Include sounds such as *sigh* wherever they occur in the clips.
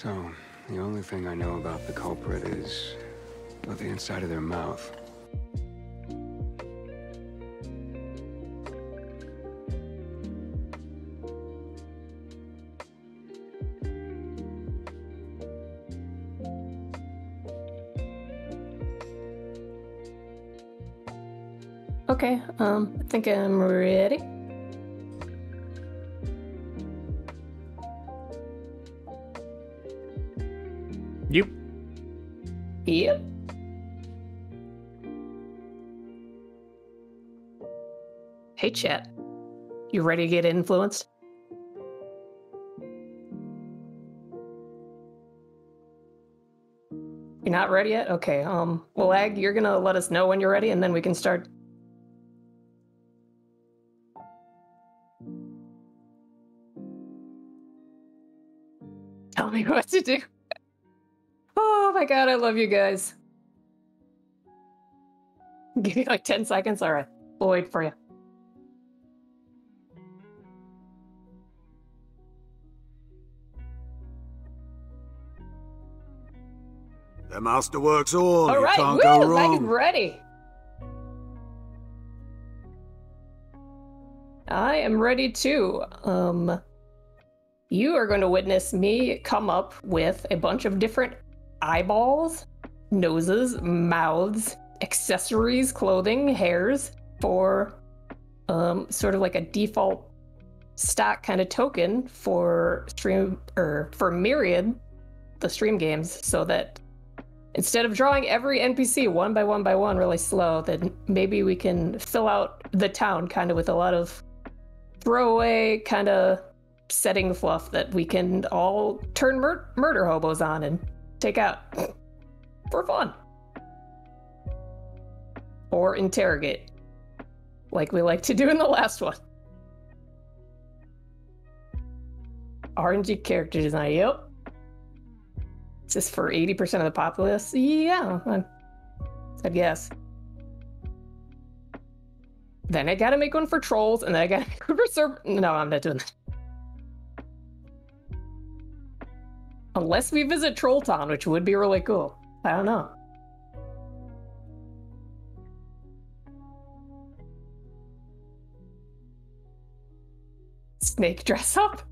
So, the only thing I know about the culprit is about the inside of their mouth. Okay, um, I think I'm ready. Hey, chat. You ready to get influenced? You're not ready yet? Okay. Um, well, Ag, you're gonna let us know when you're ready, and then we can start. Tell me what to do. Oh my god, I love you guys. Give me like 10 seconds. All right. Wait for you. The master works all. All you right. can't Woo! go wrong. ready. I am ready too. Um, you are going to witness me come up with a bunch of different eyeballs, noses, mouths, accessories, clothing, hairs for um, sort of like a default stock kind of token for stream or for Myriad, the stream games, so that instead of drawing every NPC one by one by one really slow, then maybe we can fill out the town kind of with a lot of throwaway kind of setting fluff that we can all turn mur- murder hobos on and take out *laughs* for fun. Or interrogate, like we like to do in the last one. RNG character design, yep. Is this for 80% of the populace? Yeah, I- guess. Then I gotta make one for trolls, and then I gotta *laughs* make one for No, I'm not doing that. Unless we visit Troll Town, which would be really cool. I don't know. Snake dress up?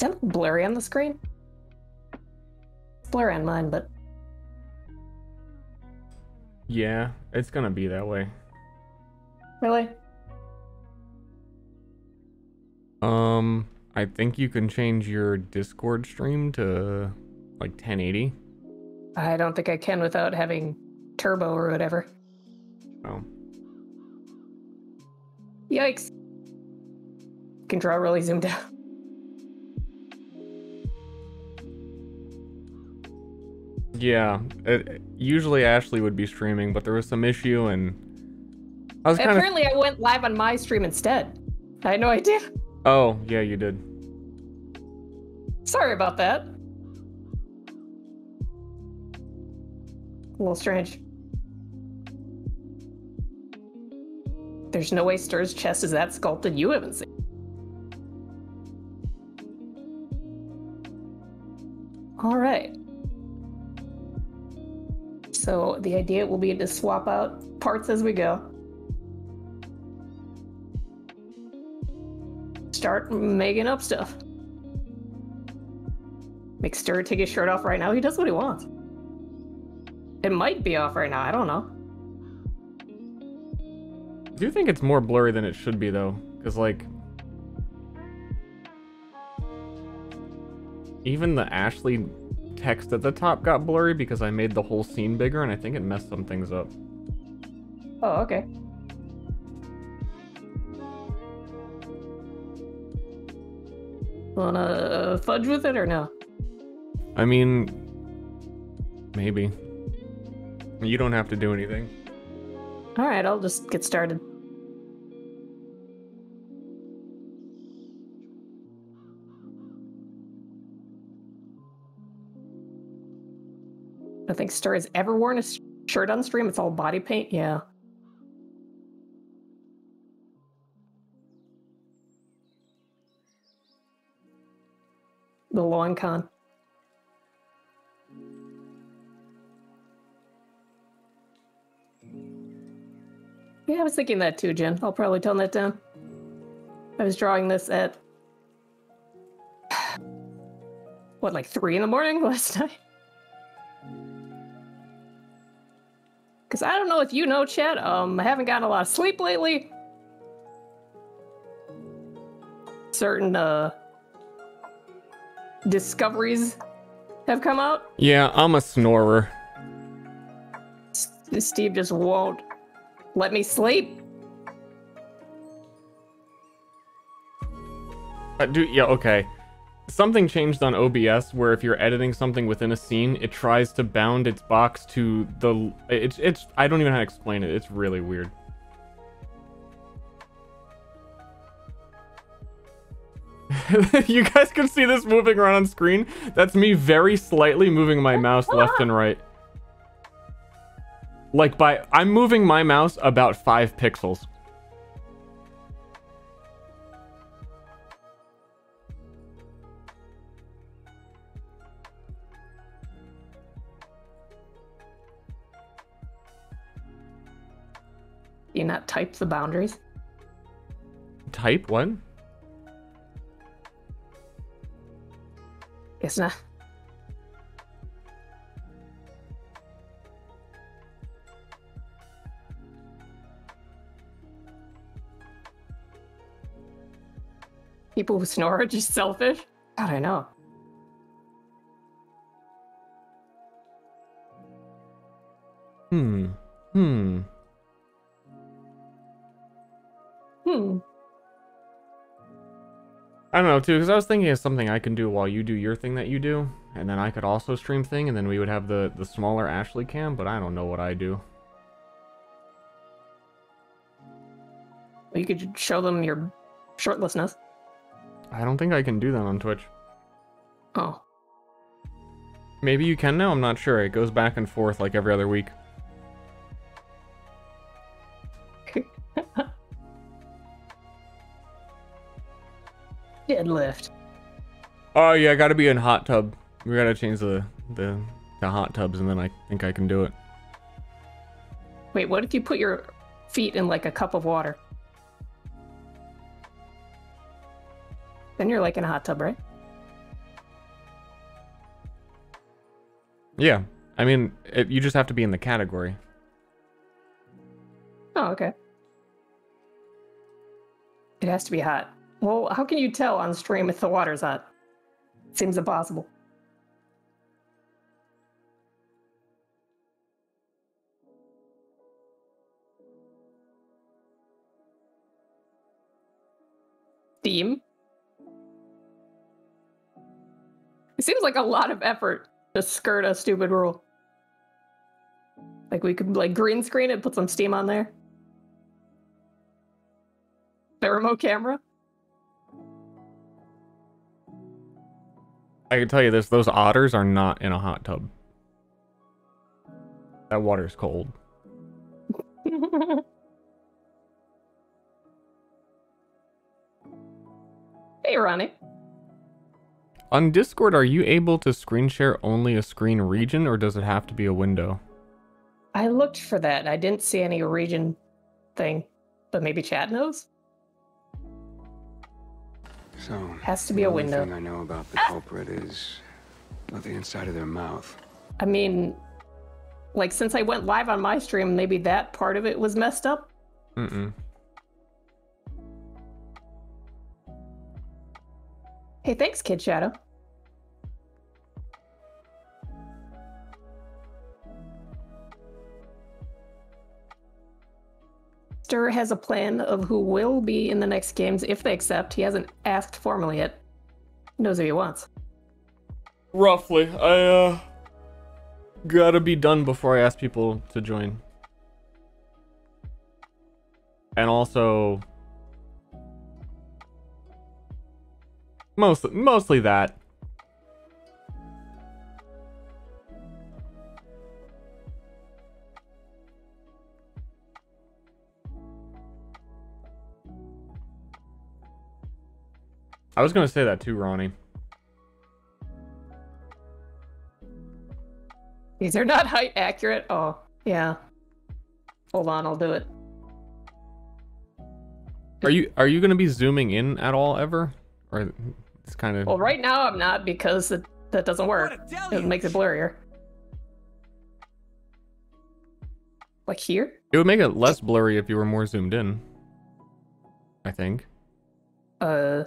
Is that blurry on the screen? It's blurry on mine, but Yeah, it's gonna be that way. really? Um, I think you can change your Discord stream to like 1080. I don't think I can without having turbo or whatever. Oh, Yikes. Control really zoomed out. Yeah, it, usually Ashley would be streaming, but there was some issue, and I was kind of. Apparently, I went live on my stream instead. I had no idea. Oh, yeah, you did. Sorry about that. A little strange. There's no way Ster's chest is that sculpted you haven't seen. All right. So the idea will be to swap out parts as we go. Start making up stuff. Make Ster take his shirt off right now. He does what he wants. It might be off right now. I don't know. Do think it's more blurry than it should be, though, because like. Even the Ashley text at the top got blurry because I made the whole scene bigger, and I think it messed some things up. Oh, okay. Wanna fudge with it or no? I mean, maybe. You don't have to do anything. All right, I'll just get started. I think Ster has ever worn a shirt on stream. It's all body paint. Yeah. The long con. Yeah, I was thinking that too, Jen. I'll probably tone that down. I was drawing this at *sighs* what, like three in the morning *laughs* last night. Because I don't know if you know, Chad. Um, I haven't gotten a lot of sleep lately. Certain uh discoveries have come out. Yeah, I'm a snorer. S- Steve just won't let me sleep. Uh, do yeah, okay. Something changed on OBS where if you're editing something within a scene, it tries to bound its box to the it's it's I don't even know how to explain it. It's really weird. *laughs* you guys can see this moving around on screen. That's me very slightly moving my mouse ah! left and right. Like by I'm moving my mouse about 5 pixels. You not type the boundaries? Type one? It's not. People who snore are just selfish? God, I know. Hmm. Hmm. Hmm. I don't know too, because I was thinking of something I can do while you do your thing that you do, and then I could also stream thing, and then we would have the the smaller Ashley cam. But I don't know what I do. You could show them your shirtlessness. I don't think I can do that on Twitch. Oh. Maybe you can now. I'm not sure. It goes back and forth like every other week. *laughs* Deadlift. Oh yeah, I gotta be in hot tub. We gotta change the the the hot tubs, and then I think I can do it. Wait, what if you put your feet in like a cup of water? Then you're like in a hot tub, right? Yeah, I mean, it, you just have to be in the category. Oh, okay. It has to be hot. Well, how can you tell on stream if the water's hot? Seems impossible. Steam? It seems like a lot of effort to skirt a stupid rule. Like we could like green screen it, put some steam on there. The remote camera. I can tell you this: those otters are not in a hot tub. That water's cold. *laughs* hey, Ronnie. On Discord, are you able to screen share only a screen region, or does it have to be a window? I looked for that. I didn't see any region thing, but maybe chat knows. So Has to be the a only window. thing I know about the ah! culprit is about the inside of their mouth. I mean, like since I went live on my stream, maybe that part of it was messed up. Mm-mm. Hey, thanks, Kid Shadow. Ster has a plan of who will be in the next games if they accept. He hasn't asked formally yet. He Knows who he wants. Roughly, I uh gotta be done before I ask people to join. And also mostly mostly that. I was gonna say that too, Ronnie. These are not height accurate. Oh, yeah. Hold on, I'll do it. Are you are you gonna be zooming in at all ever, or it's kind of Well, right now I'm not because it, that doesn't work. It makes it blurrier. Like here? it would make it less blurry if you were more zoomed in. I think, Uh,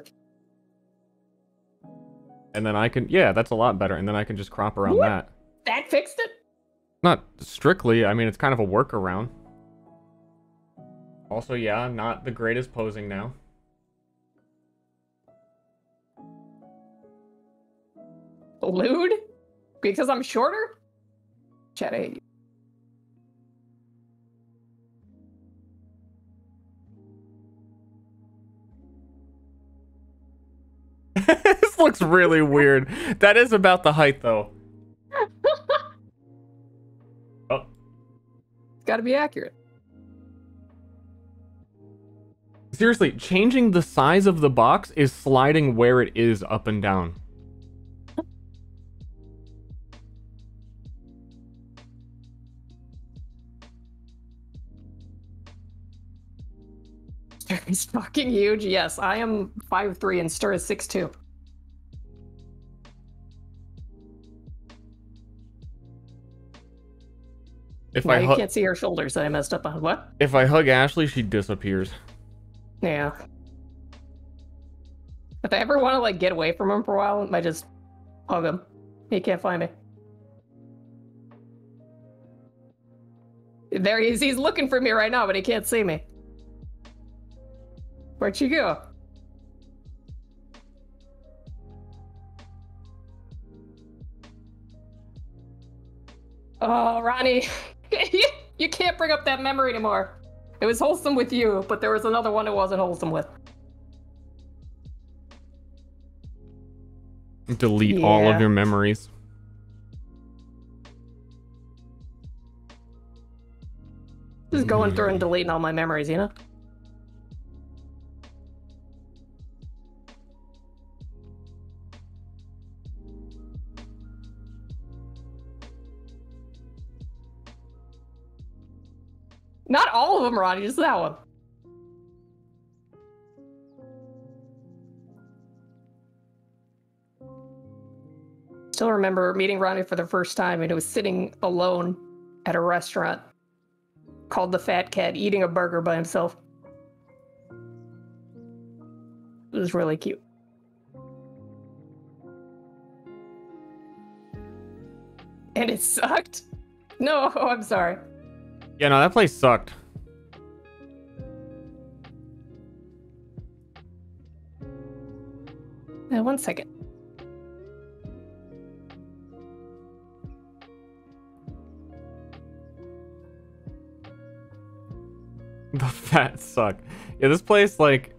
and then I can yeah, that's a lot better, and then I can just crop around What? that. that fixed it? Not strictly. I mean, it's kind of a workaround. Also, yeah, not the greatest posing now. Lewd? Because I'm shorter? Chat, *laughs* this looks really weird. That is about the height, though. *laughs* Oh, It's gotta be accurate. seriously, changing the size of the box is sliding where it is up and down. Is fucking huge. Yes, I am 5'3 and Ster is 6'2. If Now I you can't see her shoulders that I messed up on. What? if I hug Ashley, she disappears. Yeah. If I ever want to like get away from him for a while, I just hug him. He can't find me. There he is. He's looking for me right now, but he can't see me. Where'd she go? Oh, Ronnie, *laughs* you can't bring up that memory anymore. It was wholesome with you, but there was another one it wasn't wholesome with. Delete all of your memories. Just going through and mm-hmm. deleting all my memories, you know? Not all of them, Ronnie, just that one. Still remember meeting Ronnie for the first time, and it was sitting alone at a restaurant called the Fat Cat eating a burger by himself. It was really cute. And it sucked? *laughs* No, I'm sorry. Yeah, no, that place sucked. Uh, one second. *laughs* The fat suck. Yeah, this place, like,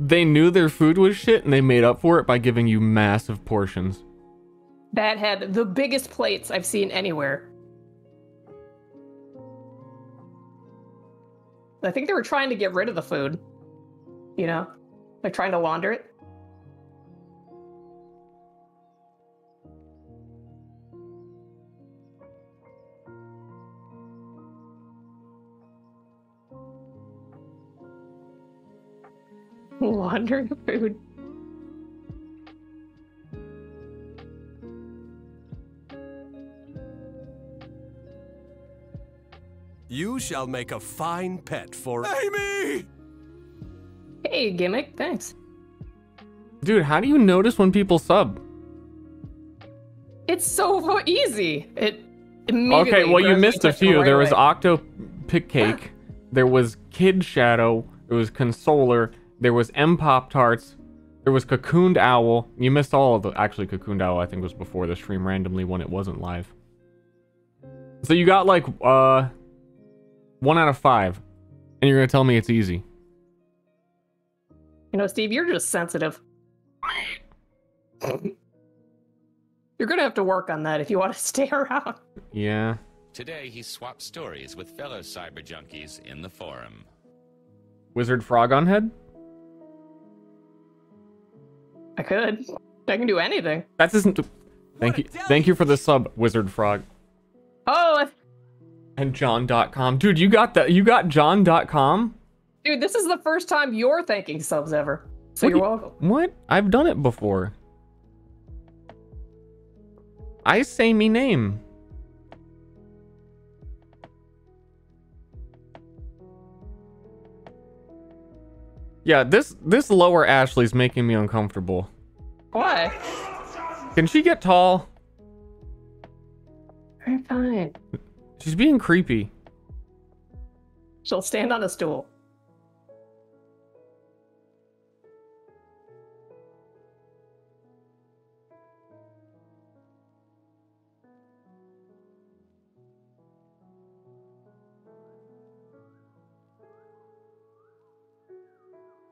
they knew their food was shit and they made up for it by giving you massive portions. That had the biggest plates I've seen anywhere. I think they were trying to get rid of the food. You know? Like trying to launder it. *laughs* Laundering food. You shall make a fine pet for Amy! Hey, gimmick, thanks. Dude, how do you notice when people sub? It's so easy. It immediately. Okay, well, you missed a few. right There was away. Octo Pick Cake, there was Kid Shadow, there was Consoler, there was M Pop Tarts, there was Cocooned Owl. You missed all of the. Actually, Cocooned Owl, I think, was before the stream randomly when it wasn't live. So you got like, uh, one out of five. And you're gonna tell me it's easy. You know, Steve, you're just sensitive. *laughs* You're gonna have to work on that if you want to *laughs* stay around. Yeah. Today, he swapped stories with fellow cyber junkies in the forum. Wizard Frog on head? I could. I can do anything. That isn't. Thank you. Thank you for the sub, Wizard Frog. And John.com. Dude, you got that. You got John.com? dude, this is the first time you're thanking subs ever. So What you're you- welcome. What? I've done it before. I say me name. Yeah, this this lower Ashley's making me uncomfortable. Why? Can she get tall? Very fine. She's being creepy. She'll stand on a stool.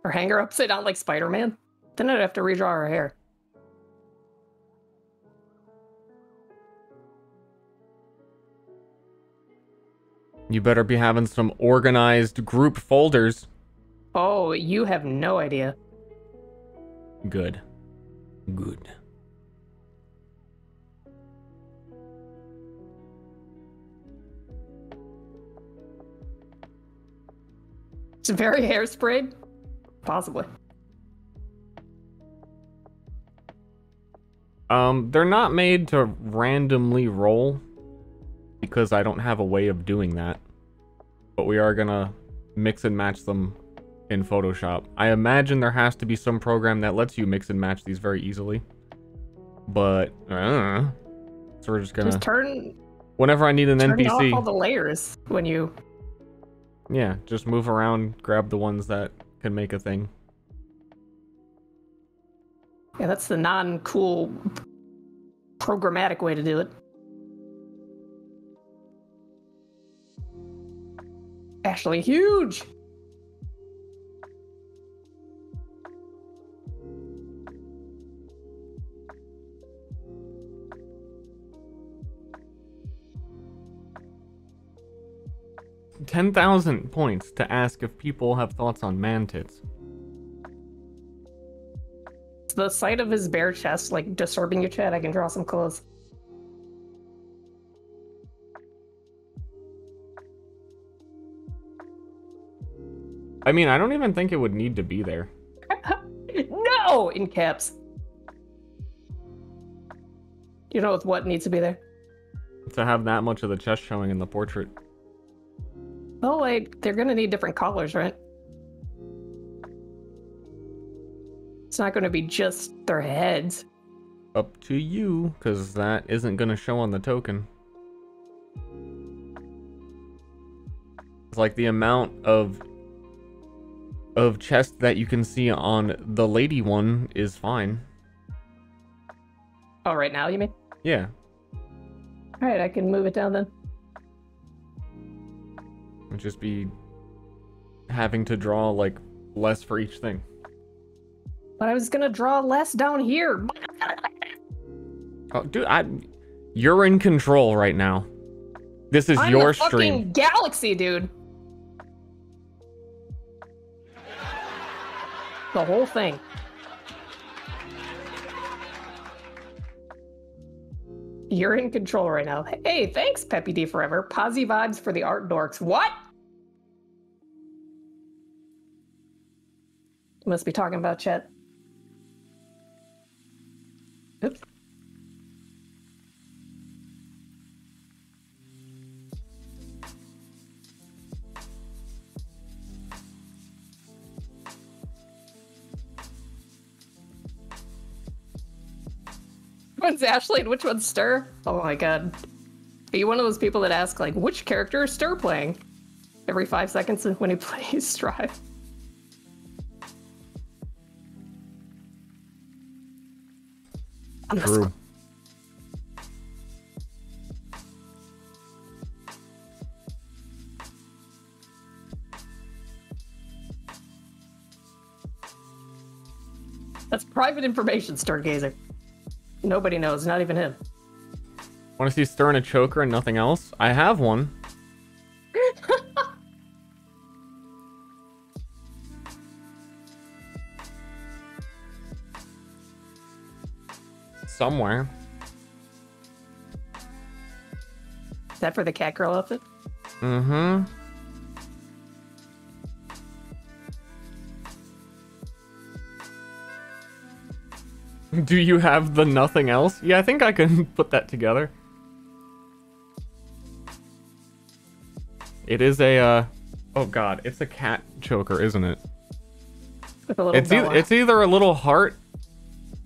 Or hang her upside down like Spider Man? Then I'd have to redraw her hair. You better be having some organized group folders. Oh, you have no idea. Good. Good. It's very hairsprayed? Possibly. Um, they're not made to randomly roll because I don't have a way of doing that. But we are gonna mix and match them in Photoshop. I imagine there has to be some program that lets you mix and match these very easily. But uh, so we're just gonna Just turn, whenever I need an turn off all the layers when you yeah, just move around, grab the ones that can make a thing. Yeah, that's the non-cool programmatic way to do it. Actually, huge. Ten thousand points to ask if people have thoughts on man tits. The sight of his bare chest, like disturbing your chat. I can draw some clothes. I mean, I don't even think it would need to be there. *laughs* no, in caps. You know what needs to be there? to have that much of the chest showing in the portrait. Well, like they're gonna need different colors, right? It's not gonna be just their heads. Up to you, because that isn't going to show on the token. It's like the amount of of chest that you can see on the lady one is fine. Oh, right now you mean? Yeah. All right, I can move it down then. It'd just be having to draw like less for each thing. But I was gonna draw less down here. Oh, dude, I you're in control right now. This is I'm your the fucking stream. galaxy, dude. The whole thing. You're in control right now. Hey, thanks, Peppy D Forever. Posy vibes for the art dorks. What? Must be talking about Chet. Oops. Which one's Ashley and which one's Ster? Oh my god. Are you one of those people that ask, like, which character is Ster playing? Every five seconds when he *laughs* plays Strive. I'm True. That's private information, Stargazer. Nobody knows, not even him. Want to see stirring a choker and nothing else? I have one. *laughs* Somewhere. Is that for the cat girl outfit? Mm-hmm. *laughs* Do you have the nothing else? Yeah, I think I can *laughs* put that together. It is a, uh... Oh god, it's a cat choker, isn't it? With a little It's, e- it's either a little heart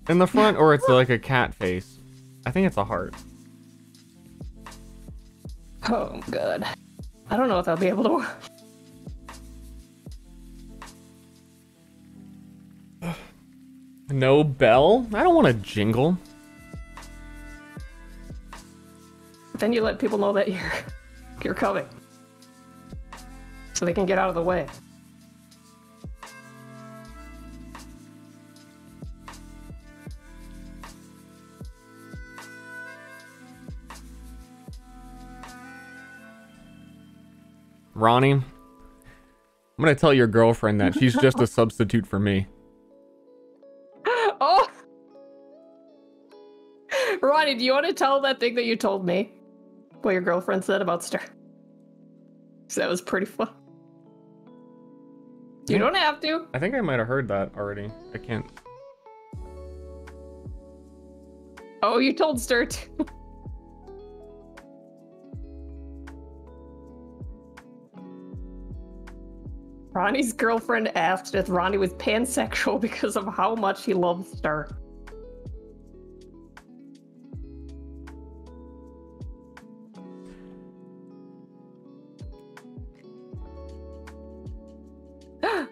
in the front or it's *laughs* like a cat face. I think it's a heart. Oh, good. I don't know if I'll be able to. No bell? I don't want a jingle. Then you let people know that you're *laughs* you're coming, so they can get out of the way. Ronnie, I'm gonna tell your girlfriend that she's just a *laughs* substitute for me. Oh, Ronnie, do you want to tell that thing that you told me? What your girlfriend said about Star? 'Cause that was pretty fun. You Yeah. don't have to. I think I might have heard that already. I can't. Oh, you told Ster *laughs* Ronnie's girlfriend asked if Ronnie was pansexual *laughs* because of how much he loves her. *gasps*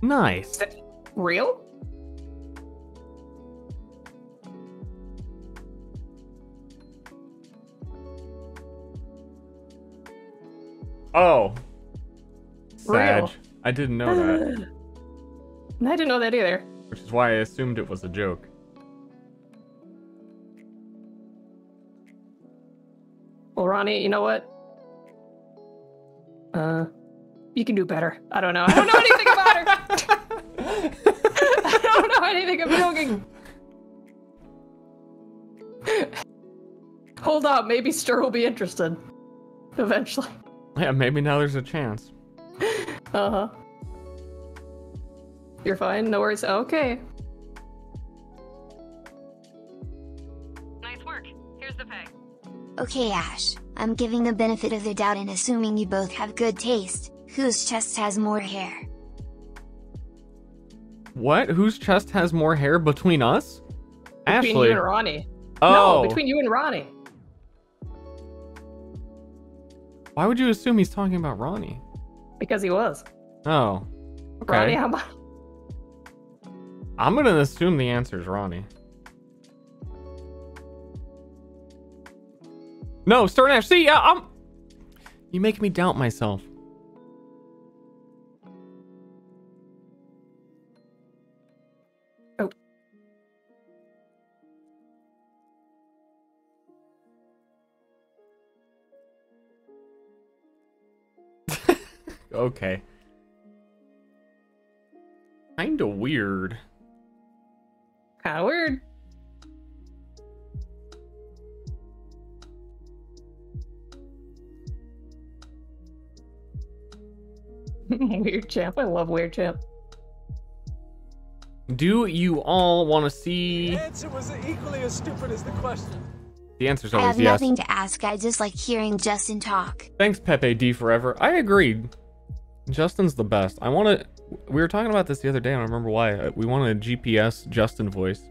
Nice. Real? Oh. Sag. Real. I didn't know that, *sighs* I didn't know that either. which is why I assumed it was a joke. Well, Ronnie, you know what? Uh, you can do better. I don't know. I don't know anything about her. *laughs* I don't know anything about cooking. Hold up, maybe Ster will be interested. Eventually. Yeah, maybe now there's a chance. Uh huh. You're fine, no worries. Okay. Nice work. Here's the pay. Okay Ash, I'm giving the benefit of the doubt and assuming you both have good taste, whose chest has more hair? What? Whose chest has more hair between us? Between Ashley. you and Ronnie. oh. No, between you and Ronnie. Why would you assume he's talking about Ronnie? Because he was. Oh. Okay. Ronnie, how about I'm gonna assume the answer is Ronnie. No, Stern Ash. See, yeah, I'm. You make me doubt myself. Okay. Kinda weird. Kind of weird. weird champ. I love weird champ. Do you all want to see? The answer was equally as stupid as the question. The answer's I always have yes. nothing to ask, I just like hearing Justin talk. Thanks, Pepe D forever. I agreed. Justin's the best. I want to. We were talking about this the other day. I don't remember why. Uh, We wanted a GPS Justin voice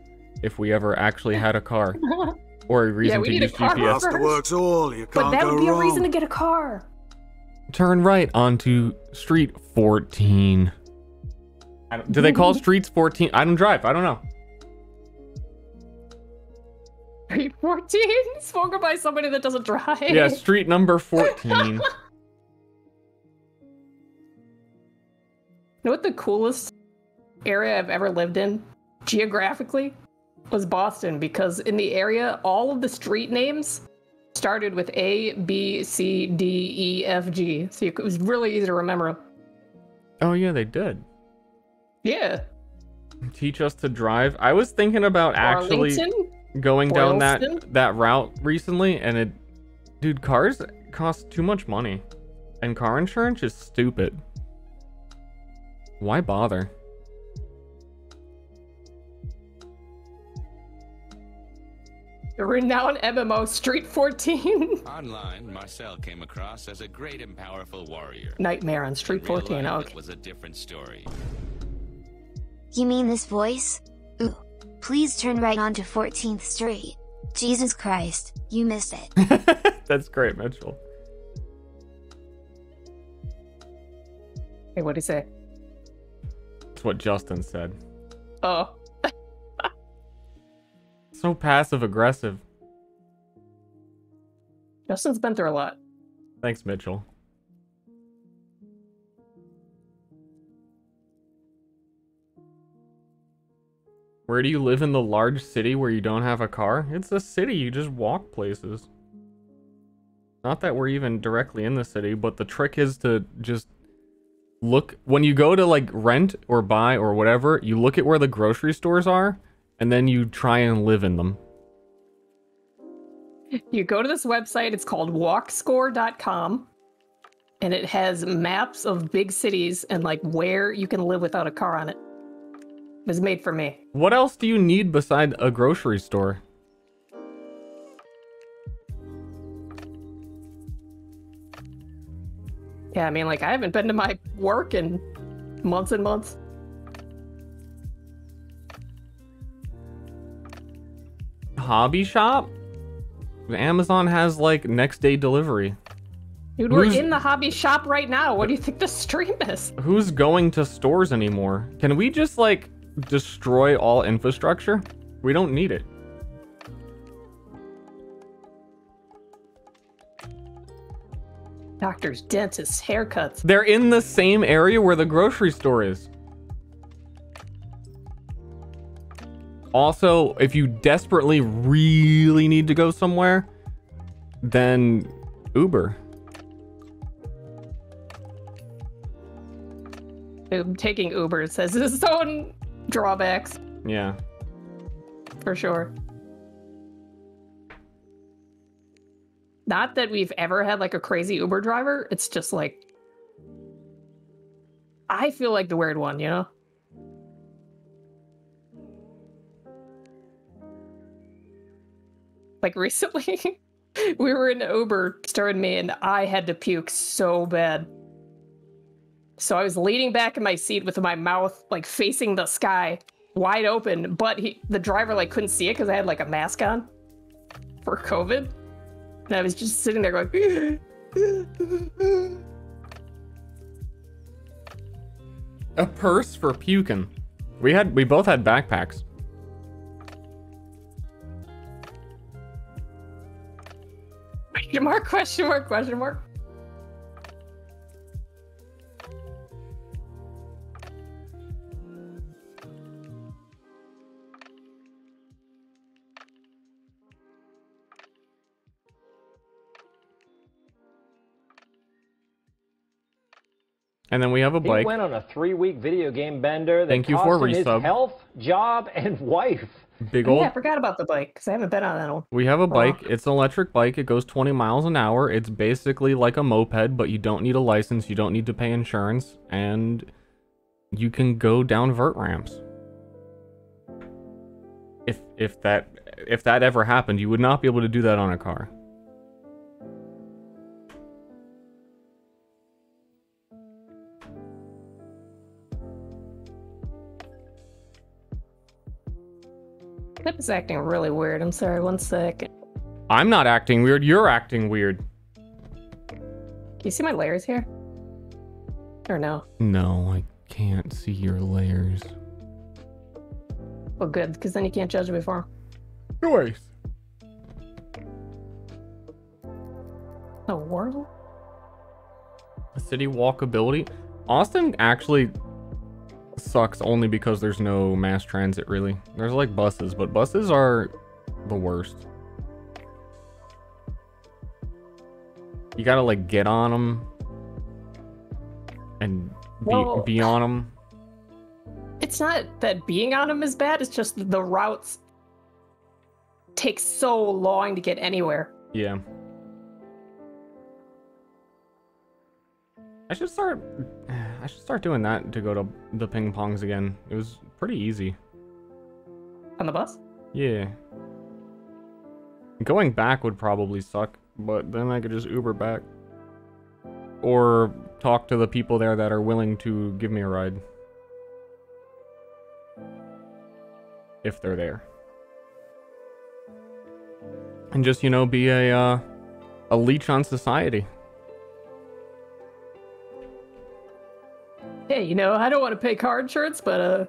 if we ever actually had a car *laughs* or a reason we to use. GPS. Master works all, you But can't that would be wrong. a reason to get a car. Turn right onto Street 14. I don't, do they call *laughs* streets 14? I don't drive. I don't know. Are you 14? Spoken by somebody that doesn't drive. Yeah, street number 14. *laughs* know what the coolest area I've ever lived in, geographically, was Boston because in the area, all of the street names started with A, B, C, D, E, F, G. So you, it was really easy to remember. oh, yeah, they did. Yeah. Teach us to drive. I was thinking about actually Arlington? going down that that route recently and it dude cars cost too much money and car insurance is stupid why bother The renowned MMO Street 14. *laughs* Online, Marcel came across as a great and powerful warrior. Nightmare on Street 14. life, Okay. It was a different story. You mean this voice? Ooh. Please turn right onto 14th Street. Jesus Christ, you missed it. *laughs* that's great mitchell Hey, what'd he say? What justin said Oh. *laughs* so passive aggressive Justin's been through a lot. thanks mitchell Where do you live in the large city where you don't have a car? It's a city, you just walk places. Not that we're even directly in the city, but the trick is to just look when you go to like rent or buy or whatever, you look at where the grocery stores are and then you try and live in them. You go to this website, it's called walkscore.com, and it has maps of big cities and like where you can live without a car on it. It was made for me. What else do you need beside a grocery store? Yeah, I mean, like, I haven't been to my work in months and months. Hobby shop? Amazon has like next day delivery. Dude, we're in the hobby shop right now. What do you think the stream is? Who's going to stores anymore? Can we just like destroy all infrastructure? We don't need it. Doctors, dentists, haircuts. They're in the same area where the grocery store is. Also, if you desperately really need to go somewhere, then Uber. Taking Uber says its *laughs* own drawbacks, Yeah. for sure. Not that we've ever had like a crazy Uber driver. It's just like I feel like the weird one, you know? Like *laughs* recently, we were in Uber, Star and me, and I had to puke so bad. So I was leaning back in my seat with my mouth like facing the sky, wide open, but he the driver like couldn't see it because I had like a mask on for COVID. And I was just sitting there going, A purse for puking. We had we both had backpacks. *laughs* question mark, question mark, question mark. And then we have a He bike. went on a three-week video game bender that Thank you cost for him his resub. health, job, and *laughs* wife. Big Oh, old yeah, I forgot about the bike because I haven't been on that one. We have a bike. It's an electric bike. It goes 20 miles an hour. It's basically like a moped, but you don't need a license. You don't need to pay insurance, and you can go down vert ramps. If if that if that ever happened, you would not be able to do that on a car. Clip is acting really weird. I'm sorry. One second. I'm not acting weird. You're acting weird. Can you see my layers here? Or no? No, I can't see your layers. Well, good, because then you can't judge me for 'em. Noise. The world? City walkability. Austin actually sucks only because there's no mass transit really. There's like buses, but buses are the worst. You gotta like get on them and be, Well- be on them. It's not that being on them is bad. It's just the routes take so long to get anywhere. Yeah. I should start. I should start doing that to go to the ping pongs again. It was pretty easy. On the bus? Yeah. Going back would probably suck, but then I could just Uber back. Or talk to the people there that are willing to give me a ride. If they're there. And just, you know, be a uh, a leech on society. Hey, you know, I don't want to pay car insurance, but uh,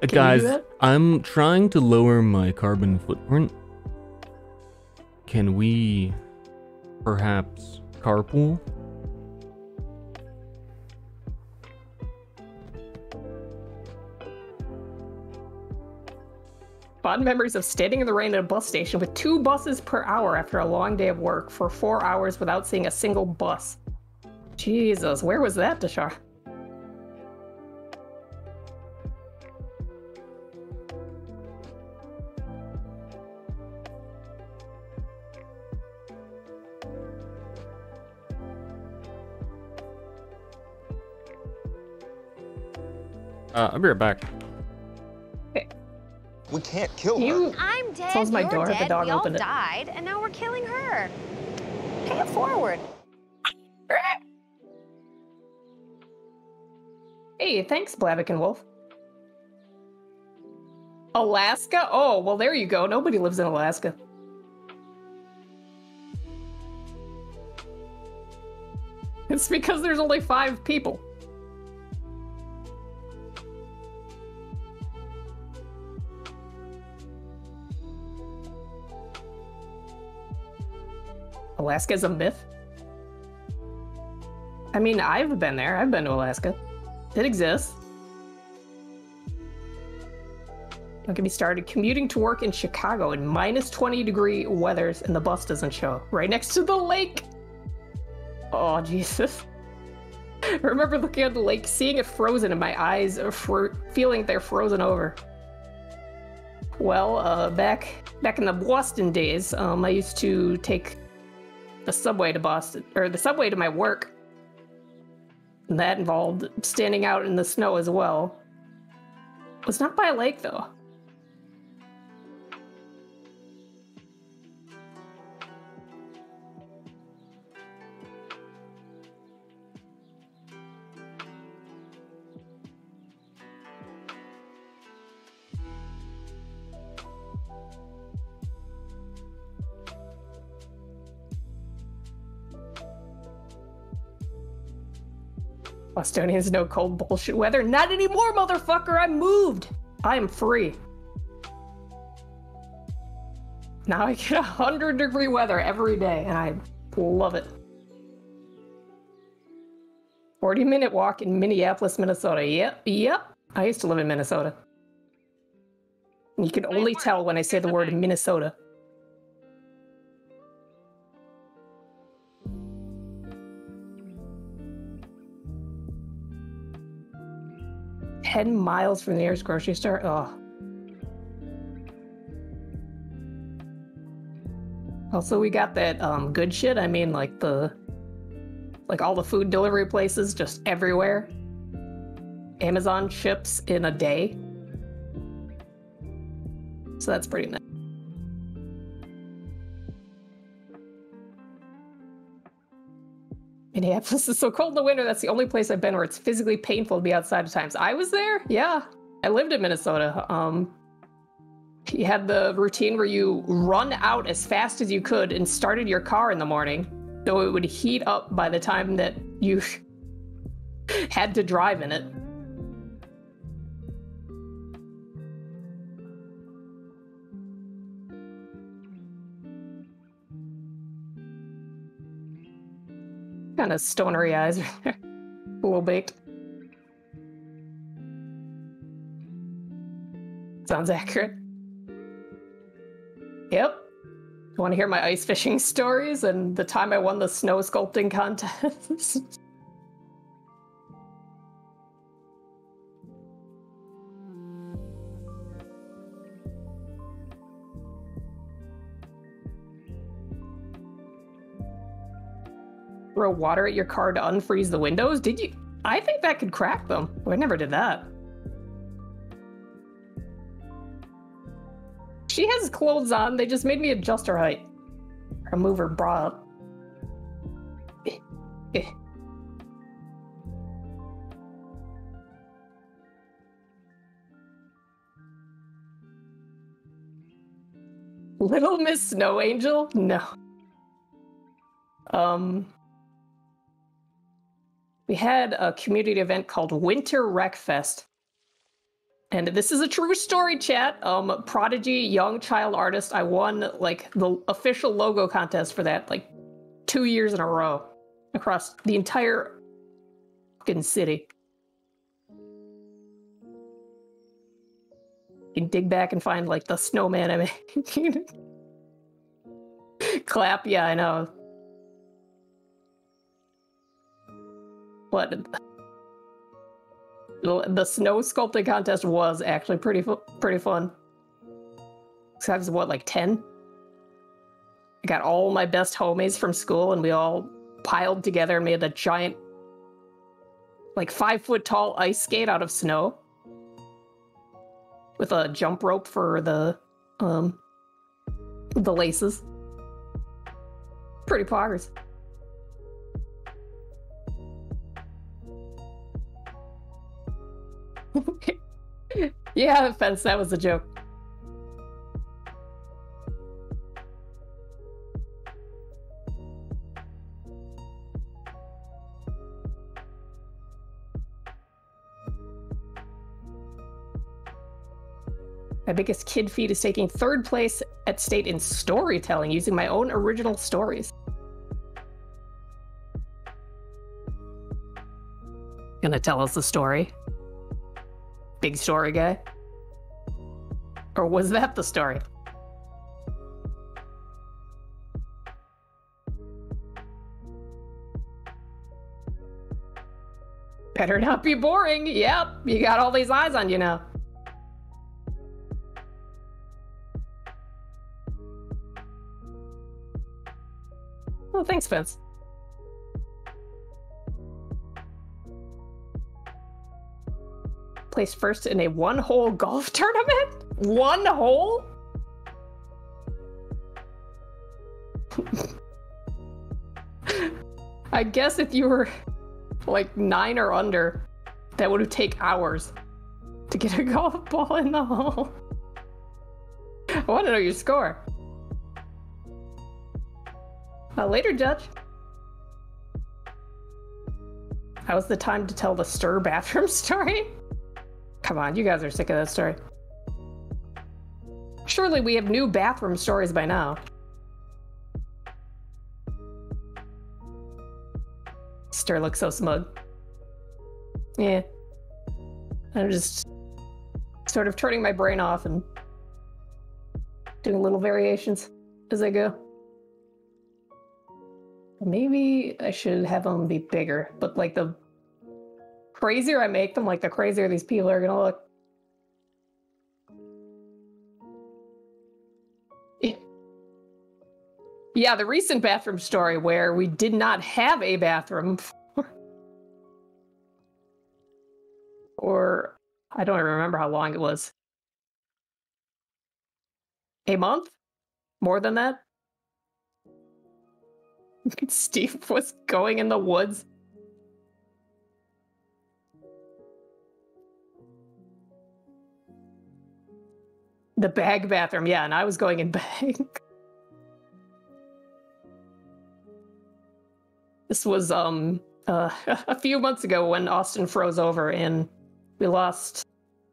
do Guys? I'm trying to lower my carbon footprint. Can we perhaps carpool? fond memories of standing in the rain at a bus station with two buses per hour after a long day of work for four hours without seeing a single bus. Jesus, where was that, Dashar? Uh, I'll be right back. We can't kill You I'm dead. Close my you're the Dead, dog we all opened it. died, and now we're killing her. Pay it forward. Hey, thanks, Blavick and Wolf. Alaska? Oh, well, there you go. Nobody lives in Alaska. It's because there's only five people. Alaska's a myth? I mean, I've been there. I've been to Alaska. It exists. Don't get me started. Commuting to work in Chicago in minus 20 degree weathers and the bus doesn't show. Right next to the lake. Oh, Jesus. I *laughs* remember looking at the lake, seeing it frozen, and my eyes feeling they're frozen over. Well, uh, back back in the Boston days, um, I used to take the subway to Boston, or the subway to my work. And that involved standing out in the snow as well. It was not by a lake, though. Bostonians know cold bullshit weather. Not anymore, motherfucker! I moved! I am free. Now I get 100 degree weather every day, and I love it. 40 minute walk in Minneapolis, Minnesota. Yep, yep. I used to live in Minnesota. You can only tell when I say the word Minnesota. 10 miles from the nearest grocery store. Oh. Also, we got that um, good shit. I mean, like the like all the food delivery places just everywhere. Amazon ships in a day. So that's pretty nice. Minneapolis *laughs* is so cold in the winter. That's the only place I've been where it's physically painful to be outside at times. I was there. Yeah, I lived in Minnesota. Um, you had the routine where you run out as fast as you could and started your car in the morning, so it would heat up by the time that you *laughs* had to drive in it. Kind of stonery eyes. *laughs* A little baked. Sounds accurate. Yep. You want to hear my ice fishing *laughs* stories and the time I won the snow sculpting contest? *laughs* Throw water at your car to unfreeze the windows? Did you? I think that could crack them. I never did that. She has clothes on. They just made me adjust her height. Or move her bra up. *laughs* Little Miss Snow Angel? No. Um, we had a community event called Winter Rec Fest. And this is a true story chat. Um, Prodigy Young Child Artist. I won like the official logo contest for that like two years in a row across the entire fucking city. You can dig back and find like the snowman I made. *laughs* Clap, yeah, I know. What? The snow sculpting contest was actually pretty fu- pretty fun. So I was what, like ten? I got all my best homies from school, and we all piled together and made a giant, like five foot tall ice skate out of snow with a jump rope for the um the laces. Pretty poggers. *laughs* yeah, fence, that was a joke. My biggest kid feat is taking third place at state in storytelling using my own original stories. Gonna tell us the story? Big story guy? Or was that the story? Better not be boring. Yep, you got all these eyes on you now. Oh, thanks, Vince. Placed first in a one hole golf *laughs* tournament? One hole? *laughs* I guess if you were like nine or under, that would have take hours to get a *laughs* golf ball in the hole. I want to know your score. Uh, later, Judge. How's the time to tell the Ster bathroom story? Come on, you guys are sick of that story. Surely we have new bathroom stories by now. Ster looks so smug. Yeah. I'm just sort of turning my brain off and doing little variations as I go. Maybe I should have them be bigger, but like the crazier I make them, like the crazier these people are gonna look. Yeah, the recent bathroom story where we did not have a bathroom. or I don't even remember how long it was. A month? More than that? *laughs* Steve was going in the woods. The bag bathroom, yeah, and I was going in *laughs* bag. This was um uh, *laughs* a few months ago when Austin froze over and we lost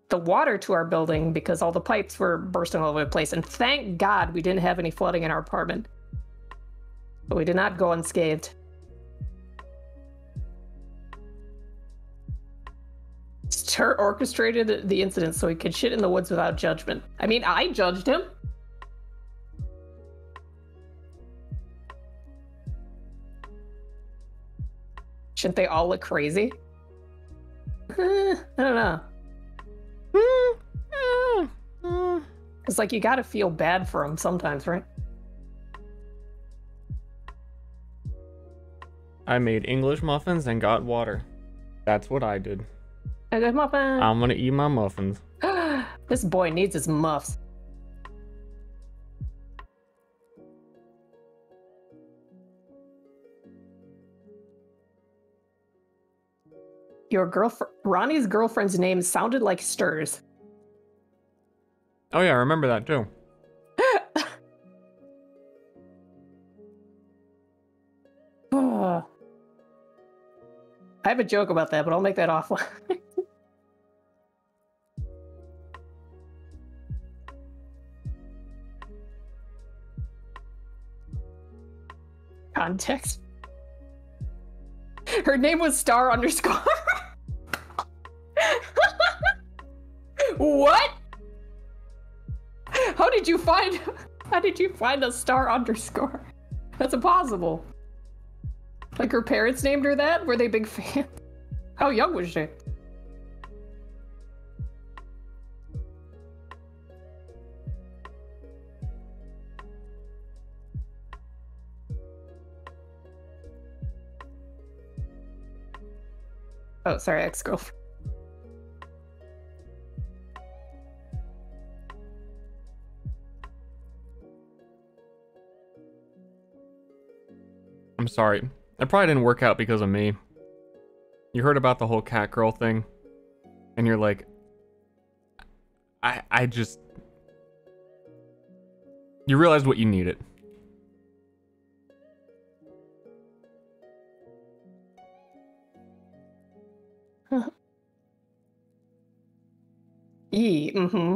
the water to our building because all the pipes were bursting all over the place. And thank God we didn't have any flooding in our apartment. But we did not go unscathed. Ster orchestrated the incident so he could shit in the woods without judgment. I mean, I judged him. Shouldn't they all look crazy? *laughs* I don't know. *laughs* It's like you gotta feel bad for them sometimes, right? I made English muffins and got water. That's what I did. I got muffin. I'm gonna eat my muffins. *gasps* this boy needs his muffs. Your girlfriend, Ronnie's girlfriend's name sounded like Sters. Oh yeah, I remember that too. *sighs* I have a joke about that, but I'll make that offline. *laughs* Context. Her name was Star underscore. what? How did you find how did you find a star underscore? That's impossible. Like her parents named her that? Were they big fans? How young was she? Oh, sorry, ex girlfriend. I'm sorry. That probably didn't work out because of me. You heard about the whole cat girl thing, and you're like, I I just you realized what you needed. E, mm-hmm.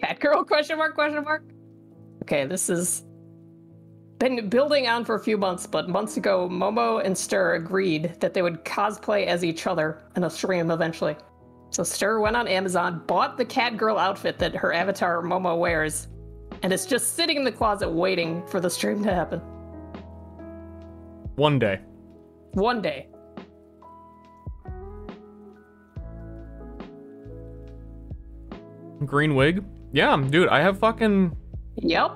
Cat girl question mark question mark. Okay, this is been building on for a few months, but months ago, Momo and Ster agreed that they would cosplay as each other in a stream eventually. So Ster went on Amazon, bought the cat girl outfit that her avatar Momo wears, and it's just sitting in the closet waiting for the stream to happen. One day. One day. Green wig? Yeah, dude, I have fucking Yep.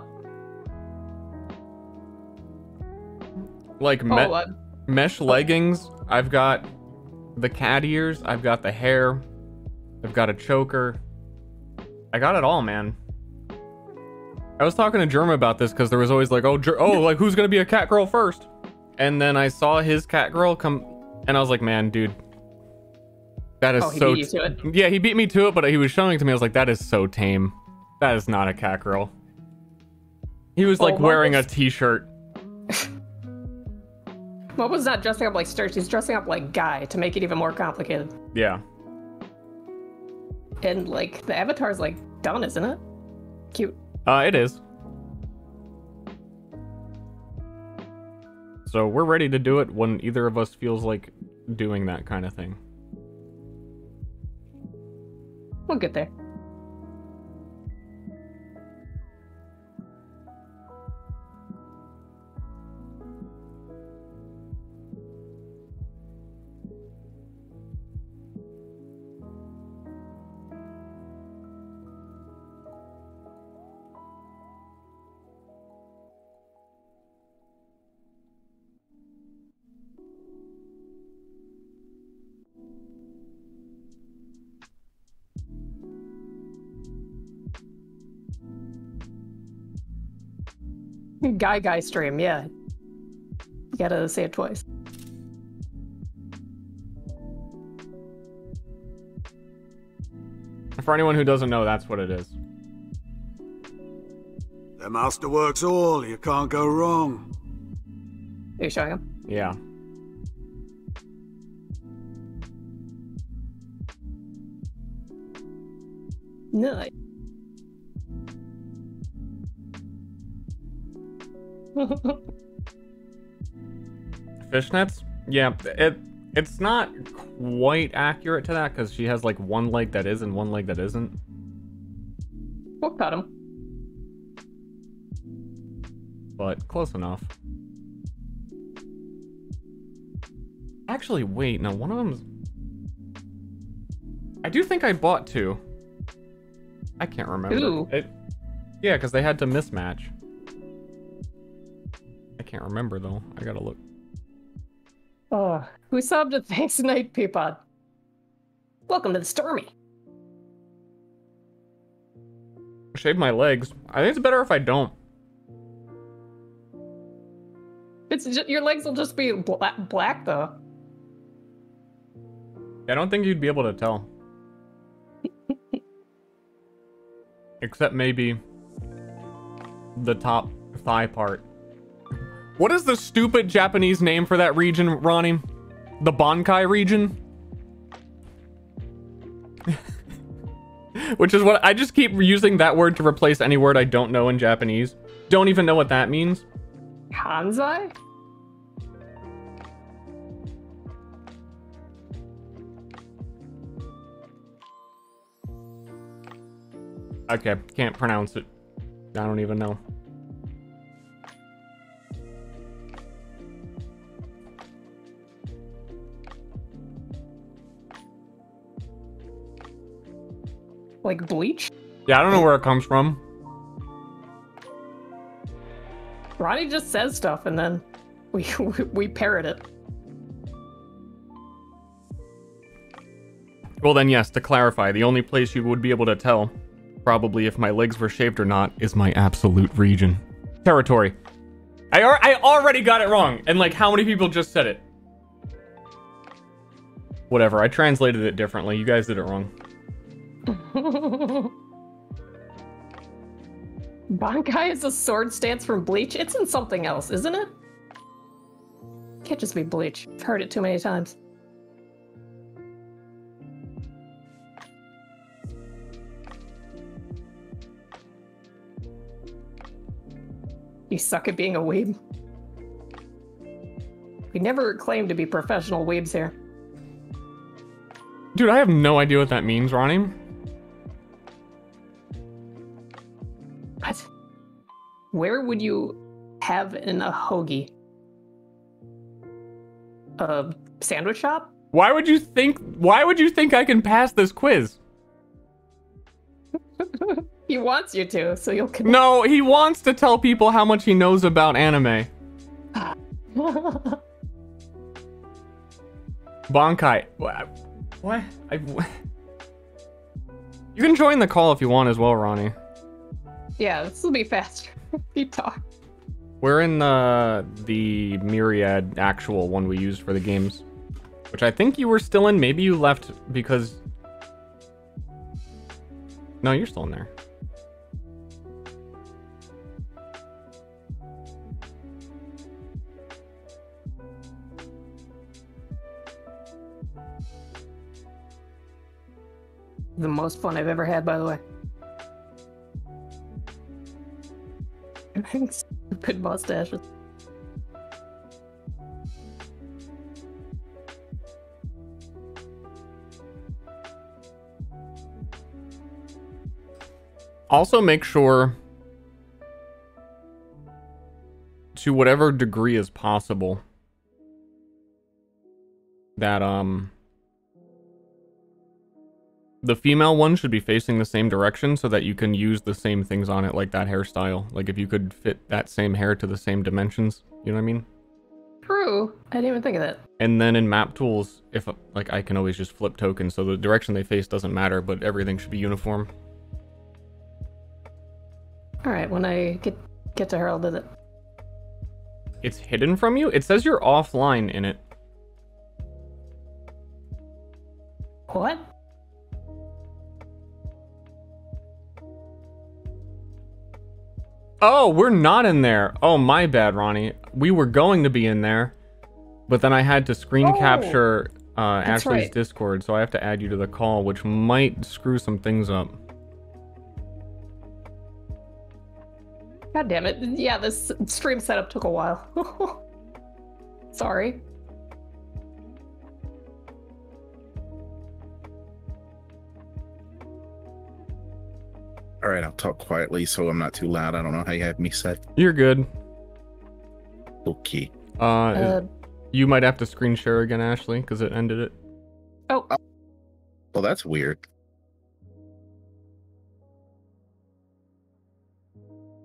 like me- Oh, uh, mesh leggings. I've got the cat ears. I've got the hair. I've got a choker. I got it all, man. I was talking to Jerma about this because there was always like, oh, Ger- oh, like who's gonna be a cat girl first? And then I saw his cat girl come, and I was like, man, dude, that is Oh, he so. beat you to it? Yeah, he beat me to it, but he was showing it to me. I was like, that is so tame. That is not a cat girl. He was like Oh, wearing a Marcus- t-shirt. *laughs* Momo's not dressing up like Ster, she's dressing up like Guy to make it even more complicated. Yeah. And like the avatar's like done, isn't it? Cute. Uh, it is. So we're ready to do it when either of us feels like doing that kind of thing. We'll get there. Guy Guy stream, yeah. You gotta say it twice. For anyone who doesn't know, that's what it is. The masterworks all, you can't go wrong. Are you showing him? Yeah. No. *laughs* Fishnets? Yeah, it it's not quite accurate to that because she has like one leg that is and one leg that isn't. What cut him? But close enough. Actually, wait, no, one of them's. I do think I bought two. I can't remember. Ooh. It, yeah, because they had to mismatch. Can't remember though. I gotta look. Oh, who subbed to *laughs* Thanks Night Peapod? Welcome to the Stormy. Shave my legs. I think it's better if I don't. It's ju- your legs will just be black, black though. I don't think you'd be able to tell. *laughs* Except maybe the top thigh part. What is the stupid Japanese name for that region, Ronnie? The Bankai region? *laughs* Which is what I just keep using that word to replace any word I don't know in Japanese. Don't even know what that means. Hanzai? Okay, can't pronounce it. I don't even know. Like bleach? Yeah, I don't know where it comes from. Ronnie just says stuff and then we *laughs* we, we parrot it. Well, then, yes, to clarify, the only place you would be able to tell, probably if my legs were shaved or not, is my absolute region. Territory. I, ar- I already got it wrong, and like, how many people just said it? Whatever, I translated it differently. You guys did it wrong. *laughs* Bankai is a sword stance from Bleach. It's in something else, isn't it? Can't just be Bleach. I've heard it too many times. You suck at being a weeb. We never claim to be professional weebs here. Dude, I have no idea what that means, Ronnie. What? Where would you have in a hoagie? A sandwich shop? Why would you think? Why would you think I can pass this quiz? *laughs* he wants you to, so you'll connect. No, he wants to tell people how much he knows about anime. *laughs* Bonkai. What? What? I, you can join the call if you want as well, Ronnie. Yeah, this will be faster. *laughs* you talk. We're in the the myriad actual one we used for the games, which I think you were still in. Maybe you left because. No, you're still in there. The most fun I've ever had, by the way. *laughs* Stupid mustaches. Also, make sure to whatever degree is possible that um the female one should be facing the same direction so that you can use the same things on it like that hairstyle like if you could fit that same hair to the same dimensions you know what i mean True. I didn't even think of that. and then in map tools if like i can always just flip tokens so the direction they face doesn't matter but everything should be uniform All right, when I get get to her, I'll do that. It's hidden from you? It says you're offline in it. What? Oh, we're not in there. Oh, my bad, Ronnie. We were going to be in there, but then I had to screen Oh, capture uh, Ashley's right. Discord, so I have to add you to the call, which might screw some things up. God damn it. Yeah, this stream setup took a while. *laughs* Sorry. All right, I'll talk quietly so I'm not too loud. I don't know how you have me set. You're good. Okay. Uh, Uh, you might have to screen share again, Ashley, because it ended it. oh, Well, that's weird.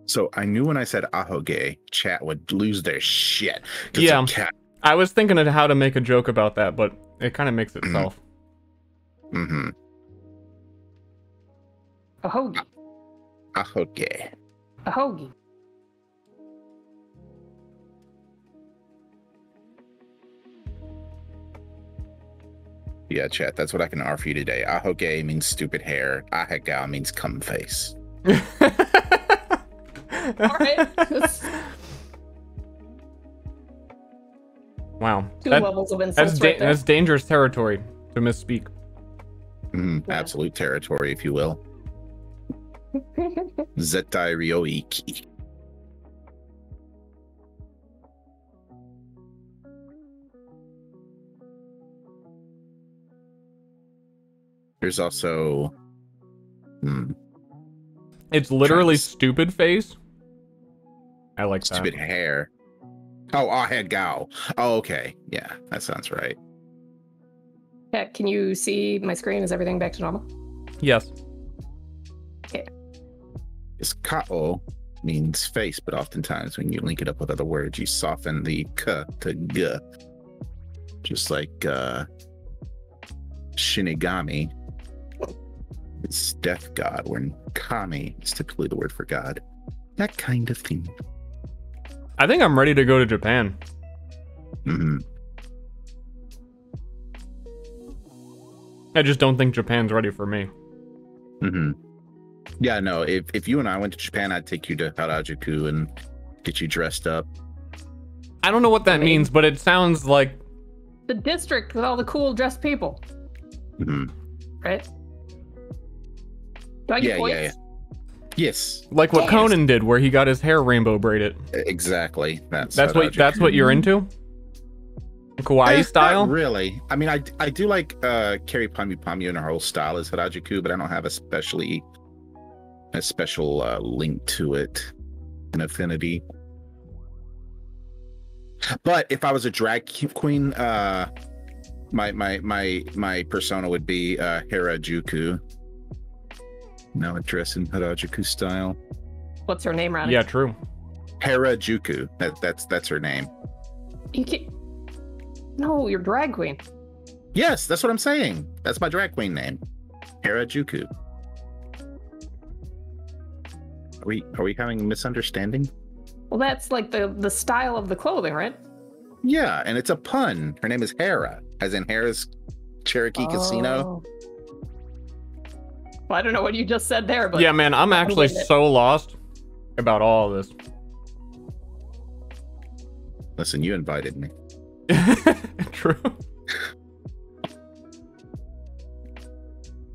So I knew when I said ahoge, chat would lose their shit. Yeah. Cat. I was thinking of how to make a joke about that, but it kind of makes itself. Mm-hmm. A hoagie. A hoagie. Yeah, chat. That's what I can offer you today. Ahoge means stupid hair. Ahega means cum face. Alright. *laughs* Wow. two That- levels of that's, da- right there. that's dangerous territory to misspeak. Mm, absolute territory, if you will. Zetai Ryoiki. There's also. Hmm, It's literally Trunks. stupid face. I like that. stupid hair. Oh, Ahegao. Oh, okay. Yeah, that sounds right. Yeah, can you see my screen? Is everything back to normal? Yes. Is kao means face, but oftentimes when you link it up with other words, you soften the k to g. Just like uh Shinigami is death god, when kami is typically the word for God. That kind of thing. I think I'm ready to go to Japan. hmm I just don't think Japan's ready for me. hmm Yeah, no, if, if you and I went to Japan, I'd take you to Harajuku and get you dressed up. I don't know what that I mean- means, but it sounds like The district with all the cool dressed people, hmm right? Do I get Yeah, points? yeah, yeah. Yes, like what Yes. Conan did, where he got his hair rainbow braided. exactly. That's That's what that's what you're into. Kawaii Eh, not style. really. I mean, I I do like uh Kyary Pamyu Pamyu and her whole style is Harajuku, but I don't have a specially a special uh, link to it, an affinity. But if I was a drag queen, uh, my my my my persona would be uh, Harajuku. Now dress in Harajuku style. What's her name, Ronnie? Yeah, true. Harajuku. That that's that's her name. You can't... No, you're drag queen. Yes, that's what I'm saying. That's my drag queen name, Harajuku. Are we are we having a misunderstanding? Well, that's like the the style of the clothing, right? Yeah, and it's a pun. Her name is Harrah, as in Harrah's Cherokee oh. Casino. Oh. Well, I don't know what you just said there, but yeah, man, I'm actually so lost about all of this. Listen, you invited me. *laughs* True.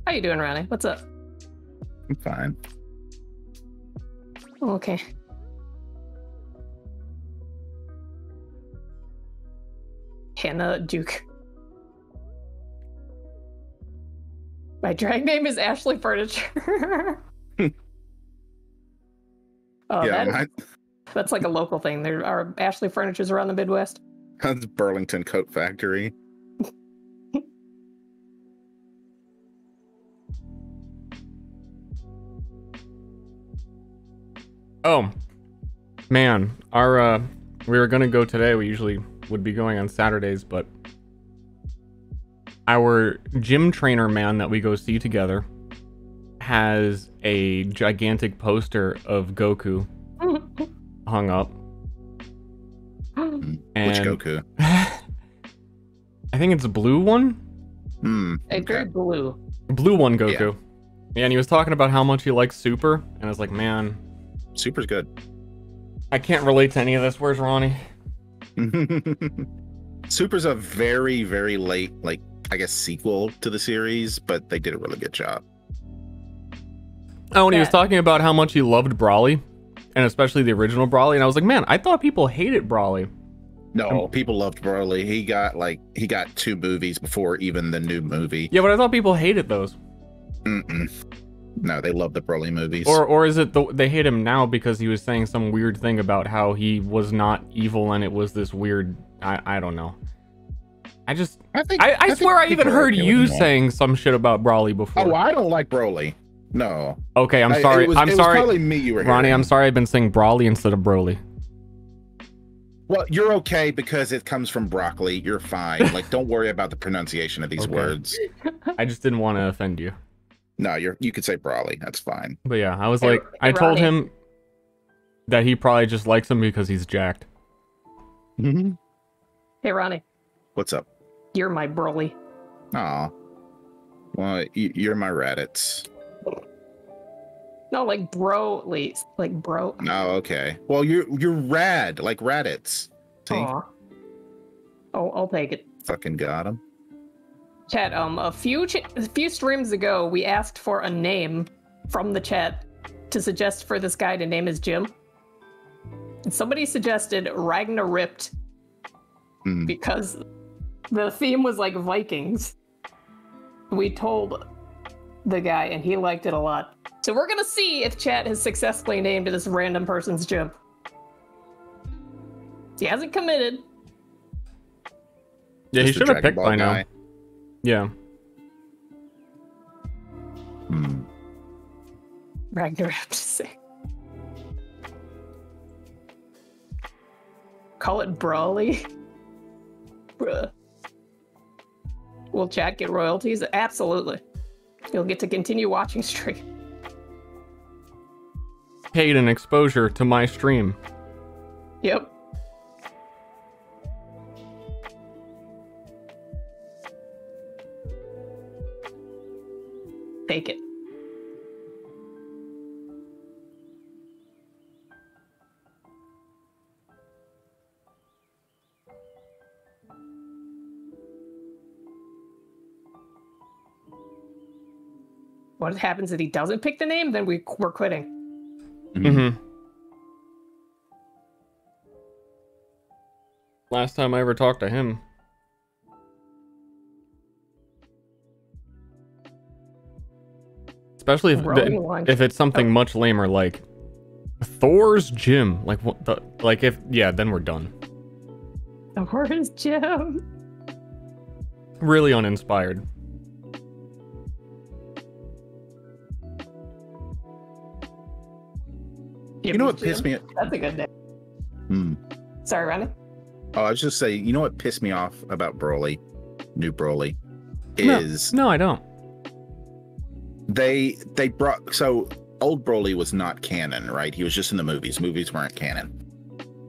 how you doing, Ronnie? What's up? I'm fine. Okay. Hannah Duke. My drag name is Ashley Furniture. *laughs* oh, yeah, that- that's like a local thing. There are Ashley Furnitures around the Midwest. that's Burlington Coat Factory. Oh, man, our uh, we were gonna go today. We usually would be going on Saturdays, but our gym trainer man that we go see together has a gigantic poster of Goku *laughs* hung up. Which And Goku? *laughs* I think it's a blue one. Hmm. A very blue. Blue one Goku. Yeah. and he was talking about how much he likes Super, and I was like, man, Super's good. I can't relate to any of this. Where's Ronnie? *laughs* Super's a very, very late, like I guess, sequel to the series, but they did a really good job. Oh, and he was talking about how much he loved Brawly, and especially the original Brawly, and I was like, man, I thought people hated Brawly. No, people loved Broly. He got like he got two movies before even the new movie. Yeah, but I thought people hated those. Mm-mm. No, they love the Broly movies. Or, or is it the, they hate him now because he was saying some weird thing about how he was not evil and it was this weird? I, I don't know. I just, I think I, I, think swear I even heard you saying some shit about Broly before. Oh, I don't like Broly. No. okay, I'm I- sorry. was- I'm it was sorry, probably me you were Ronnie. hearing. I'm sorry. I've been saying Broly instead of Broly. Well, you're okay because it comes from broccoli. You're fine. Like, don't worry about the pronunciation of these *laughs* Okay. words. I just didn't want to offend you. No, you're you could say Brawley. That's fine. But yeah, I was Hey, like, I told him that he probably just likes him because he's jacked. Mm-hmm. Hey, Ronnie, What's up? you're my Broly. Aw. Well, you're my Reddits. No, like Broly, like bro. Oh, okay. Well, you're you're rad, like Reddits. See, Aw. Oh, I'll take it. fucking got him. Chat. Um, a few ch- a few streams ago, we asked for a name from the chat to suggest for this guy to name his gym. And somebody suggested Ragnar Ripped Hmm. because the theme was like Vikings. We told the guy, and he liked it a lot. So we're gonna see if chat has successfully named this random person's gym. He hasn't committed. Yeah, he Just the should have picked Ball by now. Guy. Yeah. Hmm. Ragnar Ripped. Say. Call it Brawly. Bruh. Will chat get royalties? Absolutely. You'll get to continue watching stream. Paid an exposure to my stream. Yep. Take it. What happens if he doesn't pick the name? Then we we're quitting. Mm-hmm. Last time I ever talked to him. Especially if, Rolling lunch. if it's something much lamer like Thor's gym. Like what the like if yeah, then we're done. Thor's gym. Really uninspired. You know what pissed me? That's a good name. Hmm. Sorry, Ronnie. Oh, I was just saying. You know what pissed me off about Broly, new Broly, is No. is No, I don't. They they brought so old Broly was not canon, right? He was just in the movies. Movies weren't canon.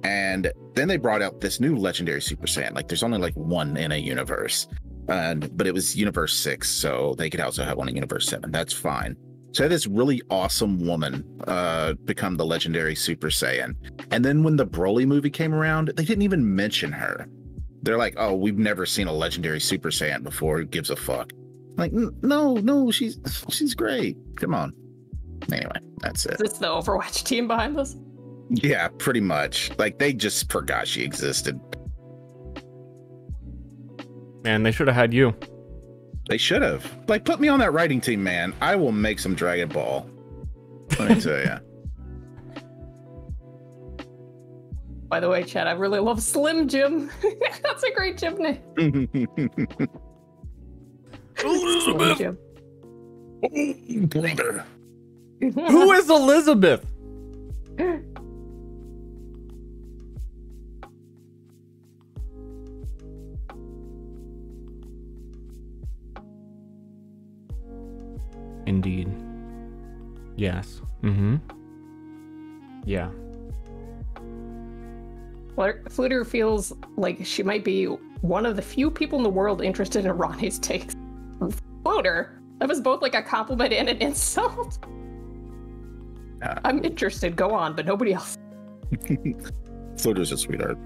And then they brought out this new legendary Super Saiyan. Like there's only like one in a universe. And but it was universe six, so they could also have one in universe seven. That's fine. So this really awesome woman uh become the legendary Super Saiyan. And then when the Broly movie came around, they didn't even mention her. They're like, oh, we've never seen a legendary Super Saiyan before. Who gives a fuck? Like, no, no, she's she's great. Come on. Anyway, that's Is it. this the Overwatch team behind this? Yeah, pretty much. Like they just forgot she existed. Man, they should have had you. They should have. Like, put me on that writing team, man. I will make some Dragon Ball. Let me tell you. *laughs* By the way, Chad, I really love Slim Jim. *laughs* That's a great gym name. *laughs* Slim Jim. *laughs* Who is Elizabeth? Indeed. Yes. Mm-hmm. Yeah. Flutter Fluter feels like she might be one of the few people in the world interested in Ronnie's takes. Fluter? That was both like a compliment and an insult. Uh, I'm interested. Go on, but nobody else. *laughs* Fluter's a sweetheart.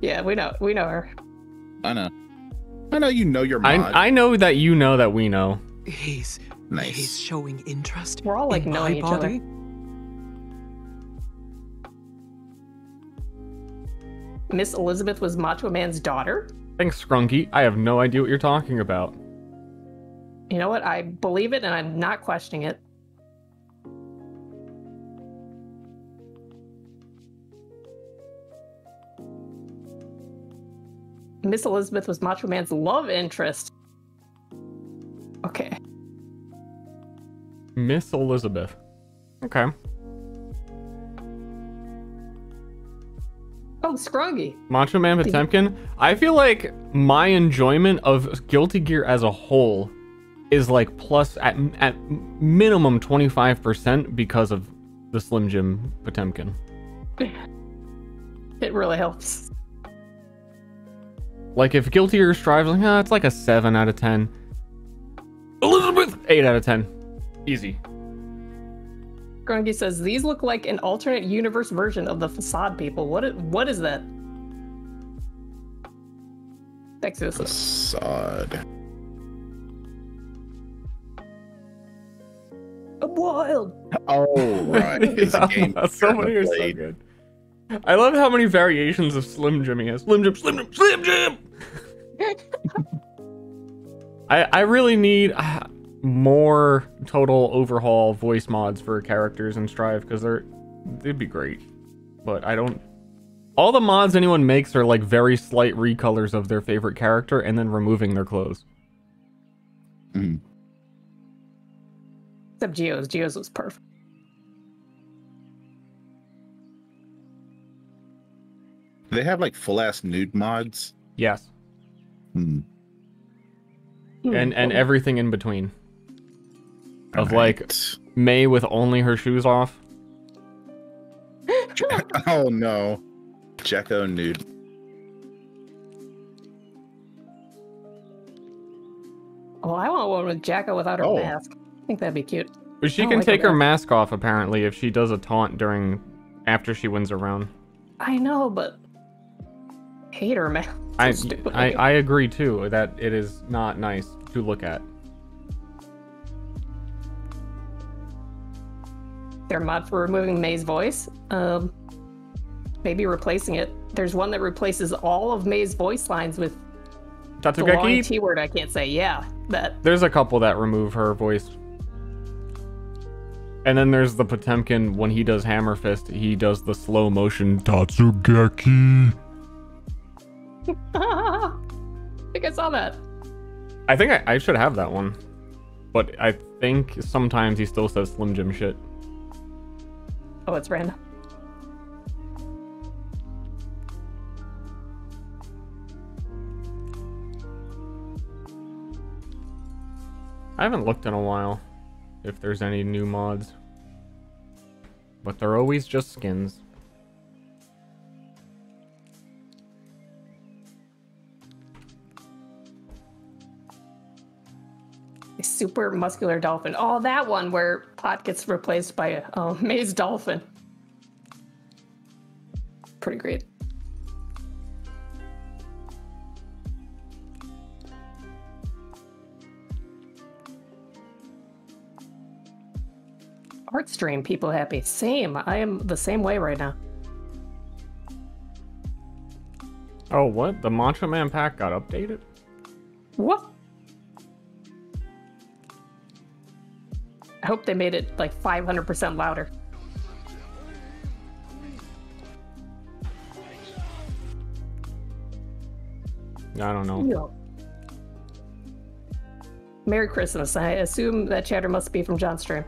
Yeah, we know. We know her. I know. I know you know your I mod. I know that you know that we know. He's nice. he's showing interest. We're all like in knowing my each other. body. Miss Elizabeth was Macho Man's daughter. Thanks, Scrunky. I have no idea what you're talking about. You know what? I believe it, and I'm not questioning it. Miss Elizabeth was Macho Man's love interest. Okay. Miss Elizabeth. Okay. Oh, Scroggy. Macho Man Potemkin. I feel like my enjoyment of Guilty Gear as a whole is like plus at at minimum 25% because of the Slim Jim Potemkin. It really helps. Like if Guilty Gear strives like, ah, it's like a 7 out of 10. Elizabeth 8 out of 10. Easy. Grungy says these look like an alternate universe version of the facade people. What? i- What is that? Texas. Facade. I'm wild. Oh right. *laughs* It's a game so I've many are so good. I love how many variations of Slim Jim he has. Slim Jim, Slim Jim, Slim Jim. *laughs* I I really need uh, more total overhaul voice mods for characters in Strive because they're they'd be great, but I don't. All the mods anyone makes are like very slight recolors of their favorite character and then removing their clothes. Except Geo's. Geo's was perfect. They have like full ass nude mods. Yes, Hmm. and and everything in between. Of like Alright. May with only her shoes off. *laughs* oh no. Jack-O nude. Oh, I want one with Jacko without her Oh. mask. I think that'd be cute. But she can like take her mask. mask off apparently if she does a taunt during after she wins a round. I know, but hate her, man. *laughs* So I. I I agree too that it is not nice to look at. their mod for removing May's voice. Um, maybe replacing it. There's one that replaces all of May's voice lines with the long Tatsugeki, T word I can't say. Yeah, that. there's a couple that remove her voice. And then there's the Potemkin when he does Hammer Fist, he does the slow motion Tatsugeki. *laughs* I think I saw that. I think I, I should have that one. But I think sometimes he still says Slim Jim shit. Oh, it's random. I haven't looked in a while if there's any new mods. But they're always just skins. A super muscular dolphin. Oh, that one where Pot gets replaced by a uh, May's dolphin. Pretty great. Art stream, people happy. Same. I am the same way right now. Oh, what? The Macho Man pack got updated? What? I hope they made it like 500% louder. I don't know. No. Merry Christmas. I assume that chatter must be from John Stream.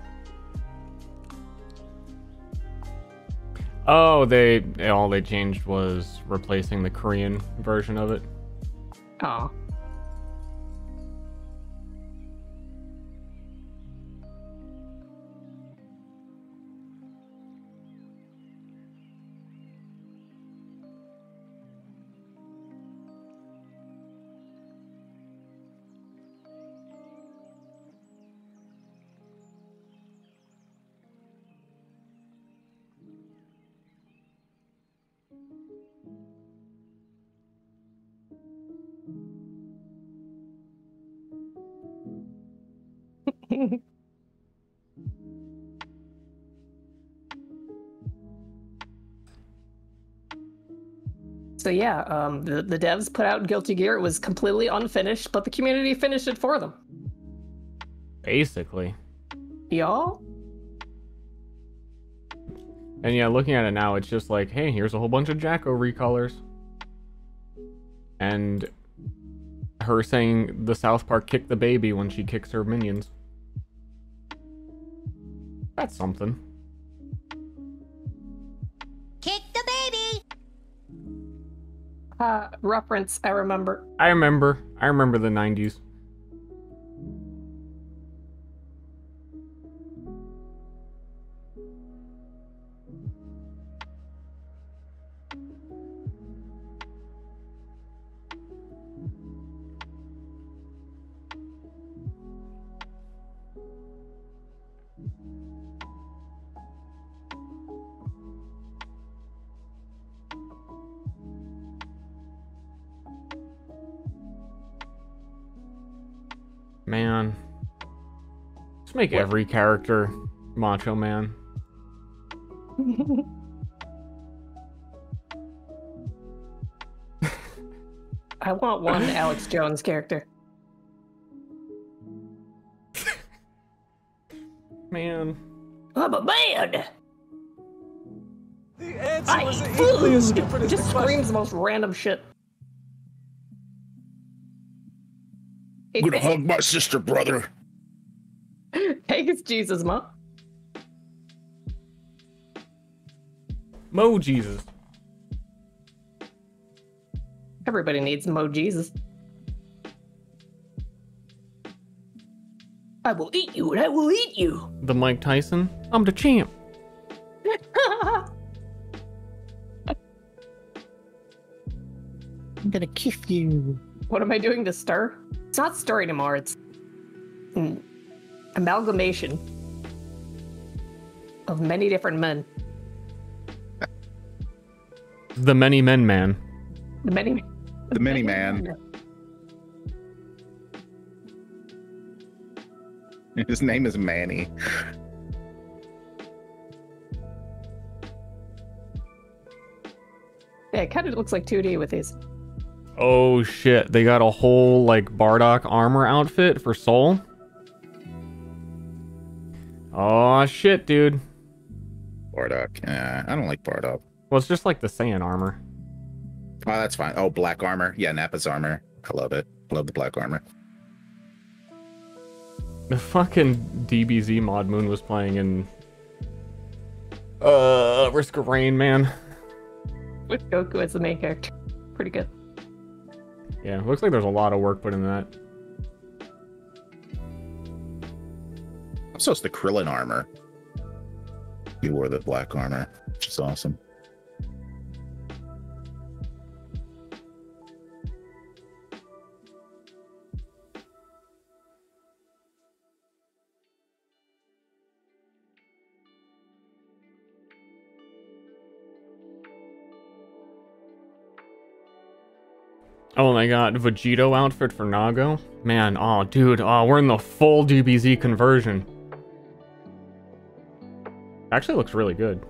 Oh, they all they changed was replacing the Korean version of it. Oh. So yeah, um, the, the devs put out Guilty Gear. It was completely unfinished, but the community finished it for them. Basically. Y'all? And yeah, looking at it now, it's just like, hey, here's a whole bunch of Jacko recolors. And her saying the South Park kicked the baby when she kicks her minions. That's something. Reference, I remember. I remember. I remember the 90s. Make every character Macho Man. *laughs* *laughs* I want one Alex Jones character. Man. Oh, I'm a man! The answer I was eat equally as food! stupid as Just the screams the most random shit. I'm gonna hug my sister, brother. It's Jesus, ma. Mo Jesus. Everybody needs Mo Jesus. I will eat you and I will eat you. The Mike Tyson. I'm the champ. *laughs* I'm gonna kiss you. What am I doing to Ster? It's not Ster anymore. It's an amalgamation of many different men. The Many Men Man. The many. The mini man. *laughs* His name is Manny. Yeah, it kind of looks like 2D with these. Oh shit, they got a whole like Bardock armor outfit for Sol. Oh shit, dude. Bardock. Yeah, I don't like Bardock. Well, it's just like the Saiyan armor. Oh, that's fine. Oh, black armor. Yeah, Nappa's armor. I love it. Love the black armor. The fucking DBZ mod moon was playing in uh Risk of Rain, man. With Goku as the main character. Pretty good. Yeah, looks like there's a lot of work put in that. So it's the Krillin armor. He wore the black armor, which is awesome. Oh my god, Vegito outfit for Nago? Man, oh dude, oh we're in the full DBZ conversion. Actually looks really good.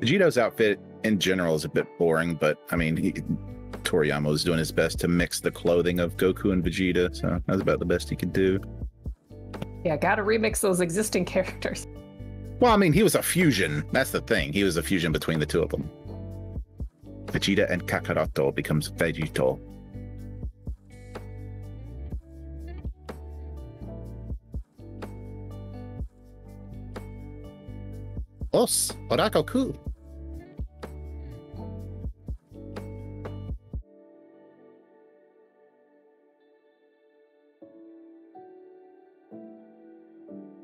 Vegeto's outfit in general is a bit boring, but I mean, he, Toriyama was doing his best to mix the clothing of Goku and Vegeta, so that's about the best he could do. Yeah, gotta remix those existing characters. Well, I mean, he was a fusion. That's the thing. He was a fusion between the two of them. Vegeta and Kakaroto becomes Vegito. Os, Orakoku.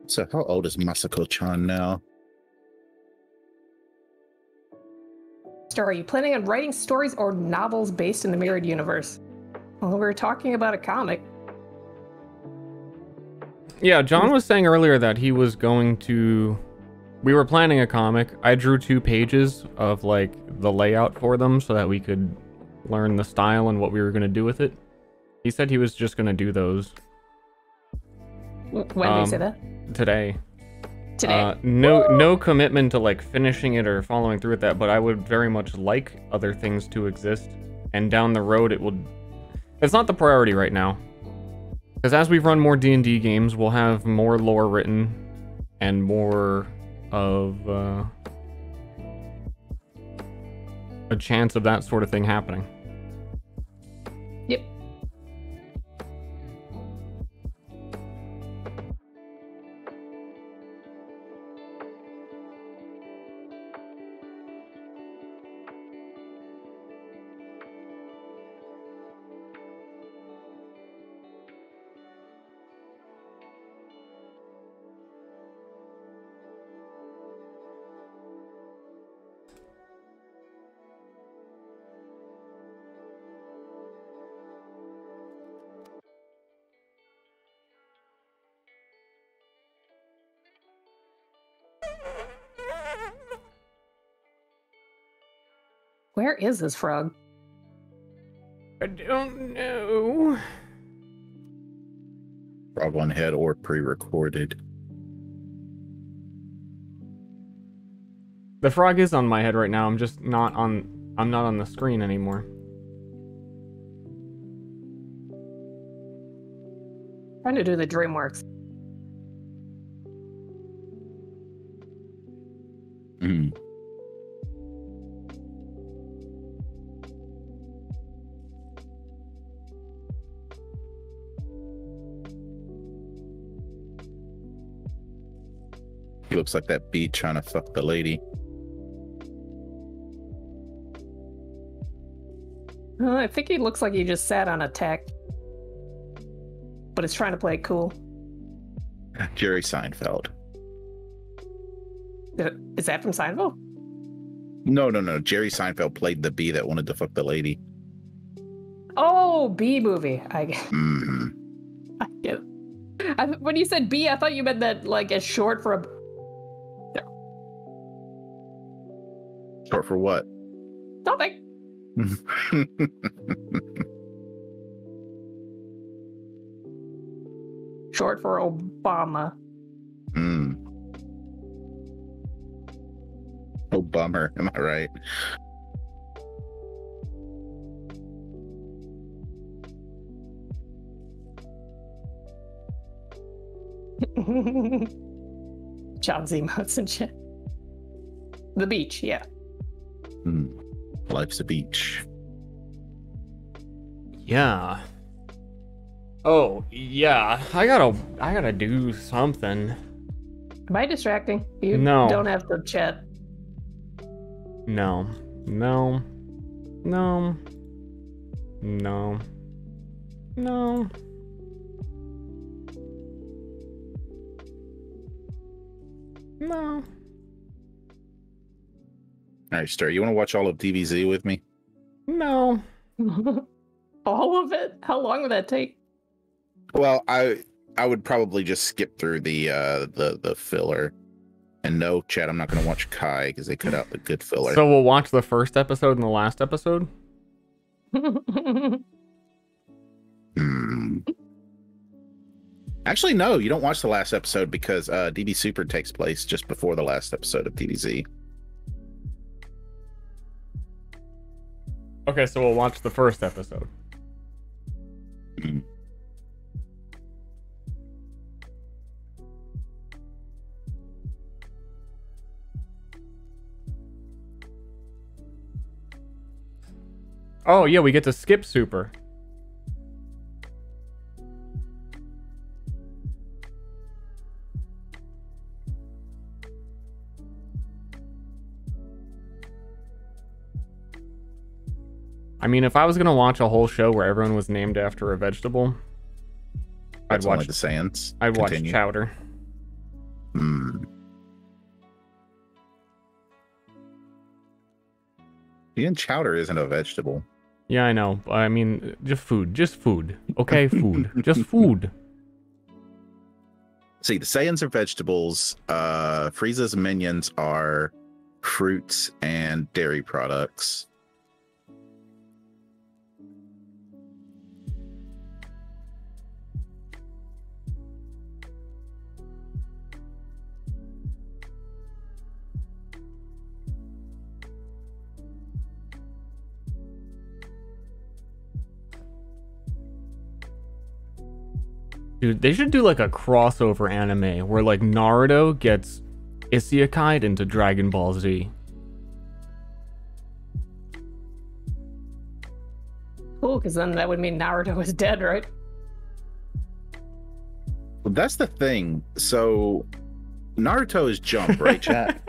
So, how old is Masako chan now? Star, are you planning on writing stories or novels based in the mirrored universe? Well, we were talking about a comic. Yeah, John was saying earlier that he was going to. We were planning a comic. I drew two pages of like the layout for them so that we could learn the style and what we were going to do with it. He said he was just gonna do those When did he say Um, that? today. Today. Uh, no, no commitment to like finishing it or following through with that, but I would very much like other things to exist, and down the road it will. It's not the priority right now, because as we run more D and D games, we'll have more lore written, and more of uh, a chance of that sort of thing happening. Where is this frog? I don't know. Frog on head or pre-recorded. The frog is on my head right now. I'm just not on. I'm not on the screen anymore. Trying to do the DreamWorks. Mhm. He looks like that bee trying to fuck the lady. Uh, I think he looks like he just sat on a tech, but it's trying to play it cool. *laughs* Jerry Seinfeld. Uh, Is that from Seinfeld? No, no, no. Jerry Seinfeld played the bee that wanted to fuck the lady. Oh, B movie. I, *laughs* hmm I get. I, when you said B, I thought you meant that like as short for a for what? nothing. *laughs* Short for Obama. mm. Oh, bummer. Am I right? *laughs* John Z emotes and shit. The beach, yeah. Hmm. Life's a beach. Yeah. Oh yeah. I gotta. I gotta do something. Am I distracting? You No. don't have to chat. No. No. No. No. No. No. All right, Ster. You want to watch all of DBZ with me? No. *laughs* All of it? How long would that take? Well, I I would probably just skip through the uh the the filler. And no, Chad, I'm not going to watch Kai because they cut out the good filler. So we'll watch the first episode and the last episode. *laughs* Hmm. Actually, no, you don't watch the last episode because uh, DB Super takes place just before the last episode of DBZ. Okay, so we'll watch the first episode. Hmm. Oh yeah, we get to skip Super. I mean, if I was gonna watch a whole show where everyone was named after a vegetable, I'd That's only watch the Saiyans. I'd watch Chowder. Hmm. Even chowder isn't a vegetable. Yeah, I know. I mean, just food, just food. Okay, *laughs* food, just food. See, the Saiyans are vegetables. Uh, Frieza's minions are fruits and dairy products. Dude, they should do like a crossover anime where like Naruto gets isekai into Dragon Ball Z. Cool, because then that would mean Naruto is dead, right? Well, that's the thing. So Naruto is jump, right, chat?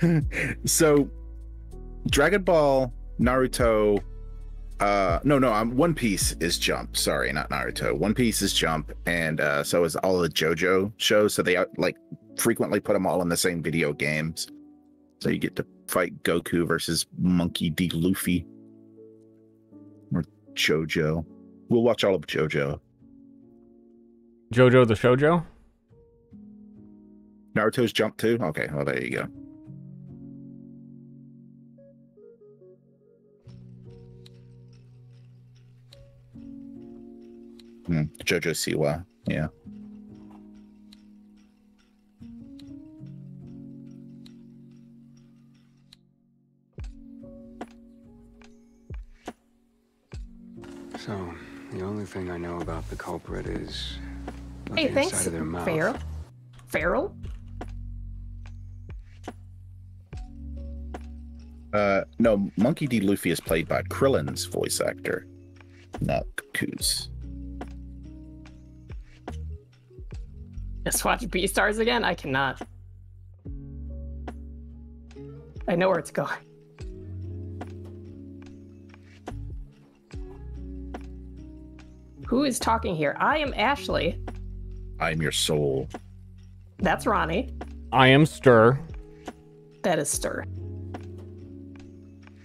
*laughs* *laughs* so Dragon Ball, Naruto, uh no no um one piece is jump. Sorry not naruto. One piece is jump and uh so is all the jojo shows. So they uh, like frequently put them all in the same video games. So you get to fight goku versus monkey d. Luffy. Or jojo. We'll watch all of jojo. Jojo the shoujo? Naruto's jump too? Okay well there you go Hmm, Jojo Siwa, yeah. So, the only thing I know about the culprit is look Hey, inside thanks, of their mouth. Feral. Feral? Uh, no, Monkey D. Luffy is played by Krillin's voice actor, not Goku's. Just watch Beastars again? I cannot. I know where it's going. Who is talking here? I am Ashley. I'm your soul. That's Ronnie. I am Ster. That is Ster.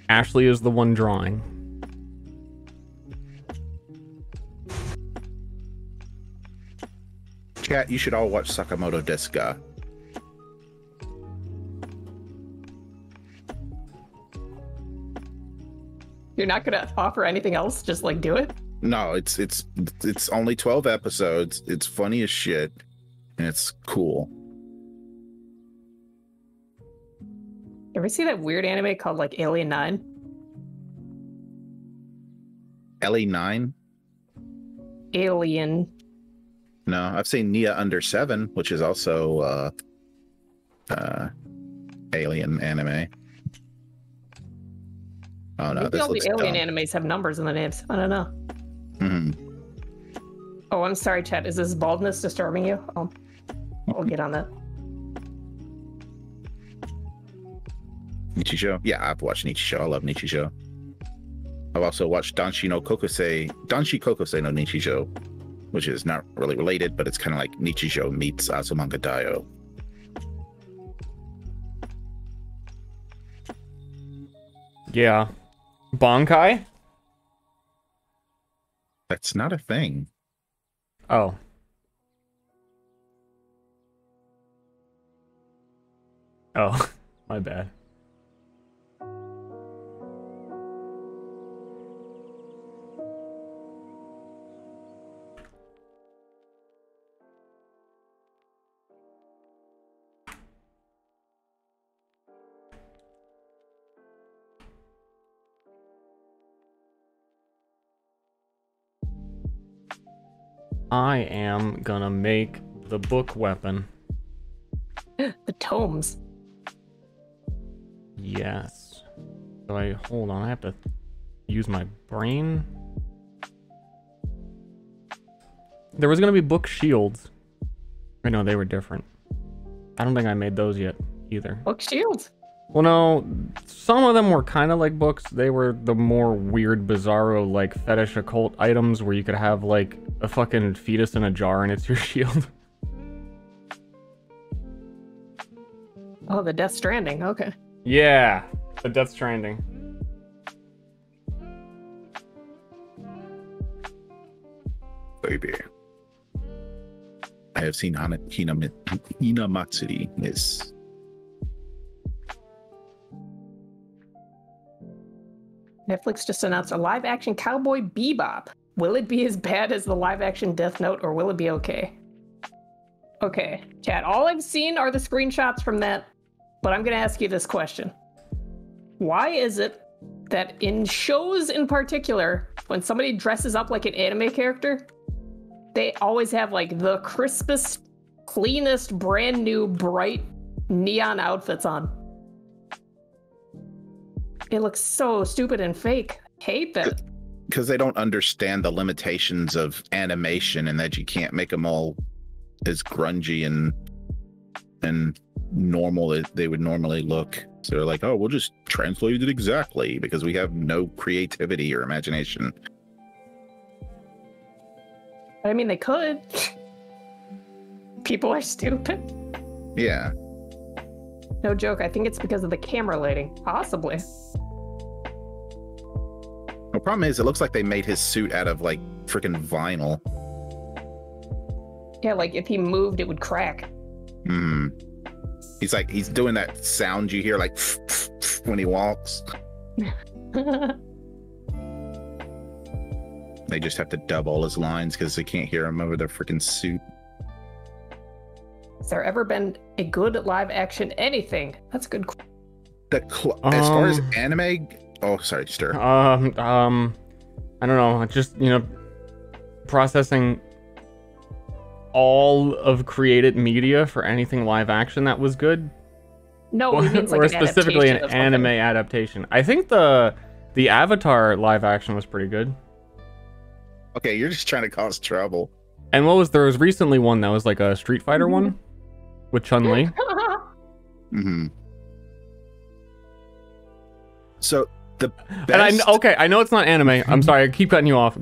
Ashley is the one drawing. Chat, you should all watch Sakamoto Desu ga. You're not gonna offer anything else? Just like do it? No, it's it's it's only 12 episodes. It's funny as shit and it's cool. Ever see that weird anime called like Alien 9? LE9? Alien. No, I've seen Nia Under 7, which is also uh uh alien anime. Oh no, Maybe all the alien dumb. animes have numbers in the names. I don't know. Mhm. Oh, I'm sorry, Chad. Is this baldness disturbing you? Oh, we'll get on that. Nichijou? Yeah, I've watched Nichijou. I love Nichijou. I've also watched Danshi no Kokosei, Danshi Kokosei no Nichijou, which is not really related, but it's kind of like Nichijou meets Azumanga Daioh. Yeah. Bonkai? That's not a thing. Oh. Oh, *laughs* my bad. I am gonna make the book weapon. *gasps* the tomes. Yes. So I hold on, I have to use my brain. There was gonna be book shields. I know they were different. I don't think I made those yet either. Book shields. Well, no, some of them were kind of like books. They were the more weird, bizarro, like fetish occult items where you could have like a fucking fetus in a jar and it's your *laughs* shield. Oh, the Death Stranding. Okay. Yeah, the Death Stranding. Baby. I have seen Hana, Hina, Hina Matsuri. Yes. Netflix just announced a live action Cowboy Bebop. Will it be as bad as the live action Death Note or will it be okay? Okay, chat. All I've seen are the screenshots from that, but I'm going to ask you this question. Why is it that in shows in particular, when somebody dresses up like an anime character, they always have like the crispest, cleanest, brand new, bright neon outfits on. It looks so stupid and fake. Hate that. because they don't understand the limitations of animation and that you can't make them all as grungy and and normal as they would normally look. So they're like, oh, we'll just translate it exactly because we have no creativity or imagination. I mean, they could. *laughs* People are stupid. Yeah. No joke. I think it's because of the camera lighting. Possibly. The problem is, it looks like they made his suit out of like freaking vinyl. Yeah, like if he moved, it would crack. Hmm. He's like, he's doing that sound you hear like *laughs* when he walks. *laughs* They just have to dub all his lines because they can't hear him over their freaking suit. Has there ever been a good live action anything? That's a good. qu- The cl- as far as Um, anime, oh sorry, Ster. Um, um, I don't know. Just you know, processing all of created media for anything live action that was good, No, he means like or an specifically an adaptation something. anime adaptation. I think the the Avatar live action was pretty good. Okay, you're just trying to cause trouble. And what was there was recently one that was like a Street Fighter one with Chun Li. *laughs* hmm So the best, And I okay, I know it's not anime. I'm sorry, I keep cutting you off.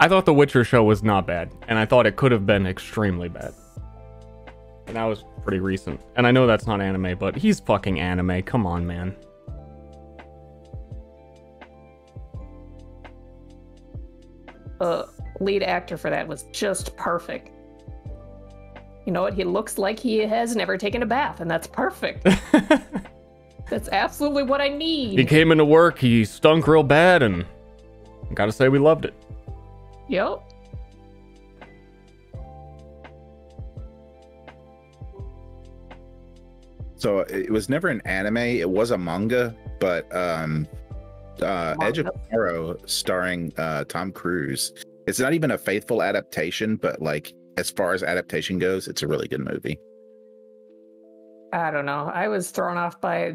I thought the Witcher show was not bad, and I thought it could have been extremely bad. And that was pretty recent. And I know that's not anime, but he's fucking anime. Come on, man. the lead actor for that was just perfect. You know what? He looks like he has never taken a bath, and that's perfect. *laughs* that's absolutely what I need. He came into work, he stunk real bad, and gotta say we loved it. Yep. so it was never an anime. It was a manga, but um, uh, Edge of Tomorrow, starring uh, Tom Cruise. It's not even a faithful adaptation, but like as far as adaptation goes, it's a really good movie. I don't know. I was thrown off by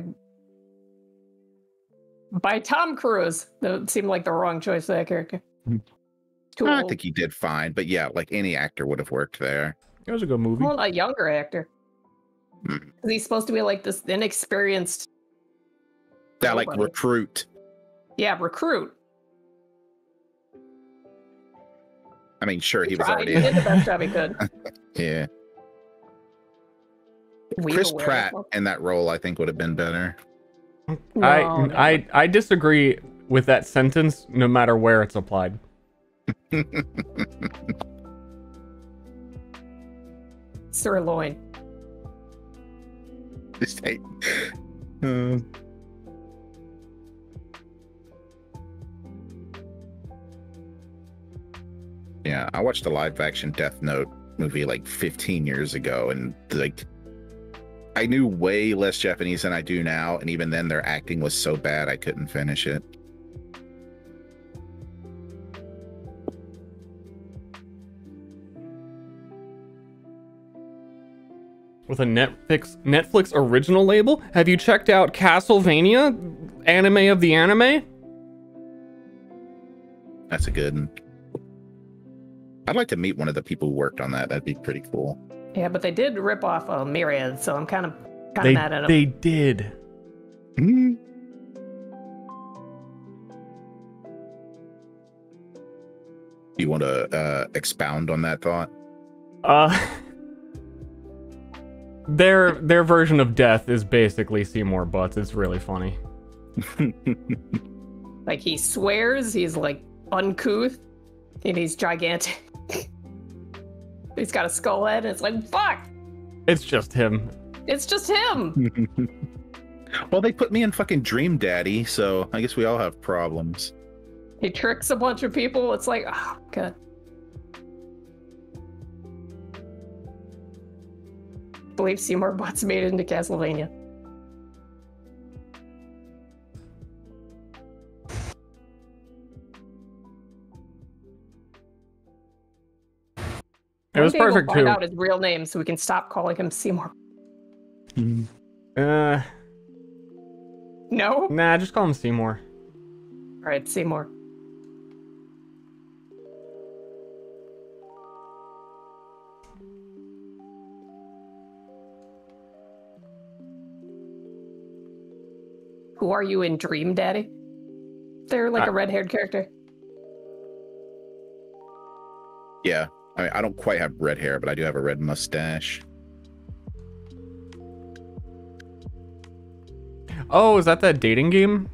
by Tom Cruise. That seemed like the wrong choice for that character. Too I old. think he did fine, but yeah, like any actor would have worked there. It was a good movie. Well, a younger actor. Hmm. 'Cause He's supposed to be like this inexperienced, That like Nobody. recruit. yeah, recruit. I mean, sure, he was Tried. already. He did the best job he *laughs* could. yeah, We Chris Pratt in that role, I think, would have been better. No, I no. I I disagree with that sentence no matter where it's applied. sirloin. Just hate. Uh, yeah, I watched a live action Death Note movie like 15 years ago, and like I knew way less Japanese than I do now, and even then their acting was so bad I couldn't finish it. With a Netflix Netflix original label, have you checked out Castlevania, anime of the anime? That's a good. one. I'd like to meet one of the people who worked on that. That'd be pretty cool. Yeah, but they did rip off a myriad, so I'm kind of kind of mad at them. they did. Hmm. You want to uh, expound on that thought? Uh *laughs* Their their version of death is basically Seymour Butts. It's really funny. *laughs* Like he swears, he's like uncouth, and he's gigantic. He's got a skull head, and it's like fuck. It's just him. It's just him. *laughs* well, they put me in fucking Dream Daddy, so I guess we all have problems. he tricks a bunch of people. It's like, oh god. I believe Seymour Butts made it into Castlevania. It was One day we'll perfect find too. out his real name so we can stop calling him Seymour. Uh, No? nah, just call him Seymour. All right, Seymour. Who are you in Dream Daddy? They're like I- a red-haired character. Yeah. I mean, I don't quite have red hair, but I do have a red mustache. Oh, is that that dating game?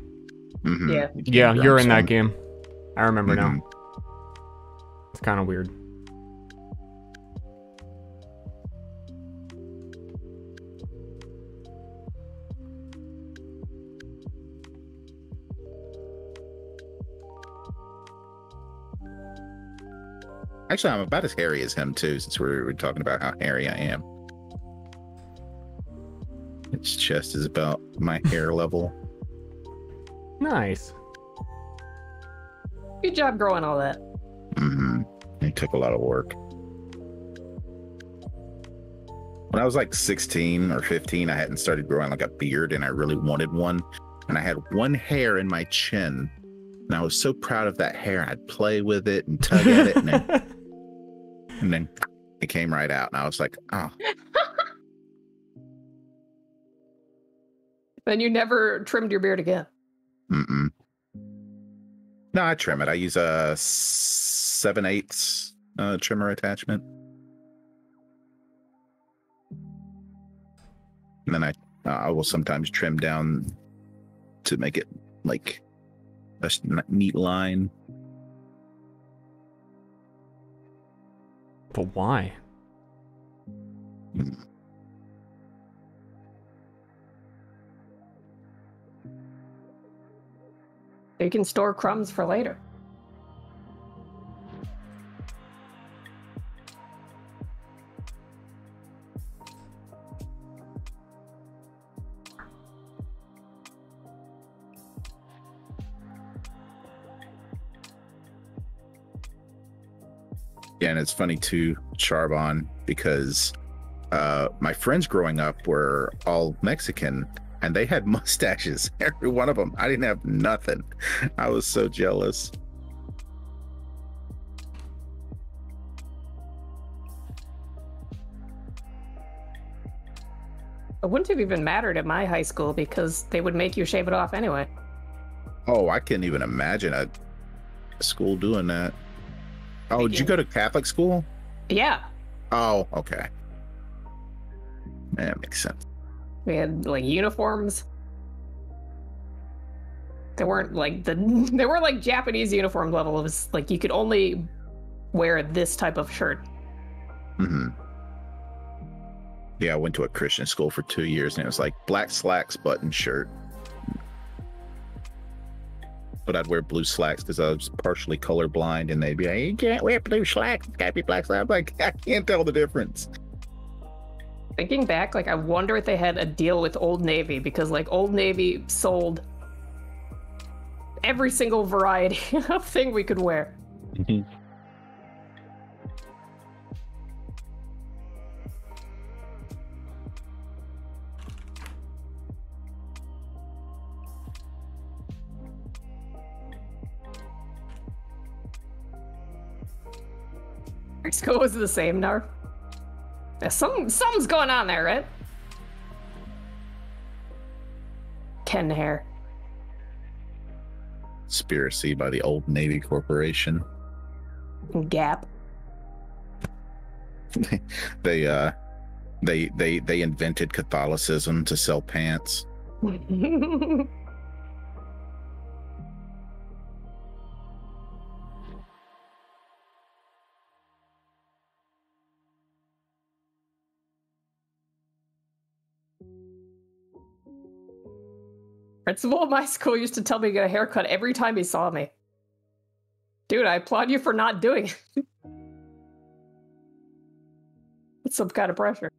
Mhm. Yeah. Yeah, you're in that game. I remember now. Mhm. It's kind of weird. Actually, I'm about as hairy as him too, since we were talking about how hairy I am. His chest is about my *laughs* hair level. Nice. Good job growing all that. hmm It took a lot of work. When I was like 16 or 15, I hadn't started growing like a beard and I really wanted one. And I had one hair in my chin. And I was so proud of that hair. I'd play with it and tug at it. And then, *laughs* and then it came right out. And I was like, oh, *laughs* Then you never trimmed your beard again. mm-mm. No, I trim it. I use a seven eighths uh, trimmer attachment. And then I, uh, I will sometimes trim down to make it like a neat line. But why? You can store crumbs for later. Yeah, and it's funny too, Charbon, because uh, my friends growing up were all Mexican and they had *laughs* mustaches, *laughs* every one of them. I didn't have nothing. I was so jealous. It wouldn't have even mattered at my high school because they would make you shave it off anyway. Oh, I couldn't even imagine a school doing that. Oh, did you go to Catholic school? Yeah, Oh, okay. That makes sense. we had like uniforms. They weren't like the *laughs* they were like Japanese uniform level. It was like you could only wear this type of shirt. hmm Yeah, I went to a Christian school for two years and it was like black slacks, button shirt. But I'd wear blue slacks because I was partially colorblind and they'd be like, you can't wear blue slacks. It's gotta be black slacks. I'm like, *laughs* I can't tell the difference. Thinking back, like I wonder if they had a deal with Old Navy because like Old Navy sold every single variety *laughs* of thing we could wear. Mm-hmm. School was the same now. Some something's going on there, right? Ken hair. Conspiracy by the Old Navy Corporation. Gap. *laughs* they uh they they they invented Catholicism to sell pants. *laughs* Principal of my school used to tell me to get a haircut every time he saw me. Dude, I applaud you for not doing it. *laughs* it's some kind of pressure.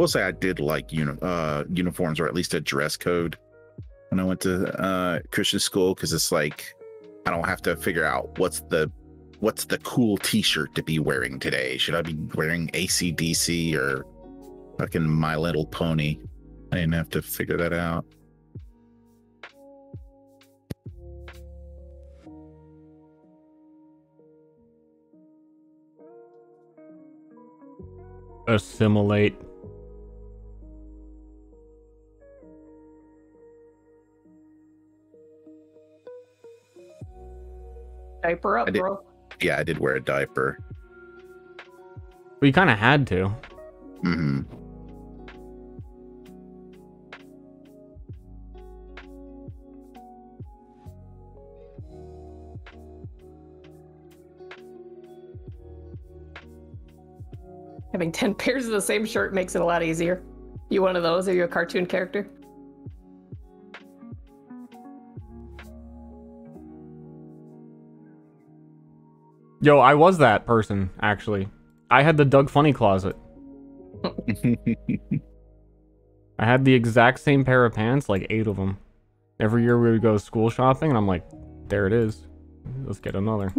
Will say I did like uni- uh, uniforms or at least a dress code when I went to uh, Christian school because it's like I don't have to figure out what's the what's the cool T-shirt to be wearing today. Should I be wearing AC/DC or fucking My Little Pony? I didn't have to figure that out. Assimilate. Diaper up, did- bro. Yeah, I did wear a diaper. We kind of had to. hmm Having 10 *laughs* pairs of the same shirt makes it a lot easier. You one of those? Are you a cartoon character? Yo, I was that person actually. I had the Doug Funnie closet. *laughs* I had the exact same pair of pants, like eight of them. Every year we would go school shopping, and I'm like, there it is. Let's get another. *laughs*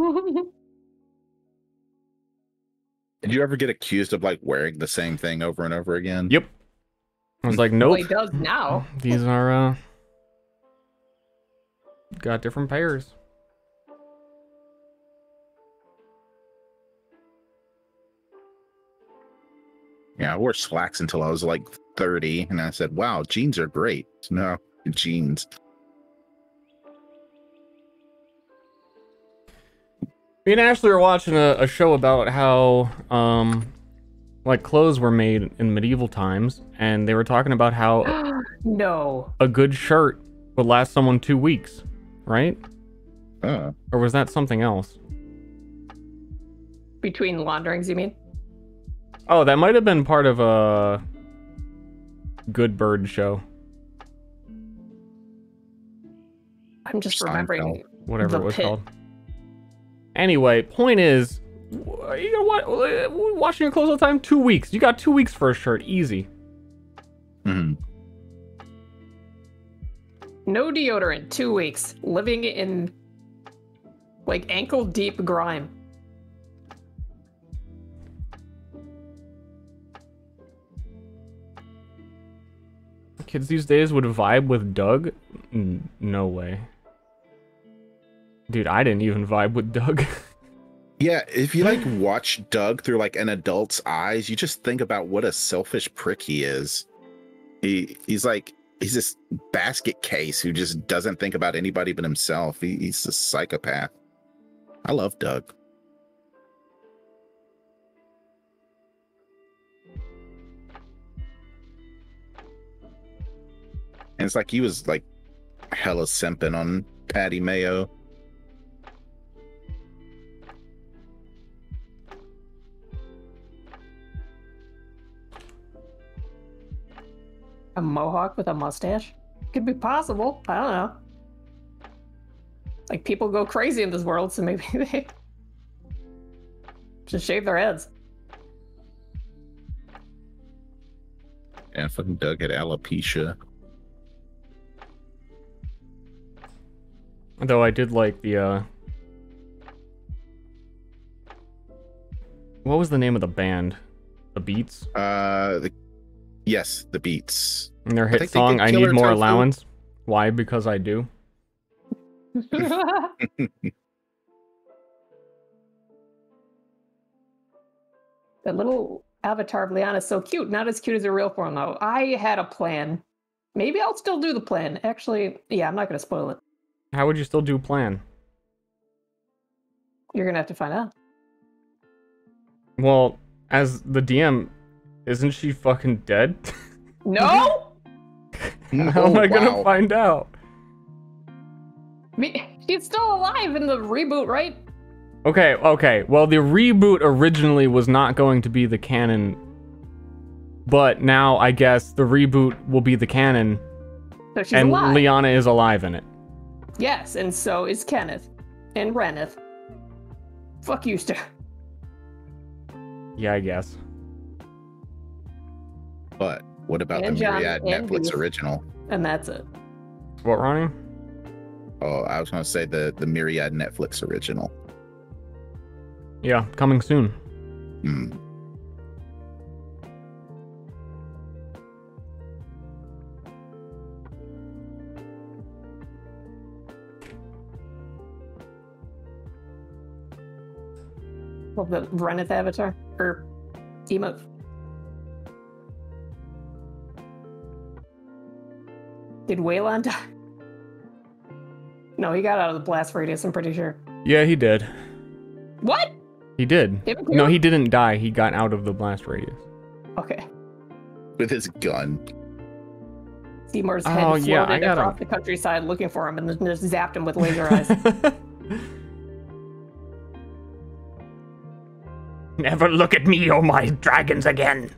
Did you ever get accused of like wearing the same thing over and over again? Yep. I was like, Well, nope. he does now. These are uh got different pairs. Yeah, I wore slacks until I was like 30, and I said, "Wow, jeans are great." No, jeans. Me and Ashley were watching a, a show about how um like clothes were made in medieval times and they were talking about how *gasps* no. a good shirt would last someone two weeks, right? Uh, Or was that something else? Between launderings, you mean? Oh, that might have been part of a Good Bird show. I'm just remembering whatever the it was pit. called. Anyway, point is, w- you know what? w- Washing your clothes all the time, two weeks. You got two weeks for a shirt, easy. mhm. No deodorant, two weeks. Living in like ankle deep grime. Kids these days would vibe with Doug? N- no way. Dude, I didn't even vibe with Doug. *laughs* Yeah, if you like *laughs* watch Doug through like an adult's eyes, you just think about what a selfish prick he is. He he's like he's this basket case who just doesn't think about anybody but himself. He, he's a psychopath. I love Doug. And it's like he was like hella simping on Patty Mayo. A mohawk with a mustache? Could be possible. I don't know. Like people go crazy in this world, so maybe *laughs* they just shave their heads. And fucking Doug had alopecia. Though I did like the uh What was the name of the band? The Beets? Uh, the, yes, the Beets. And their I hit think they song I Need More Tofu. Allowance. Why? Because I do. *laughs* *laughs* That little avatar of Liana is so cute. Not as cute as her real form, though. I had a plan. Maybe I'll still do the plan. Actually, yeah, I'm not going to spoil it. How would you still do plan? You're going to have to find out. Well, as the DM, isn't she fucking dead? No? *laughs* How am I gonna wow. find out? Me- She's still alive in the reboot, right? Okay, okay. Well, the reboot originally was not going to be the canon, but now I guess the reboot will be the canon, So she's and alive. Liana is alive in it. Yes, and so is Kenneth. And Reneth. Fuck you, Stu. Yeah, I guess. But what about And the John Myriad Netflix Beef. original? And that's it. What, Ronnie? Oh, I was gonna say the the Myriad Netflix original. Yeah, coming soon. Hmm. Well, the Reneth avatar or emote. Did Waylon die? No, he got out of the blast radius. I'm pretty sure. Yeah, he did. What? He did. Him No, he didn't die. He got out of the blast radius. Okay. With his gun. Seymour's head Oh, yeah, I floated gotta- across the countryside looking for him and then just zapped him with laser eyes. *laughs* *laughs* Never look at me or my dragons again.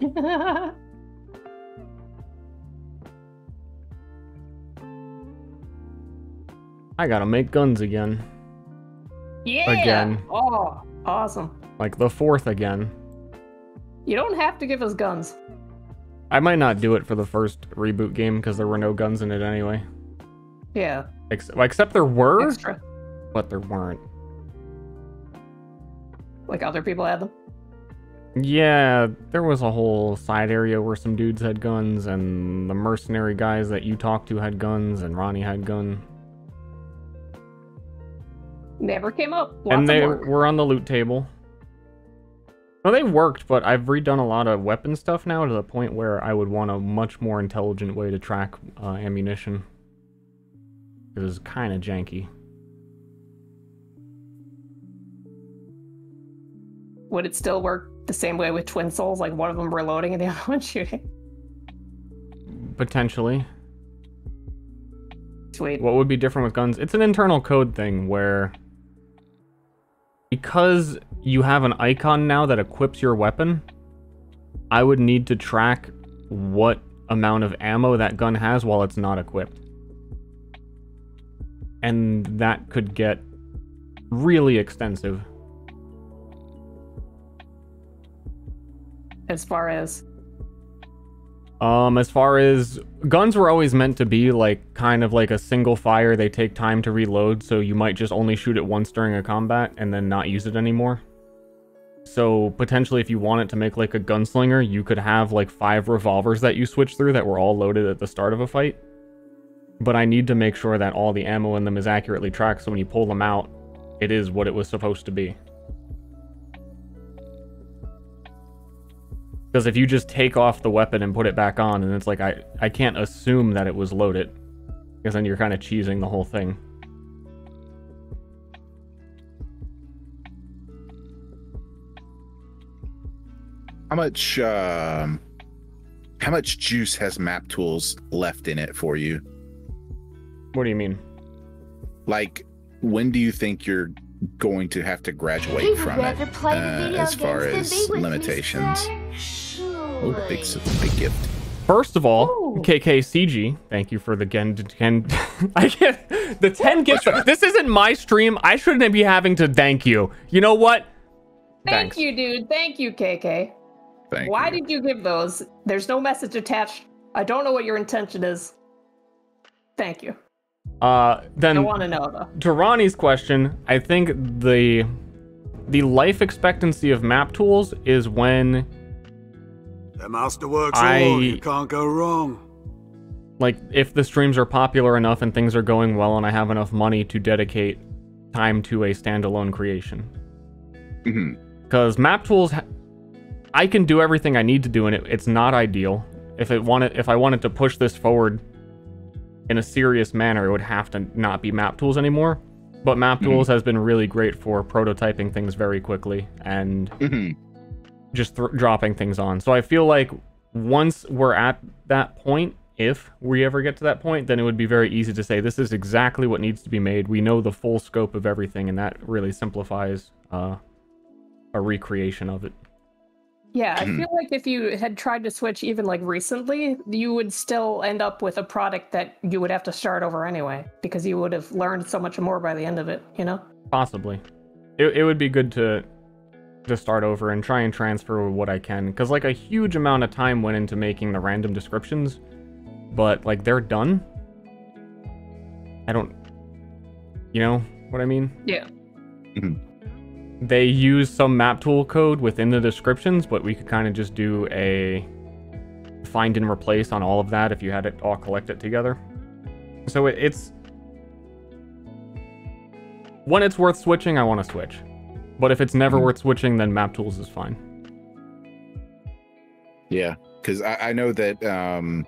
*laughs* I gotta make guns again. yeah. Again. Oh, awesome. Like the fourth again. You don't have to give us guns. I might not do it for the first reboot game because there were no guns in it anyway. Yeah. Ex- except there were, Extra. but there weren't. Like other people had them. Yeah, there was a whole side area where some dudes had guns, and the mercenary guys that you talked to had guns, and Ronnie had gun. Never came up. Lots and they were on the loot table. Well, they worked, but I've redone a lot of weapon stuff now to the point where I would want a much more intelligent way to track uh, ammunition. It was kind of janky. Would it still work the same way with twin souls? Like one of them reloading and the *laughs* other one shooting? Potentially. Sweet. What would be different with guns? It's an internal code thing where because you have an icon now that equips your weapon, I would need to track what amount of ammo that gun has while it's not equipped. And that could get really extensive. As far as Um, as far as guns were always meant to be like kind of like a single fire, they take time to reload, so you might just only shoot it once during a combat and then not use it anymore. So potentially if you wanted to make like a gunslinger, you could have like five revolvers that you switch through that were all loaded at the start of a fight. But I need to make sure that all the ammo in them is accurately tracked so when you pull them out, it is what it was supposed to be. Because if you just take off the weapon and put it back on, and it's like I I can't assume that it was loaded, because then you're kind of cheesing the whole thing. How much um how much juice has map tools left in it for you? What do you mean? Like when do you think you're going to have to graduate would from it play uh, video as far games as than be with limitations? Oh, big, big gift. First of all, KKCG, thank you for the gen. gen *laughs* I can't. The 10 gifts. This isn't my stream. I shouldn't be having to thank you. You know what? Thank Thanks. you, dude. Thank you, KK. Thank Why you. did you give those? There's no message attached. I don't know what your intention is. Thank you. Uh, I then want to know though. to Ronnie's question, I think the the life expectancy of map tools is when The masterwork's I- all, you can't go wrong. like if the streams are popular enough and things are going well and I have enough money to dedicate time to a standalone creation. Mhm. Because map tools, I can do everything I need to do in it. It's not ideal. If it wanted, if I wanted to push this forward in a serious manner, it would have to not be map tools anymore. But map Mhm. tools has been really great for prototyping things very quickly and Mhm. Just thr dropping things on. So I feel like once we're at that point, if we ever get to that point, then it would be very easy to say this is exactly what needs to be made. We know the full scope of everything, and that really simplifies uh, a recreation of it. Yeah, I Mhm. feel like if you had tried to switch even like recently, you would still end up with a product that you would have to start over anyway, because you would have learned so much more by the end of it, you know? Possibly. It, it would be good to to start over and try and transfer what I can. Because, like, a huge amount of time went into making the random descriptions, but, like, they're done. I don't. You know what I mean? Yeah. Mm-hmm. They use some map tool code within the descriptions, but we could kind of just do a find and replace on all of that if you had it all collected together. So it, it's when it's worth switching, I want to switch. But if it's never worth switching, then map tools is fine. Yeah, because I, I know that um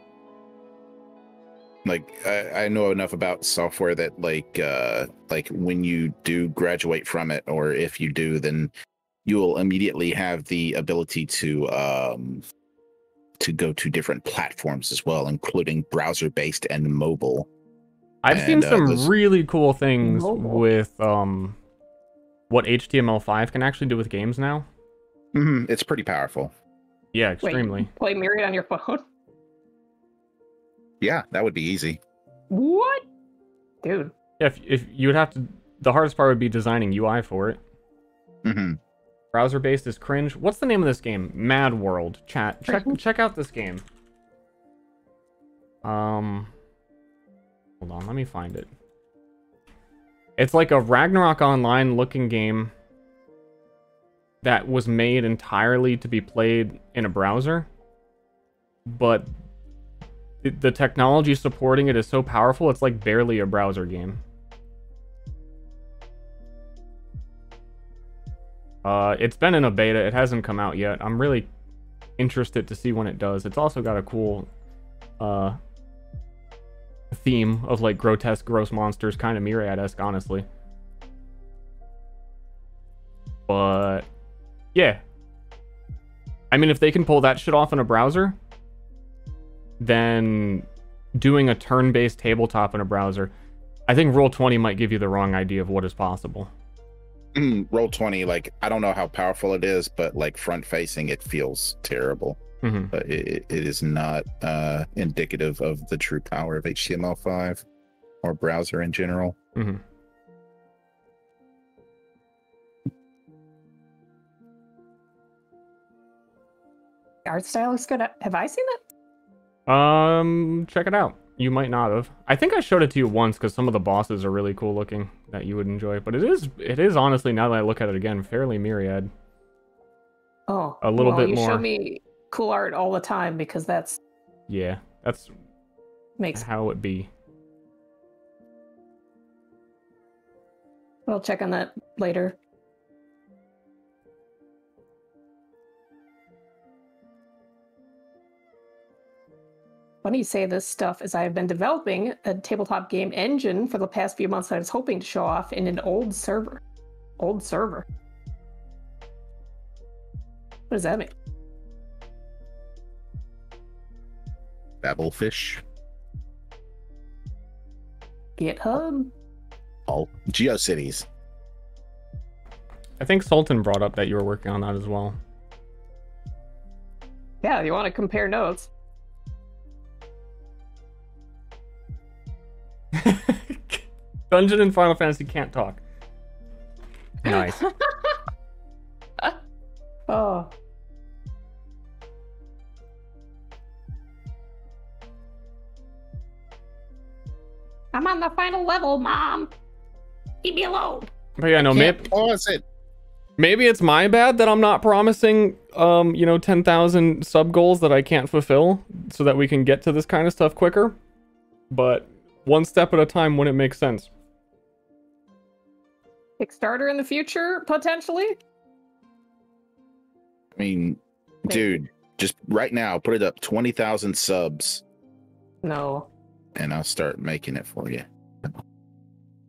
like I, I know enough about software that like uh like when you do graduate from it or if you do then you will immediately have the ability to um to go to different platforms as well including browser based and mobile I've And, seen uh, some those- really cool things Mobile. with um what HTML5 can actually do with games now. Mhm, it's pretty powerful Yeah, Wait, extremely. play Myriad on your phone? yeah that would be easy What? Dude. Yeah, if, if you would have to, the hardest part would be designing UI for it. hmm Browser based is cringe. What's the name of this game? Mad World. Chat. Check check out this game. Um Hold on, let me find it. It's like a Ragnarok online looking game that was made entirely to be played in a browser. But the- technology supporting it is so powerful, it's like barely a browser game. Uh, it's been in a beta. It hasn't come out yet. I'm really interested to see when it does. It's also got a cool uh, theme of like grotesque, gross monsters, kind of myriad-esque, honestly. But yeah, I mean, if they can pull that shit off in a browser, then doing a turn-based tabletop in a browser, I think Roll Twenty might give you the wrong idea of what is possible. Mm, roll 20 like i don't know how powerful it is but like front facing it feels terrible Mhm. but it, it is not uh indicative of the true power of html5 or browser in general hmm Art style looks good. Have I seen that? Um, check it out. You might not have. I think I showed it to you once because some of the bosses are really cool looking that you would enjoy. But it is, it is honestly now that I look at it again, fairly myriad. Oh, A little well, bit you more. show me cool art all the time because that's Yeah, that's makes. how it be. We'll check on that later. Funny you say this stuff as I have been developing a tabletop game engine for the past few months that I was hoping to show off in an old server. Old server. What does that mean? Babblefish GitHub? all geocities I think Sultan brought up that you were working on that as well. Yeah, you want to compare notes. *laughs* Dungeon and Final Fantasy can't talk. *laughs* Nice. Oh. I'm on the final level, Mom. Leave me alone. but yeah, no, Can't maybe pause it maybe it's my bad that I'm not promising, um, you know, ten thousand sub goals that I can't fulfill, so that we can get to this kind of stuff quicker. But one step at a time when it makes sense. Kickstarter in the future, potentially? i mean dude just right now put it up 20000 subs No. And i'll start making it for you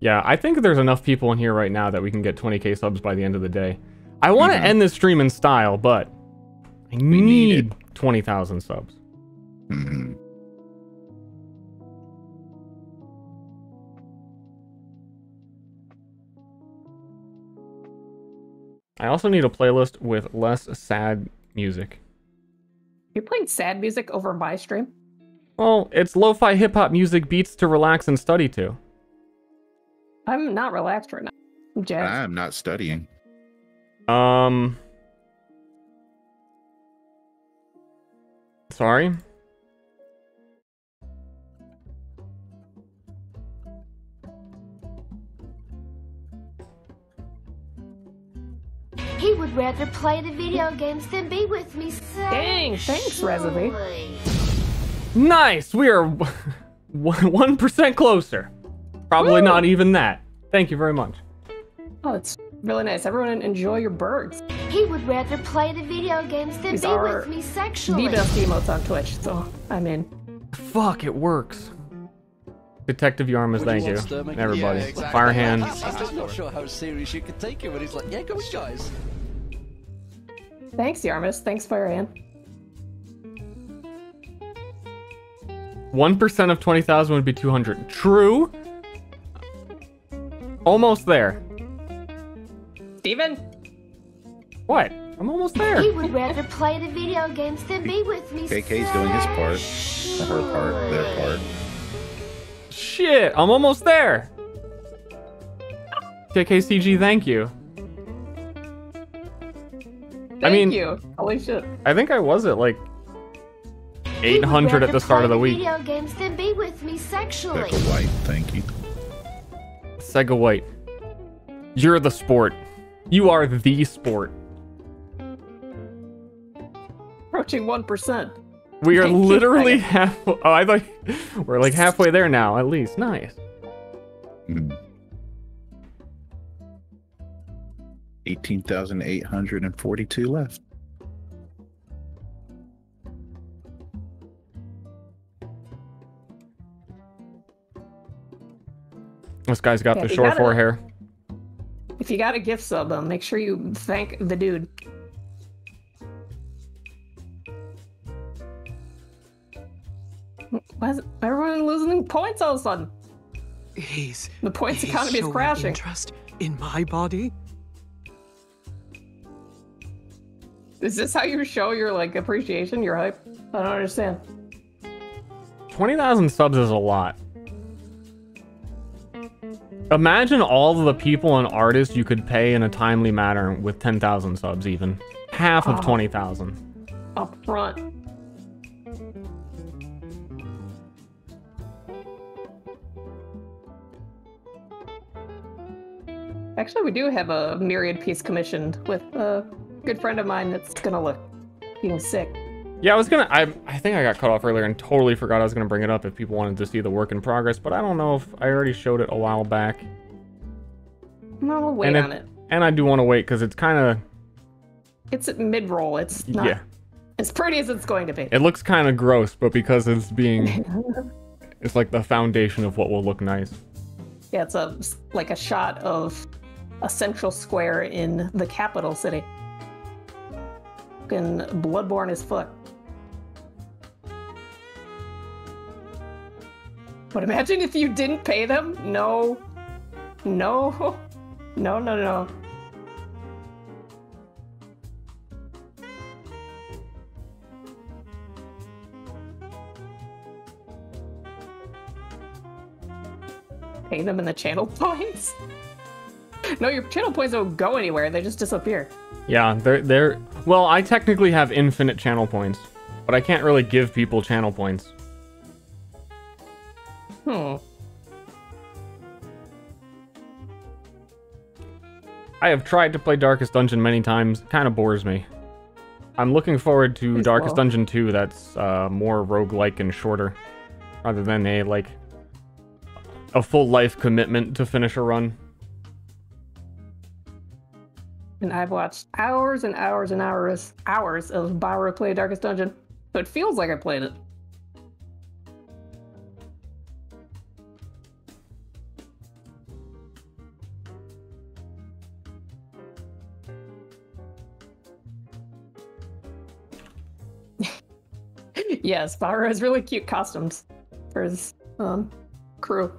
Yeah, I think there's enough people in here right now that we can get 20k subs by the end of the day. I want to Mhm. end this stream in style, but I need need 20,000 subs. Mhm. I also need a playlist with less sad music. You're playing sad music over my stream? Well, it's lo-fi hip-hop music beats to relax and study to. I'm not relaxed right now. I'm. I'm not studying. Um... Sorry? He would rather play the video games than be with me. Dang, thanks, Reservy. Nice. We are *laughs* one percent closer. Probably Woo! not even that. Thank you very much. Oh, it's really nice. Everyone enjoy your birds. He would rather play the video games than These be are with me sexually. The best emotes on Twitch, so I'm in. Fuck, it works. Detective Yarmus, Would thank you. want Sturming? Everybody. Yeah, exactly. Fire hand. He's just not sure how serious you can take it when he's like, yeah, go on, guys. Thanks, Yarmus. Thanks, Firehand. 1% of 20,000 would be 200. True. Almost there. Steven? What? I'm almost there. He would rather play the video games than be with me. KK's doing his part. Her part, their part. Shit, I'm almost there. KKCG, thank you. Thank I mean, you. Holy shit. I think I was at like He would 800 at the start of the week. Video games than be with me sexually. Becca White, thank you. Sega White. You're the sport. You are the sport. Approaching 1%. We are literally Sega. half. Oh, I thought we're like halfway there now, at least. Nice. Hmm. Eighteen thousand eight hundred and forty-two left. This guy's got Yeah, the you short gotta- four hair. If you got a gift sub, um, make sure you thank the dude. Why is everyone losing points all of a sudden? He's The points he's economy is showing crashing. Interest in my body. Is this how you show your like appreciation, your hype? I don't understand. 20,000 subs is a lot. Imagine all the people and artists you could pay in a timely manner with 10,000 subs, even. Half of Oh. 20,000. Up front. Actually, we do have a myriad piece commissioned with a good friend of mine that's gonna look being sick. Yeah, I was gonna. I I think I got cut off earlier and totally forgot I was gonna bring it up if people wanted to see the work in progress, but I don't know if I already showed it a while back. No, we'll wait and on it. And I do want to wait because it's kind of It's mid roll. It's not yeah. as pretty as it's going to be. It looks kind of gross, but because it's being, *laughs* it's like the foundation of what will look nice. Yeah, it's a like a shot of a central square in the capital city. Fucking bloodborne as fuck. But imagine if you didn't pay them? No. No. No, no, no. Pay them in the channel *laughs* points? No, your channel points don't go anywhere. They just disappear. Yeah, they're they're. Well, I technically have infinite channel points, but I can't really give people channel points. Hmm. I have tried to play Darkest Dungeon many times. It kind of bores me. I'm looking forward to Darkest well. Dungeon 2 that's uh, more roguelike and shorter, rather than a like a full life commitment to finish a run. And I've watched hours and hours and hours hours of Baru play Darkest Dungeon. So it feels like I played it. Yes, Baru has really cute costumes for his um, crew.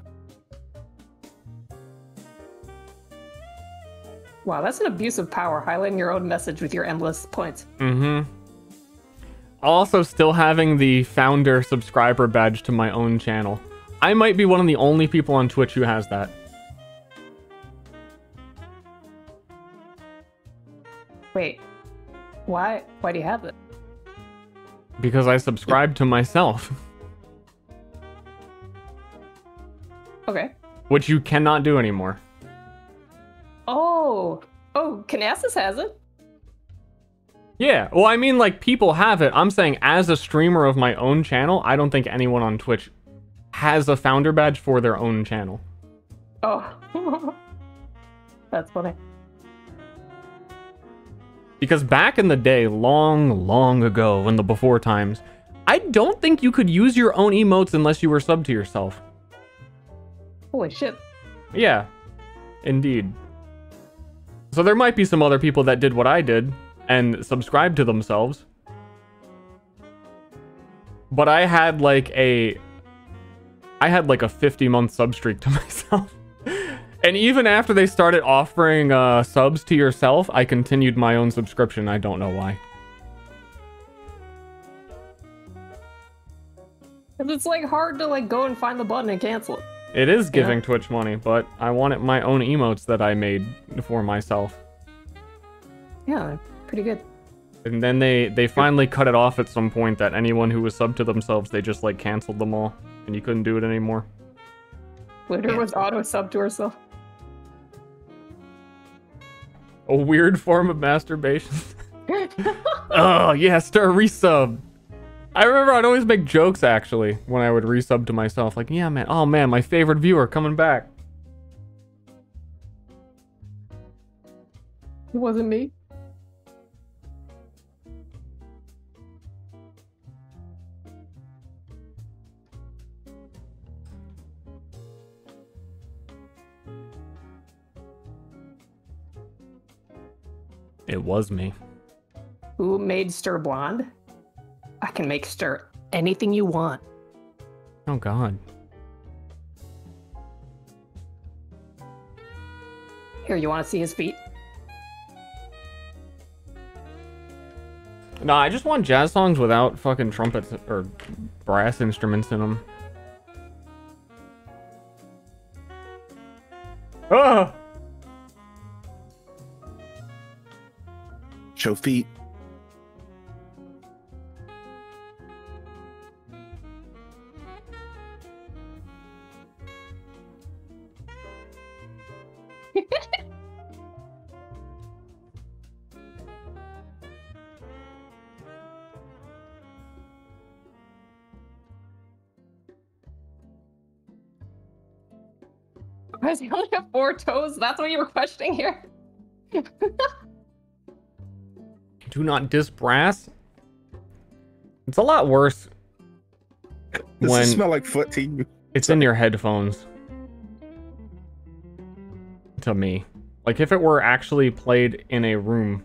Wow, that's an abuse of power, highlighting your own message with your endless points. Mm-hmm. Also, still having the founder subscriber badge to my own channel. I might be one of the only people on Twitch who has that. Wait, why? Why do you have it? Because I subscribe to myself, Okay. which you cannot do anymore. Oh. Oh, Canassus has it. Yeah, well, I mean, like, people have it. I'm saying, as a streamer of my own channel, I don't think anyone on Twitch has a founder badge for their own channel. Oh. *laughs* That's funny. Because back in the day, long, long ago, in the before times, I don't think you could use your own emotes unless you were sub to yourself. Holy shit. Yeah, indeed. So there might be some other people that did what I did and subscribed to themselves. But I had like a I had like a 50 month sub streak to *laughs* myself. And even after they started offering uh, subs to yourself, I continued my own subscription. I don't know why. And it's like hard to like go and find the button and cancel it. It is Yeah. giving Twitch money, but I wanted my own emotes that I made for myself. Yeah, pretty good. And then they they finally cut it off at some point that anyone who was sub to themselves, they just like canceled them all and you couldn't do it anymore. Witter was auto sub to herself. A weird form of masturbation. *laughs* oh, yeah, start resub. I remember I'd always make jokes actually when I would resub to myself like, "Yeah, man. Oh man, my favorite viewer coming back." It wasn't me. It was me. Who made Ster blonde? I can make Ster anything you want. Oh god. Here, you want to see his feet? No, I just want jazz songs without fucking trumpets or brass instruments in them. Ah! Show feet. Does he only have four toes? That's what you were questioning here. *laughs* Do not diss brass. It's a lot worse Does when it smell like foot to you? it's in your headphones. To me. Like if it were actually played in a room.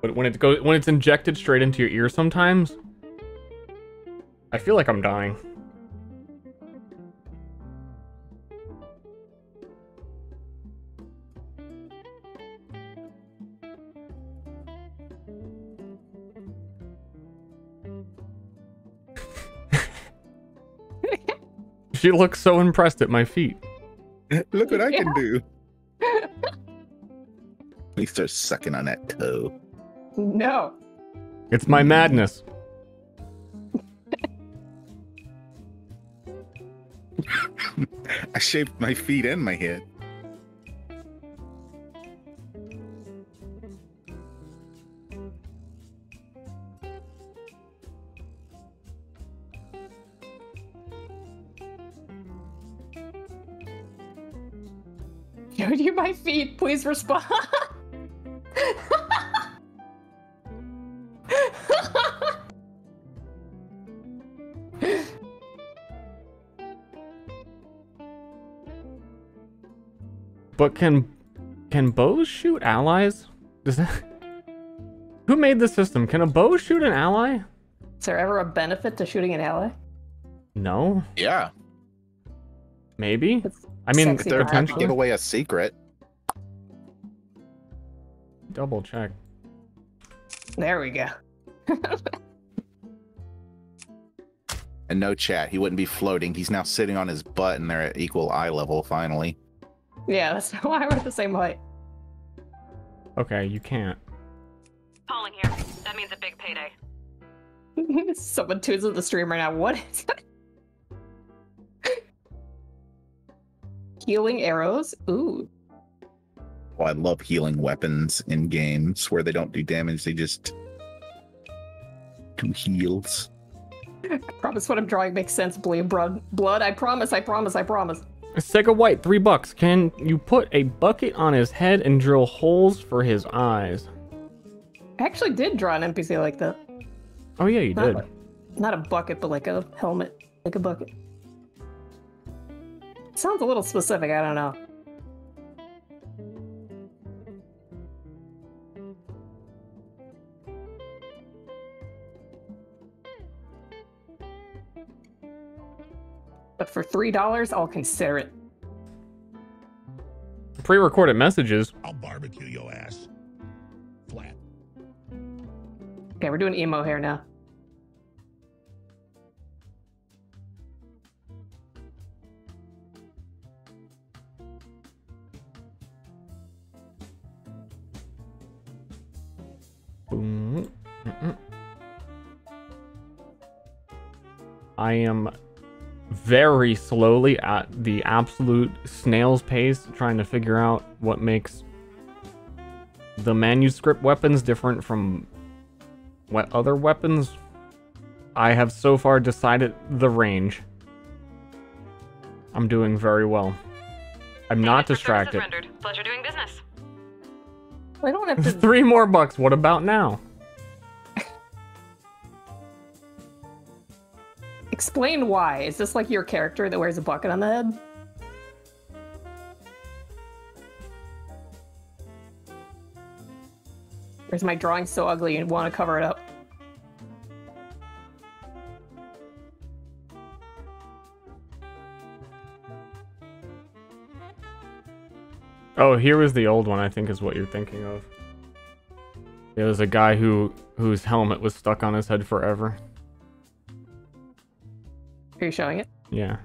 But when it goes when it's injected straight into your ear sometimes, I feel like I'm dying. She looks so impressed at my feet. *laughs* Look what I can do. *laughs* He starts sucking on that toe. No. It's my madness. *laughs* I shaped my feet and my head. Showed you my feet. Please respond. *laughs* But can can bows shoot allies? Does that Who made the system? Can a bow shoot an ally? Is there ever a benefit to shooting an ally? No. Yeah. Maybe. I mean, Sexy They're trying to give away a secret. Double check. There we go. *laughs* And no chat. He wouldn't be floating. He's now sitting on his butt and they're at equal eye level finally. Yeah, that's *laughs* why we're the same height. Okay, you can't. Calling here. That That means a big payday. *laughs* Someone tunes in the stream right now. What is that? Healing arrows? Ooh. Oh, I love healing weapons in games where they don't do damage, they just do heals. I promise what I'm drawing makes sense, Bleed blood. Blood, I promise, I promise, I promise. Sega White, three bucks. Can you put a bucket on his head and drill holes for his eyes? I actually did draw an NPC like that. Oh yeah, you Not did. a- Not a bucket, but like a helmet. Like a bucket. Sounds a little specific, I don't know. But for three dollars, I'll consider it. Pre-recorded messages. I'll barbecue your ass. Flat. Okay, we're doing emo hair now. Boom. Mm-mm. I am very slowly at the absolute snail's pace trying to figure out what makes the manuscript weapons different from what other weapons. I have so far decided the range. I'm doing very well. I'm not distracted. Pleasure doing business. I don't have to. *laughs* Three more bucks. What about now? Explain why. Is this like your character that wears a bucket on the head? Or is my drawing so ugly you want to cover it up? Oh, here was the old one. I think is what you're thinking of. There was a guy who whose helmet was stuck on his head forever. Are you showing it? Yeah.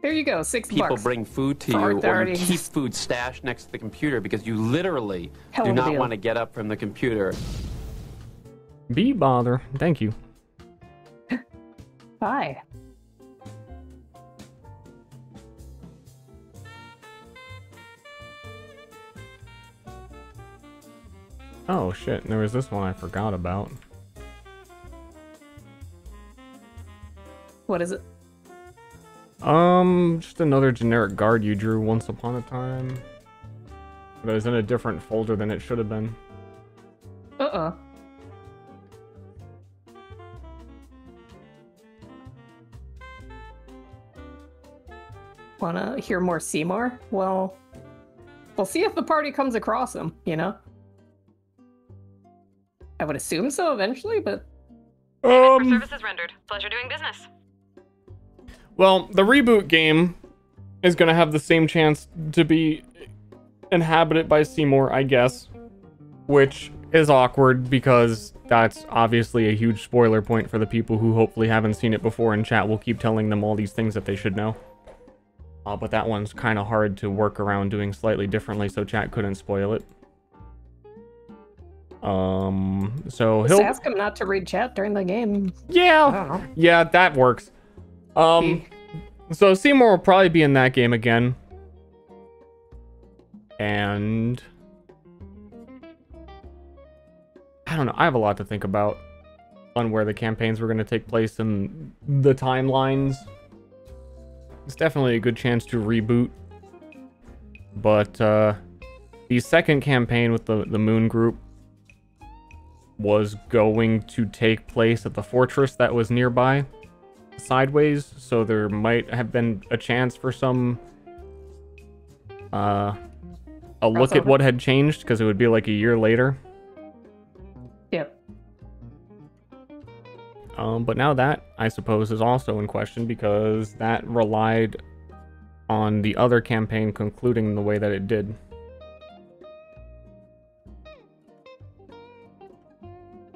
There you go, six People bucks. bring food to you, or you keep food stashed next to the computer because you literally Hell do not deal. want to get up from the computer. Be bother. Thank you. Hi. Oh shit, there was this one I forgot about. What is it? Um, just another generic guard you drew once upon a time. But it was in a different folder than it should have been. Uh-uh. Wanna hear more Seymour? Well, we'll see if the party comes across him, you know? I would assume so eventually, but Um, Services rendered. Pleasure doing business. Well, the reboot game is going to have the same chance to be inhabited by Seymour, I guess. Which is awkward because that's obviously a huge spoiler point for the people who hopefully haven't seen it before in chat. We'll keep telling them all these things that they should know. Uh, but that one's kind of hard to work around doing slightly differently so chat couldn't spoil it. Um, so just he'll ask him not to read chat during the game. yeah, yeah, that works. Um, so Seymour will probably be in that game again, and I don't know. I have a lot to think about on where the campaigns were going to take place and the timelines. It's definitely a good chance to reboot, but uh, the second campaign with the the Moon Group was going to take place at the fortress that was nearby sideways so there might have been a chance for some uh a look at what had changed because it would be like a year later um but now that i suppose is also in question because that relied on the other campaign concluding the way that it did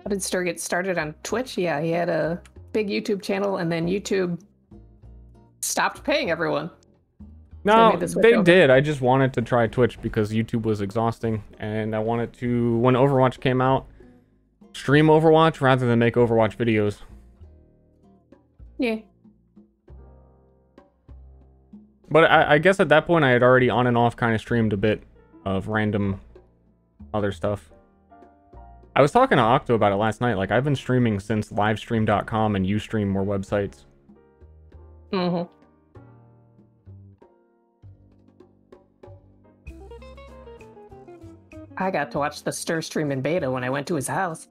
How did Ster get started on Twitch? Yeah, he had a big YouTube channel, and then YouTube stopped paying everyone. No, they over. did. I just wanted to try Twitch because YouTube was exhausting, and I wanted to, when Overwatch came out, stream Overwatch rather than make Overwatch videos. Yeah. But I, I guess at that point I had already on and off kind of streamed a bit of random other stuff. I was talking to Octo about it last night. Like I've been streaming since livestream.com and Ustream were websites. Mm-hmm. I got to watch the Ster stream in beta when I went to his house.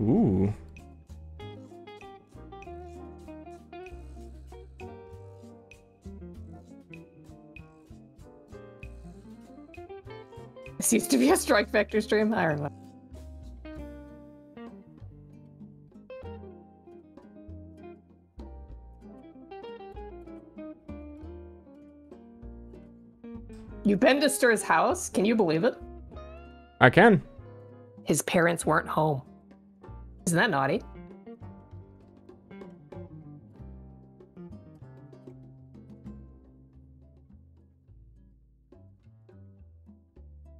Ooh. *laughs* This used to be a Strike Vector stream. I remember. You've been to Ster's house? Can you believe it? I can. His parents weren't home. Isn't that naughty?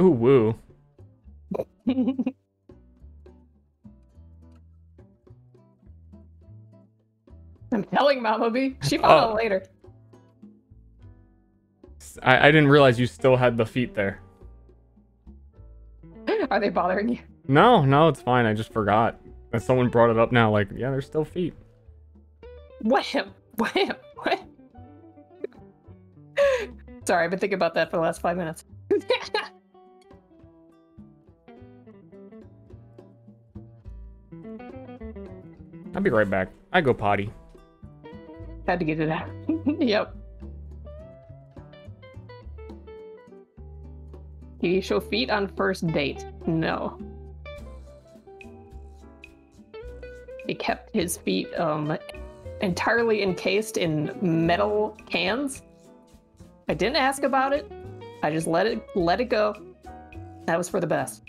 Ooh, woo. *laughs* I'm telling Mama B. She found Oh. out later. I, I didn't realize you still had the feet there. Are they bothering you? No, no, it's fine. I just forgot. And someone brought it up now, like, yeah, there's still feet. Wham! Wham! Wham! *laughs* Sorry, I've been thinking about that for the last five minutes. I'll be right back. I go potty. Had to get it out. *laughs* yep. Do you show feet on first date? No. He kept his feet um entirely encased in metal cans. I didn't ask about it. I just let it let it go. That was for the best.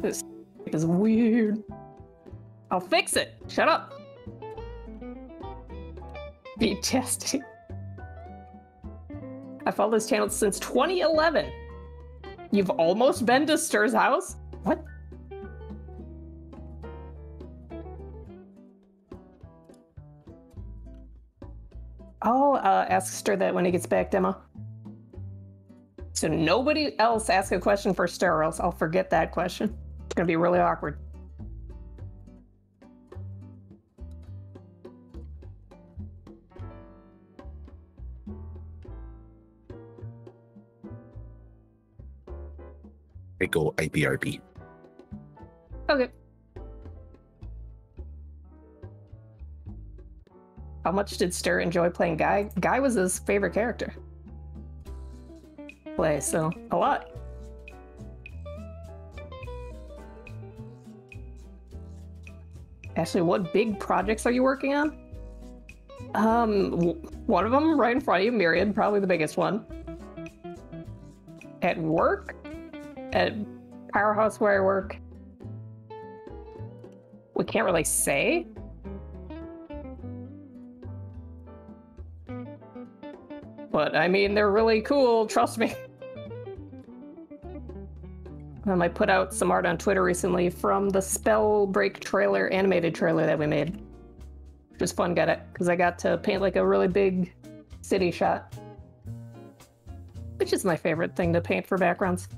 This is weird. I'll fix it. Shut up. Beat testing. I follow this channel since 2011. You've almost been to Ster's house? What? I'll uh, ask Ster that when he gets back, Demo. So nobody else ask a question for Stir, or else I'll forget that question. It's gonna be really awkward. I go IPRP. Okay. How much did Ster enjoy playing Guy? Guy was his favorite character. Play, so a lot. Ashley, what big projects are you working on? Um, one of them right in front of you, Myriad, probably the biggest one. At work, at Powerhouse where I work, we can't really say. But I mean, they're really cool, trust me. *laughs* Um, I put out some art on Twitter recently from the Spellbreak trailer, animated trailer that we made. Which was fun, got it, because I got to paint like a really big city shot. Which is my favorite thing to paint for backgrounds.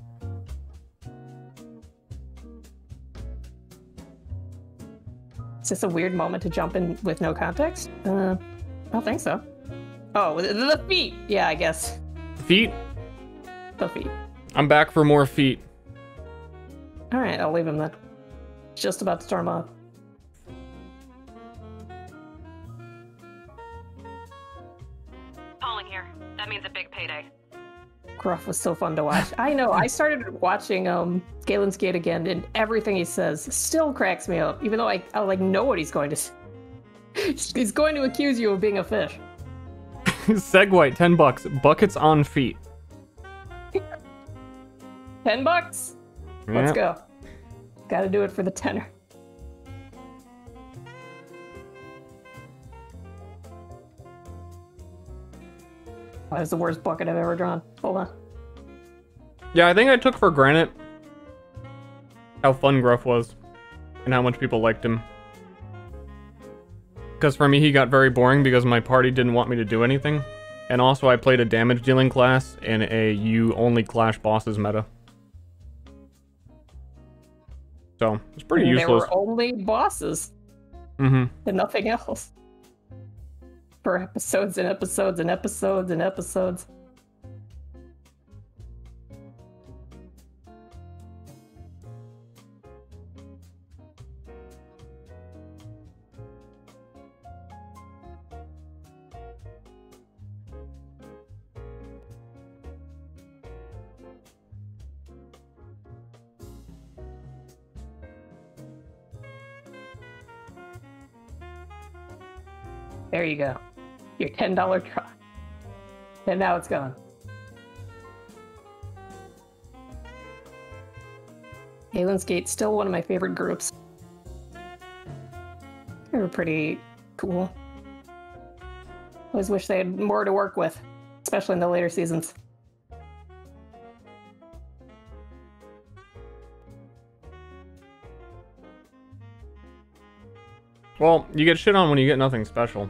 Is this a weird moment to jump in with no context? Uh, I don't think so. Oh, the, the feet! Yeah, I guess. Feet? The feet. I'm back for more feet. Alright, I'll leave him then. Just about to storm off. Calling here. That means a big payday. Gruff was so fun to watch. I know, I started watching um Galen's Gate again, and everything he says still cracks me up, even though I, I like know what he's going to say. *laughs* He's going to accuse you of being a fish. *laughs* Segway, 10 bucks. Buckets on feet. *laughs* Ten bucks? Let's go. Got to do it for the tenor. Oh, that's that was the worst bucket I've ever drawn. Hold on. Yeah, I think I took for granted how fun Gruff was and how much people liked him. Because for me, he got very boring because my party didn't want me to do anything. And also, I played a damage dealing class in a you only clash bosses meta. So, it's pretty And useless. There were only bosses Mm-hmm. and nothing else. For episodes and episodes and episodes and episodes. There you go. Your $10 draw. And now it's gone. Galen's Gate, still one of my favorite groups. They were pretty cool. Always wish they had more to work with, especially in the later seasons. Well, you get shit on when you get nothing special.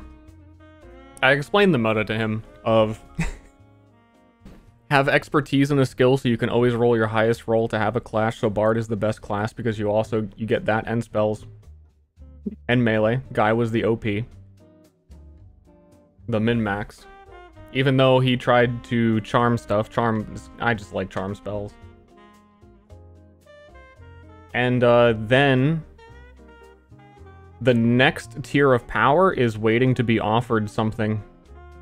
I explained the meta to him of *laughs* have expertise in a skill so you can always roll your highest roll to have a clash. So Bard is the best class because you also you get that and spells and melee. Guy was the OP, the min max. Even though he tried to charm stuff, charm I just like charm spells. And uh, then the next tier of power is waiting to be offered something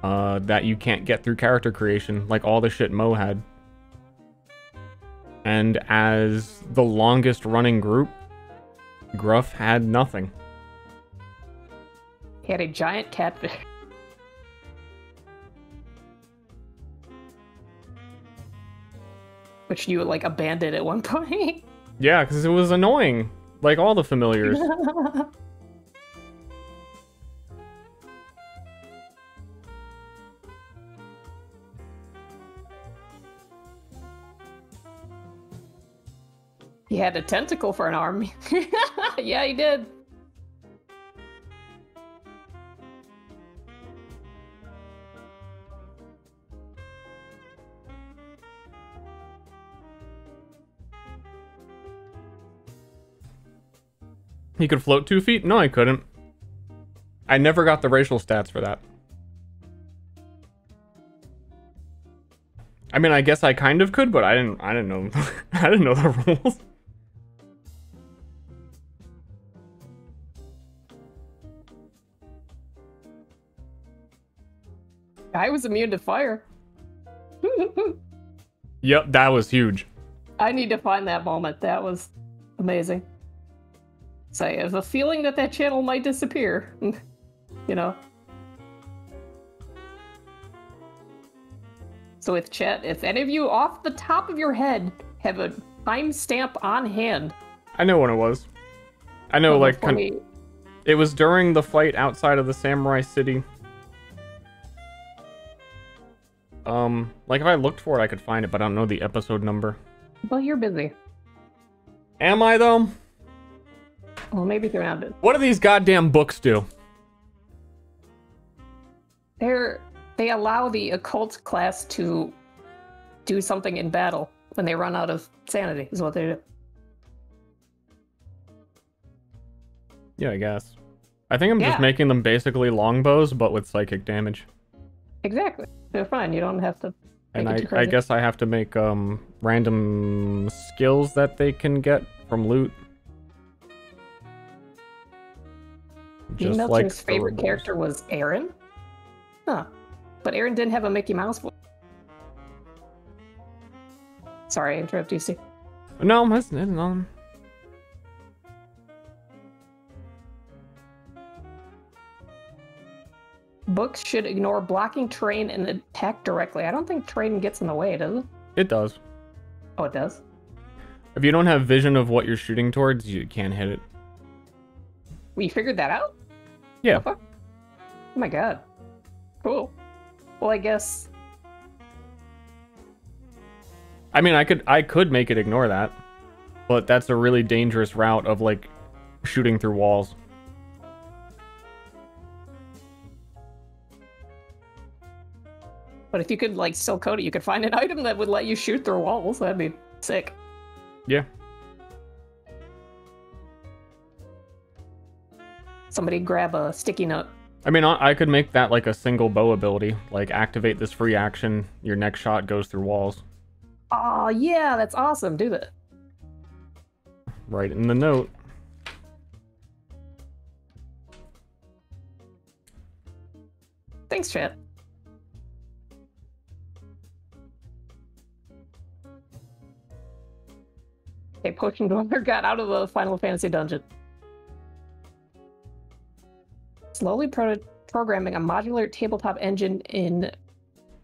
uh, that you can't get through character creation, like all the shit Mo had. And as the longest running group, Gruff had nothing. He had a giant catfish. *laughs* Which you like abandoned at one point. *laughs* Yeah, because it was annoying, like all the familiars. *laughs* he had a tentacle for an arm. *laughs* yeah, he did. he could float two feet? No, I couldn't. I never got the racial stats for that. I mean, I guess I kind of could, but I didn't. I didn't know. *laughs* I didn't know the *laughs* rules. I was immune to fire. *laughs* Yep, that was huge. I need to find that moment. That was amazing. So I have a feeling that that channel might disappear. *laughs* you know. So with chat, if any of you off the top of your head have a timestamp on hand, I know when it was. I know, like, before con- it was during the fight outside of the samurai city. Um, like if I looked for it, I could find it, but I don't know the episode number. well, you're busy. Am I though? Well, maybe they're not busy. What do these goddamn books do? They're they allow the occult class to do something in battle when they run out of sanity. Is what they do. Yeah, I guess. I think I'm Yeah. just making them basically longbows, but with psychic damage. Exactly. They're fine. You don't have to. And I, I guess I have to make um random skills that they can get from loot. Just like favorite character was Aaron. Huh. But Aaron didn't have a Mickey Mouse voice. Sorry, I interrupted you, Steve. No, that's no. Books should ignore blocking terrain and attack directly. I don't think terrain gets in the way, does it? It does. Oh, it does. If you don't have vision of what you're shooting towards, you can't hit it. We figured that out? Yeah. Oh my god. Cool. Well, I guess I mean, I could I could make it ignore that, but that's a really dangerous route of like shooting through walls. But if you could like still code it, you could find an *laughs* item that would let you shoot through walls. That'd be sick. Yeah. Somebody grab a sticky note. I mean, I could make that like a single bow ability, like activate this free action. Your next shot goes through walls. Oh yeah, that's awesome. Do that. Right in the note. Thanks, chat. Okay, Potion Dweller *laughs* got out of the Final Fantasy dungeon. Slowly pro- programming a modular tabletop engine in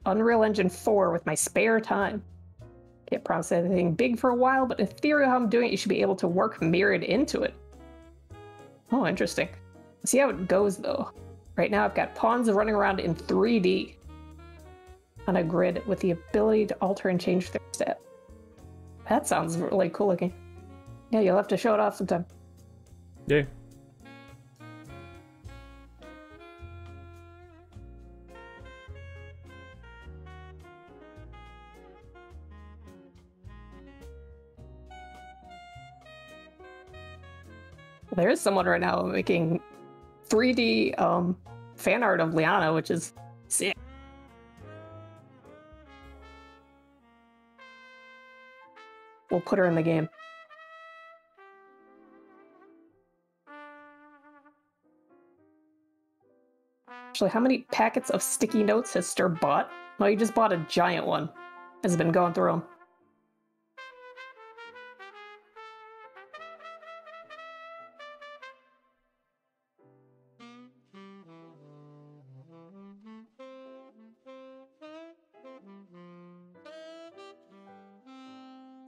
Unreal Engine 4 with my spare time. Can't promise anything big for a while, but in theory, how I'm doing it, you should be able to work mirrored into it. Oh, interesting. See how it goes though. Right now, I've got pawns running around in 3D on a grid with the ability to alter and change their stat. That sounds really cool looking. Yeah, you'll have to show it off sometime. Yeah. There is someone right now making 3D um, fan art of Liana, which is sick. We'll put her in the game. Actually, how many packets of sticky notes has Ster bought? No, he just bought a giant one. Has been going through them.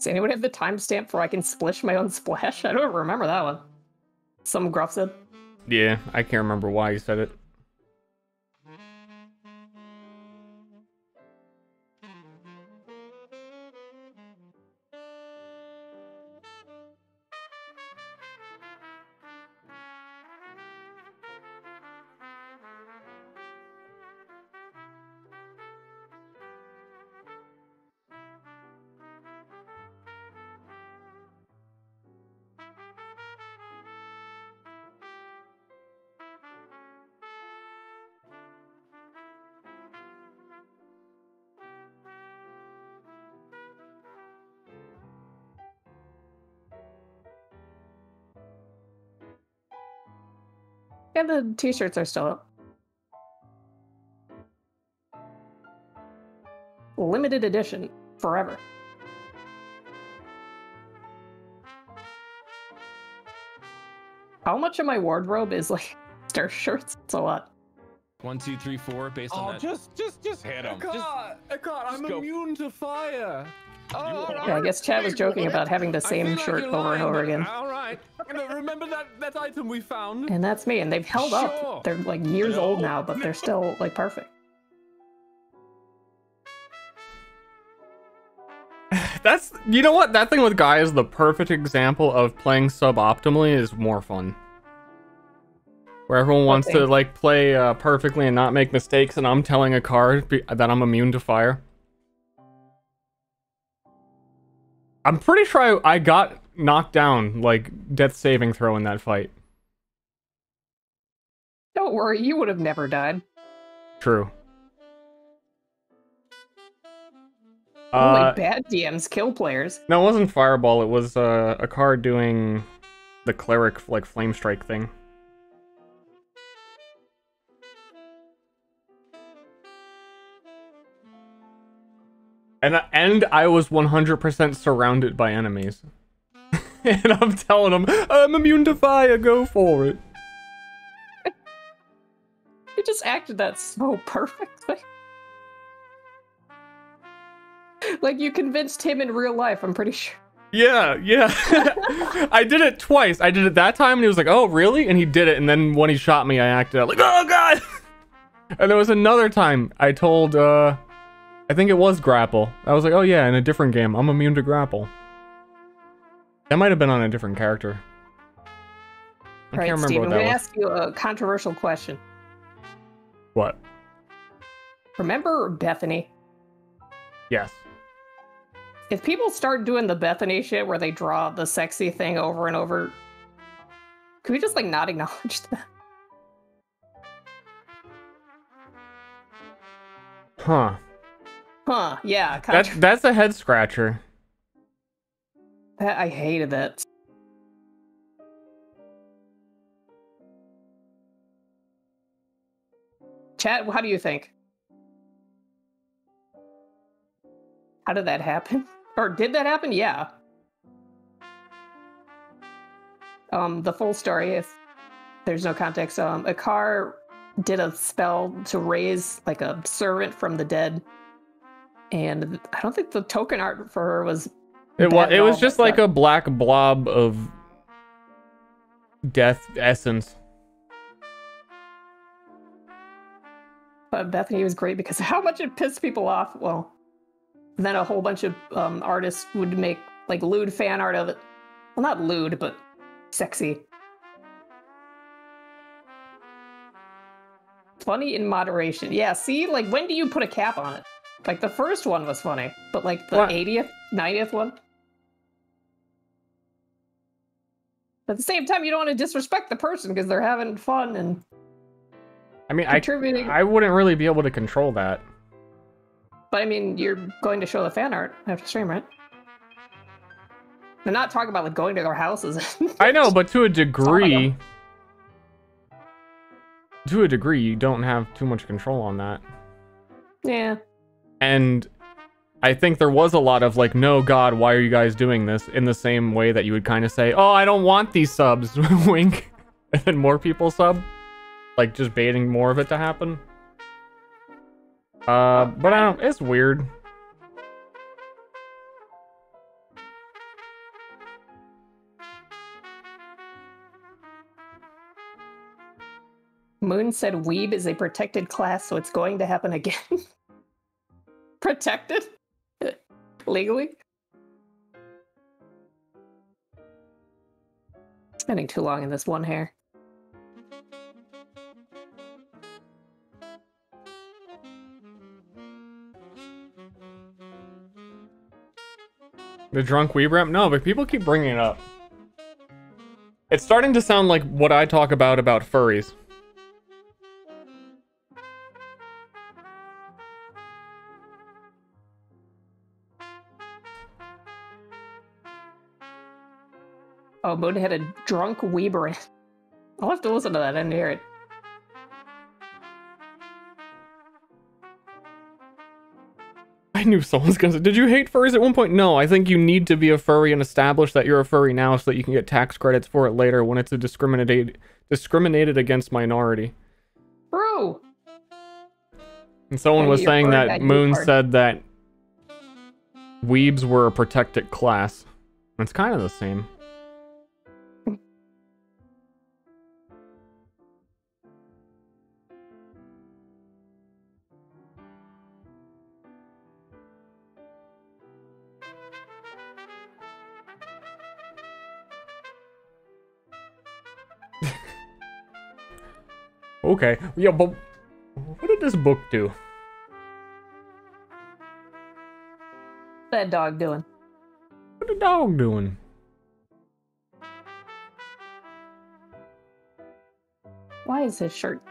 Does anyone have the timestamp for I can splish my own splash? *laughs* I don't remember that one. Some gruff said. Yeah, I can't remember why you said it. The t-shirts are still up. Limited edition, forever. How much of my wardrobe is like *laughs* star shirts? It's a lot. One, two, three, four. Based Oh, on that. just, just, just hit him. Eckhart, Eckhart, I'm just go. immune to fire. Oh, Yeah, I guess Chad was joking about having the same shirt over and over again. All right. Remember that that item we found? And that's me, and they've held Sure. up. They're like years old now, but they're still like perfect. *sighs* That's you know what that thing with Guy is the perfect example of playing suboptimally is more fun. Where everyone wants to like play uh, perfectly and not make mistakes, and I'm telling Akar that I'm immune to fire. I'm pretty sure I, I got knocked down like death saving throw in that fight. Don't worry, you would have never died. True. Only Uh, bad DMs kill players. no, it wasn't fireball. It was uh, Akar doing the cleric like flame strike thing. And and I was 100% surrounded by enemies. *laughs* and I'm telling them, I'm immune to fire, go for it. You just acted that so *laughs* perfectly. like you convinced him in real life, I'm pretty sure. Yeah, yeah. *laughs* I did it twice. I did it that time and he was like, oh, really? And he did it. And then when he shot me, I acted out like, oh, God. and there was another time I told, uh, I think it was grapple. I was like, oh yeah, in a different game, I'm immune to grapple. That might have been on a different character. I right, can't remember Steve, what I'm gonna ask you a controversial question. What? Remember Bethany? Yes. If people start doing the Bethany shit where they draw the sexy thing over and over, could we just like not acknowledge *laughs* that? Huh. Huh? Yeah. That that's a head scratcher. That I hated that. Chat, how do you think? How did that happen? *laughs* Or did that happen? Yeah. Um, the full story, if there's no context, um, Akar did a spell to raise like a servant from the dead, and I don't think the token art for her was. It was it was just like a black blob of death essence. But Bethany was great because *laughs* how much it pissed people off. Well, then a whole bunch of um, artists would make like lewd fan art of it. Well, not lewd, but sexy. Funny in moderation. Yeah, see, like when do you put a cap on it? Like the first one was funny, but like the What? 80th, 90th one? At the same time, you don't want to disrespect the person because they're having fun and I mean, I I wouldn't really be able to control that. But I mean, you're going to show the fan art after stream, right? They're not talking about like going to their houses. *laughs* I know, but to a degree, to a degree, you don't have too much control on that. yeah. And I think there was a lot of like, no, God, why are you guys doing this? In the same way that you would kind of say, oh, I don't want these subs, *laughs* wink, and then more people sub, like just baiting more of it to happen. Uh, but I don't. It's weird. Moon said Weeb is a protected class, so it's going to happen again. *laughs* protected? Legally? Spending too long in this one hair. The drunk weeb? No, but people keep bringing it up. It's starting to sound like what I talk about about furries. Oh, Moon had a drunk Weeber. *laughs* I'll have to listen to that. I didn't hear it. I knew someone was gonna say, Did you hate furries at one point? No, I think you need to be a furry and establish that you're a furry now so that you can get tax credits for it later when it's a discriminated discriminated against minority. Bro! And someone was saying that that Moon said that weebs were a protected class. It's kind of the same. Okay. Yeah, but what did this book do? What's that dog doing? What the dog doing? Why is his shirt?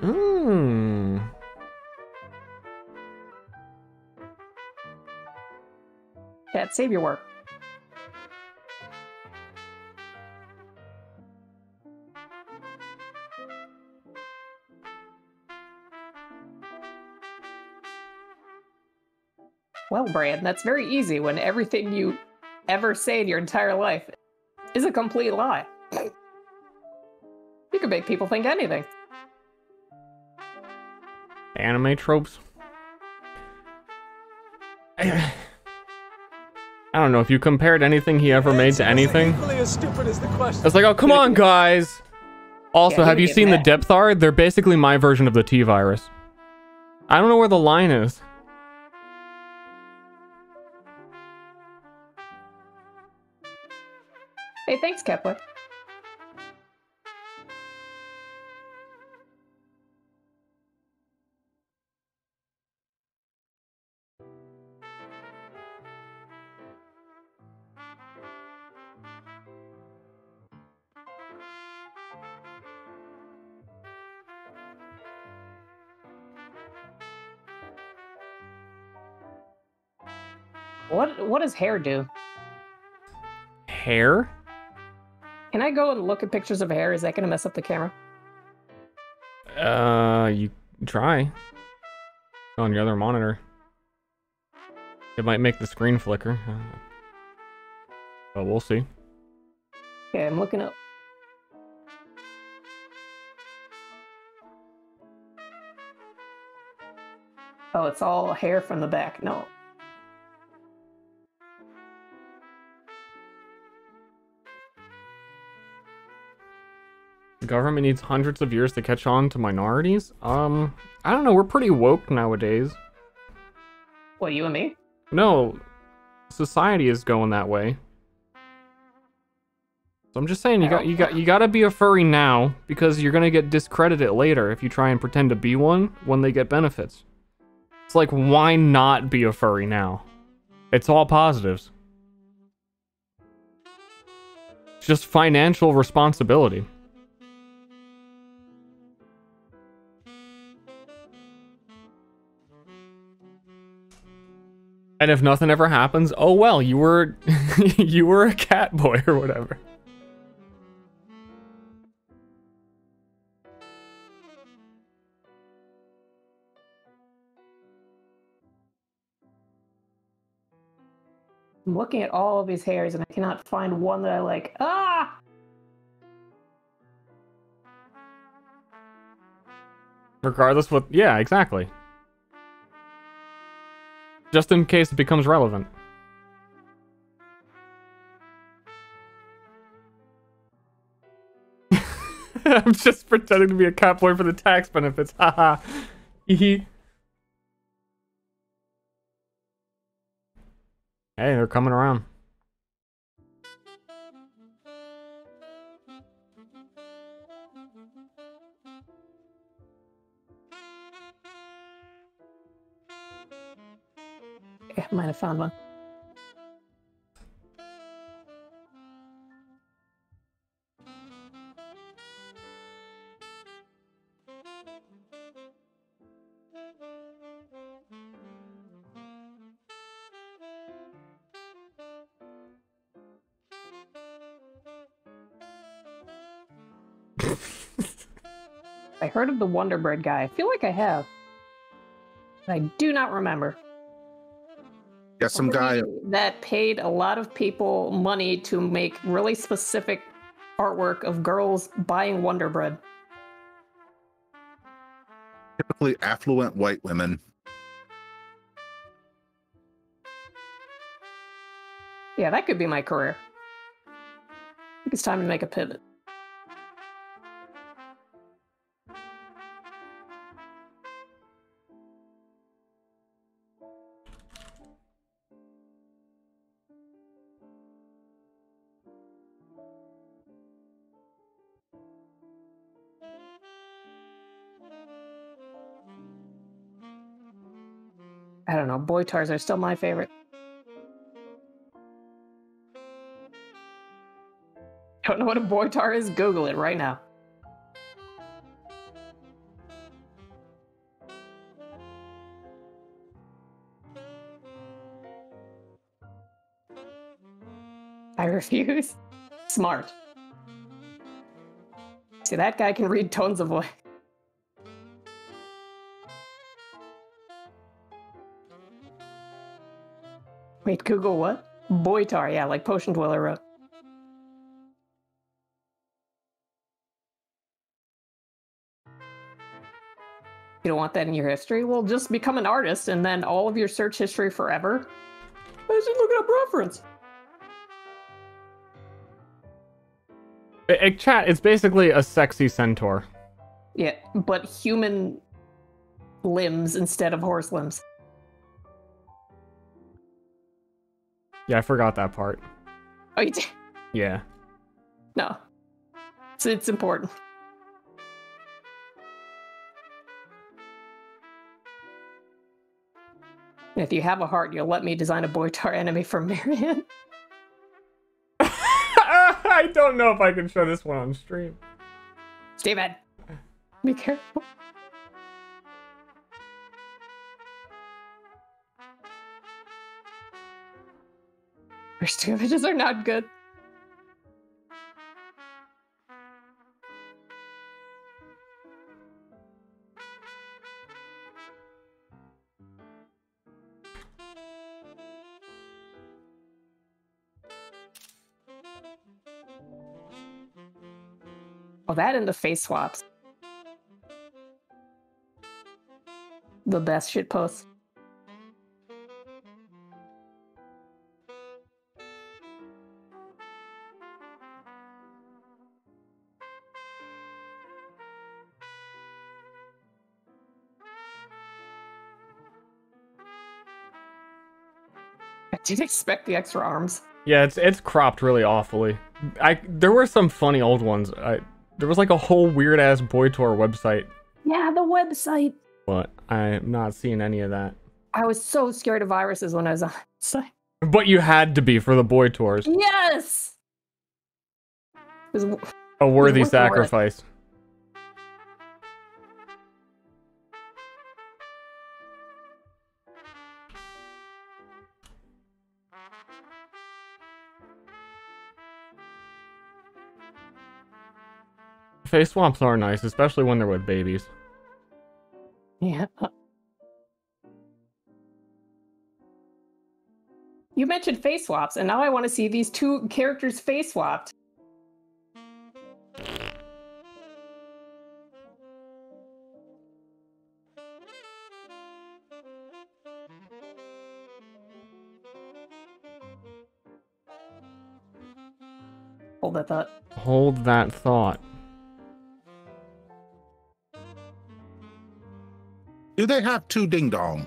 Mmm. Cat, save your work. Well, Brad, that's very easy when everything you ever say in your entire life is a complete lie. You can make people think anything. Anime tropes. *sighs* I don't know if you compared anything he ever made to anything. Equally as stupid as the question. It's like, oh come on, guys. Also, Yeah, have you seen mad. the Depthar? They're basically my version of the T virus. I don't know where the line is. Kepler. What what does hair do? Hair? Can I go and look at pictures of hair? Is that gonna mess up the camera? Uh, you try. On your other monitor. It might make the screen flicker. Uh, But we'll see. Okay, I'm looking up. Oh, it's all hair from the back. No. Government needs hundreds of years to catch on to minorities? Um, I don't know. We're pretty woke nowadays. What, you and me? No, society is going that way. So I'm just saying you got you got you got to be a furry now because you're gonna get discredited later if you try and pretend to be one when they get benefits. It's like why not be a furry now? It's all positives. It's just financial responsibility. And if nothing ever happens, oh well, you were *laughs* you were a cat boy or whatever. I'm looking at all of his hairs and I cannot find one that I like. Ah! Regardless what yeah, exactly. Just in case it becomes relevant. *laughs* I'm just pretending to be a cat boy for the tax benefits. Haha. *laughs* Hey, they're coming around. I might have found one. *laughs* I heard of the Wonder Bread guy. I feel like I have. I do not remember. Yeah, some guy. that paid a lot of people money to make really specific artwork of girls buying Wonder Bread. Typically affluent white women. Yeah, that could be my career. I think it's time to make a pivot. I. Boy tars are still my favorite. Don't know what a boy tar is? Google it right now. I refuse. *laughs* Smart. See, that guy can read tones of voice. Wait, Google what? Boytar, yeah, like Potion Dweller wrote. You don't want that in your history? Well, just become an artist and then all of your search history forever. I was just looking up reference. It, it- chat. It's basically a sexy centaur. Yeah, but human limbs instead of horse limbs. Yeah, I forgot that part. Oh, you did? Yeah. No. So it's important. If you have a heart, you'll let me design a Boitar enemy for *laughs* Marion. *laughs* I don't know if I can show this one on stream. Stay Steven, be careful. First two images are not good. Oh, that and the face swaps. The best shit posts. I didn't expect the extra arms. Yeah, it's it's cropped really awfully. I there were some funny old ones. I there was like a whole weird ass boy tour website, Yeah, the website. but I'm not seeing any of that. I was so scared of viruses when I was on the site. But you had to be for the boy tours. Yes! It was, A worthy worth the risk. sacrifice. Face swamps are nice, especially when they're with babies. Yeah. You mentioned face swaps, and now I want to see these two characters face swapped. Hold that thought. Hold that thought. Do they have two ding dong?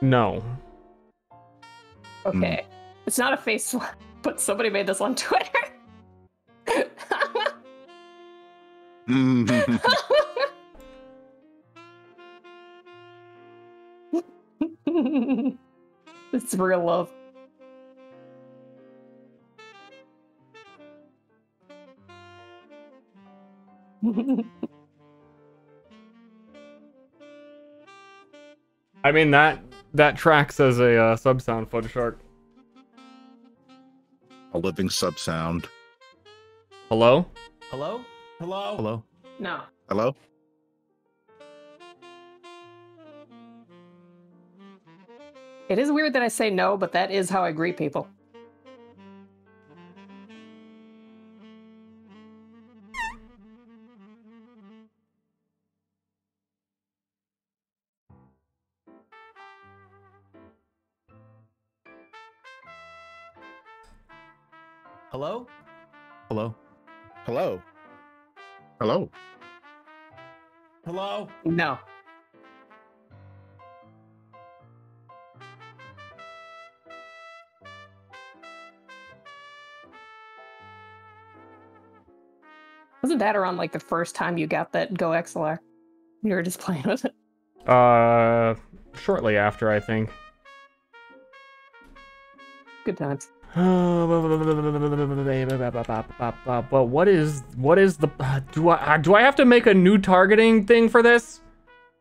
No. Okay. Hmm. It's not a face swap, *laughs* but somebody made this on Twitter. *laughs* it's real love. *laughs* I mean that that tracks as a uh, sub sound Fudge Shark. A living sub sound. Hello? Hello? Hello? Hello? no. Hello? It is weird that I say no, but that is how I greet people. No. Wasn't that around like the first time you got that GoXLR? You were just *laughs* playing with it. Uh, shortly after, I think. Good times. But what is what is the uh, do I uh, do I have to make a new targeting thing for this?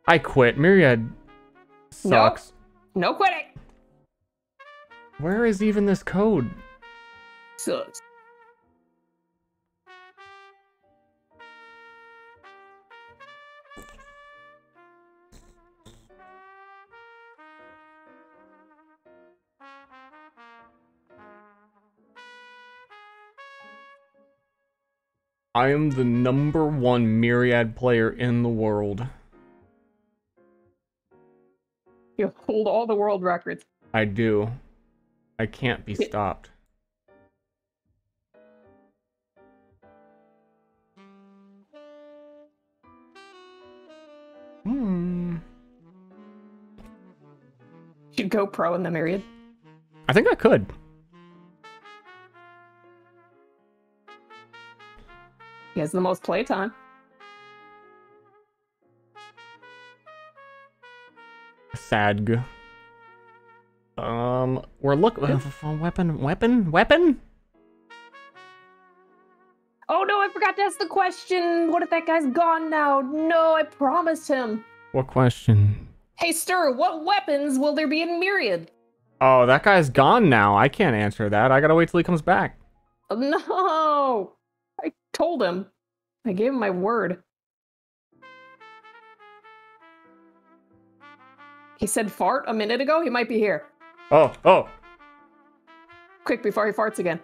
I quit. Myriad sucks. No quitting. Where is even this code? Sucks. I am the number one Myriad player in the world. You hold all the world records. I do. I can't be stopped. Hmm. You should go pro in the myriad. I think I could. He has the most playtime. Sad. Um, we're looking *laughs* for weapon, weapon, weapon. Oh no, I forgot to ask the question. What if that guy's gone now? No, I promised him. What question? Hey, Ster, what weapons will there be in Myriad? Oh, that guy's gone now. I can't answer that. I gotta wait till he comes back. *laughs* No, I told him. I gave him my word. He said fart a minute ago. He might be here. Oh, oh. Quick before he farts again.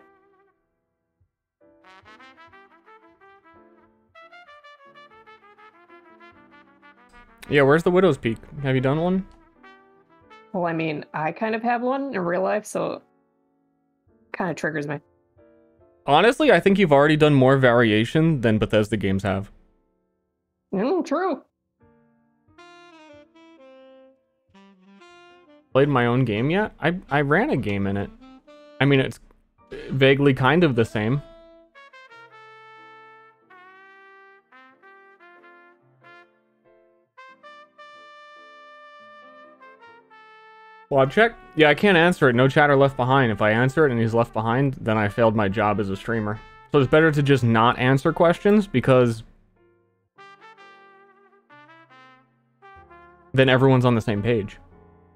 Yeah, where's the Widow's Peak? Have you done one? Well, I mean, I kind of have one in real life, so kind of triggers me. Honestly, I think you've already done more variation than Bethesda games have. Mm, true. Played my own game yet? I I ran a game in it. I mean, it's vaguely kind of the same. Log check? Yeah, I can't answer it. No chatter left behind. If I answer it and he's left behind, then I failed my job as a streamer. So it's better to just not answer questions because then everyone's on the same page.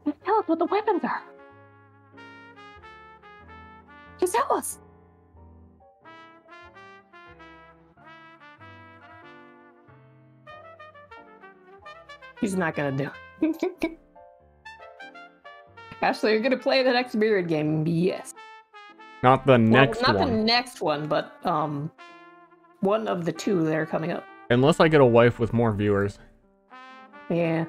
Just tell us what the weapons are. Just tell us. He's not gonna do. *laughs* Ashley, you're gonna play the next Myriad game? Yes. Not the next well, not one. the next one, but um, one of the two that are coming up. Unless I get a wife with more viewers. Yeah.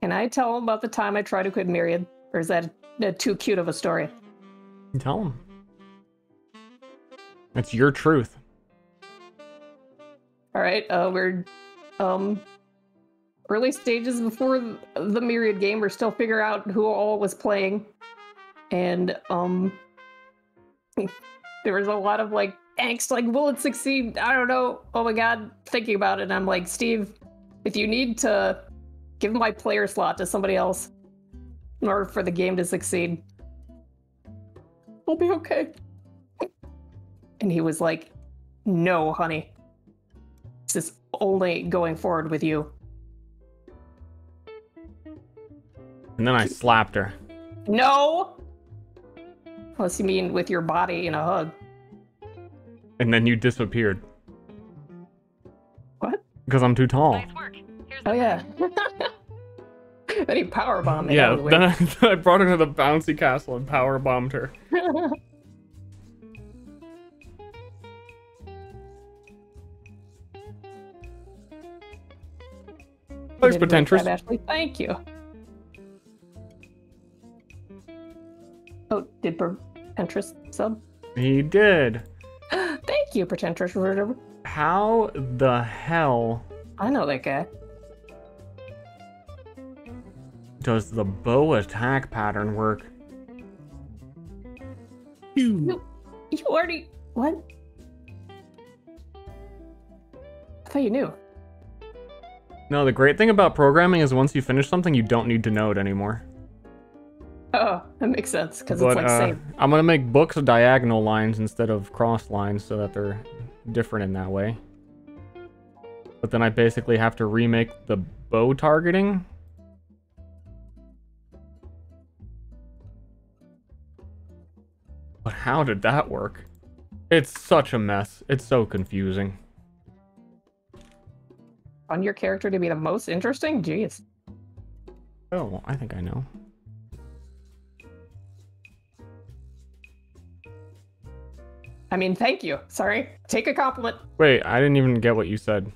Can I tell him about the time I tried to quit Myriad? Or is that uh, too cute of a story? Tell him. It's your truth. All right, uh, we're um early stages before the Myriad game. We're still figuring out who all was playing, and um, there was a lot of like angst. Like, will it succeed? I don't know. Oh my god, thinking about it, and I'm like, Steve, if you need to give my player slot to somebody else in order for the game to succeed, I'll be okay. And he was like, No, honey. This is only going forward with you. And then I slapped her. No! Unless you mean with your body in a hug. And then you disappeared. What? Because I'm too tall. Oh, yeah. *laughs* then he powerbombed me. yeah, then. *laughs* I, then I brought her to the bouncy castle and power bombed her. *laughs* Thanks, Potentious. Ashley. Thank you. Oh, did Pretentious sub? He did. *gasps* Thank you. Whatever. How the hell I know that guy. Does the bow attack pattern work? You, you already what? I thought you knew. No, the great thing about programming is once you finish something, you don't need to know it anymore. Oh, that makes sense because it's like uh, same. I'm gonna make books of diagonal lines instead of cross lines so that they're different in that way. But then I basically have to remake the bow targeting. But how did that work? It's such a mess. It's so confusing. On your character to be the most interesting? Jeez. Oh, I think I know. I mean, thank you. Sorry. Take a compliment. Wait, I didn't even get what you said.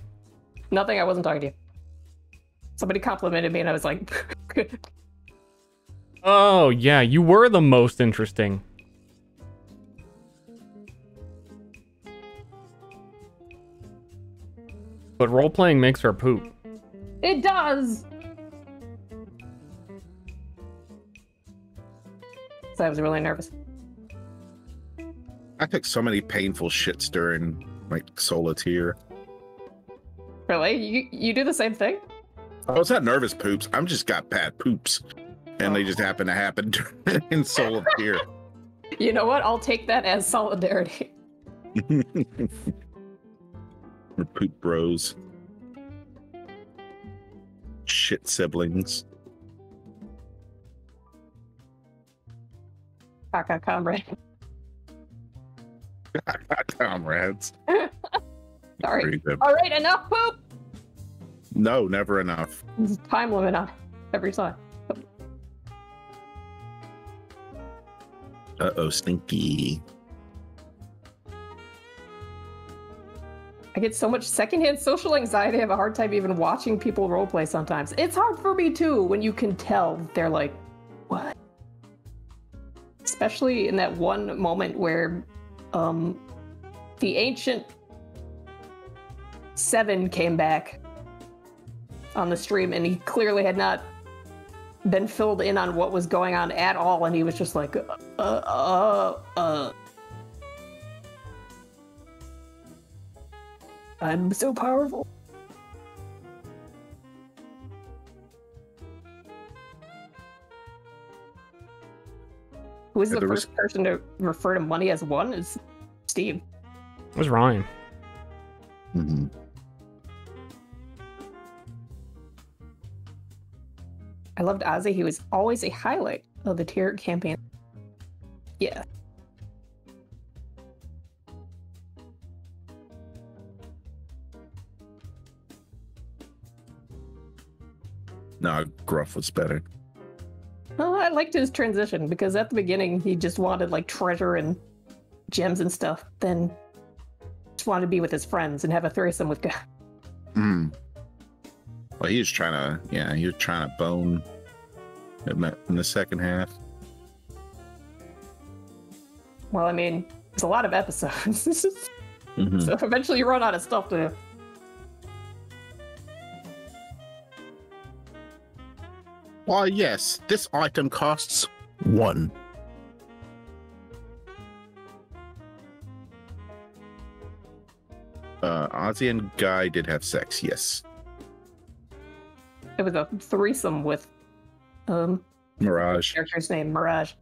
Nothing. I wasn't talking to you. somebody complimented me, and I was like, *laughs* Oh, yeah, you were the most interesting. But role playing makes her poop. "It does." So I was really nervous. I took so many painful shits during like solitaire. Really, you you do the same thing? Oh, I was not nervous poops. I'm just got bad poops, and they just happen to happen *laughs* in solitaire. You know what? I'll take that as solidarity. *laughs* We're poop bros. Shit siblings. Kaka comrade. Comrades. Sorry. All right, enough poop. No, never enough. There's time limit on every side. Uh oh, stinky. I get so much secondhand social anxiety. I have a hard time even watching people roleplay sometimes. It's hard for me too when you can tell they're like, what? Especially in that one moment where um, the ancient seven came back on the stream and he clearly had not been filled in on what was going on at all and he was just like uh uh uh I'm so powerful. Who was Yeah, the there was- first person to refer to money as one? Is Steve. It was Ryan. Mm-hmm. I loved Ozzy. He was always a highlight of the tier campaign. Yeah. No, Gruff was better. Well, I liked his transition because at the beginning he just wanted like treasure and gems and stuff. Then just wanted to be with his friends and have a threesome with guys. Mm. Well, he was trying to, yeah, he was trying to bone in the- second half. Well, I mean, it's a lot of episodes. *laughs* Mhm. so eventually you run out of stuff to Why, yes, this item costs one. Uh, Ozzy and Guy did have sex, yes. It was a threesome with um Mirage. character's name, Mirage.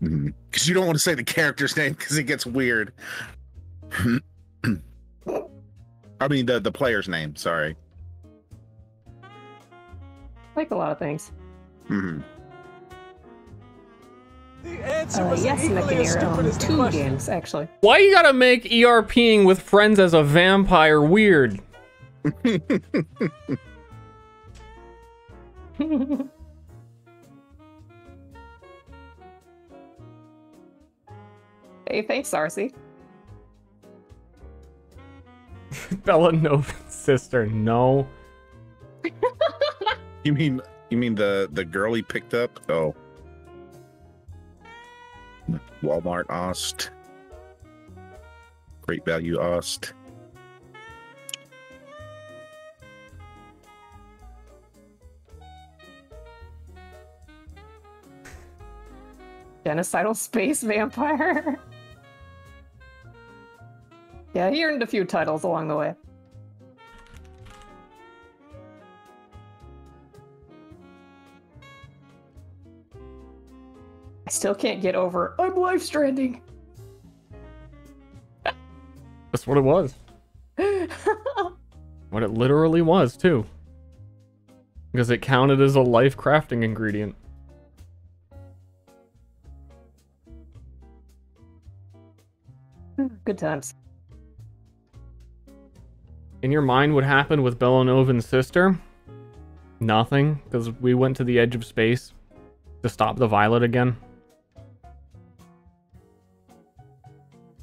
Because you don't want to say the character's name because it gets weird. *clears throat* I mean, the, the player's name, sorry. Like a lot of things. Hmm Uh, yes, Mechanier, um, two games actually. Why you gotta make ERPing with friends as a vampire weird? *laughs* hey, thanks, Arcee. *laughs* Bella Nova's sister, no. *laughs* You mean you mean the the girl he picked up? Oh, Walmart Ost, Great Value Ost. Genocidal space vampire. *laughs* yeah, he earned a few titles along the way. Still can't get over I'm life stranding. That's what it was. *laughs* What it literally was, too. Because it counted as a life crafting ingredient. Hmm, good times. In your mind, what happened with Bellanovan's sister? Nothing, because we went to the edge of space to stop the violet again.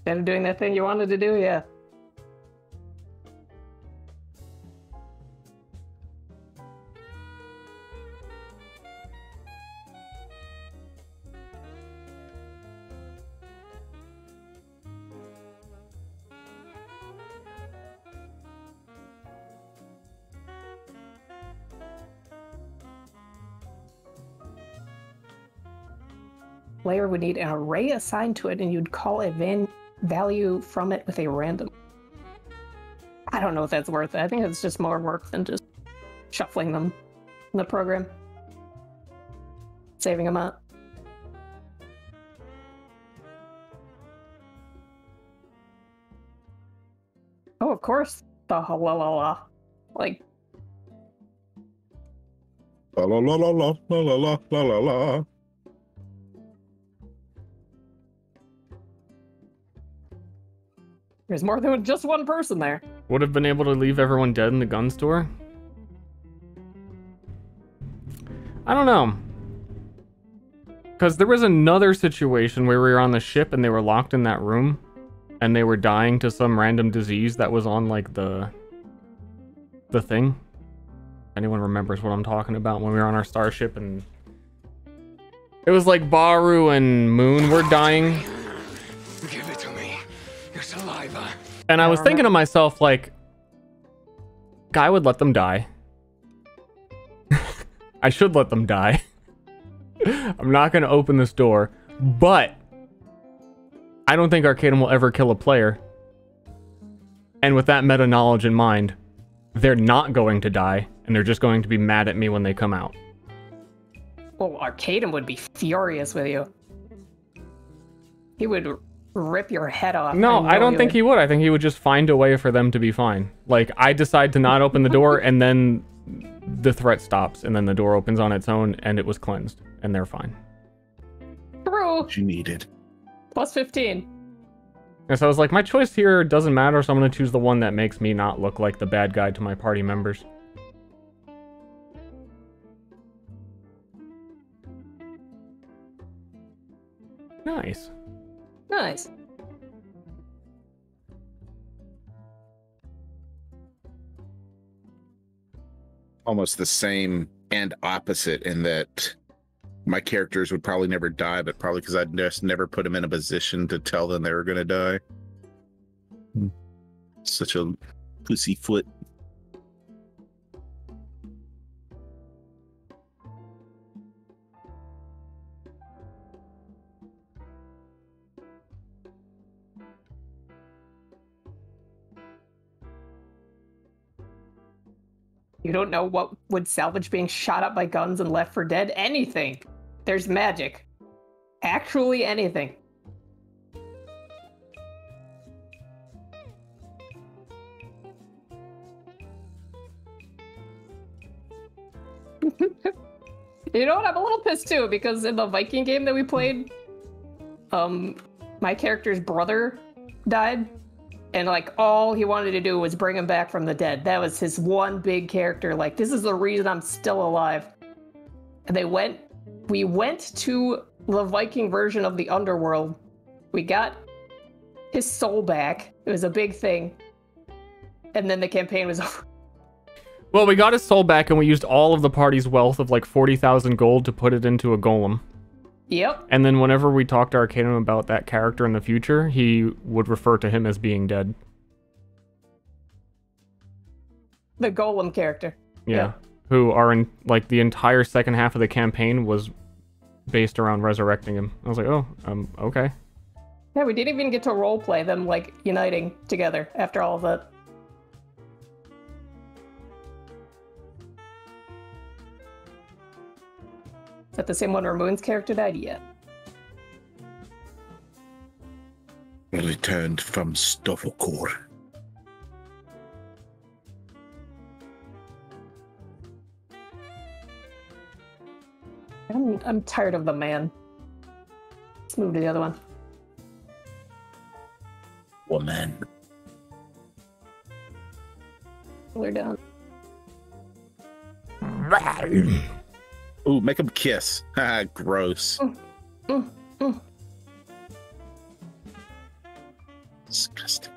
Instead of doing that thing you wanted to do, yeah. player would need an array assigned to it and you'd call a van value from it with a random. I don't know if that's worth it. I think it's just more work than just shuffling them in the program, saving them up. Oh, of course, the halalala. Like, La la la la la la la la la la la. There's more than just one person there. Would have been able to leave everyone dead in the gun store? I don't know. Because there was another situation where we were on the ship and they were locked in that room and they were dying to some random disease that was on like the the thing. Anyone remembers what I'm talking about when we were on our starship and it was like Baru and Moon were dying. And I was thinking to myself, like, guy would let them die. *laughs* I should let them die. *laughs* I'm not going to open this door, but I don't think Arcadum will ever kill a player. And with that meta knowledge in mind, they're not going to die, and they're just going to be mad at me when they come out. Well, Arcadum would be furious with you. He would rip your head off. No, I don't think he would. I think he would just find a way for them to be fine. Like, I decide to not open the door, and then the threat stops, and then the door opens on its own, and it was cleansed, and they're fine. True. You needed. Plus 15. And so I was like, my choice here doesn't matter, so I'm going to choose the one that makes me not look like the bad guy to my party members. Nice. Nice. Almost the same and opposite in that my characters would probably never die, but probably because I'd just never put them in a position to tell them they were going to die. Hmm. Such a pussyfoot. You don't know what would salvage being shot up by guns and left for dead? Anything. There's magic. Actually, anything. *laughs* you know what? I'm a little pissed too because in the Viking game that we played, um, my character's brother died and like all he wanted to do was bring him back from the dead. That was his one big character. Like this is the reason I'm still alive. And they went we went to the Viking version of the underworld. We got his soul back. It was a big thing. And then the campaign was *laughs* over. Well, we got his soul back and we used all of the party's wealth of like 40,000 gold to put it into a golem. Yep. And then whenever we talked to Arcadum about that character in the future, he would refer to him as being dead. The golem character. Yeah. Yeah. Who are in like the entire second half of the campaign was based around resurrecting him. I was like, oh, um, okay. Yeah, we didn't even get to role play them like uniting together after all of that. Is that the same one where Moon's character died? Yeah. Returned from Stovokor. I'm, I'm tired of the man. Let's move to the other one. Woman. We're down. *clears throat* Ooh, make them kiss. *laughs* Ah, gross. Mm, mm. Disgusting.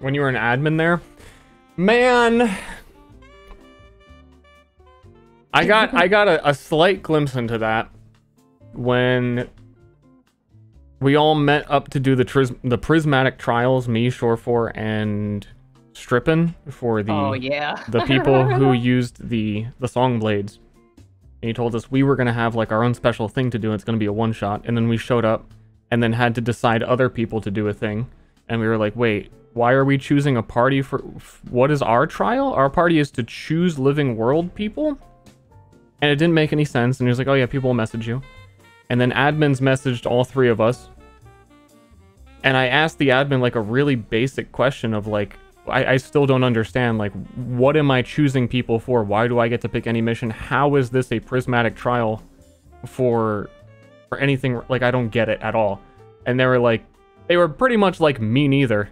When you were an admin there, man, I got I got a, a slight glimpse into that when we all met up to do the tris- the prismatic trials. Me, Shore4, and stripping for the Oh, yeah. the people *laughs* who used the the song blades. And he told us we were gonna have like our own special thing to do. It's gonna be a one shot, and then we showed up, and then had to decide other people to do a thing, and we were like, wait, why are we choosing a party for? f- What is our trial? Our party is to choose living world people, and it didn't make any sense. And he was like, oh yeah, people will message you, and then admins messaged all three of us, and I asked the admin like a really basic question of like, I, I still don't understand like what am I choosing people for? Why do I get to pick any mission? How is this a prismatic trial for for anything like I don't get it at all. And they were like they were pretty much like me neither.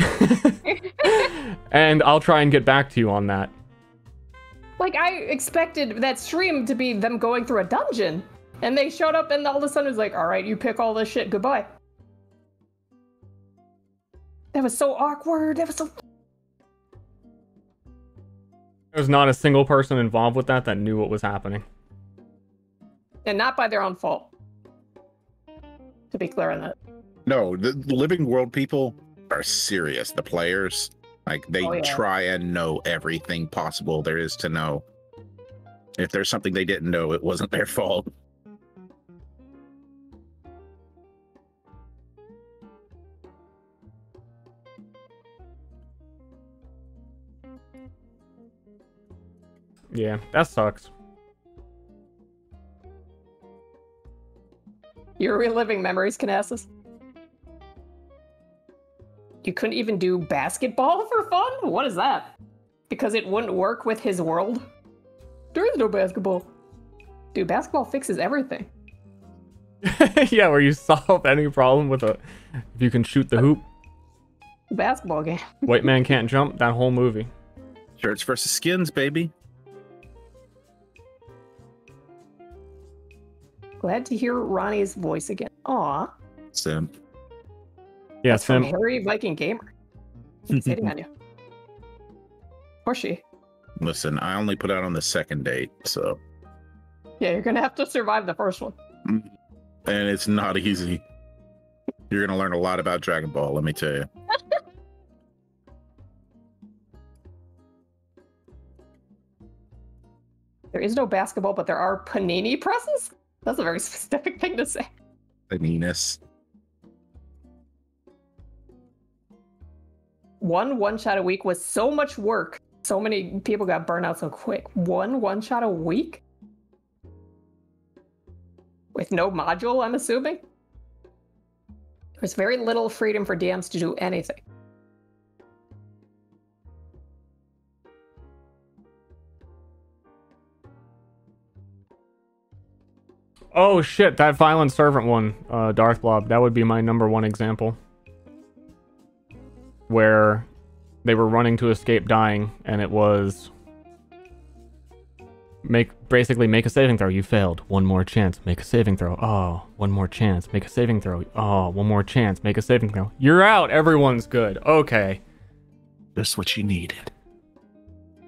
*laughs* and I'll try and get back to you on that. Like I expected that stream to be them going through a dungeon, and they showed up, and all of a sudden it was like, "All right, you pick all this shit. Goodbye." That was so awkward. That was so. There was not a single person involved with that that knew what was happening. And not by their own fault. To be clear on that. No, the, the living world people are serious. The players, like they Oh, yeah. try and know everything possible there is to know. If there's something they didn't know, it wasn't their *laughs* fault. Yeah, that sucks. You're reliving memories, Canassus. You couldn't even do basketball for fun? What is that? Because it wouldn't work with his world? There is no basketball. Dude, basketball fixes everything. *laughs* yeah, where you solve any problem with a if you can shoot the hoop. Basketball game. White man can't jump, that whole movie. Shirts versus skins, baby. Glad to hear Ronnie's voice again. Aw, So Yeah, from Sim. Harry Viking Gamer. *laughs* He's hitting on you. Or she. listen, I only put out on the second date, so Yeah, you're gonna have to survive the first one. Mm. and it's not easy. You're gonna learn a lot about Dragon Ball, let me tell you. *laughs* There is no basketball, but there are panini presses? That's a very *laughs* specific thing to say. Neatness. One one shot a week was so much work. So many people got burned out so quick. One one shot a week? With no module, I'm assuming? There's very little freedom for DMs to do anything. Oh shit, that violent servant one, uh, Darth Blob, that would be my number one example. Where they were running to escape dying, and it was make basically make a saving throw. You failed. One more chance. Make a saving throw. Oh, one more chance. Make a saving throw. Oh, one more chance. Make a saving throw. You're out. Everyone's good. Okay. Just what you needed.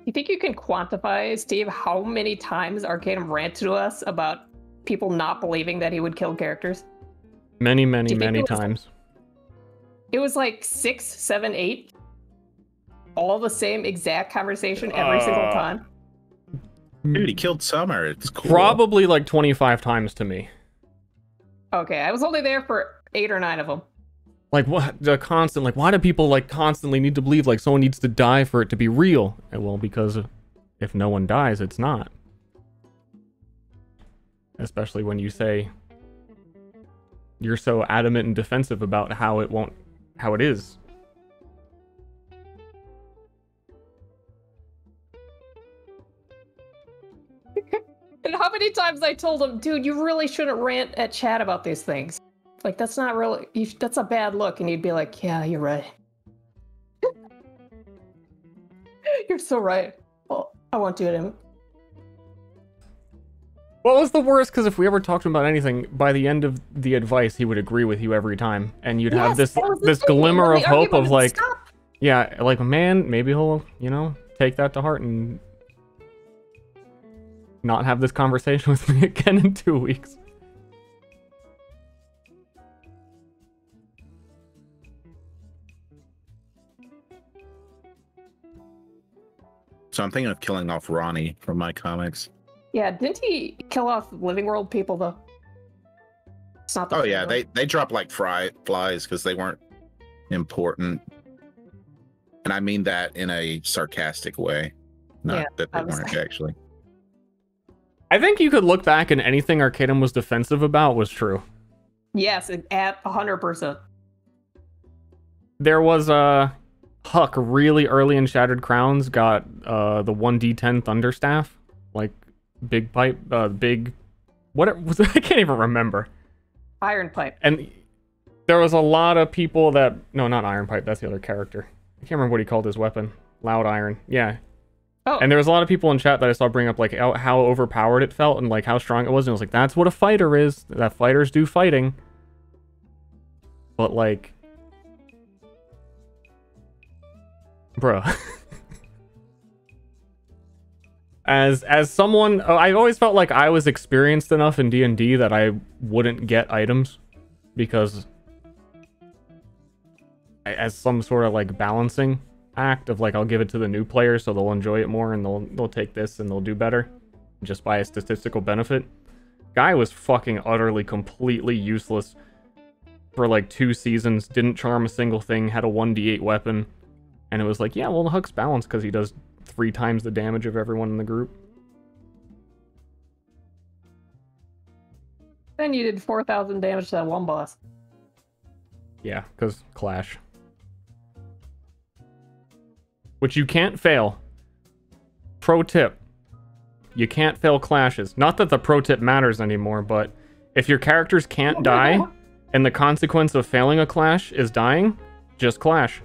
You think you can quantify, Steve, how many times Arcadum ranted to us about people not believing that he would kill characters? Many, many, Do you think many it was- times. It was like six, seven, eight. All the same exact conversation every single Uh, time. Dude, he killed Summer. It's cool. Probably like 25 times to me. Okay, I was only there for eight or nine of them. Like what the constant like why do people like constantly need to believe like someone needs to die for it to be real? Well, because if no one dies, it's not. Especially when you say you're so adamant and defensive about how it won't how it is. *laughs* And how many times I told him, dude, you really shouldn't rant at chat about these things. Like, that's not really, that's a bad look. And he'd be like, yeah, you're right. *laughs* you're so right. Well, I won't do it. Em. What was the worst? Because if we ever talked to him about anything, by the end of the advice, he would agree with you every time, and you'd have this that was the this glimmer of hope of like, stop. yeah, like a man, maybe he'll you know take that to heart and not have this conversation *laughs* with me again in two weeks. So I'm thinking of killing off Ronnie from my comics. Yeah, didn't he kill off Living World people though? It's not the Oh yeah, Living they they dropped like fry flies because they weren't important, and I mean that in a sarcastic way, not Yeah, that they weren't actually. I think you could look back and anything Arcadum was defensive about was true. Yes, it- at hundred percent. There was a Huck really early in Shattered Crowns got uh the 1d10 Thunderstaff, like big pipe, uh big what it was *laughs* I can't even remember. Iron Pipe. And there was a lot of people that no, not Iron Pipe, that's the other character. I can't remember what he called his weapon. Loud Iron. Yeah. Oh. And there was a lot of people in chat that I saw bring up like how, how overpowered it felt and like how strong it was. And I was like, that's what a fighter is. That fighters do fighting. But like, bro. *laughs* as as someone, I always felt like I was experienced enough in D and D that I wouldn't get items because as some sort of like balancing act of like I'll give it to the new player so they'll enjoy it more and they'll they'll take this and they'll do better just by a statistical benefit. Guy was fucking utterly completely useless for like two seasons, didn't charm a single thing, had a 1d8 weapon, and it was like, yeah, well, the Huck's balanced because he does three times the damage of everyone in the group. Then you did four thousand damage to that one boss. Yeah, because Clash. Which you can't fail. Pro tip. You can't fail clashes. Not that the pro tip matters anymore, but if your characters can't die, and the consequence of failing a clash is dying, just clash.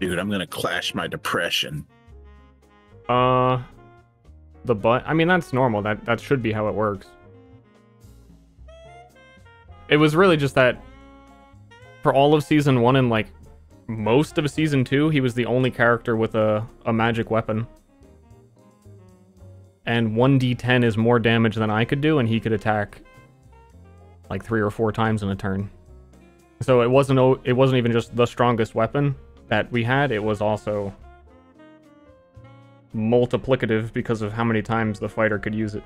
Dude, I'm gonna clash my depression. Uh, the butt. I mean, that's normal. That that should be how it works. It was really just that for all of season one and like most of season two, he was the only character with a a magic weapon. And 1d10 is more damage than I could do, and he could attack like three or four times in a turn. So it wasn't it wasn't even just the strongest weapon that we had. It was also multiplicative because of how many times the fighter could use it.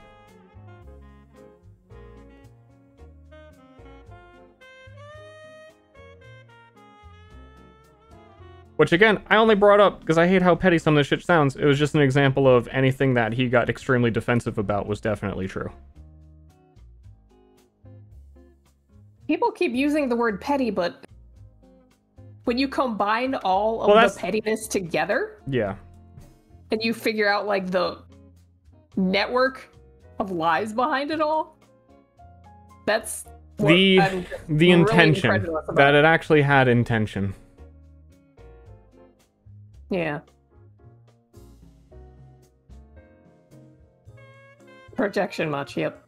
Which again, I only brought up because I hate how petty some of this shit sounds. It was just an example of anything that he got extremely defensive about was definitely true. People keep using the word petty, but when you combine all of Well, the pettiness together Yeah. and you figure out like the network of lies behind it all, that's the I'm the really intention that it actually had intention. Yeah. Projection much, yep.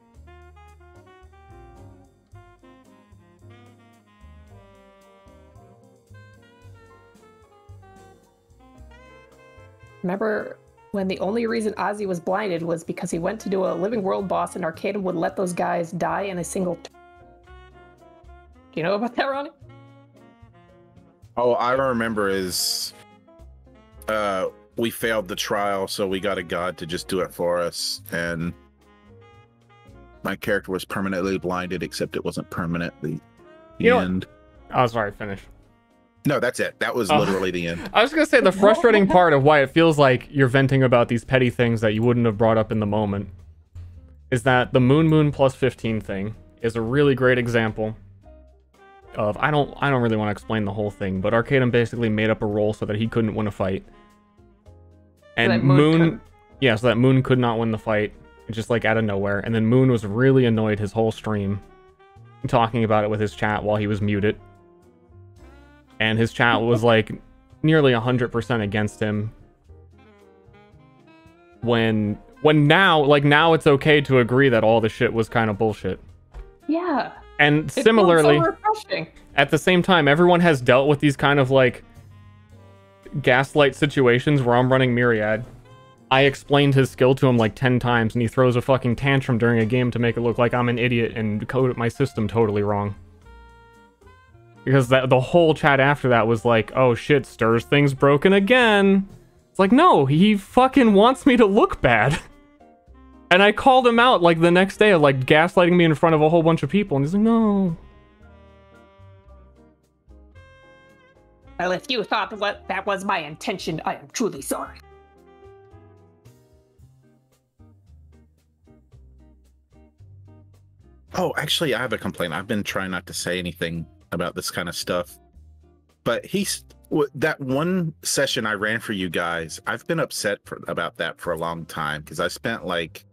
Remember when the only reason Ozzy was blinded was because he went to do a Living World boss and Arcadum would let those guys die in a single. T- do you know about that, Ronnie? Oh, I remember is uh we failed the trial, so we got a god to just do it for us, and my character was permanently blinded, except it wasn't permanently the You know what? end. Oh, sorry, finish. No, that's it. That was Oh. literally the end. *laughs* I was gonna say the frustrating part of why it feels like you're venting about these petty things that you wouldn't have brought up in the moment is that the Moon Moon plus 15 thing is a really great example of I don't I don't really want to explain the whole thing, but Arcadum basically made up a role so that he couldn't win a fight. And that Moon Moon, couldn't. yeah, so that Moon could not win the fight, just like out of nowhere. And then Moon was really annoyed his whole stream, talking about it with his chat while he was muted and his chat was *laughs* like nearly 100% against him when when now like now it's okay to agree that all the shit was kind of bullshit Yeah. and It similarly so at the same time everyone has dealt with these kind of like gaslight situations where i'm running myriad I explained his skill to him like 10 times and he throws a fucking tantrum during a game to make it look like I'm an idiot and code my system totally wrong. Because that the whole chat after that was like, oh shit, Ster's thing's broken again. It's like, no, he fucking wants me to look bad. *laughs* And I called him out like the next day like gaslighting me in front of a whole bunch of people, and he's like, no. Well, if you thought what that was my intention, I am truly sorry. Oh, actually, I have a complaint. I've been trying not to say anything about this kind of stuff, but he's that one session I ran for you guys. I've been upset for, about that for a long time because I spent like,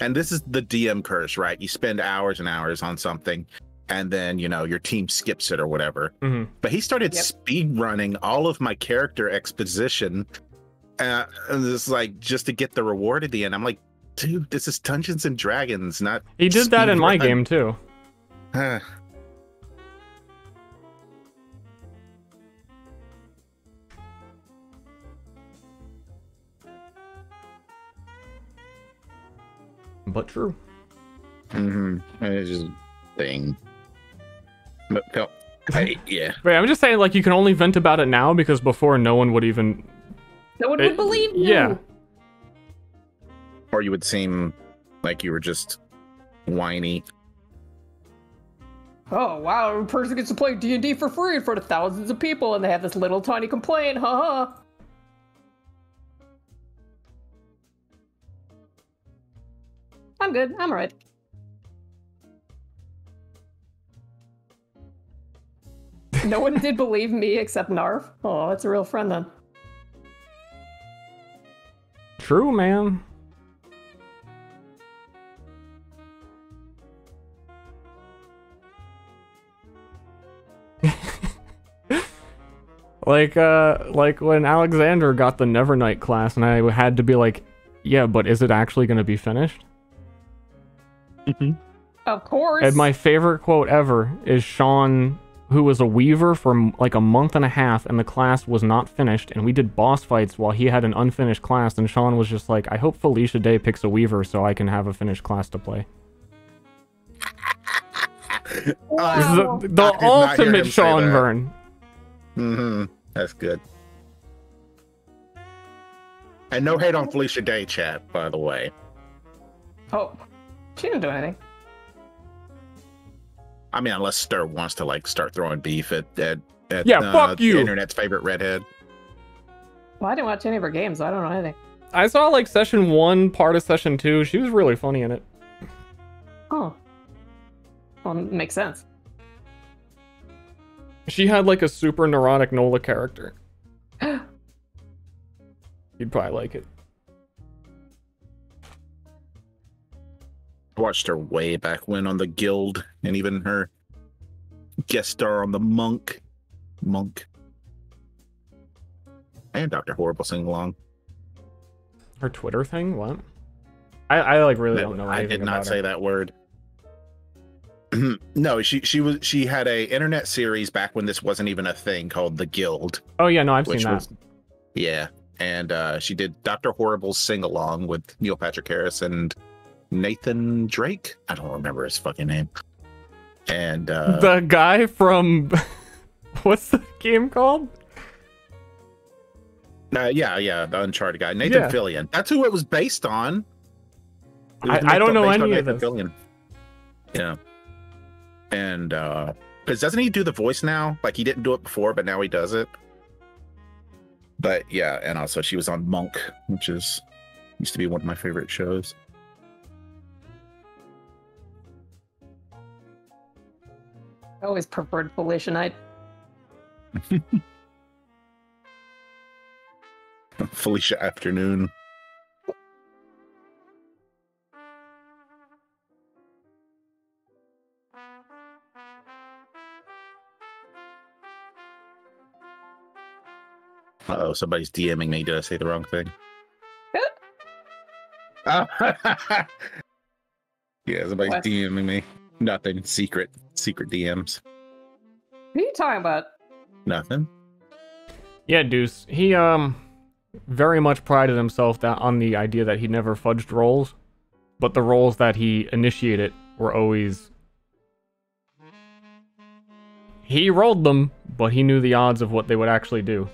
and this is the DM curse, right? You spend hours and hours on something, and then you know your team skips it or whatever. Mhm. But he started Yep. speed running all of my character exposition, uh, and it's like just to get the reward at the end. I'm like, dude, this is Dungeons and Dragons, not. He did that in my game too. *sighs* *sighs* But true. Mm-hmm. It's just a thing. But felt, I, *laughs* yeah. Wait, I'm just saying, like, you can only vent about it now because before no one would even. No one It- would believe you. yeah. Or you would seem like you were just whiny. Oh wow, a person gets to play D and D for free in front of thousands of people, and they have this little tiny complaint. Haha. I'm good. I'm alright. no one did believe me except Narf. Oh, that's a real friend then. True, man. *laughs* like uh like when Alexander got the Nevernight class and I had to be like, yeah, but is it actually going to be finished? Of course. And my favorite quote ever is Sean, who was a weaver for like a month and a half, and the class was not finished, and we did boss fights while he had an unfinished class, and Sean was just like, I hope Felicia Day picks a weaver so I can have a finished class to play. *laughs* Wow. the, the I did not hear ultimate Sean that. Vern. Mm-hmm. That's good. And no hate on Felicia Day, chat, by the way. Oh, she didn't do anything. I mean, unless Ster wants to like start throwing beef at at, at Yeah, uh, fuck the you. internet's favorite redhead. Well, I didn't watch any of her games. So I don't know anything. I saw like session one, part of session two. She was really funny in it. Oh. Well, it makes sense. She had like a super neurotic Nola character. *gasps* You'd probably like it. Watched her way back when on the Guild, and even her guest star on the Monk. Monk. And Doctor Horrible sing along. Her Twitter thing? What? I, I like really don't know I did not say her. that word. *clears throat* no, she she was she had a internet series back when this wasn't even a thing called the Guild. Oh yeah, no, I've seen that. was- Yeah, and uh, she did Doctor Horrible's sing along with Neil Patrick Harris and Nathan Drake. I don't remember his fucking name. And uh, the guy from *laughs* what's the game called? uh, yeah, yeah, the Uncharted guy, Nathan Yeah. Fillion. That's who it was based on. Was I- I don't know any of this. Fillion. Yeah, and uh, because doesn't he do the voice now? Like he didn't do it before, but now he does it. But yeah, and also she was on Monk, which is used to be one of my favorite shows. I always preferred Felicia Knight. *laughs* Felicia Afternoon. Uh oh, somebody's DMing me. Did I say the wrong thing? Oh. *laughs* yeah, somebody's What? DMing me. Nothing. Secret. Secret DMs. What are you talking about? Nothing. Yeah, Deuce. He um very much prided himself that on the idea that he never fudged rolls, but the rolls that he initiated were always he rolled them, but he knew the odds of what they would actually do.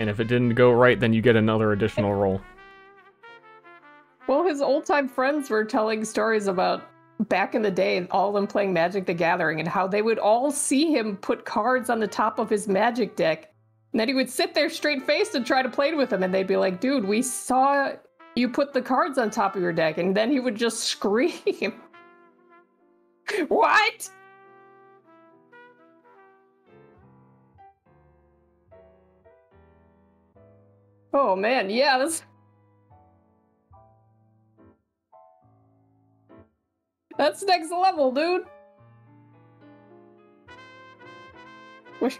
And if it didn't go right, then you get another additional roll. Well, his old time friends were telling stories about back in the day, all of them playing Magic the Gathering, and how they would all see him put cards on the top of his magic deck. And then he would sit there straight faced and try to play with them, and they'd be like, dude, we saw you put the cards on top of your deck. And then he would just *laughs* scream. what? Oh man, yeah, That's next level, dude. Wish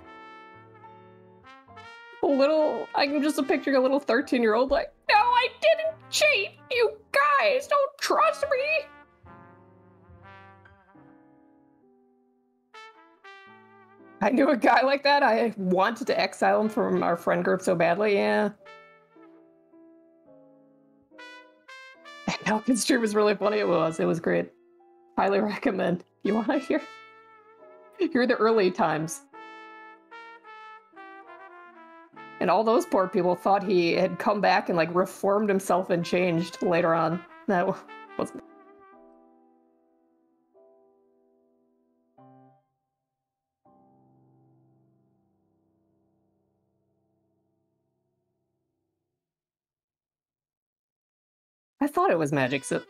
a little I can just picture a little 13 year old like, no, I didn't cheat. You guys don't trust me. I knew a guy like that. I wanted to exile him from our friend group so badly. Yeah. *laughs* Falcon's stream was really funny. It was. It was great. Highly *laughs* recommend. You want to hear? Hear the early times. And all those poor people thought he had come back and like reformed himself and changed later on. That was I thought it was magic, so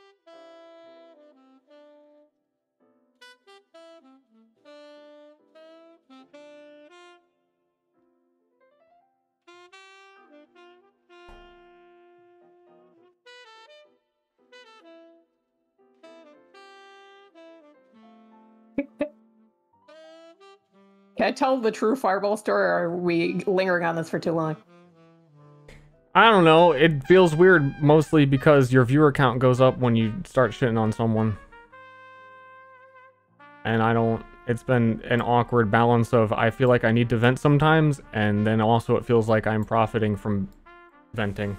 I tell the true fireball story, or are we lingering on this for too long? I don't know. It feels weird mostly because your viewer count goes up when you start shitting on someone. And I don't. It's been an awkward balance of I feel like I need to vent sometimes, and then also it feels like I'm profiting from venting.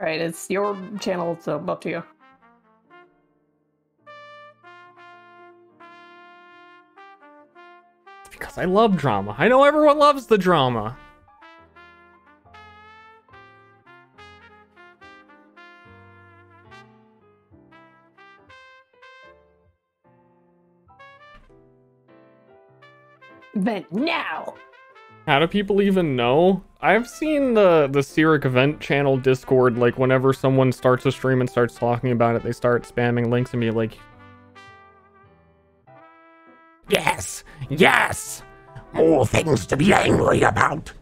Right, it's your channel, so up to you. I love drama. I know everyone loves the drama. Vent now! How do people even know? I've seen the the Cyric event channel Discord, like whenever someone starts a stream and starts talking about it, they start spamming links and be like, Yes! Yes! More things to be angry about!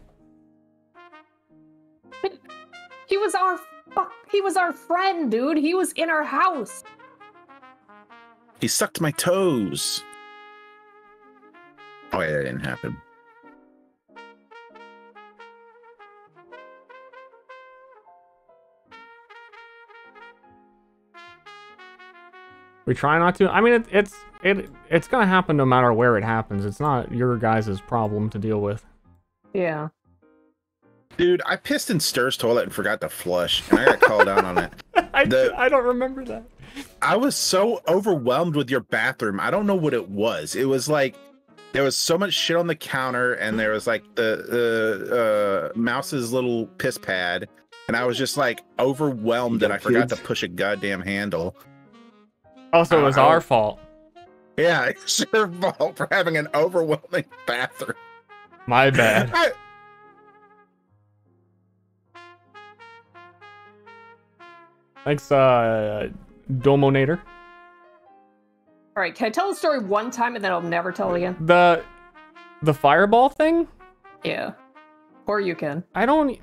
But he was our fuck. He was our friend, dude. He was in our house. He sucked my toes. Oh yeah, that didn't happen. We try not to. I mean, it, it's it it's gonna happen no matter where it happens. It's not your guys' problem to deal with. Yeah. Dude, I pissed in Ster's toilet and forgot to flush, and I got called out on it. *laughs* I, The- I don't remember that. I was so overwhelmed with your bathroom. I don't know what it was. It was like there was so much shit on the counter, and there was like the the uh, mouse's little piss pad, and I was just like overwhelmed that I forgot to push a goddamn handle. Also, it was Uh, our fault. Yeah, *laughs* it's your fault for having an overwhelming bathroom. My bad. *laughs* I- Thanks, uh, Domonator. All right, can I tell the story one time and then I'll never tell it again? The the fireball thing. Yeah. Or you can. I don't.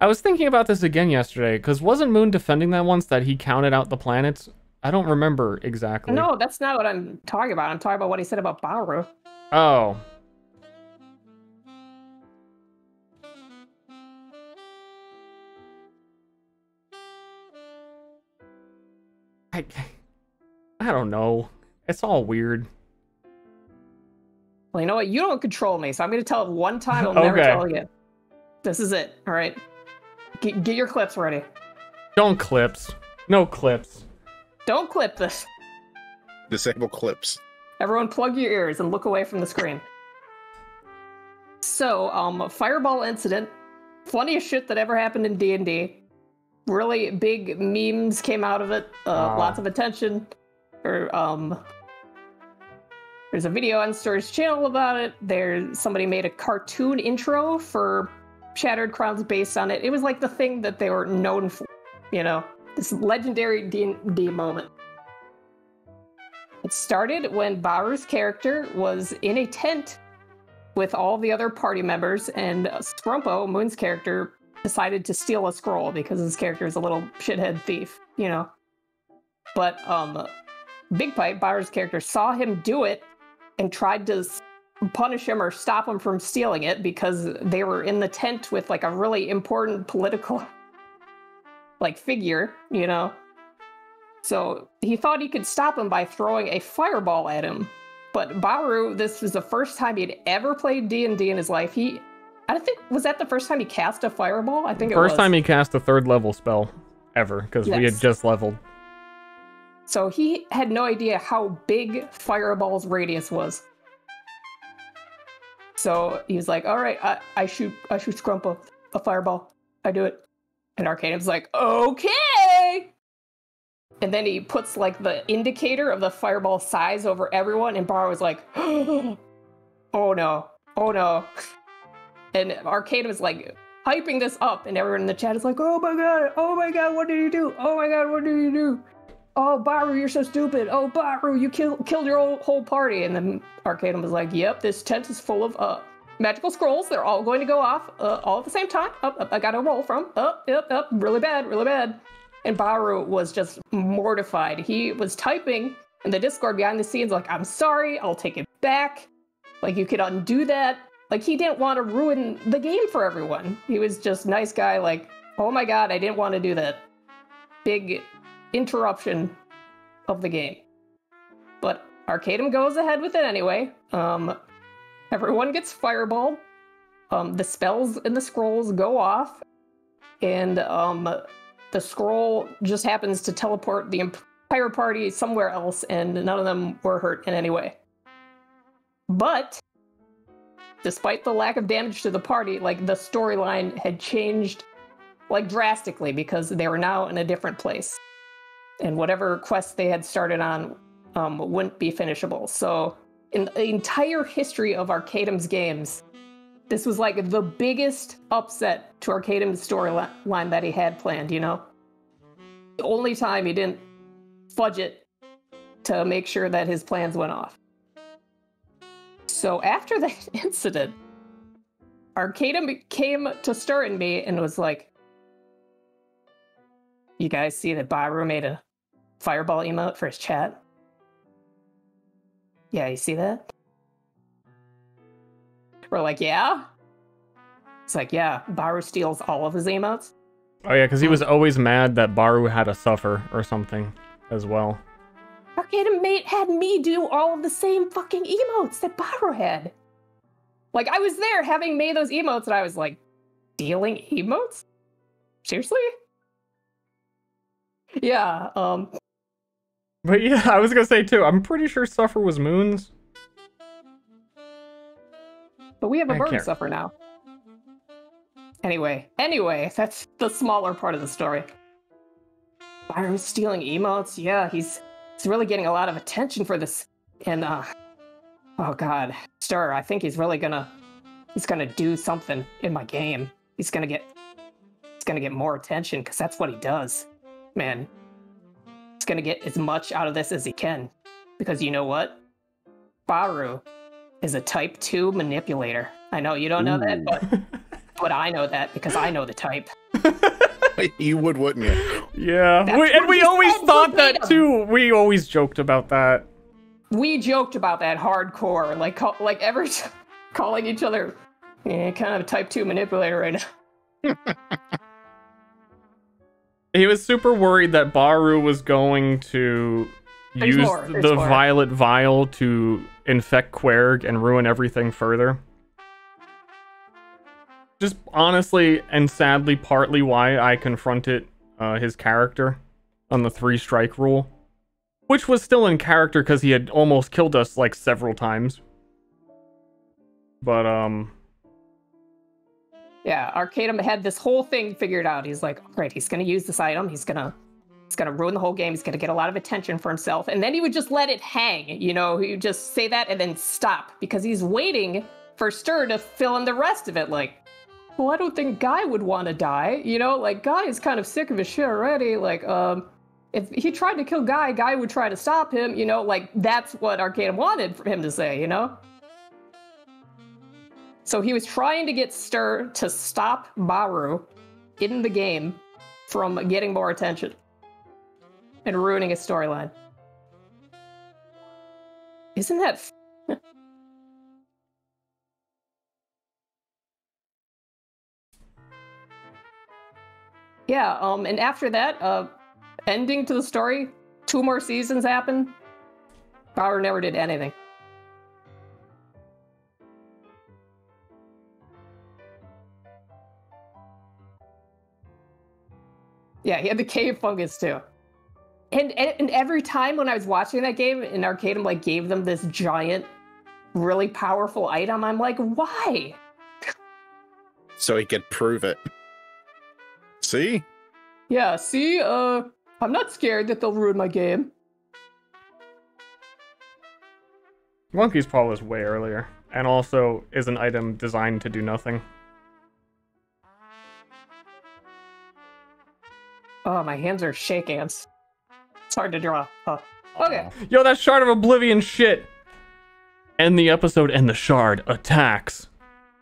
I was thinking about this again yesterday because wasn't Moon defending that once that he counted out the planets? I don't remember exactly. No, that's not what I'm talking about. I'm talking about what he said about Baru. Oh. I, I don't know. It's all weird. Well, you know what? You don't control me, so I'm going to tell it one time. *laughs* I'll never Okay. tell again. This is it. All right. Get, get your clips ready. Don't clips. No clips. Don't clip this. Disable clips. Everyone, plug your ears and look away from the screen. So, um, fireball incident. Funniest shit that ever happened in D and D. Really big memes came out of it. Uh, Wow. Lots of attention. Or um, there's a video on Story's channel about it. There's somebody made a cartoon intro for Shattered Crowns based on it. It was like the thing that they were known for. You know, this legendary D and D moment. It started when Baru's character was in a tent with all the other party members, and Scrumpo, Moon's character, decided to steal a scroll because his character is a little shithead thief, you know. But um, Big Pipe, Baru's character, saw him do it and tried to punish him or stop him from stealing it because they were in the tent with like a really important political like figure, you know. So he thought he could stop him by throwing a fireball at him. But Baru, this was the first time he'd ever played D&D in his life. He I don't think was that the first time he cast a fireball? I think it First was. time he cast a third level spell ever, because we had just leveled. So he had no idea how big Fireball's radius was. So he was like, "All right, I, I shoot, I shoot Scrump a, a fireball. I do it." And Arcadum's like, "Okay." And then he puts like the indicator of the fireball size over everyone, and Bar was like, *gasps* "Oh no, oh no!" And Arcanum is like hyping this up, and everyone in the chat is like, "Oh my god, oh my god, what did you do? Oh my god, what did you do?" Oh Baru, you're so stupid. Oh Baru, you kill, killed your whole, whole party. And then Arcadum was like, yep, this tent is full of uh magical scrolls. They're all going to go off uh, all at the same time. Up, up, I got a roll from. Up, up, up. Really bad, really bad. And Baru was just mortified. He was typing in the Discord behind the scenes, like, I'm sorry, I'll take it back. Like, you could undo that. Like, he didn't want to ruin the game for everyone. He was just nice guy, like, oh my god, I didn't want to do that. Big interruption of the game. But Arcadum goes ahead with it anyway. Um, everyone gets fireballed. Um, the spells and the scrolls go off, and um, the scroll just happens to teleport the entire party somewhere else, and none of them were hurt in any way. But despite the lack of damage to the party, like the storyline had changed like drastically because they were now in a different place and whatever quest they had started on um, wouldn't be finishable. So, in the entire history of Arcadum's games, this was like the biggest upset to Arcadum's storyline that he had planned, you know? The only time he didn't fudge it to make sure that his plans went off. So, after *laughs* that incident, Arcadum came to Ster and me and was like, You guys see that Baru made a fireball emote for his chat? Yeah, you see that? We're like, yeah? It's like, yeah, Baru steals all of his emotes. Oh yeah, because he was always mad that Baru had a suffer or something as well. Arcade Mate had me do all of the same fucking emotes that Baru had. Like, I was there having made those emotes, and I was like, stealing emotes? Seriously? Yeah, um, But yeah, *laughs* I was gonna say too. I'm pretty sure Suffer was Moon's. but we have a I bird can't- suffer now. Anyway, anyway, that's the smaller part of the story. Byron's stealing emotes. Yeah, he's he's really getting a lot of attention for this. And uh oh god, Ster, I think he's really gonna he's gonna do something in my game. He's gonna get he's gonna get more attention because that's what he does. Man. He's gonna get as much out of this as he can. Because you know what? Baru is a type 2 manipulator. I know you don't know that, but *laughs* but I know that because I know the type. *laughs* you would, wouldn't you? Yeah, we, and we always said thought that verbatim. too. We always joked about that. We joked about that hardcore, like call, like every t- *laughs* calling each other eh, kind of a type 2 manipulator right now. He was super worried that Baru was going to There's use more, the more. violet vial to infect Querg and ruin everything further. Just honestly and sadly, partly why I confronted uh, his character on the three strike rule, which was still in character because he had almost killed us like several times. But um, Yeah, Arcadum had this whole thing figured out. He's like, great, he's gonna use this item. He's gonna he's gonna ruin the whole game. He's gonna get a lot of attention for himself. And then he would just let it hang. You know, he would just say that and then stop because he's waiting for Ster to fill in the rest of it. Like, well, I don't think Guy would want to die. You know, like Guy is kind of sick of his shit already. Like, um, if he tried to kill Guy, Guy would try to stop him. You know, like that's what Arcadum wanted for him to say. You know. So he was trying to get Ster to stop Baru in the game from getting more attention and ruining his storyline. Isn't that f- *laughs* Yeah, um and after that, uh ending to the story, two more seasons happened. Baru never did anything. Yeah, he had the cave fungus too. And, and and every time when I was watching that game, in Arcadum like gave them this giant, really powerful item, I'm like, why? So he could prove it. See? Yeah, see, uh, I'm not scared that they'll ruin my game. Monkey's Paw was way earlier, and also is an item designed to do nothing. Oh, my hands are shaking. It's, it's hard to draw. Oh. Okay. Yo, that Shard of Oblivion shit! End the episode and the Shard attacks.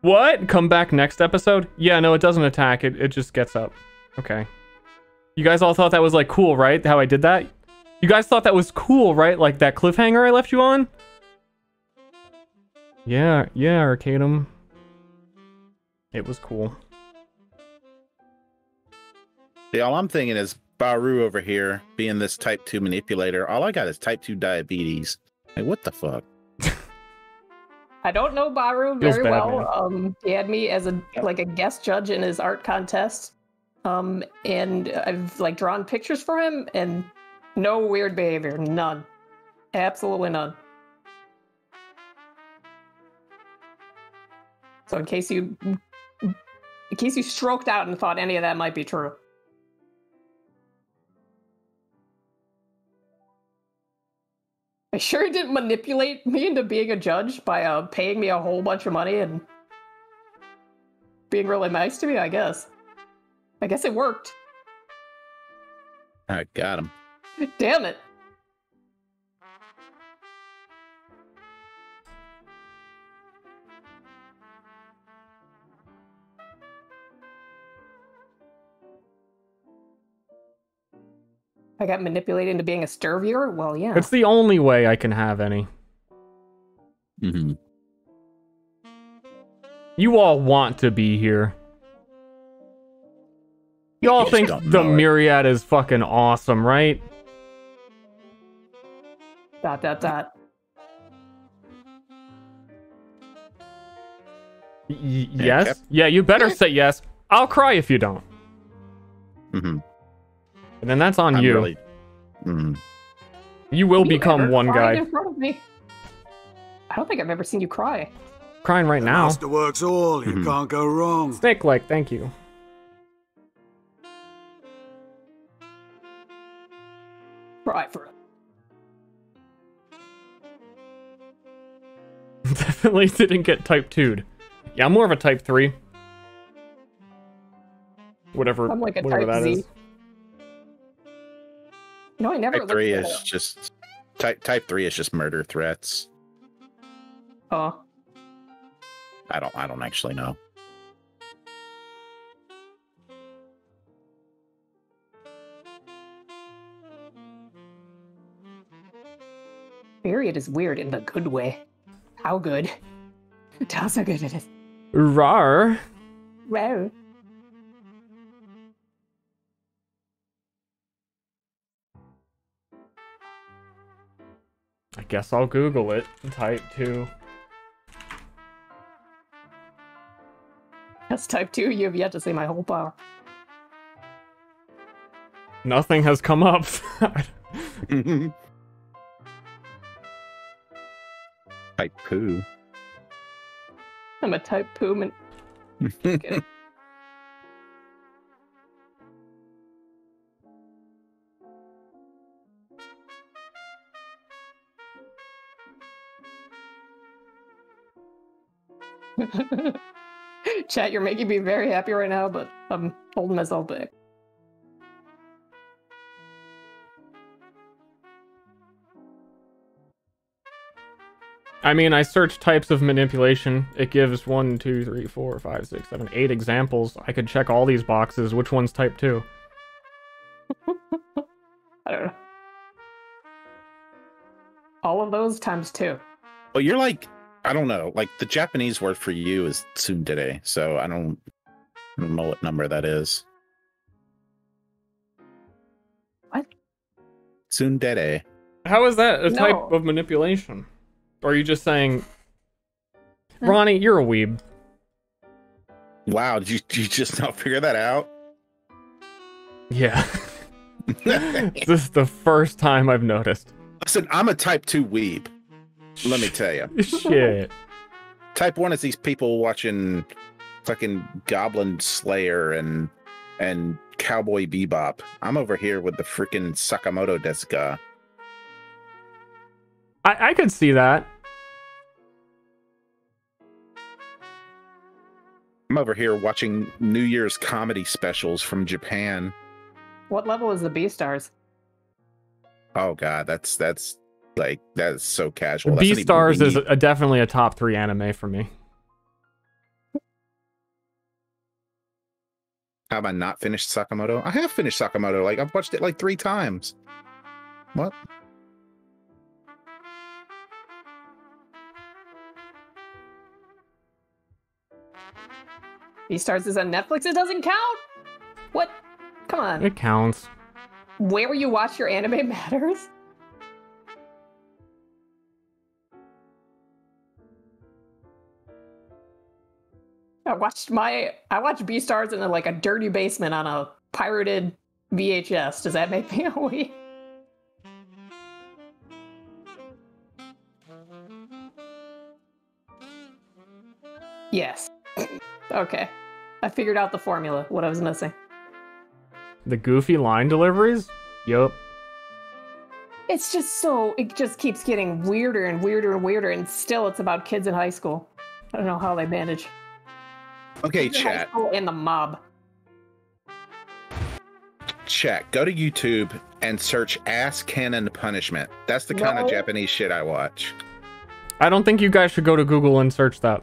What? Come back next episode? Yeah, no, it doesn't attack. It, it just gets up. Okay. You guys all thought that was like cool, right? How I did that? You guys thought that was cool, right? Like that cliffhanger I left you on? Yeah, yeah, Arcadum. It was cool. See, all I'm thinking is Baru over here being this type 2 manipulator. All I got is type 2 diabetes. Like, what the fuck? I don't know Baru very bad, well. Um, he had me as a like a guest judge in his art contest. Um, and I've like drawn pictures for him, and no weird behavior, none, absolutely none. So in case you, in case you stroked out and thought any of that might be true. I sure didn't manipulate me into being a judge by uh, paying me a whole bunch of money and being really nice to me, I guess. I guess it worked. I got him. Damn it. I got manipulated into being a Ster viewer? Well, yeah. It's the only way I can have any. Mm-hmm. You all want to be here. You all think the it. Myriad is fucking awesome, right? Dot, dot, dot. Y- y- yes? Yeah, you better say yes. I'll cry if you don't. Mm-hmm. And then that's on I'm you. really- Mhm. You will you become one guy. in front of me? I don't think I've ever seen you cry. Crying right now. Master works all, you Mhm. can't go wrong. Snake like, thank you. Cry for it. *laughs* Definitely didn't get type 2'd. Yeah, I'm more of a type 3. Whatever, I'm like a whatever type that Z. is. No, I never Type 3 is at it. just. Type, type 3 is just murder threats. Oh. I don't I don't actually know. Period is weird in the good way. How good? Tell us *laughs* how good it is. Rar. Wow. Guess I'll Google it. Type 2. That's type 2. You have yet to see my whole power. Nothing has come up. *laughs* Type poo. I'm a type poo man. *laughs* *laughs* Chat, you're making me very happy right now, but I'm holding myself back. I mean, I searched types of manipulation. It gives one, two, three, four, five, six, seven, eight examples. I could check all these boxes. Which one's type 2? *laughs* I don't know. All of those times two. Well, you're like, I don't know, like the Japanese word for you is tsundere, so I don't, I don't know what number that is. What? Soon Tsundere. How is that a No. type of manipulation? Or are you just saying, mm. Ronnie, you're a weeb? Wow, did you, did you just not figure that out? Yeah. *laughs* *laughs* this is the first time I've noticed. Listen, I'm a type 2 weeb. Let me tell you. *laughs* Shit. Type 1 is these people watching fucking Goblin Slayer and and Cowboy Bebop. I'm over here with the freaking Sakamoto Desu ga. I, I could see that. I'm over here watching New Year's comedy specials from Japan. What level is the Beastars? Oh god, that's that's like that is so casual. Beastars is a, definitely a top three anime for me. How have I not finished Sakamoto? I have finished Sakamoto. Like I've watched it like three times. What? Beastars is on Netflix. It doesn't count. What? Come on. It counts. Where you watch your anime *laughs* matters. I watched my I watched Beastars in a, like a dirty basement on a pirated VHS. Does that make me *laughs* a wee? Yes. *coughs* okay. I figured out the formula. What I was missing. The goofy line deliveries? Yup. It's just so it just keeps getting weirder and weirder and weirder, and still it's about kids in high school. I don't know how they manage. Okay, chat. in high chat. school and the mob. Chat. Go to YouTube and search ass cannon punishment. That's the kind No. of Japanese shit I watch. I don't think you guys should go to Google and search that.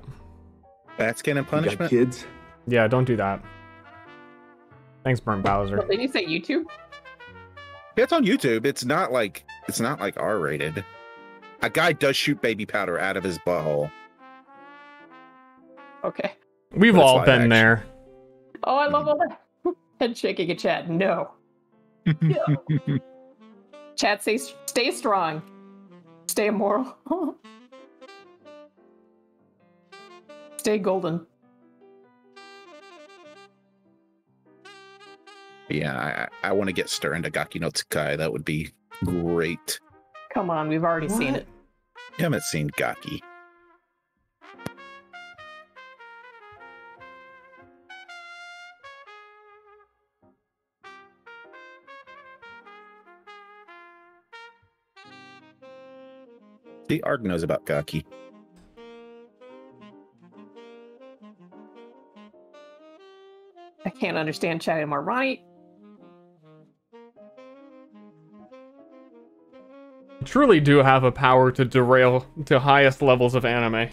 Ass cannon punishment. kids? Yeah, don't do that. Thanks, Burn Bowser. What, did you say YouTube? Yeah, it's on YouTube. It's not like it's not like R rated. A guy does shoot baby powder out of his butthole. Okay. We've That's all been action. there. Oh, I love all that. *laughs* Head shaking a chat. No. No. *laughs* chat, stay stay strong. Stay immoral. *laughs* stay golden. Yeah, I, I want to get Ster into Gaki no Tsukai. That would be great. Come on, we've already seen it. You haven't seen Gaki. See, Arg knows about Gaki. I can't understand chat anymore. Ronnie, You truly do have a power to derail to highest levels of anime.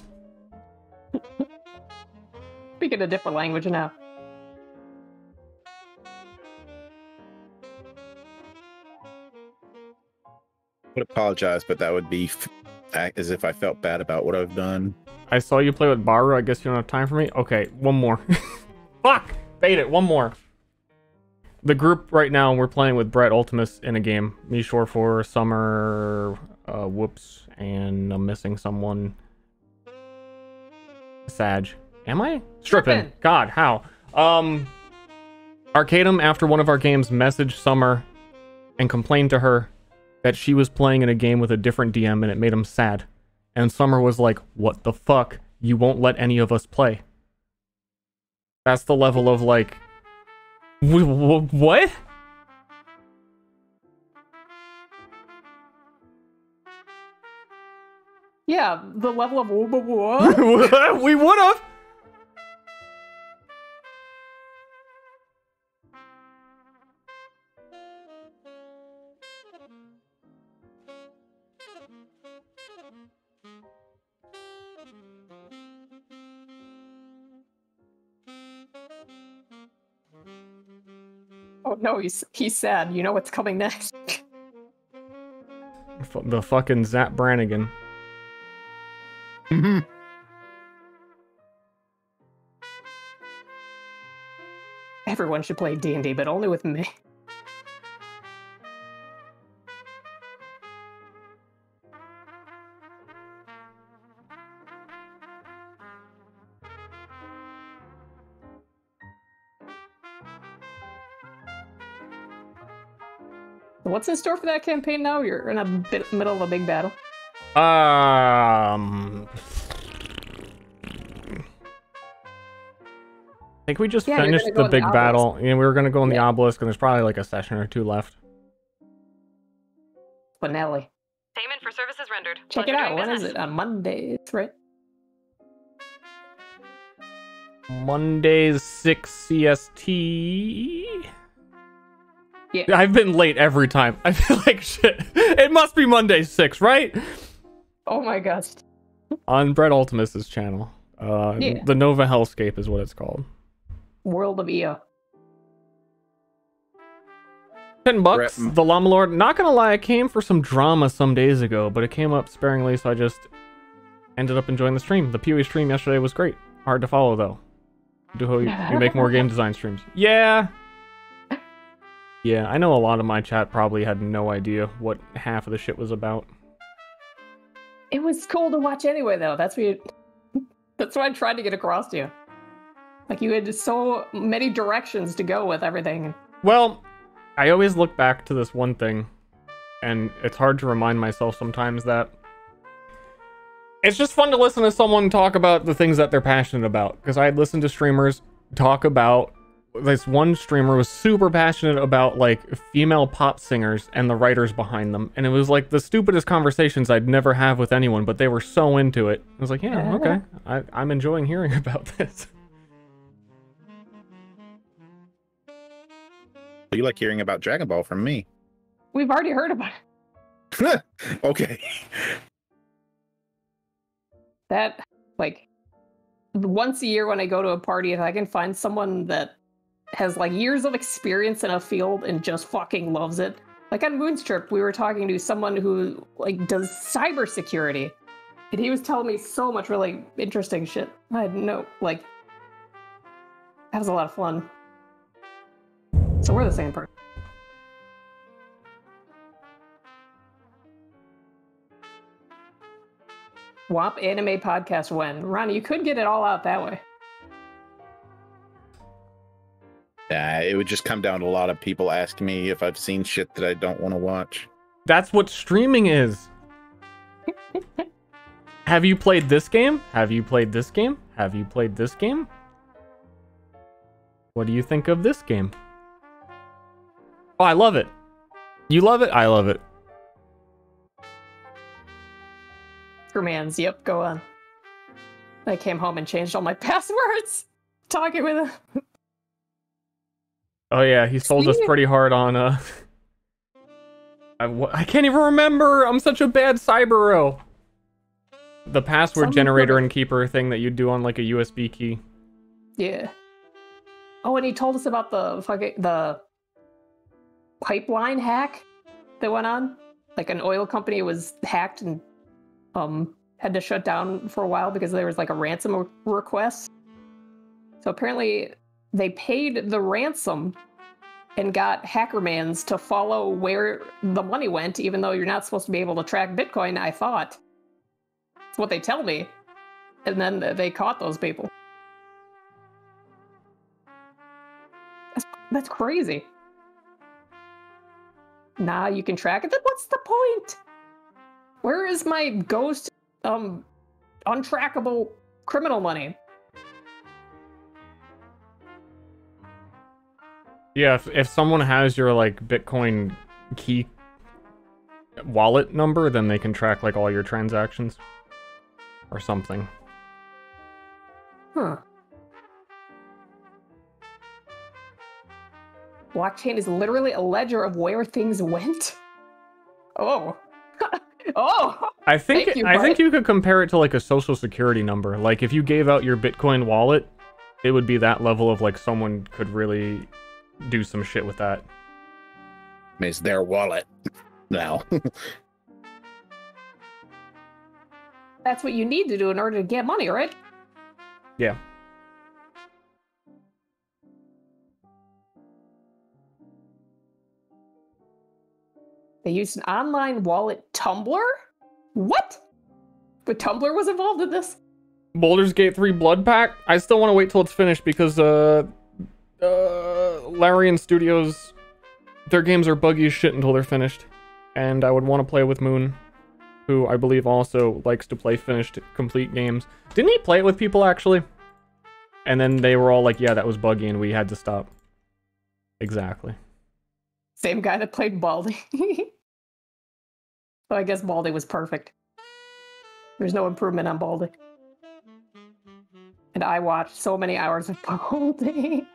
speaking a different language now. would apologize, but that would be f- act as if I felt bad about what I've done. I saw you play with Baru. I guess you don't have time for me. Okay, one more. *laughs* Fuck! Bait it. One more. The group right now, we're playing with Brett Ultimus in a game. Me Shore for Summer Uh, whoops, and I'm missing someone. Sag. Am I? Stripping. Strippin'. God, how? Um, Arcadum, after one of our games, messaged Summer and complained to her that she was playing in a game with a different DM and it made him sad. And Summer was like, What the fuck? You won't let any of us play. That's the level of like. "Wh- wh- What? Yeah, the level of *laughs* we would have. Oh no, he's he's sad. You know what's coming next. *laughs* F- the fucking Zap Brannigan. Mm-hmm. Everyone should play D and D, but only with me. What's in store for that campaign now? You're in a bit middle of a big battle. Um. I think we just Yeah, finished the in the big obelisk. battle. and we were gonna go in the obelisk, and there's probably like a session or two left. Finale. Payment for services rendered. Check Pleasure it out. doing When is business. it? On Mondays, right? Mondays six CST. Yeah. I've been late every time. *laughs* I feel like shit. It must be Monday six, right? Oh my gosh. On Brett Ultimus's channel. Uh, Yeah. the Nova Hellscape is what it's called. World of EO. Ten bucks. Brett- The Llama Lord. Not gonna lie, I came for some drama some days ago, but it came up sparingly, so I just ended up enjoying the stream. The Pewee stream yesterday was great. Hard to follow though. Do you, you *laughs* make more game design streams? Yeah. Yeah, I know a lot of my chat probably had no idea what half of the shit was about. It was cool to watch anyway, though. That's what. You, *laughs* that's what I tried to get across to you. Like you had just so many directions to go with everything. Well, I always look back to this one thing, and it's hard to remind myself sometimes that it's just fun to listen to someone talk about the things that they're passionate about. Because I had listened to streamers talk about this one streamer was super passionate about like female pop singers and the writers behind them, and it was like the stupidest conversations I'd never have with anyone, but they were so into it. I was like, yeah, okay, I, I'm enjoying hearing *laughs* about this. You like hearing about Dragon Ball from me? We've already heard about it. *laughs* okay. that. Like once a year when I go to a party, if I can find someone that has like years of experience in a field and just fucking loves it. Like on Moonstrip, we were talking to someone who like does cybersecurity, and he was telling me so much really interesting shit. I had no like. That was a lot of fun. So we're the same person. WAP anime podcast when? Ronnie, you could get it all out that way. Yeah, it would just come down to a lot of people asking me if I've seen shit that I don't want to watch. That's what streaming is. *laughs* Have you played this game? Have you played this game? Have you played this game? What do you think of this game? Oh, I love it. You love it? I love it. Commands, yep, go on. I came home and changed all my *laughs* passwords. Talking with him. Oh yeah, he sold us pretty hard on uh *laughs* I, can't even remember. I'm such a bad cybero. The password Some generator and keeper thing that you do on like a USB key. Yeah. Oh, and he told us about the fucking the pipeline hack that went on. Like an oil company was hacked and um had to shut down for a while because there was like a ransom request. So apparently they paid the ransom and got hackermans to follow where the money went, even though you're not supposed to be able to track Bitcoin, I thought. That's what they tell me. And then they caught those people. That's, that's crazy. Nah, you can track it. Then what's the point? Where is my ghost, um, untrackable criminal money? Yeah, if, if someone has your like Bitcoin key wallet number, then they can track like all your transactions or something. Huh. Blockchain is literally a ledger of where things went. Oh. *laughs* oh. I think you, I think you could compare it to like a social security number. Like if you gave out your Bitcoin wallet, it would be that level of like someone could really do some shit with that. It's their wallet now. *laughs* That's what you need to do in order to get money, right? Yeah. They used an online wallet Tumblr? What? But Tumblr was involved in this? Baldur's Gate 3 Blood Pack. I still want to wait till it's finished because uh uh Larian Studios their games are buggy as shit until they're finished. And I would want to play with Moon, who I believe also likes to play finished complete games. Didn't he play it with people actually? And then they were all like, "Yeah, that was buggy and we had to stop." Exactly. Same guy that played Baldy. so *laughs* I guess Baldy was perfect. There's no improvement on Baldy. And I watched so many hours of *laughs* Baldy.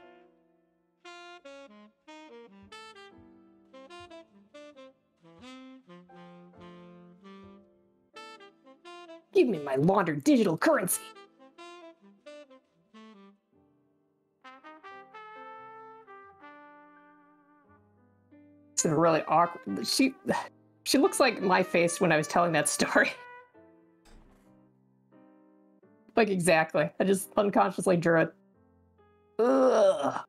Give me my laundered digital currency. It's a really awkward. She, she looks like my face when I was telling that *laughs* story. like exactly. I just unconsciously drew it. Ugh.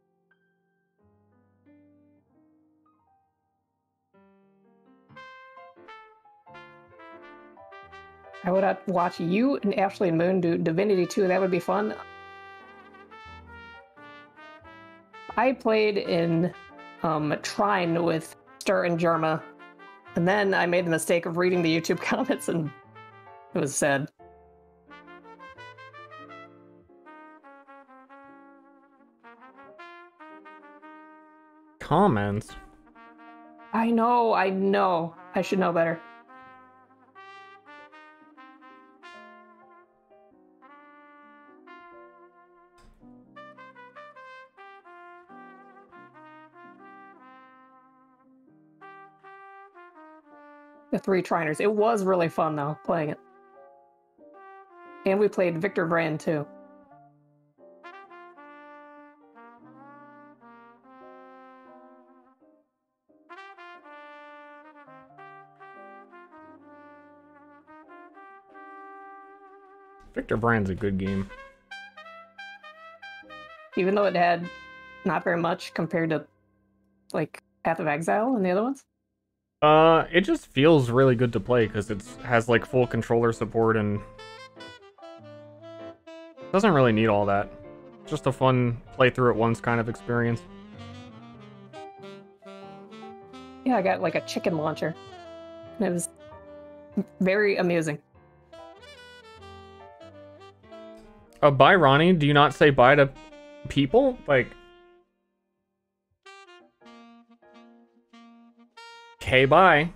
I would uh, watch you and Ashley and Moon do Divinity 2. That would be fun. I played in um, Trine with Ster and Jerma, and then I made the mistake of reading the YouTube *laughs* comments, and it was sad. Comments. I know, I know. I should know better. Three Triners. It was really fun though, playing it. And we played Victor Vran too. Victor Vran's a good game. Even though it had not very much compared to like Path of Exile and the other ones. Uh, it just feels really good to play because it has like full controller support and doesn't really need all that. Just a fun play through it once kind of experience. Yeah, I got like a chicken launcher. It was very amusing. Uh, bye, Ronnie. Do you not say bye to people? Like, okay, bye.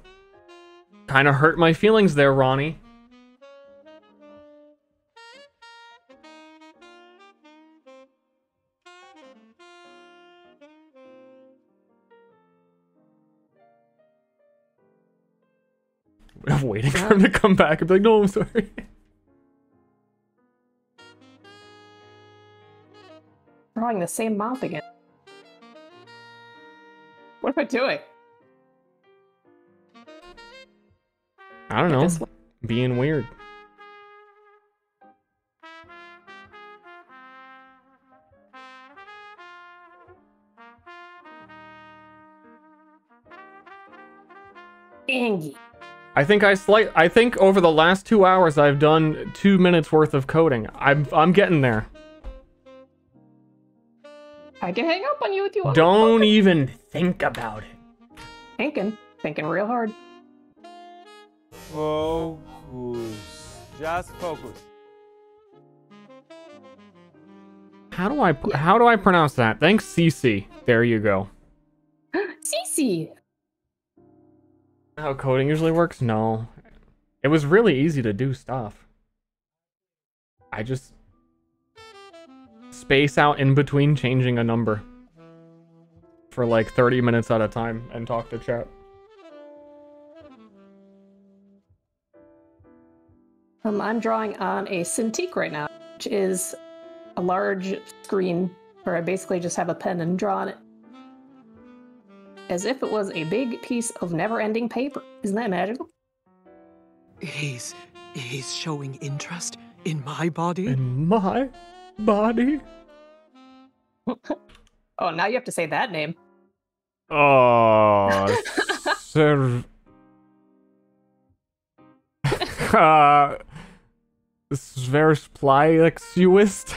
Kind of hurt my feelings there, Ronnie. *laughs* I'm waiting for him to come back and be like, no, I'm sorry. Drawing the same mouth again. What am I doing? I don't know. Being weird. Angie. I think I slight. I think over the last two hours, I've done two minutes worth of coding. I'm I'm getting there. I can hang up on you if you want. Don't even think about it. Thinking, thinking real hard. Focus. Just focus. How do I pr- how do I pronounce that? Thanks, CC. There you go. *gasps* Cece. How coding usually works? No. It was really easy to do stuff. I just space out in between changing a number for like 30 minutes at a time and talk to chat. Um, I'm drawing on a Cintiq right now, which is a large screen where I basically just have a pen and draw on it. As if it was a big piece of never-ending paper. Isn't that magical? He's he's showing interest in my body. In my body? *laughs* Oh, now you have to say that name. Oh, *laughs* sir. uh, *laughs* Sversplixuist.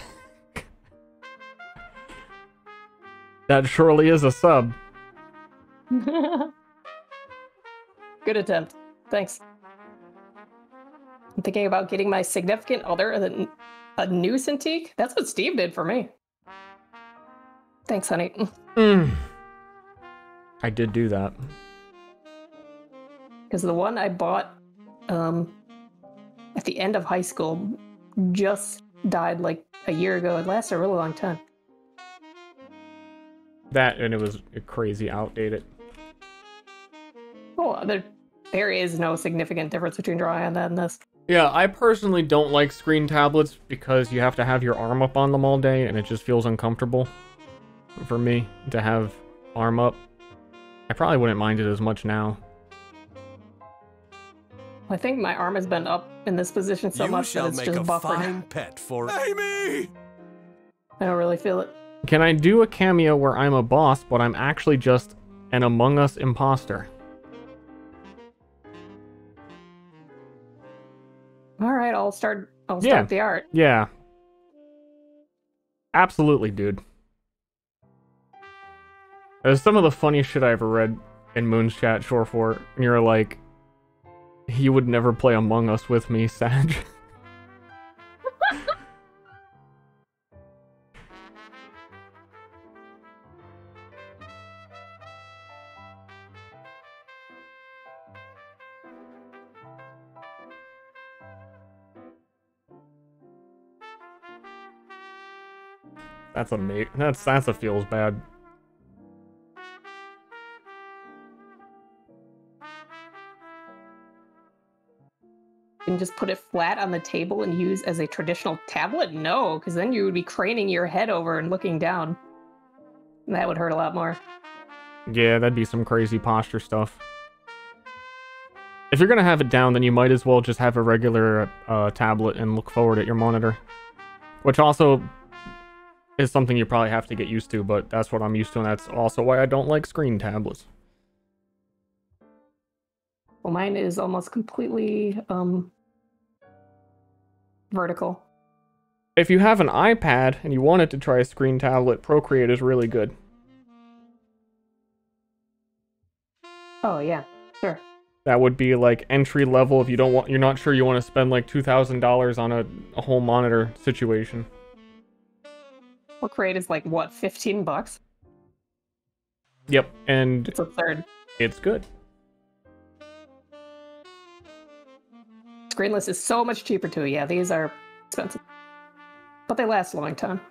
that surely is a sub. *laughs* Good attempt. Thanks. I'm thinking about getting my significant other a, a new Cintiq. That's what Steve did for me. Thanks, honey. *laughs* Mm. I did do that. Because the one I bought um, at the end of high school just died like a year ago. It lasted a really long time. That and it was a crazy outdated. Oh, there, there is no significant difference between drawing on that and this. Yeah, I personally don't like screen tablets because you have to have your arm up on them all day and it just feels uncomfortable for me to have arm up. I probably wouldn't mind it as much now. I think my arm has been up in this position so you much that shall it's make just a buffered. fine pet for Amy. I don't really feel it. Can I do a cameo where I'm a boss, but I'm actually just an Among Us imposter? All right, I'll start. I'll Yeah. start the art. Yeah. Absolutely, dude. There's some of the funniest shit I ever read in Moon's chat, Shore Fort, and you're like, he would never play Among Us with me, Sag. *laughs* That's a mate. That's that's a feels bad. And just put it flat on the table and use as a traditional tablet? No, because then you would be craning your head over and looking down. That would hurt a lot more. Yeah, that'd be some crazy posture stuff. If you're gonna have it down, then you might as well just have a regular uh, tablet and look forward at your monitor. Which also is something you probably have to get used to, but that's what I'm used to, and that's also why I don't like screen tablets. Well, mine is almost completely um, vertical. If you have an iPad and you wanted to try a screen tablet, Procreate is really good. Oh yeah, sure. That would be like entry level if you don't want you're not sure you want to spend like two thousand dollars on a, a whole monitor situation. Procreate is like what, fifteen bucks? Yep, and It's a third. it's good. Screenless is so much cheaper too. Yeah, these are expensive, but they last a long time,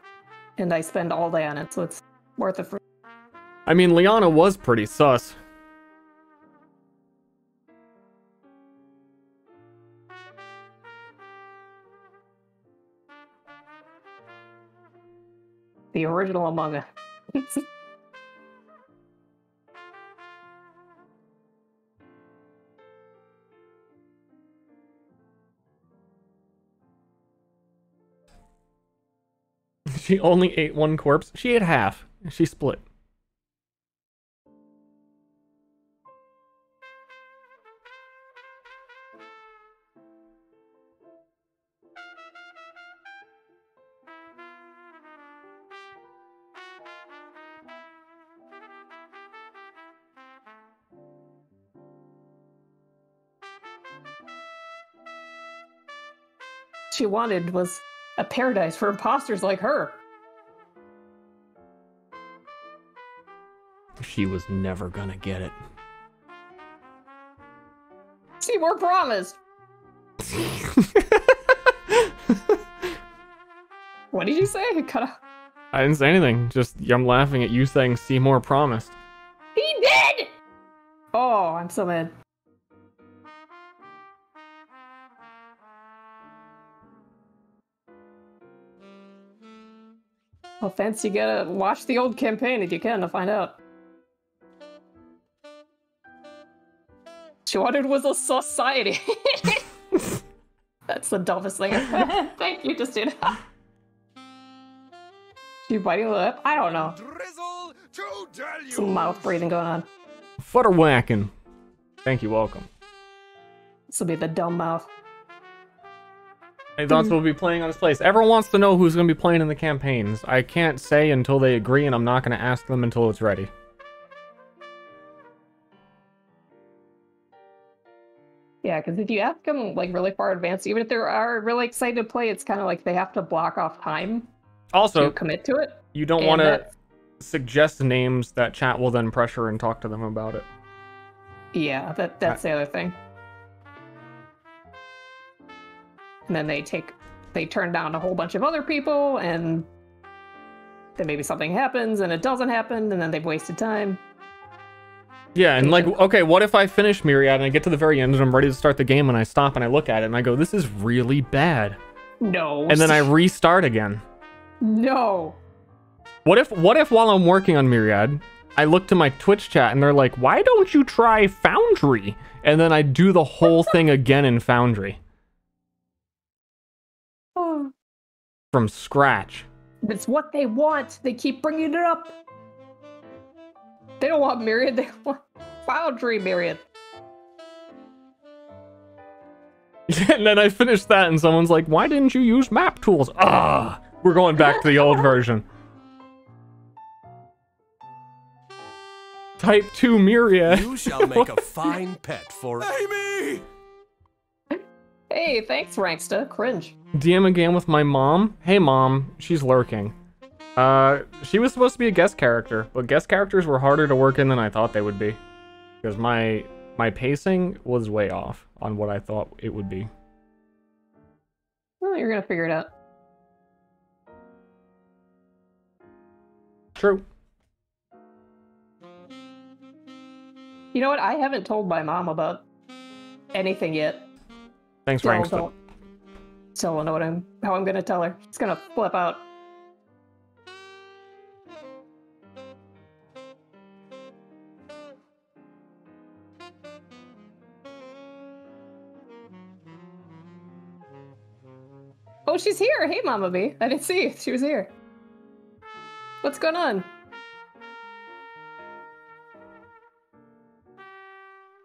and I spend all day on it, so it's worth it for. I mean, Liana was pretty sus. The original Among Us. *laughs* She only ate one corpse. She ate half. She split. she wanted was a paradise for imposters like her. She was never gonna get it. Seymour promised. *laughs* what did you say? Cut off. I didn't say anything. Just I'm laughing at you saying Seymour promised. He did! Oh, I'm so mad. Well, Fence, you gotta watch the old campaign if you can to find out. She wanted was a society. *laughs* That's the dumbest thing. *laughs* Thank you, Justina. She biting the lip? I don't know. Some mouth breathing going on. Futter whacking. Thank you, welcome. This will be the dumb mouth. Hey, that's what we'll be playing on this place. Everyone wants to know who's going to be playing in the campaigns. I can't say until they agree, and I'm not going to ask them until it's ready. Yeah, because if you ask them like really far advanced, even if they are really excited to play, it's kind of like they have to block off time Also, to commit to it. you don't want to suggest names that chat will then pressure and talk to them about it. Yeah, that that's the other thing. And then they take they turn down a whole bunch of other people and then maybe something happens and it doesn't happen and then they've wasted time. Yeah, and like, okay, what if I finish Myriad and I get to the very end and I'm ready to start the game and I stop and I look at it and I go, this is really bad. No. And then I restart again. No. What if what if while I'm working on Myriad, I look to my Twitch chat and they're like, "Why don't you try Foundry?" And then I do the whole thing *laughs* again in Foundry Oh. from scratch. It's what they want. They keep bringing it up. They don't want Myriad, they *laughs* want Foundry Myriad. and then I finished that and someone's like, "Why didn't you use map tools?" Ah, we're going back to the old *laughs* version. Type 2 Myriad. You shall make a *laughs* fine pet for Amy. Hey, thanks, Ranksta. Cringe. DM again with my mom. Hey mom, she's lurking. Uh, she was supposed to be a guest character, but guest characters were harder to work in than I thought they would be. Because my my pacing was way off on what I thought it would be. Well, you're gonna figure it out. True. You know what? I haven't told my mom about anything yet. Thanks, Still don't, still don't know what I'm how I'm gonna tell her. It's gonna flip out. She's here. Hey, Mama B. I didn't see you. *laughs* she was here. What's going on?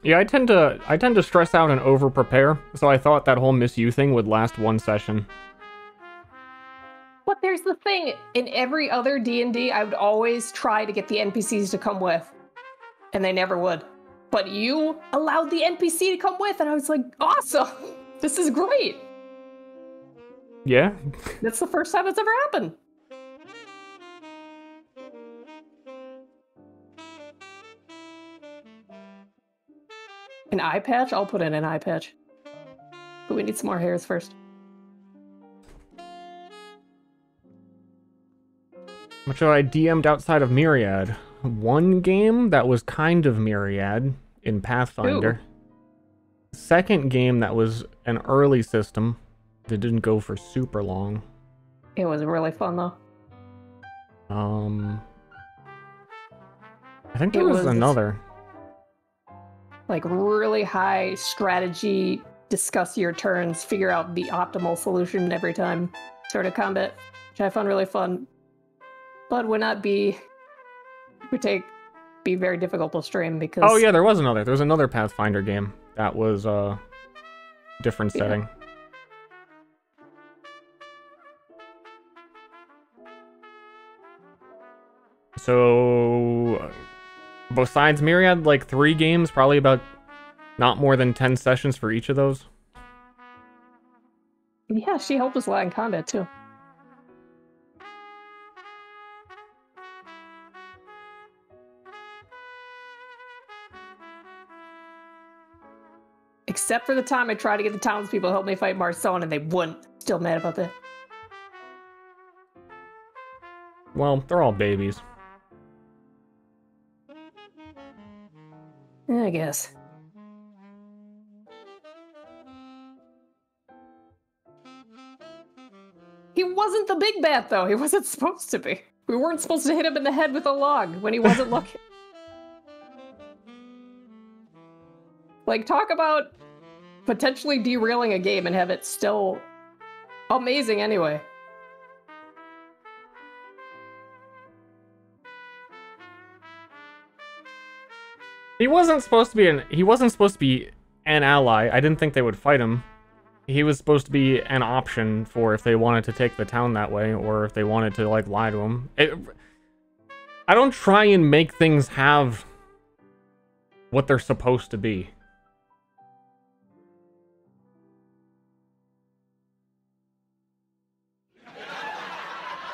Yeah, I tend to I tend to stress out and over prepare, so I thought that whole miss you thing would last one session. But there's the thing. In every other D&D, I would always try to get the NPCs to come with. And they never would. But you allowed the NPC to come with, and I was like, awesome! *laughs* This is great! Yeah? That's the first time it's ever happened. An eye patch? I'll put in an eye patch. But we need some more hairs first. Which I DM'd outside of Myriad. One game that was kind of Myriad in Pathfinder. Second game that was an early system that didn't go for super long. It was really fun though. Um, I think there It was, was- another. like really high strategy, discuss your turns, figure out the optimal solution every time sort of combat, which I found really fun. But would not be would take be very difficult to stream because Oh yeah, there was another. There was another Pathfinder game that was uh different Yeah. So besides Myriad, like three games, probably about not more than ten sessions for each of those. Yeah, she helped us a lot in combat too. Except for the time I tried to get the townspeople to help me fight Marson and they wouldn't. Still mad about that. Well, they're all babies. I guess. He wasn't the big bat, though. He wasn't *laughs* supposed to be. We weren't supposed to hit him in the head with a log when he wasn't *laughs* looking. like, talk about potentially derailing a game and have it still amazing anyway. He wasn't supposed to be an he wasn't supposed to be an ally. I didn't think they would fight him. He was supposed to be an option for if they wanted to take the town that way or if they wanted to like lie to him. It, I don't try and make things have what they're supposed to be.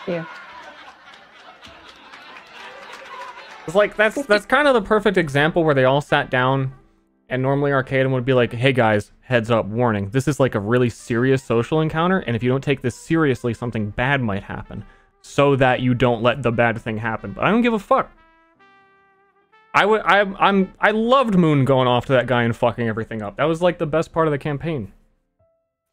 Yeah. It's like that's that's kind of the perfect example where they all sat down and normally Arcadum would be like, "Hey guys, heads up, warning. This is like a really serious social encounter and if you don't take this seriously, something bad might happen." So that you don't let the bad thing happen. But I don't give a fuck. I would I I'm I loved Moon going off to that guy and fucking everything up. That was like the best part of the campaign.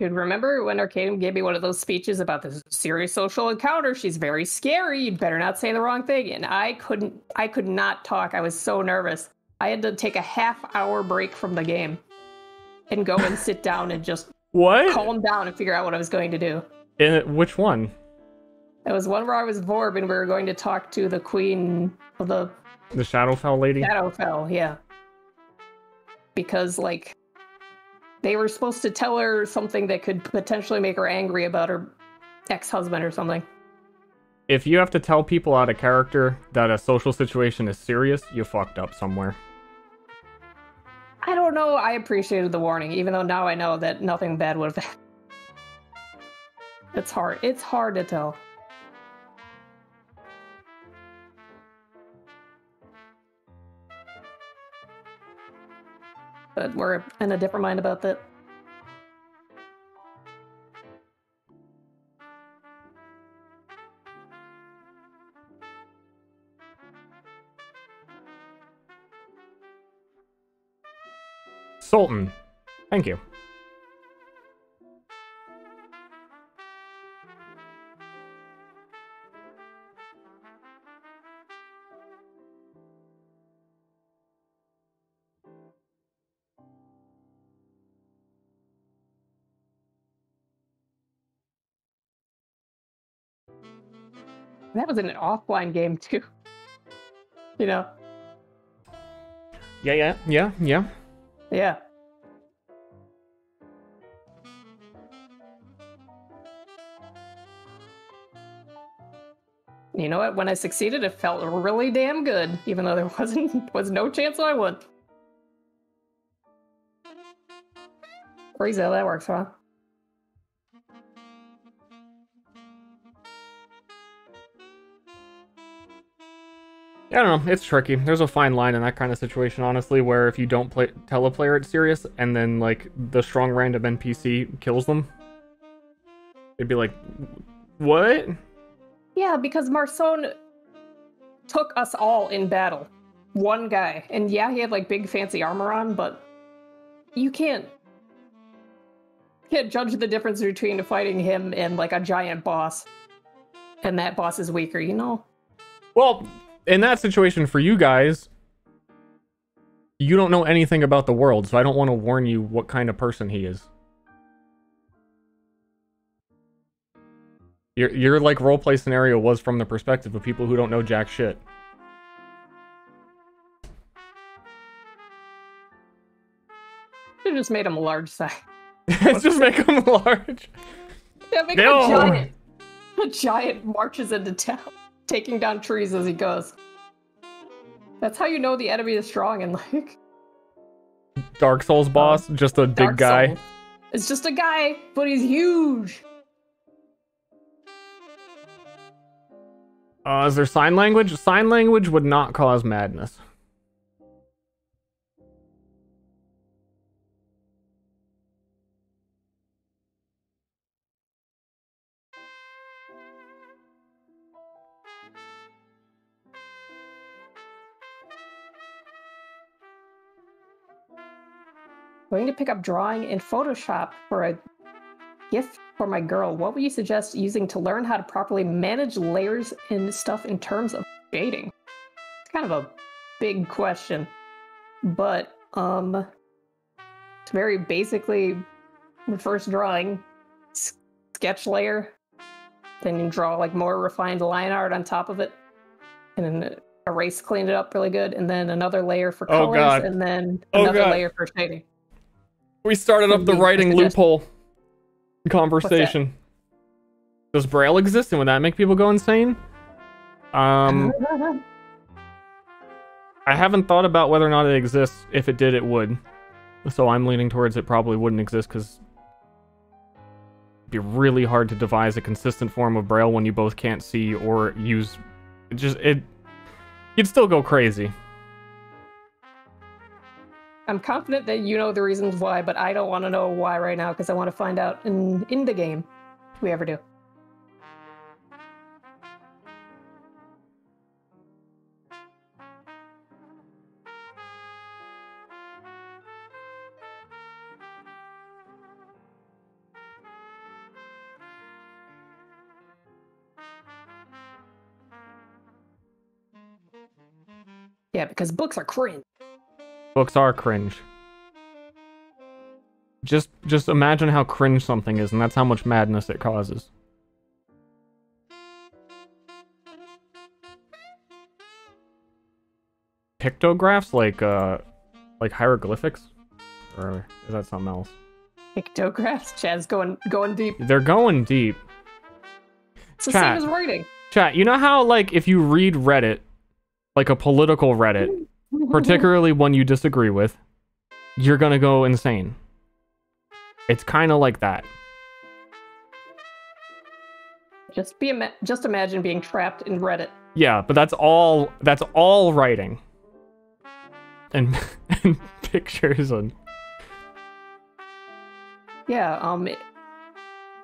Dude, remember when Arcadum gave me one of those speeches about this serious social encounter? She's very scary. You better not say the wrong thing. And I couldn't, I could not talk. I was so nervous. I had to take a half hour break from the game and go and sit down and just what calm down and figure out what I was going to do. In which one? It was one where I was Vorb and we were going to talk to the queen of the The Shadowfell lady? Shadowfell, yeah. Because like they were supposed to tell her something that could potentially make her angry about her ex-husband or something. If you have to tell people out of character that a social situation is serious, you fucked up somewhere. I don't know. I appreciated the warning, even though now I know that nothing bad would have *laughs* happened. It's hard. It's hard to tell. But we're in a different mind about that. Sultan. Thank you. That was in an offline game *laughs* too. You know? Yeah, yeah, yeah, yeah. Yeah. You know what? When I succeeded, it felt really damn good, even though there *laughs* wasn't was no chance I would. Crazy how that works, huh? I don't know. It's tricky. There's a fine line in that kind of situation, honestly, where if you don't play tell a player it's serious, and then like the strong random NPC kills them, they'd be like, "What?" Yeah, because Marson took us all in battle. One guy, and yeah, he had like big fancy armor on, but you can't can't judge the difference between fighting him and like a giant boss, and that boss is weaker, you know. Well, in that situation for you guys, you don't know anything about the world, so I don't want to warn you what kind of person he is. Your your like roleplay scenario was from the perspective of people who don't know jack shit. Should just made him large size. *laughs* just make him *laughs* large. Yeah, make him a giant. A giant marches into town, taking down trees as he goes. That's how you know the enemy is strong and like Dark Souls boss, just a big Dark guy. Souls. It's just a guy, but he's huge. Uh, is there sign language? Sign language would not cause madness. Going to pick up drawing in Photoshop for a gift for my girl. What would you suggest using to learn how to properly manage layers and stuff in terms of shading? It's kind of a big question, but um, it's very basically the first drawing, s- sketch layer, then you draw like more refined line art on top of it, and then erase clean it up really good, and then another layer for Oh, colors, God. and then Oh, another God. layer for shading. We started up the writing loophole conversation. Does Braille exist and would that make people go insane? Um, I haven't thought about whether or not it exists. If it did, it would. So I'm leaning towards it probably wouldn't exist because it'd be really hard to devise a consistent form of Braille when you both can't see or use. It just it. You'd still go crazy. I'm confident that you know the reasons why, but I don't want to know why right now because I want to find out in in the game. If we ever do. Yeah, because books are cringe. Books are cringe. Just just imagine how cringe something is, and that's how much madness it causes. Pictographs like uh like hieroglyphics? Or is that something else? Pictographs. Chad's going going deep. They're going deep. It's the Chat. same as writing. Chat, you know how like if you read Reddit, like a political Reddit, *laughs* particularly one you disagree with, you're gonna go insane. It's kind of like that. Just be ima- just imagine being trapped in Reddit. Yeah, but that's all. That's all writing, and *laughs* and pictures and Yeah, um it-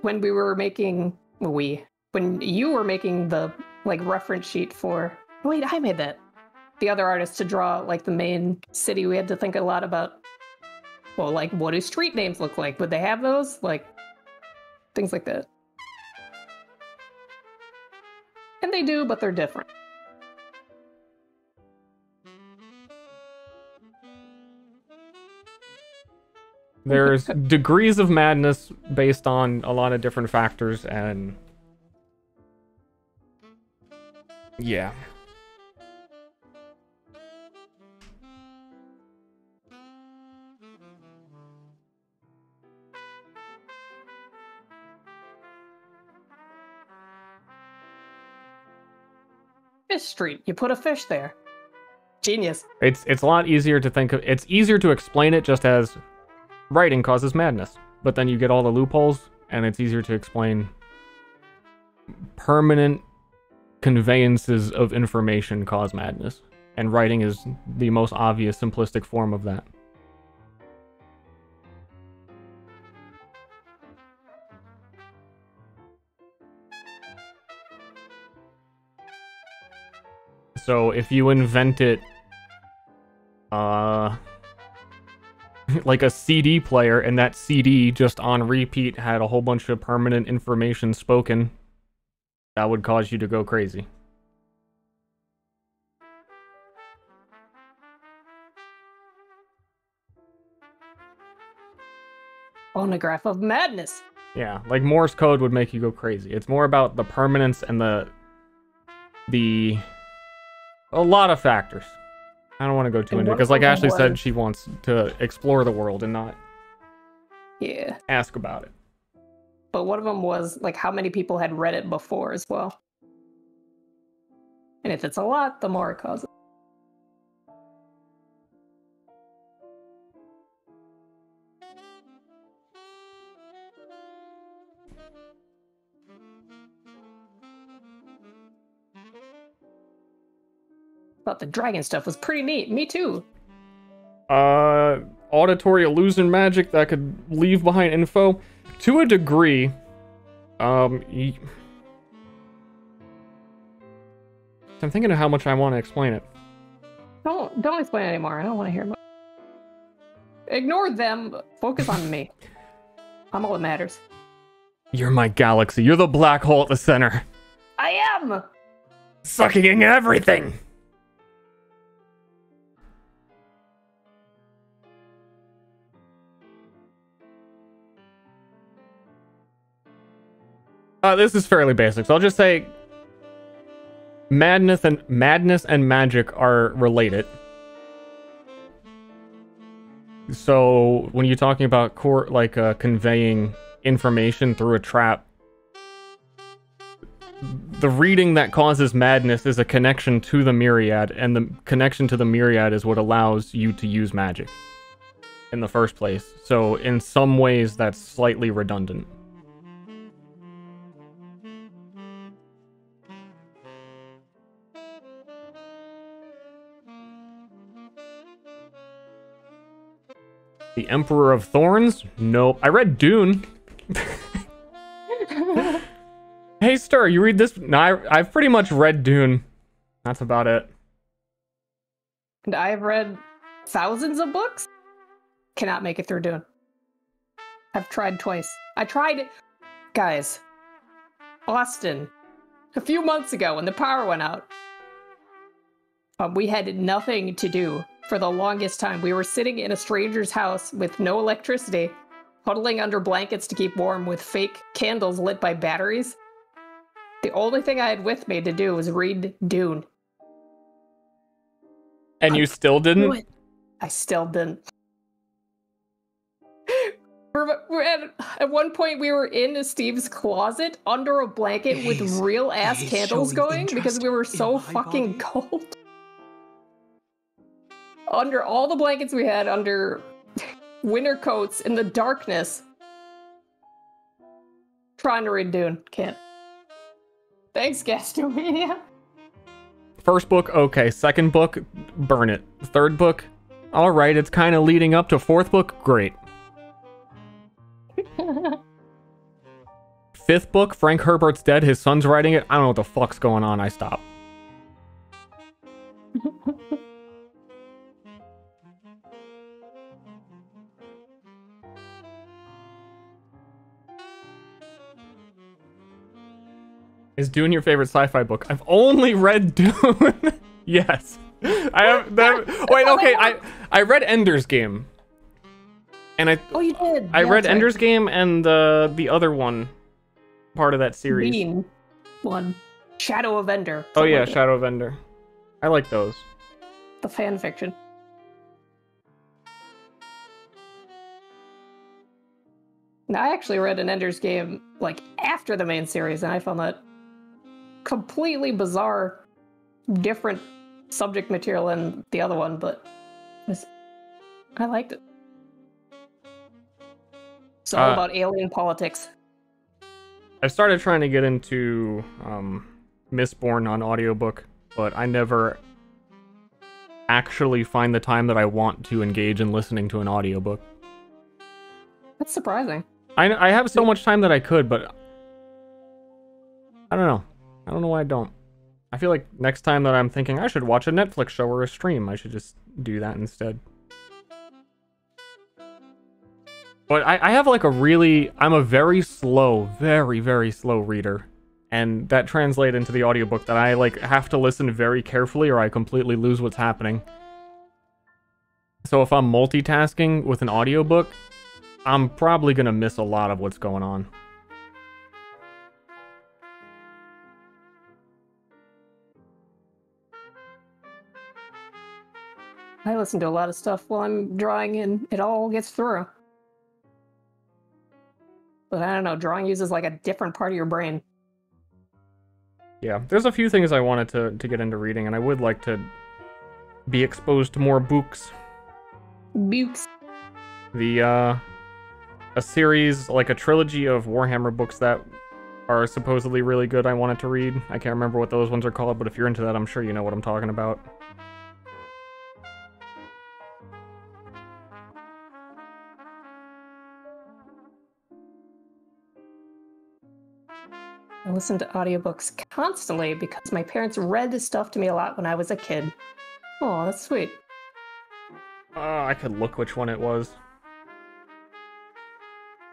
when we were making well, we when you were making the like reference sheet for wait, I made that. The other artists to draw like the main city, we had to think a lot about well, like what do street names look like? Would they have those? Like things like that. And they do, but they're different. there's *laughs* degrees of madness based on a lot of different factors, and yeah. Fish Street, you put a fish there. Genius. It's it's a lot easier to think of. It's easier to explain it just as writing causes madness, but then you get all the loopholes, and it's easier to explain permanent conveyances of information cause madness, and writing is the most obvious, simplistic form of that. So if you invent it, uh, *laughs* like a CD player, and that CD just on repeat had a whole bunch of permanent information spoken, that would cause you to go crazy. Phonograph of madness. Yeah, like Morse code would make you go crazy. It's more about the permanence and the the a lot of factors. I don't want to go too And into it because, like Ashley said, she wants to explore the world and not Yeah. ask about it. But one of them was like how many people had read it before as well. And if it's a lot, the more it causes. Thought the dragon stuff was pretty neat. Me too. Uh, auditory illusion magic that could leave behind info. To a degree, um, y- I'm thinking of how much I want to explain it. Don't don't explain anymore. I don't want to hear more. Ignore them. Focus on me. *laughs* I'm all that matters. You're my galaxy. You're the black hole at the center, I am. sucking in everything. Uh, this is fairly basic, so I'll just say madness and madness and magic are related. So when you're talking about court, like uh, conveying information through a trap, the reading that causes madness is a connection to the myriad, and the connection to the myriad is what allows you to use magic in the first place. So in some ways, that's slightly redundant. The Emperor of Thorns? Nope. I read Dune. *laughs* hey, Ster, you read this? No, I, I've pretty much read Dune. That's about it. And I've read thousands of books. Cannot make it through Dune. I've tried twice. I tried, guys. Austin, a few months ago when the power went out, um, we had nothing to do for the longest time. We were sitting in a stranger's house with no electricity, huddling under blankets to keep warm with fake candles lit by batteries. The only thing I had with me to do was read Dune. And you still didn't? What? I still didn't. We're, we're at, at one point, we were in Steve's closet under a blanket with real ass candles going because we were so my fucking cold. Under all the blankets we had, under winter coats in the darkness, trying to read Dune. Can't. Thanks, Gastromedia. First book, okay. Second book, burn it. Third book, all right. It's kind of leading up to fourth book, great. *laughs* Fifth book, Frank Herbert's dead. His son's writing it. I don't know what the fuck's going on. I stop. Is Dune your favorite sci-fi book? I've only read *laughs* Dune. yes, I have. That, wait, okay. I I read Ender's Game, and I Oh, you did. I Yeah, read. Ender's Game and uh, the other one, part of that series. Mean one. Shadow of Ender. Oh yeah, Like it. Shadow of Ender. I like those. the fan fiction. Now, I actually read an Ender's Game like after the main series, and I found that completely bizarre, different subject material than the other one, but I liked it. It's all Uh, about alien politics. I started trying to get into um, Mistborn on audiobook, but I never actually find the time that I want to engage in listening to an audiobook. That's surprising. I, I have so much time that I could, but I don't know. I don't know why I don't. I feel like next time that I'm thinking I should watch a Netflix show or a stream, I should just do that instead. But I, I have like a really, I'm a very slow, very, very slow reader. And that translates into the audiobook that I like have to listen very carefully or I completely lose what's happening. So if I'm multitasking with an audiobook, I'm probably gonna miss a lot of what's going on. I listen to a lot of stuff while I'm drawing, and it all gets through. But I don't know, drawing uses like a different part of your brain. Yeah, there's a few things I wanted to, to get into reading, and I would like to be exposed to more books. Books. The, uh, a series, like a trilogy of Warhammer books that are supposedly really good. I wanted to read. I can't remember what those ones are called, but if you're into that, I'm sure you know what I'm talking about. Listened to audiobooks constantly because my parents read this stuff to me a lot when I was a kid. Oh, that's sweet. Uh, I could look which one it was.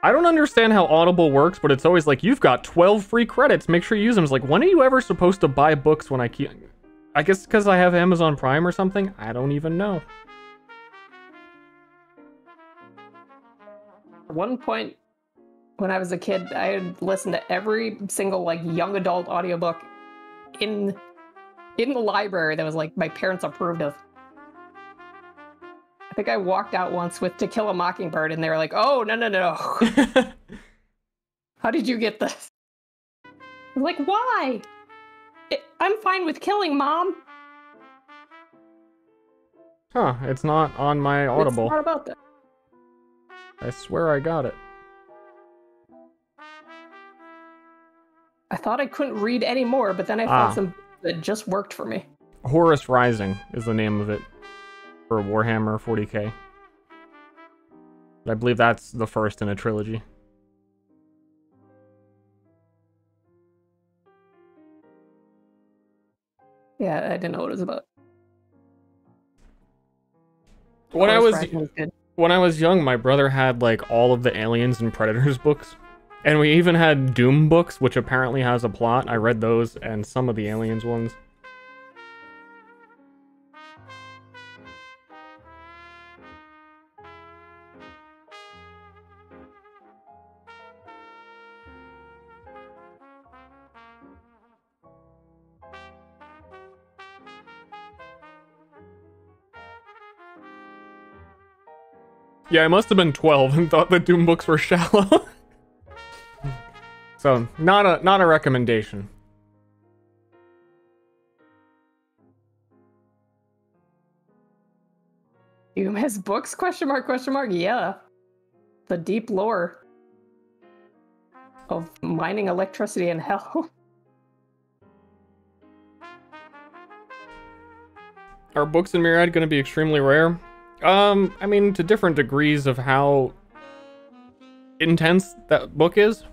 I don't understand how Audible works, but it's always like, you've got 12 free credits, make sure you use them. It's like, when are you ever supposed to buy books when I keep... I guess because I have Amazon Prime or something? I don't even know. At one point, when I was a kid, I had listened to every single like young adult audiobook in in the library that was like my parents approved of. I think I walked out once with To Kill a Mockingbird, and they were like, "Oh no no no! *laughs* How did you get this?" I'm like, why? It, I'm fine with killing, mom. Huh, it's not on my Audible. It's not about that. I swear I got it. I thought I couldn't read anymore, but then I Ah. found some that just worked for me. Horus Rising is the name of it for Warhammer 40k. I believe that's the first in a trilogy. Yeah, I didn't know what it was about. When I Horus was was when I was young, my brother had like all of the Aliens and Predators *laughs* books. And we even had Doom books, which apparently has a plot. I read those and some of the Aliens ones. Yeah, I must have been 12 and thought the Doom books were shallow. *laughs* so, not a not a recommendation. Doom has books? Question mark? Question mark? Yeah. The deep lore of mining electricity in hell. *laughs* Are books in Myriad going to be extremely rare? Um, I mean, to different degrees of how intense that book is.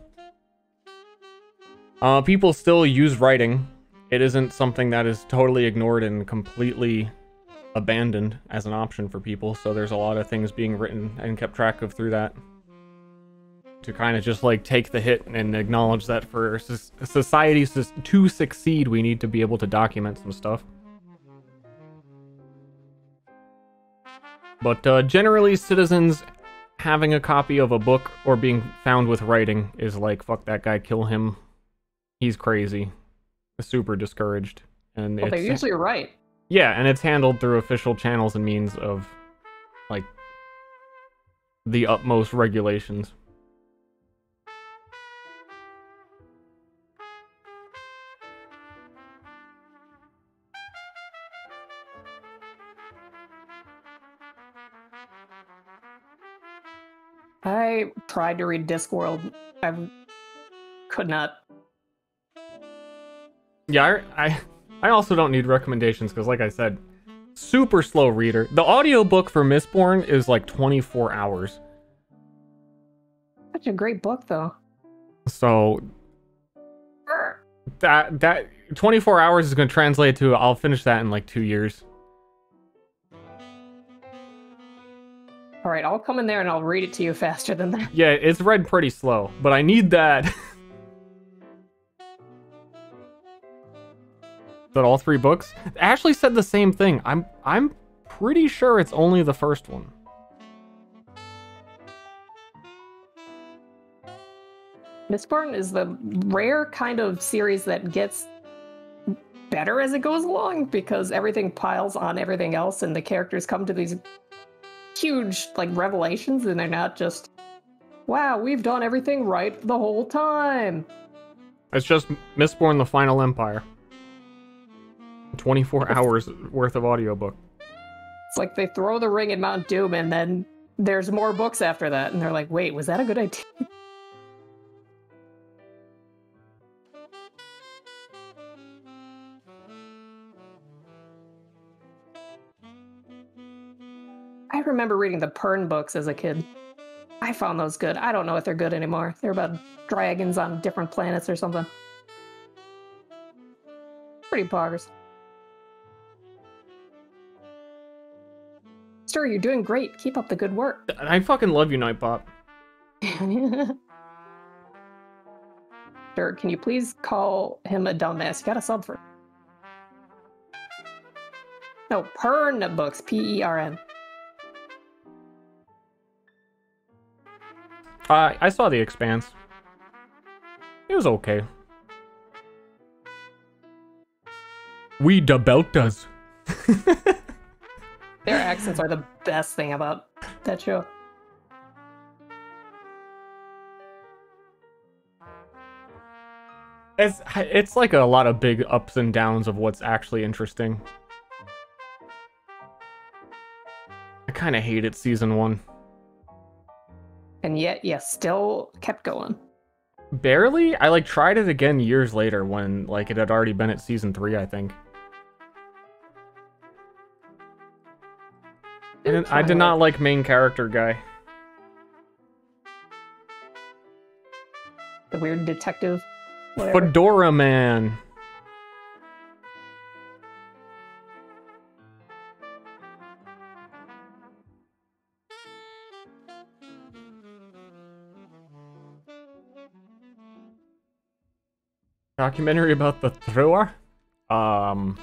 Uh, people still use writing. It isn't something that is totally ignored and completely abandoned as an option for people. So there's a lot of things being written and kept track of through that. To kind of just like take the hit and acknowledge that for society to succeed, we need to be able to document some stuff. But uh, generally, citizens having a copy of a book or being found with writing is like, fuck that guy, kill him. He's crazy. Super discouraged. And Well, they're usually right. yeah, and it's handled through official channels and means of like the utmost regulations. I tried to read Discworld. I could not. Yeah, I I, I also don't need recommendations because, like I said, super slow reader. The audiobook for Mistborn is like 24 hours. Such a great book, though. So that that 24 hours is going to translate to I'll finish that in like 2 years. All right, I'll come in there and I'll read it to you faster than that. Yeah, it's read pretty slow, but I need that. *laughs* that all three books Ashley said the same thing. I'm I'm pretty sure it's only the first one. Mistborn is the rare kind of series that gets better as it goes along because everything piles on everything else and the characters come to these huge like revelations and they're not just wow we've done everything right the whole time It's just Mistborn the Final Empire. 24 hours worth of audiobook. it's like they throw the ring at mount doom and then there's more books after that, and they're like, wait, was that a good idea? *laughs* I remember reading the Pern books as a kid. I found those good. I don't know if they're good anymore. They're about dragons on different planets or something. Pretty poggers. Sir, you're doing great. Keep up the good work. *laughs* I fucking love you, Nightbot. Sir, can you please call him a dumbass? You got a sub for. No, Pern books. P E R N. Uh, I saw The Expanse. It was okay. We da Beltas. *laughs* Their accents are the best thing about that show. It's it's like a lot of big ups and downs of what's actually interesting. I kind of hated season one. And yet, yeah, still kept going. Barely. I like tried it again years later when like it had already been at season three, I think. I, didn't, I did not like main character guy. The weird detective. Whatever. Fedora man. Documentary about the thrower? Um.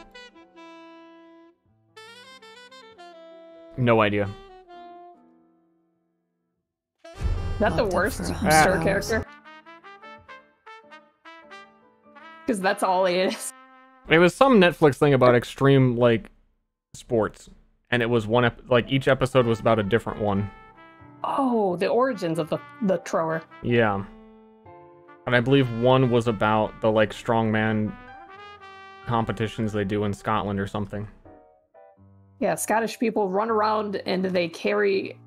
No idea. Is that the worst star character? Because that's all it is. It was some Netflix thing about extreme like sports, and it was one ep- like each episode was about a different one. Oh, the origins of the the thrower. Yeah, and I believe one was about the like strongman competitions they do in Scotland or something. Yeah, Scottish people run around and they carry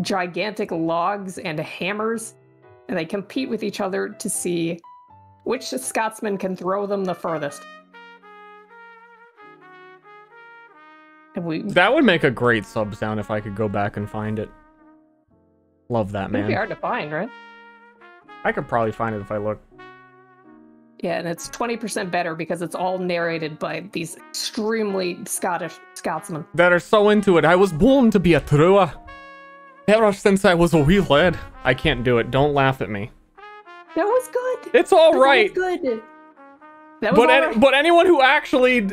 gigantic logs and hammers, and they compete with each other to see which Scotsman can throw them the furthest. We That would make a great sub sound if I could go back and find it. Love that man. it'd be hard to find, right? I could probably find it if I look. Yeah, and it's twenty percent better because it's all narrated by these extremely Scottish Scotsmen. That are so into it. I was born to be a thrower. Ever since I was a wee lad. I can't do it. Don't laugh at me. That was good. It's all That right. was good. That was But all any- but anyone who actually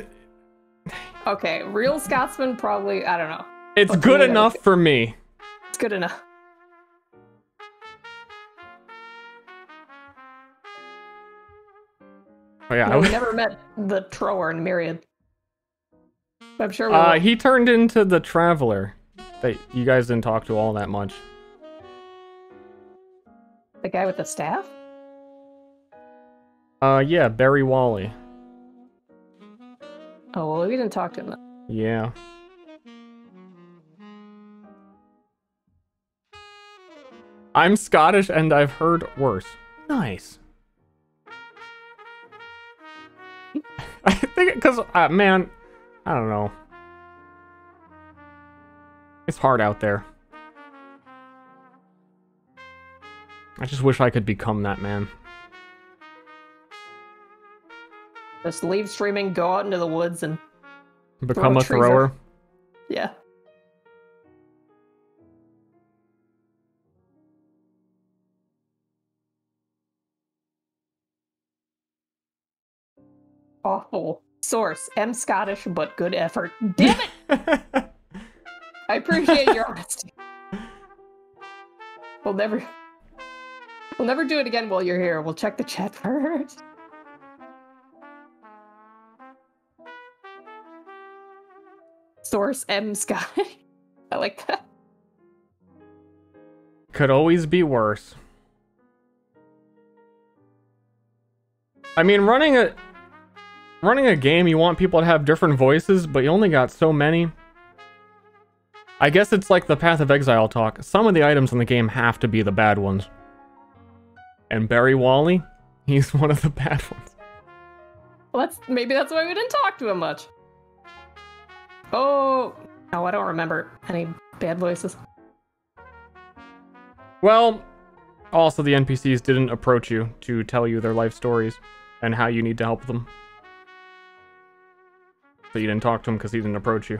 Okay, real Scotsman probably I don't know. it's good enough for me. It's good enough. Oh, yeah. No, we never met the thrower in Myriad. I'm sure we'll Uh, he turned into the traveler that you guys didn't talk to all that much. the guy with the staff? Uh, yeah, Barry Wally. Oh well we didn't talk to him then. Yeah. I'm Scottish and I've heard worse. Nice. *laughs* I think because uh, man, I don't know. It's hard out there. I just wish I could become that man. Just leave streaming, go out into the woods and Become a trees thrower. Yeah. Awful. Source. M Scottish, but good effort. Damn it! *laughs* I appreciate your honesty. We'll never We'll never do it again while you're here. We'll check the chat *laughs* first. Source M Scottish. *laughs* I like that. Could always be worse. I mean, running a running a game, you want people to have different voices, but you only got so many. I guess it's like the Path of Exile talk. Some of the items in the game have to be the bad ones. And Barry Wally, *laughs* he's one of the bad ones. Well, that's maybe that's why we didn't talk to him much. Oh, no, I don't remember any bad voices. Well, also the NPCs didn't approach you to tell you their life stories and how you need to help them. So you didn't talk to him because he didn't approach you.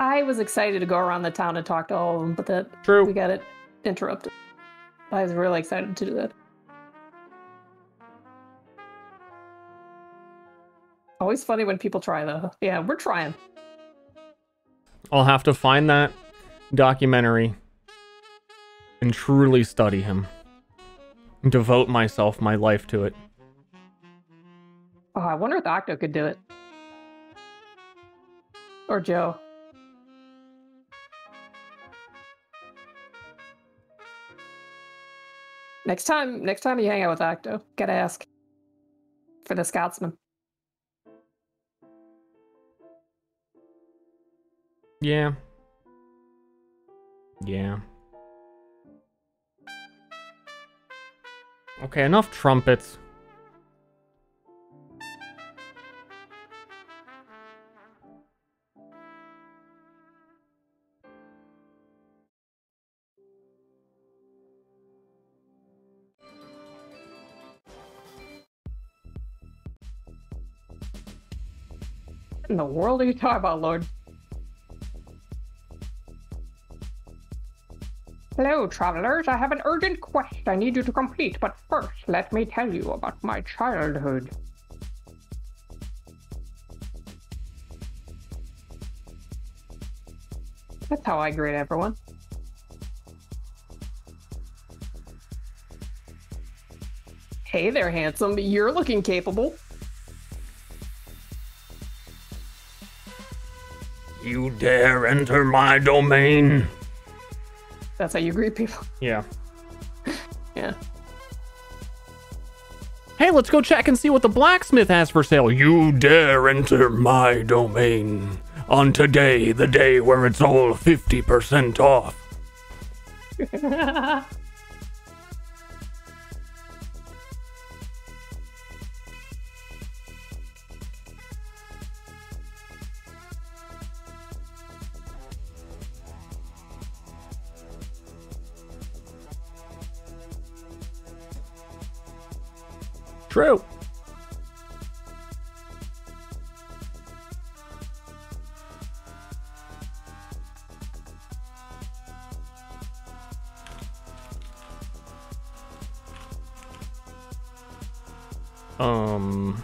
I was excited to go around the town and talk to all of them, but that True. we got it interrupted. I was really excited to do that. Always funny when people try though. Yeah, we're trying. I'll have to find that documentary and truly study him. Devote myself, my life to it. Oh, I wonder if Octo could do it. Or Joe. Next time, next time you hang out with Octo, gotta ask for the Scotsman. Yeah. Yeah. Okay, enough trumpets. In the world are you talking about, Lord? Hello, travelers. I have an urgent quest I need you to complete, but first, let me tell you about my childhood. That's how I greet everyone. Hey there, handsome. You're looking capable. You dare enter my domain? That's how you greet people. Yeah. *laughs* Yeah. Hey, let's go check and see what the blacksmith has for sale. You dare enter my domain on today, the day where it's all 50% off. *laughs* True. Um.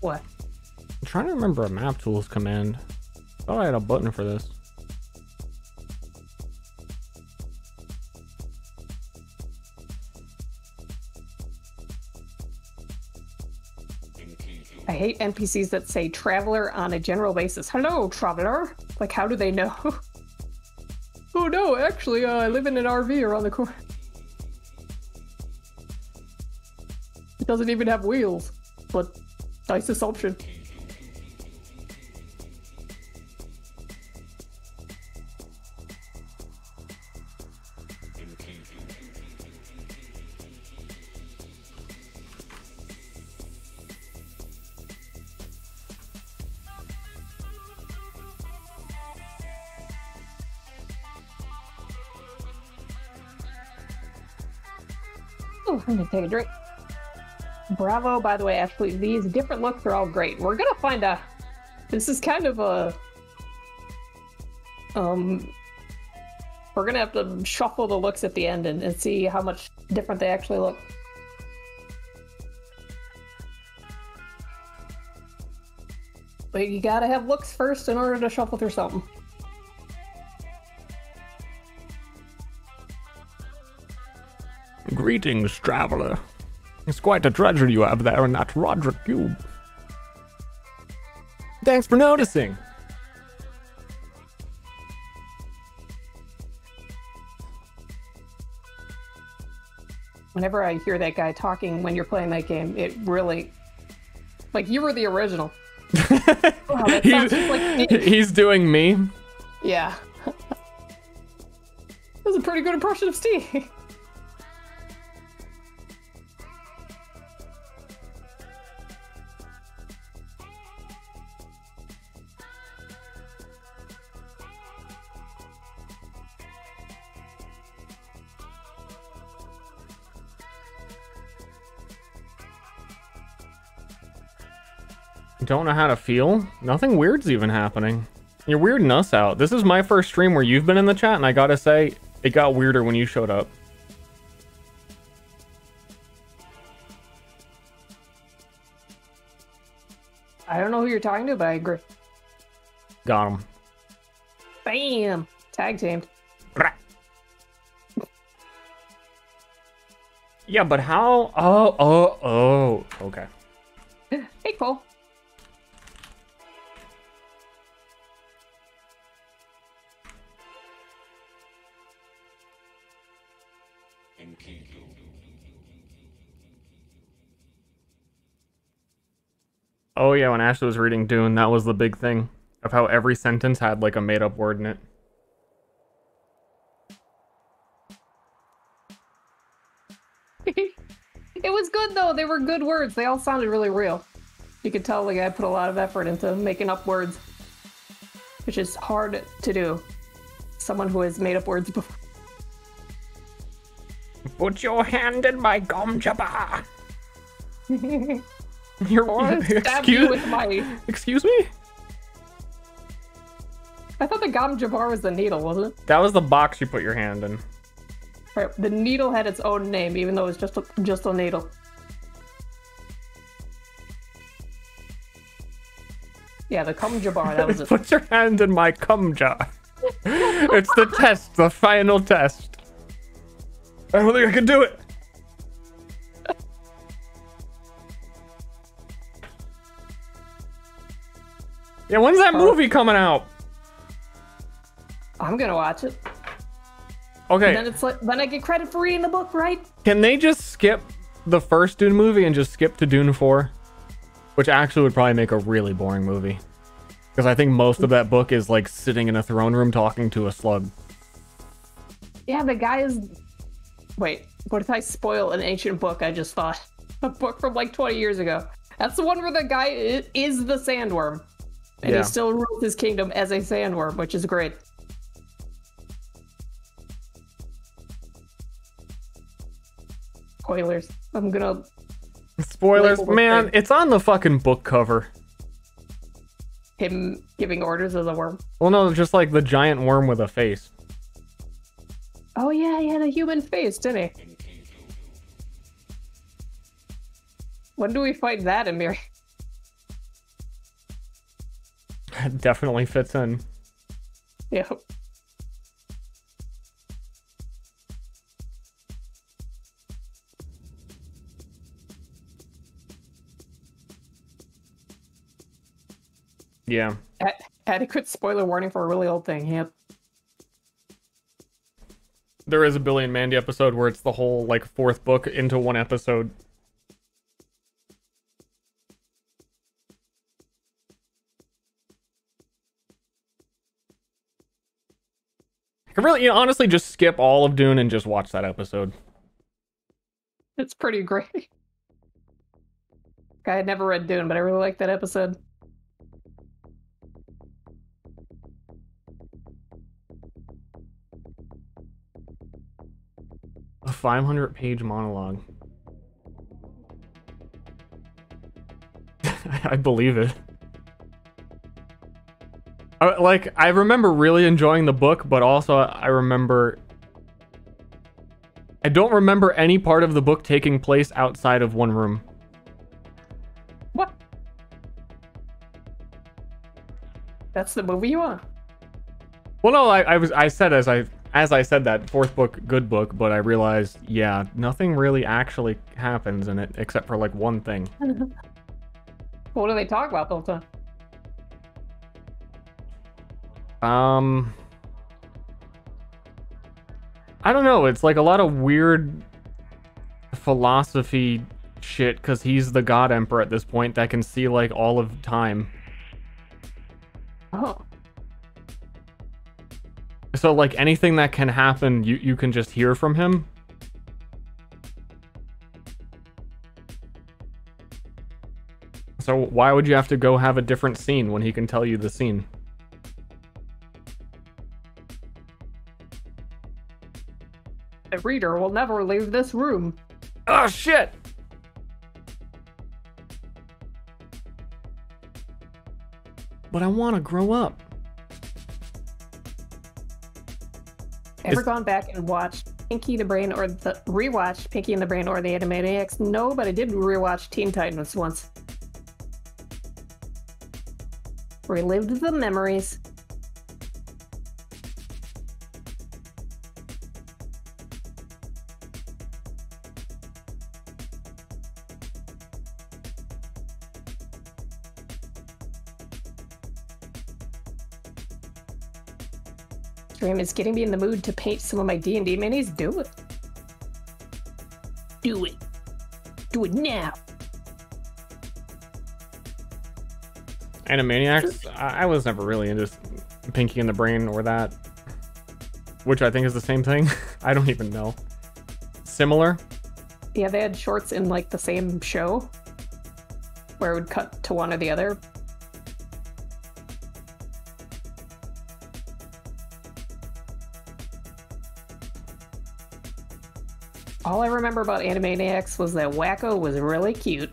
What? I'm trying to remember a map tools command. Thought I had a button for this. I hate NPCs that say traveler on a general basis. Hello, traveler. Like, how do they know? *laughs* oh no, actually, uh, I live in an RV around the corner. It doesn't even have wheels, but nice assumption. Bravo, by the way, Ashley. These different looks are all great. We're gonna find out. This is kind of a. Um. We're gonna have to shuffle the looks at the end and, and see how much different they actually look. But you gotta have looks first in order to shuffle through something. Greetings, traveler. It's quite a treasure you have there in that Horadric cube. Thanks for noticing. whenever I hear that guy talking when you're playing that game, it really like you were the original. *laughs* Oh, wow, sounds just like. He's doing me. Yeah. *laughs* that was a pretty good impression of Steve. *laughs* Don't know how to feel? Nothing weird's even happening. You're weirding us out. This is my first stream where you've been in the chat, and I gotta say, it got weirder when you showed up. I don't know who you're talking to, but I agree. Got him. Bam! Tag teamed. Yeah, but how? Oh, oh, oh. Okay. *laughs* Hey, Cole. Oh yeah, when Ashley was reading Dune, that was the big thing of how every sentence had like a made-up word in it. *laughs* it was good though. They were good words. They all sounded really real. You could tell the guy put a lot of effort into making up words, which is hard to do. Someone who has made up words before. Put your hand in my gom jabbar. *laughs* *laughs* You're Or stab you excuse with my. *laughs* excuse me. I thought the gom jabbar was the needle, wasn't it? That was the box you put your hand in. Right. The needle had its own name, even though it was just a, just a needle. Yeah, the cum jabar. That was *laughs* it. Put your hand in my cum jar. it's the test, the final test. I don't think I can do it. Yeah, when's that movie coming out? I'm gonna watch it. Okay. And then it's like then I get credit for reading the book, right? Can they just skip the first Dune movie and just skip to Dune 4? Which actually would probably make a really boring movie. Because I think most of that book is like sitting in a throne room talking to a slug. Yeah, the guy is. Wait, what if I spoil an ancient book I just thought? *laughs* A book from like 20 years ago. That's the one where the guy is the sandworm. And Yeah. he still rules his kingdom as a sandworm, which is great. Spoilers. I'm gonna. Spoilers, man, it's on the fucking book cover. Him giving orders as a worm. Well, no, just like the giant worm with a face. Oh, yeah, he had a human face, didn't he? When do we fight that, Amir? It definitely fits in. Yeah. Yeah. A- adequate spoiler warning for a really old thing. Yep. There is a Billy and Mandy episode where it's the whole like fourth book into one episode. I can really, you know, honestly, just skip all of Dune and just watch that episode. It's pretty great. *laughs* I had never read Dune, but I really like that episode. A 500 page monologue. *laughs* I believe it. Like, I remember really enjoying the book, but also I remember. I don't remember any part of the book taking place outside of one room. What? That's the movie you want? Well, no, I, I was I said as I as I said that fourth book, good book, but I realized, yeah, nothing really actually happens in it except for like one thing. *laughs* what do they talk about the whole time? Um, I don't know. It's like a lot of weird philosophy shit because he's the god emperor at this point that can see like all of time. Oh. So like anything that can happen, you you can just hear from him. So why would you have to go have a different scene when he can tell you the scene? The reader will never leave this room. Oh shit! But I want to grow up. Ever Is- gone back and watched Pinky the Brain or the rewatched Pinky and the Brain or the Animaniacs? No, but I did rewatch Teen Titans once. Relived the memories. Is getting me in the mood to paint some of my D&D minis. Do it. Do it. Do it now. Animaniacs, I I was never really into Pinky in the Brain or that, which I think is the same thing. *laughs* I don't even know. Similar? Yeah, they had shorts in like the same show where it would cut to one or the other. All I remember about Animaniacs was that Wakko was really cute.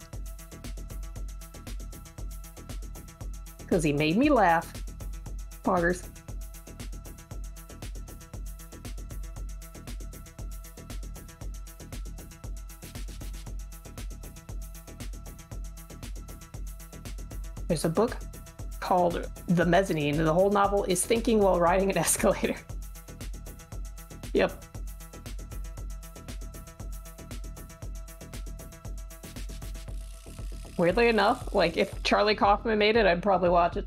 Because he made me laugh. Poggers. There's a book called The Mezzanine. The whole novel is thinking while riding an *laughs* escalator. yep. Weirdly enough, like if Charlie Kaufman made it, I'd probably watch it.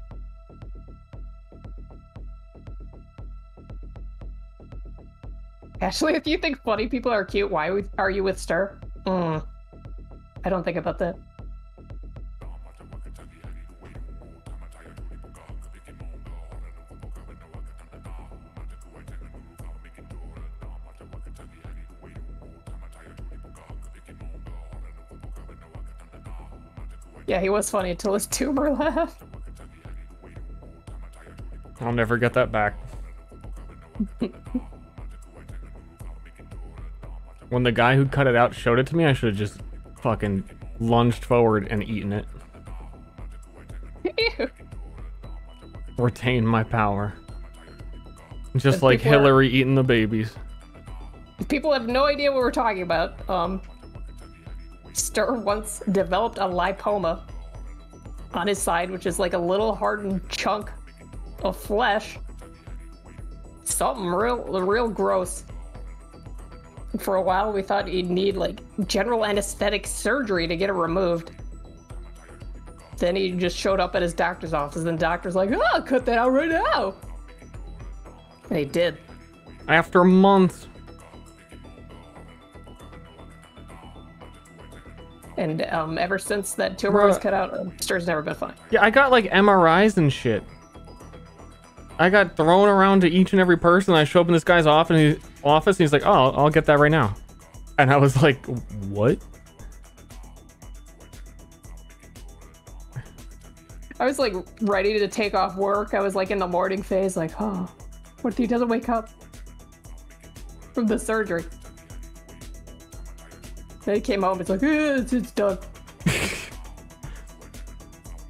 Ashley, if you think funny people are cute, why are you with Ster? Mm. I don't think about that. He was funny until his tumor *laughs* left. I'll never get that back. *laughs* when the guy who cut it out showed it to me, I should have just fucking lunged forward and eaten it. Ew. Retain my power. Just like people are- Hillary eating the babies. People have no idea what we're talking about. Um, Ster once developed a lipoma on his side, which is like a little hardened chunk of flesh. Something real, real gross. For a while, we thought he'd need like general anesthetic surgery to get it removed. Then he just showed up at his doctor's office, and the doctor's like, "Oh, cut that out right now." And he did. After months. And um, ever since that tumor was cut out, um, Ster's never been fine. Yeah, I got like MRIs and shit. I got thrown around to each and every person. I show up in this guy's office, and, he, office, and he's like, "Oh, I'll, I'll get that right now," and I was like, "What?" I was like ready to take off work. I was like in the morning phase, like, oh, what if he doesn't wake up from the surgery? Then he came home. It's like, eh, it's, it's done. *laughs*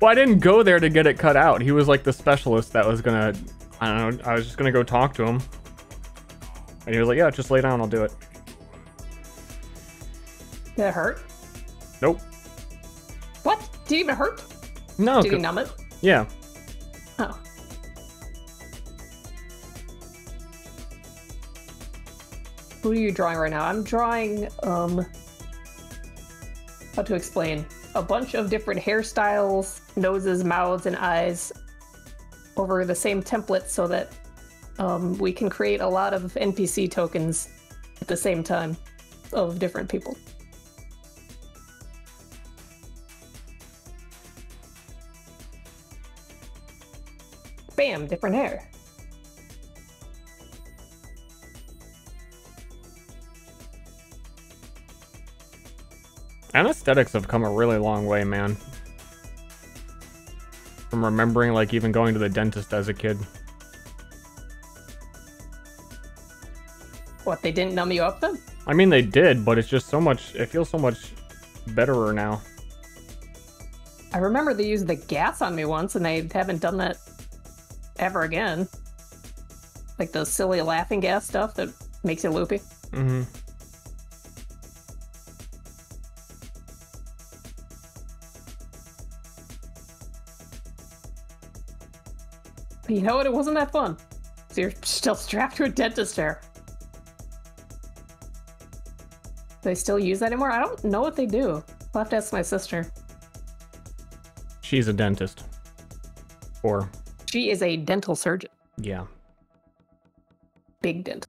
Well, I didn't go there to get it cut out. He was like the specialist that was gonna. I don't know. I was just gonna go talk to him, and he was like, "Yeah, just lay down. I'll do it." Did it hurt? Nope. What? Did it even hurt? No. Did he numb it? Yeah. Oh. Who are you drawing right now? I'm drawing, um, how to explain a bunch of different hairstyles, noses, mouths, and eyes over the same template so that um, we can create a lot of NPC tokens at the same time of different people. Bam, different hair. Anesthetics have come a really long way, man. From remembering, like, even going to the dentist as a kid. What, they didn't numb you up then? I mean, they did, but it's just so much. It feels so much betterer now. I remember they used the gas on me once, and they haven't done that ever again. Like the silly laughing gas stuff that makes you loopy. Mm-hmm. You know what? It wasn't that fun. So you're still *laughs* strapped to a dentist chair. Do they still use that anymore? I don't know what they do. I'll have to ask my sister. She's a dentist. Or, She is a dental surgeon. yeah. Big dent.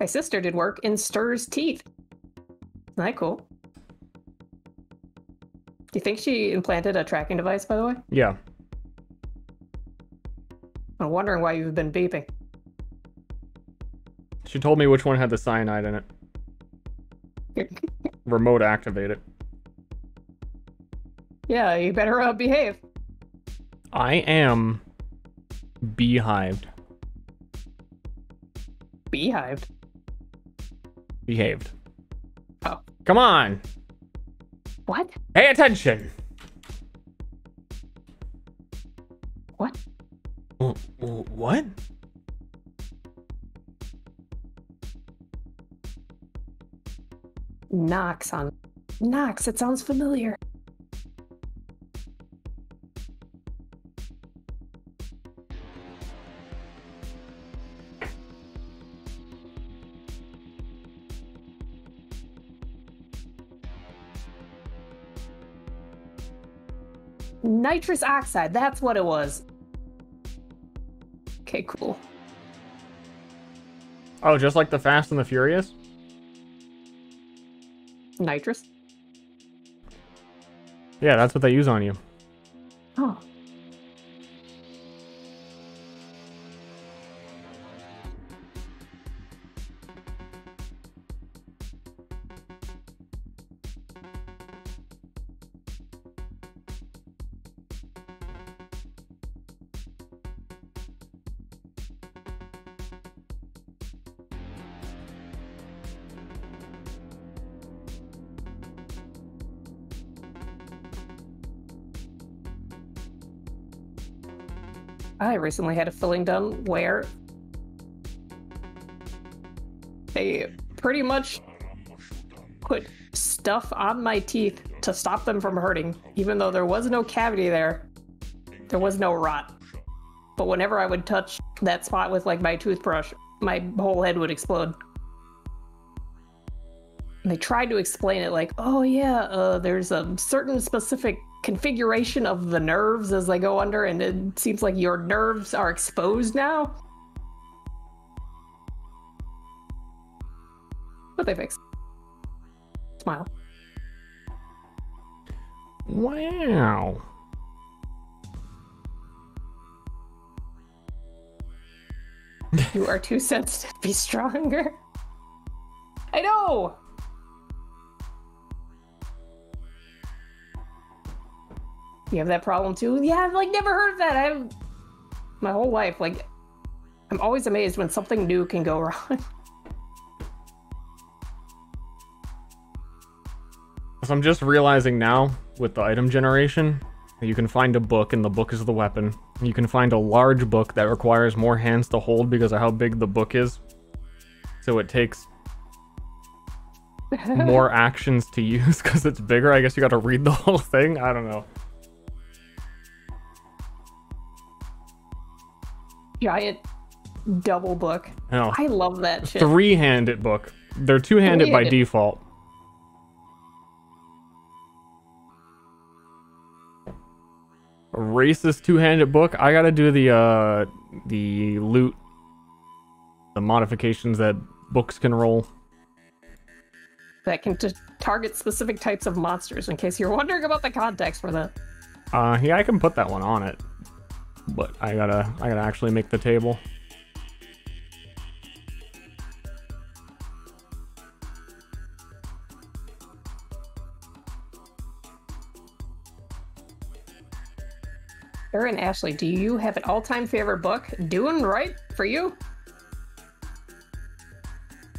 My sister did work in Ster's teeth. Isn't that cool? Do you think she implanted a tracking device, by the way? Yeah. I'm wondering why you've been beeping. She told me which one had the cyanide in it. *laughs* Remote activate it. Yeah, you better uh, behave. I am beehived. Beehived. Behaved. Oh. Come on! What? Pay attention! What? What? Knox on. Knox, it sounds familiar. Nitrous oxide, that's what it was. Okay, cool. Oh, just like the Fast and the Furious? Nitrous? Yeah, that's what they use on you. Oh. I recently had a filling done where they pretty much put stuff on my teeth to stop them from hurting, even though there was no cavity there. There was no rot. But whenever I would touch that spot with like my toothbrush, my whole head would explode. And they tried to explain it like, oh yeah, uh, there's a certain specific configuration of the nerves as they go under, and it seems like your nerves are exposed now. But they fixed. Smile. Wow. You are too sensitive. Be stronger. I know. You have that problem too? Yeah, I've like never heard of that. I've my whole life like I'm always amazed when something new can go *laughs* wrong. So I'm just realizing now with the item generation, you can find a book and the book is the weapon. You can find a large book that requires more hands to hold because of how big the book is. So it takes *laughs* more actions to use *laughs* because it's bigger. I guess you got to read the whole thing. I don't know. Giant double book. No. I love that shit. Three-handed book. They're two-handed by default. A racist two-handed book. I gotta do the uh the loot, the modifications that books can roll. that can just target specific types of monsters, in case you're wondering about the context for that. Uh, yeah, I can put that one on it, but I gotta, I gotta actually make the table. Erin Ashley, do you have an all-time favorite book? Doing right for you?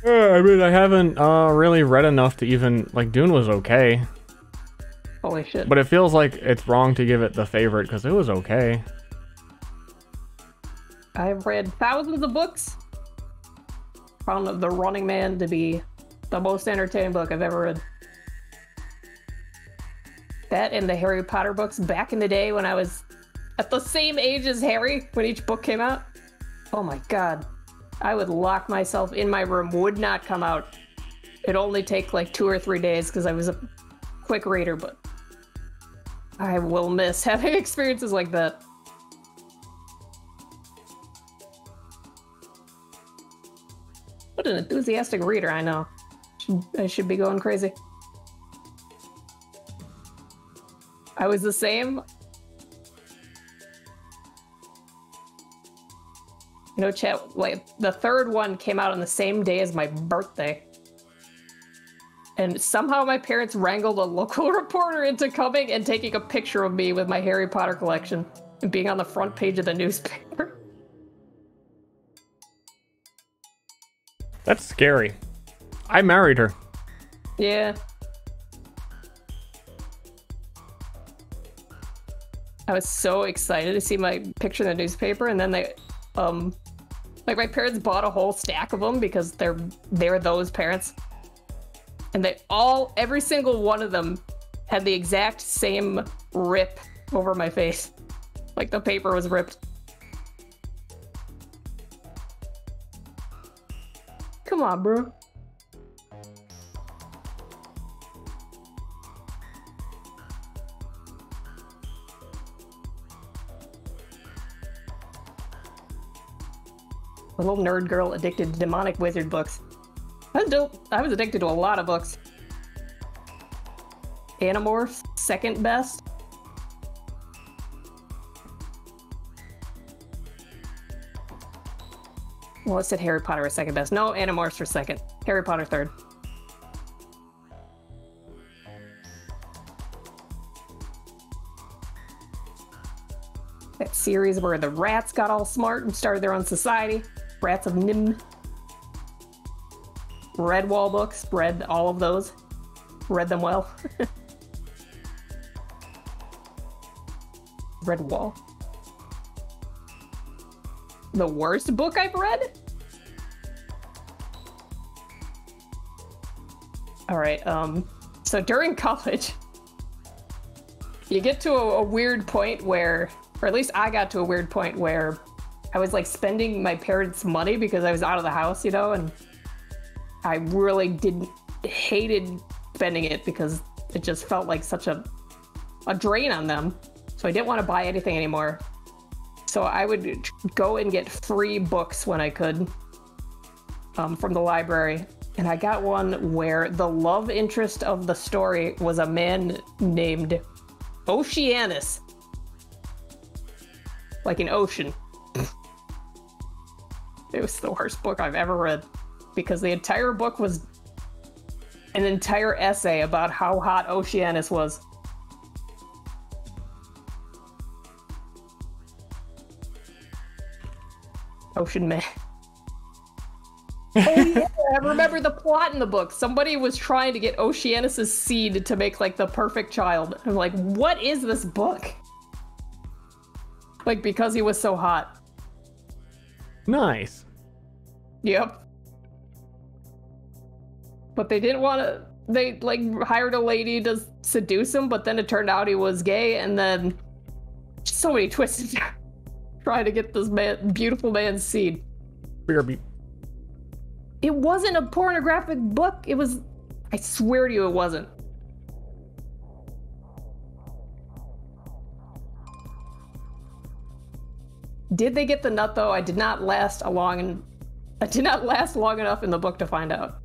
Uh, I mean, I haven't uh, really read enough to even like Dune was okay, Holy shit. but it feels like it's wrong to give it the favorite because it was okay. I've read thousands of books. Found The Running Man to be the most entertaining book I've ever read. That and the Harry Potter books back in the day when I was at the same age as Harry when each book came out. Oh my god. I would lock myself in my room, would not come out. It'd only take like two or three days because I was a quick reader, but I will miss *laughs* having experiences like that. What an enthusiastic reader, I know. I should be going crazy. I was the same. You know, chat, like, the third one came out on the same day as my birthday. And somehow my parents wrangled a *laughs* local reporter into coming and taking a picture of me with my Harry Potter collection and being on the front page of the newspaper. That's scary. I married her. Yeah. I was so excited to see my picture in the newspaper, and then they, um, like my parents bought a whole stack of them because they're they're those parents, and they all every single one of them had the exact same rip over my face, like the paper was ripped. Come on, bro. A little nerd girl addicted to demonic wizard books. Was, dope. I was addicted to a lot of books. Animorphs, second best. Well, it said Harry Potter was second best. No, Animorphs were second. Harry Potter third. That series where the rats got all smart and started their own society. Rats of NIMH. Read wall books. Read all of those. Read them well. *laughs* Redwall. The worst book I've read? All right, um, so during *laughs* college, you get to a, a weird point where, or at least I got to a weird point where I was like spending my parents' money because I was out of the house, you know, and I really didn't hated spending it because it just felt like such a a drain on them. So I didn't want to buy anything anymore. So I would go and get free books when I could um, from the library. And I got one where the love interest of the story was a man named Oceanus. Like an ocean. it was the worst book I've ever read because the entire book was an entire essay about how hot Oceanus was. Ocean Man. oh yeah, I remember the plot in the book. Somebody was trying to get Oceanus's seed to make like the perfect child. I'm like, what is this book? Like because he was so hot. Nice. Yep. But they didn't want to. They like hired a lady to seduce him, but then it turned out he was gay, and then so many twists. *laughs* try to get this man, beautiful man's seed. Beer. It wasn't a pornographic book. It was. I swear to you, it wasn't. Did they get the nut though? I did not last a long and I did not *laughs* last long enough in the book to find out.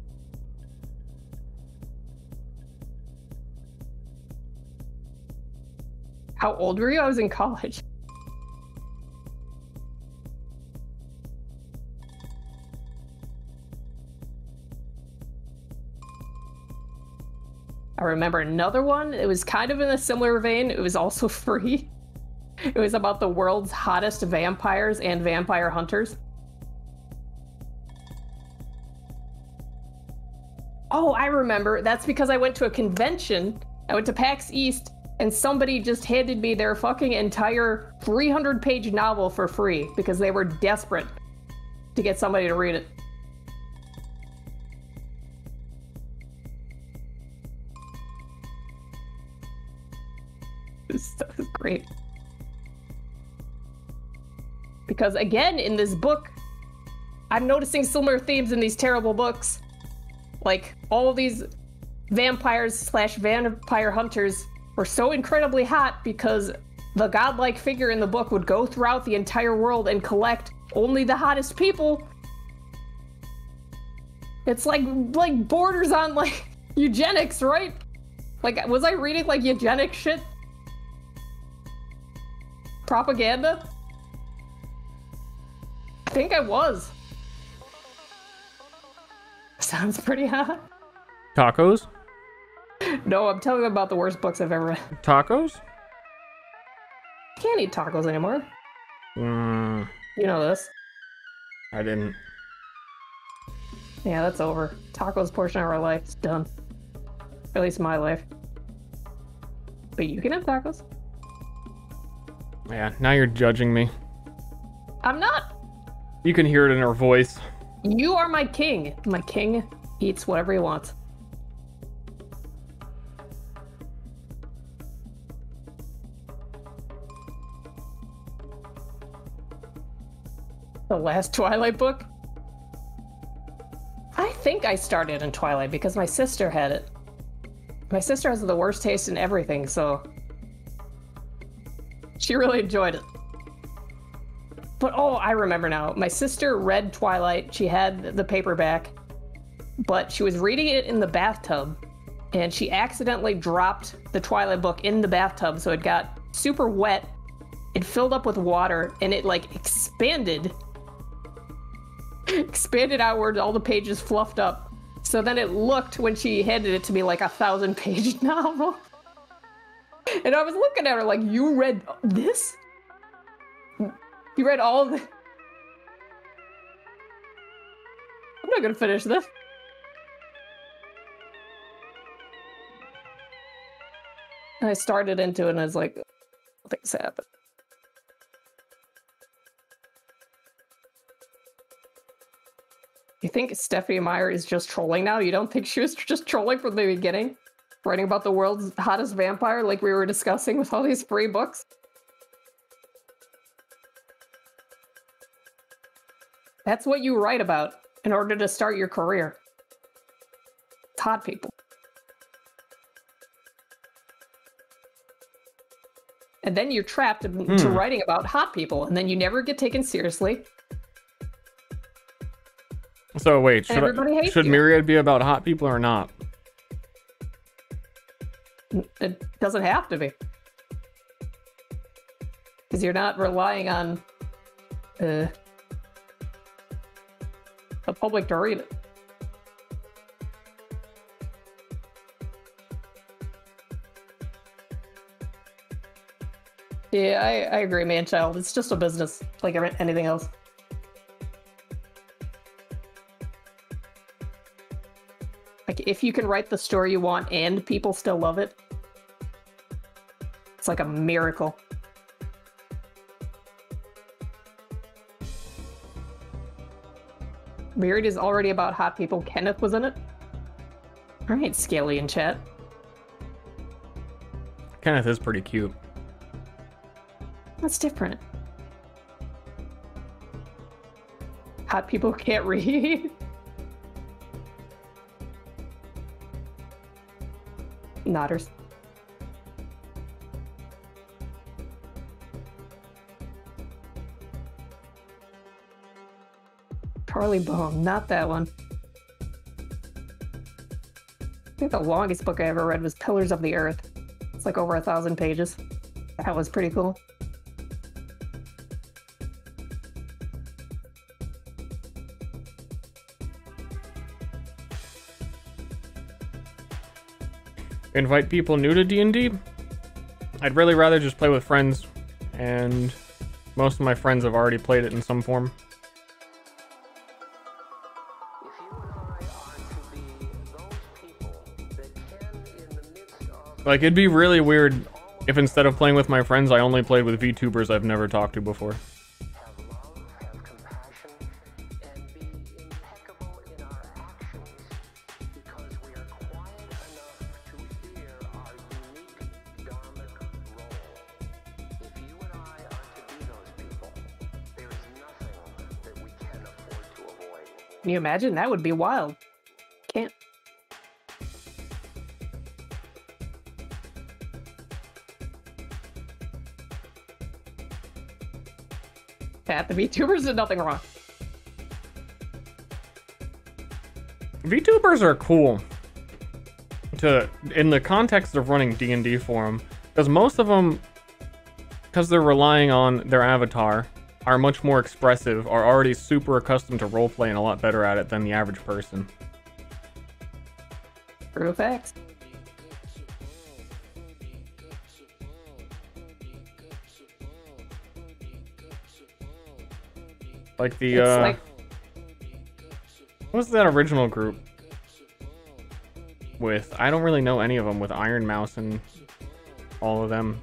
How old were you? I was in college. I remember another one. It was kind of in a similar vein. It was also *laughs* free. It was about the world's hottest vampires and vampire hunters. Oh, I remember. That's because I went to a convention. I went to PAX East, and somebody just handed me their fucking entire 300 page novel for free because they were desperate to get somebody to read it. *laughs* Great. Because again, in this book, I'm noticing similar themes in these terrible books. Like, all these vampires slash vampire hunters were so incredibly hot because the godlike figure in the book would go throughout the entire world and collect only the hottest people. It's like like borders on like *laughs* eugenics, right? Like was I reading like eugenic shit? Propaganda? I think I was. Sounds pretty hot. Tacos? No, I'm telling them about the worst books I've ever read. Tacos? Can't eat tacos anymore. Mm, You know this. I didn't. Yeah, that's over. Tacos portion of our life is done. At least my life. But you can have tacos. Yeah, now you're judging me. I'm not. You can hear it in her voice. You are my king. My king eats whatever he wants. The last Twilight book? I think I started in Twilight because my sister had it. My sister has the worst taste in everything, so she really enjoyed it. But oh, I remember now. My sister read Twilight. She had the paperback, but she was reading it in the bathtub, and she accidentally dropped the Twilight book in the bathtub, so it got super wet. It filled up with water, and it like expanded, expanded outward. All the pages fluffed up. So then it looked when she handed it to me like a thousand page *laughs* novel. And I was looking at her like, "You read this?" You read all the. I'm not gonna finish this. And I started into it and I was like, things happen. You think Stephenie Meyer is just trolling now? You don't think she was just trolling from the beginning? Writing about the world's hottest vampire like we were discussing with all these free books? That's what you write about in order to start your career. It's hot people. And then you're trapped into Hmm. writing about hot people, and then you never get taken seriously. So wait, should, I, should. Myriad be about hot people or not? It doesn't have to be. Because you're not relying on uh, the public to read it. Yeah, I, I agree, man, child. It's just a business, like anything else. Like, if you can write the story you want and people still love it, it's like a miracle. Myriad is already about hot people. Kenneth was in it. All right, Scaly in chat. Kenneth is pretty cute. That's different. Hot people can't read. *laughs* Nodders. Charlie Bone, not that one. I think the longest book I ever read was Pillars of the Earth. It's like over a thousand pages. That was pretty cool. Invite people new to D&D. I'd really rather just play with friends, and most of my friends have already played it in some form. Like, it'd be really weird if instead of playing with my friends, I only played with VTubers I've never talked to before. Can you imagine? That would be wild. Can't. Pat, the VTubers did nothing wrong. VTubers are cool to in the context of running D&D for them because most of them because they're relying on their avatar are much more expressive are already super accustomed to roleplay and a lot better at it than the average person. True facts. Like the It's uh like- what was that original group with I don't really know any of them with Ironmouse and all of them.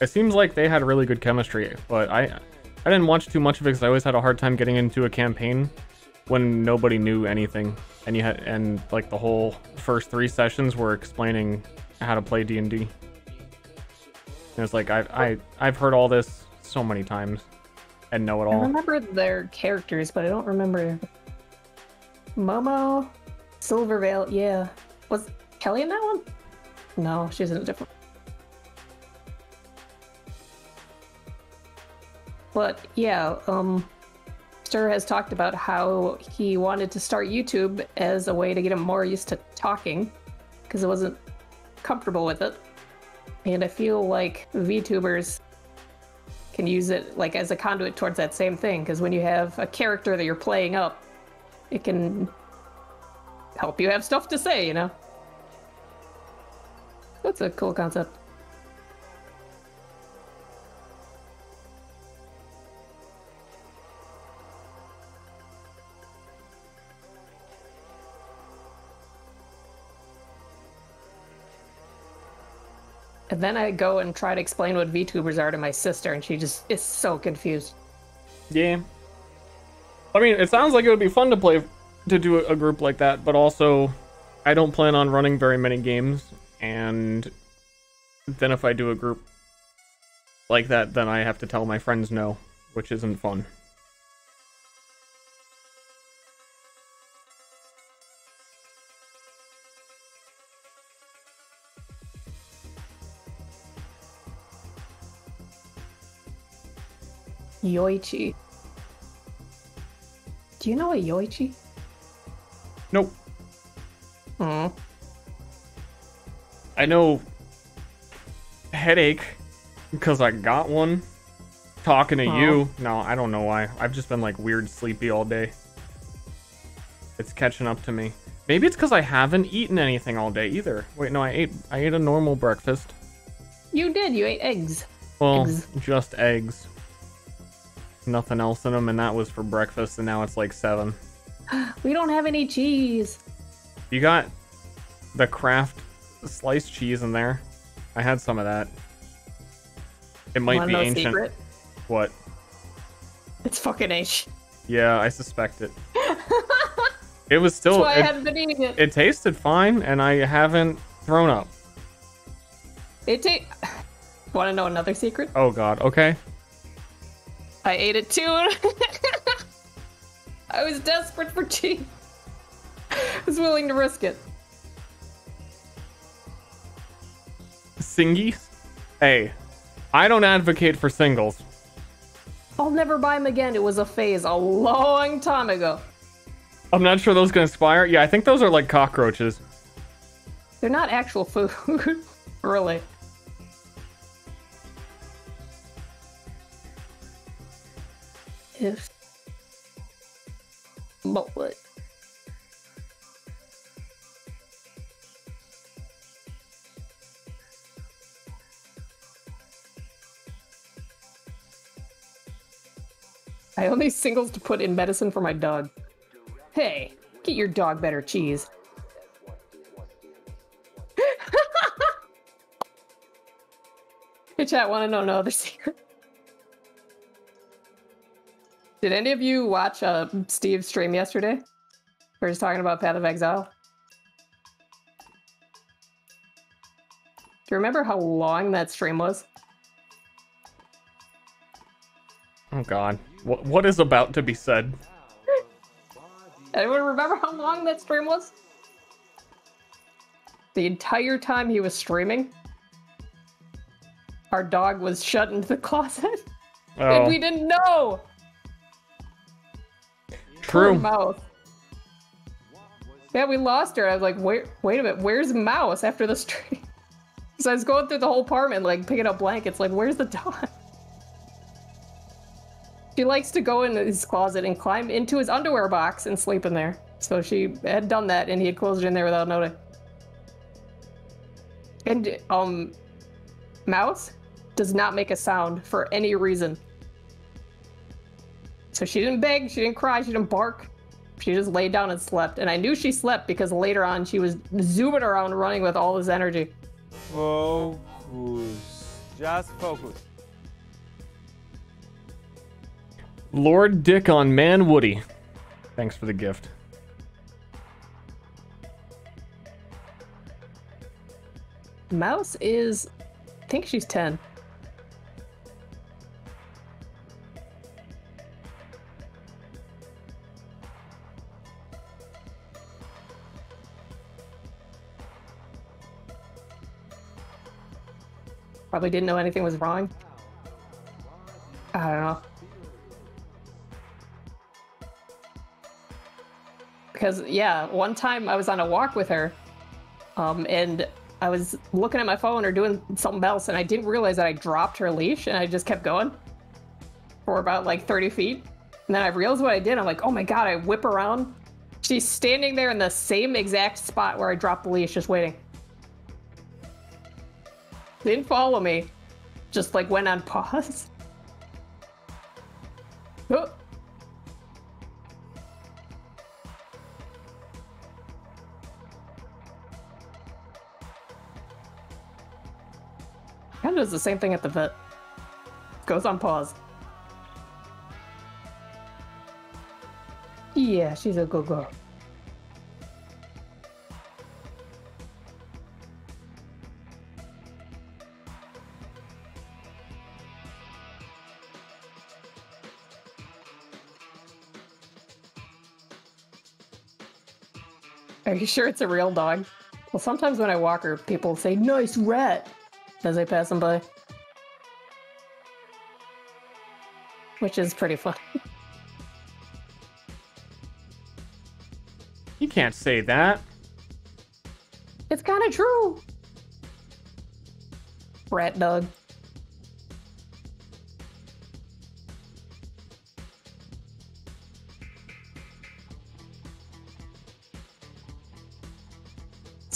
It seems like they had really good chemistry, but I I didn't watch too much of it because I always had a hard time getting into a campaign when nobody knew anything, and you had and like the whole first three sessions were explaining how to play D and D. And it's like I I I've heard all this so many times and know it all. I remember their characters, but I don't remember. Momo, Silvervale, yeah. Was Kelly in that one? No, she's in a different. But yeah, um, Ster has talked about how he wanted to start YouTube as a way to get him more used to talking because it wasn't comfortable with it. And I feel like VTubers can use it like as a conduit towards that same thing because when you have a character that you're playing up, it can help you have stuff to say, you know? That's a cool concept. And then I go and try to explain what VTubers are to my sister, and she just is so confused. Yeah. I mean, it sounds like it would be fun to play to do a, a group like that, but also I don't plan on running very many games and then if I do a group like that, then I have to tell my friends no, which isn't fun. Yoichi. Do you know a Yoichi? Nope. Hmm. I know headache because I got one. Talking to Oh. you. No, I don't know why. I've just been like weird sleepy all day. It's catching up to me. Maybe it's because I haven't eaten anything all day either. Wait, no, I ate I ate a normal breakfast. You did. You ate eggs. Well, Eggs. just eggs. Nothing else in them, and that was for breakfast, and now it's like seven. *gasps* We don't have any cheese. You got the Kraft sliced cheese in there. I had some of that. It might Wanna be ancient. secret? What? It's fucking H. Yeah, I suspect it. *laughs* It was still. That's why I it, hadn't been eating it. it tasted fine, and I haven't thrown up. It ta- *sighs* Want to know another secret? Oh God. Okay. I ate it too. *laughs* I was desperate for cheese. *laughs* I was willing to risk it. Singies. Hey, I don't advocate for singles. I'll never buy them again. It was a phase a long time ago. I'm not sure those can expire. Yeah, I think those are like cockroaches. They're not actual food, *laughs* really. If. But what? I only singles to put in medicine for my dog. Hey, get your dog better cheese. *laughs* Hey chat, want to know another *laughs* secret? Did any of you watch uh, Steve's stream yesterday? We are just talking about Path of Exile. Do you remember how long that stream was? Oh god. What what is about to be said? *laughs* Anyone remember how long that stream was? The entire time he was streaming, our dog was shut into the *laughs* closet. Oh. And we didn't know! True. Mouse. Yeah, we lost her. I was like, wait, wait a minute, where's Mouse after the stream? *laughs* So I was going through the whole apartment, like picking up blankets, like, where's the dog? *laughs* She likes to go in his closet and climb into his underwear box and sleep in there. So she had done that and he had closed it in there without noting. And, um, Mouse does not make a sound for any reason. So she didn't beg, she didn't cry, she didn't bark. She just laid down and slept. And I knew she slept because later on she was zooming around running with all this energy. Focus. Just focus. Lord Dick on Man Woody. Thanks for the gift. Mouse is, I think she's 10. Probably didn't know anything was wrong. I don't know. Because, yeah, one time I was on a walk with her, um, and I was looking at my phone or doing something else, and I didn't realize that I dropped her leash, and I just kept going for about like 30 feet. And then I realized what I did. I'm like, oh my god, I whip around. She's standing there in the same exact spot where I dropped the leash, just waiting. Didn't follow me, just like went on pause. Oh. Kind of does the same thing at the vet. Goes on pause. Yeah, she's a good girl. Are you sure it's a real dog? Well, sometimes when I walk her, people say, nice rat, as they pass them by. Which is pretty fun. *laughs* You can't say that. It's kind of true. Rat dog.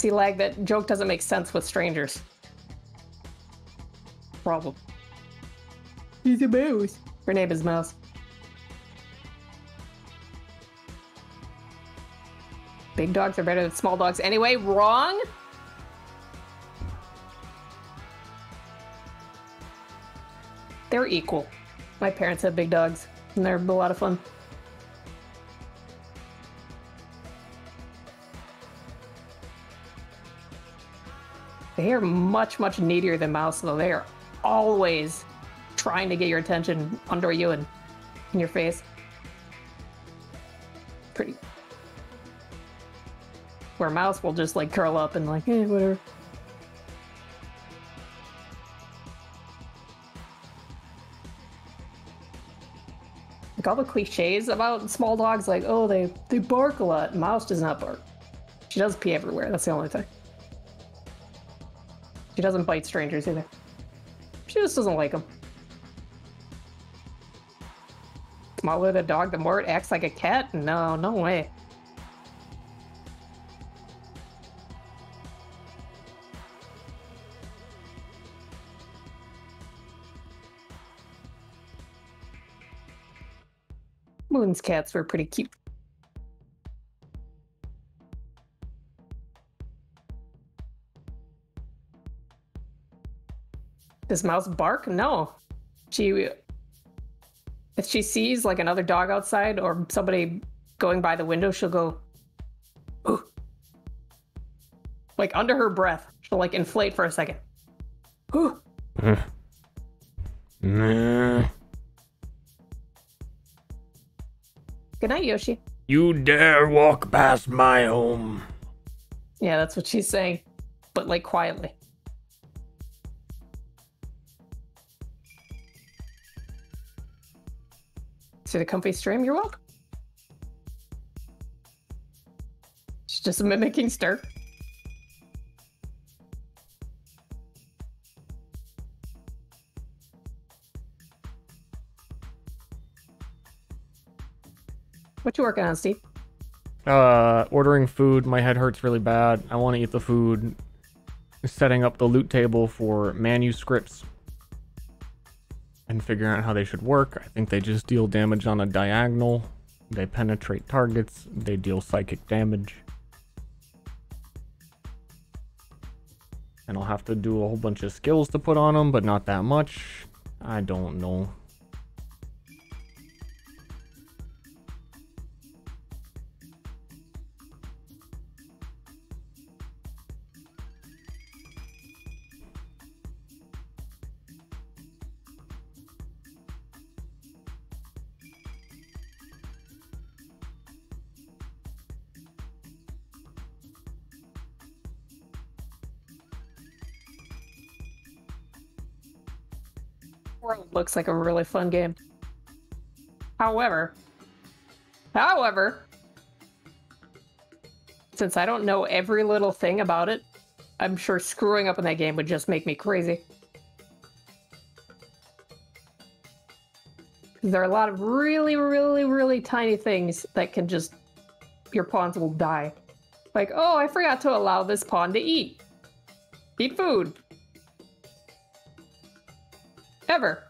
See, lag, that joke doesn't make sense with strangers. Problem. He's a mouse. Her name is Mouse. Big dogs are better than small dogs anyway. Wrong? They're equal. My parents have big dogs, and they're a lot of fun. They are much, much needier than mouse, though. They are always trying to get your attention under you and in your face. Pretty. Where mouse will just like curl up and like, eh, whatever. Like all the cliches about small dogs, like, oh, they, they bark a lot. Mouse does not bark. She does pee everywhere. That's the only thing. She doesn't bite strangers either. She just doesn't like them. smaller the dog, the more it acts like a cat? No, no way. Moon's cats were pretty cute. Does Mouse bark? No. She if she sees like another dog outside or somebody going by the window, she'll go Ooh. like under her breath. She'll like inflate for a second. Ooh. *laughs* Nah. Good night, Yoshi. You dare walk past my home. Yeah, that's what she's saying, but like quietly. See the comfy stream? You're welcome. She's just a mimicking Ster. What you working on, Steve? Uh, ordering food. My head hurts really bad. I want to eat the food. Setting up the loot table for manuscripts and figuring out how they should work. I think they just deal damage on a diagonal. They penetrate targets. They deal psychic damage. And I'll have to do a whole bunch of skills to put on them, but not that much. I don't know. Looks like a really fun game. However, however, since I don't know every little thing about it, I'm sure screwing up in that game would just make me crazy. There are a lot of really, really, really tiny things that can just. Your pawns will die. Like, oh, I forgot to allow this pawn to eat. Eat food. Ever.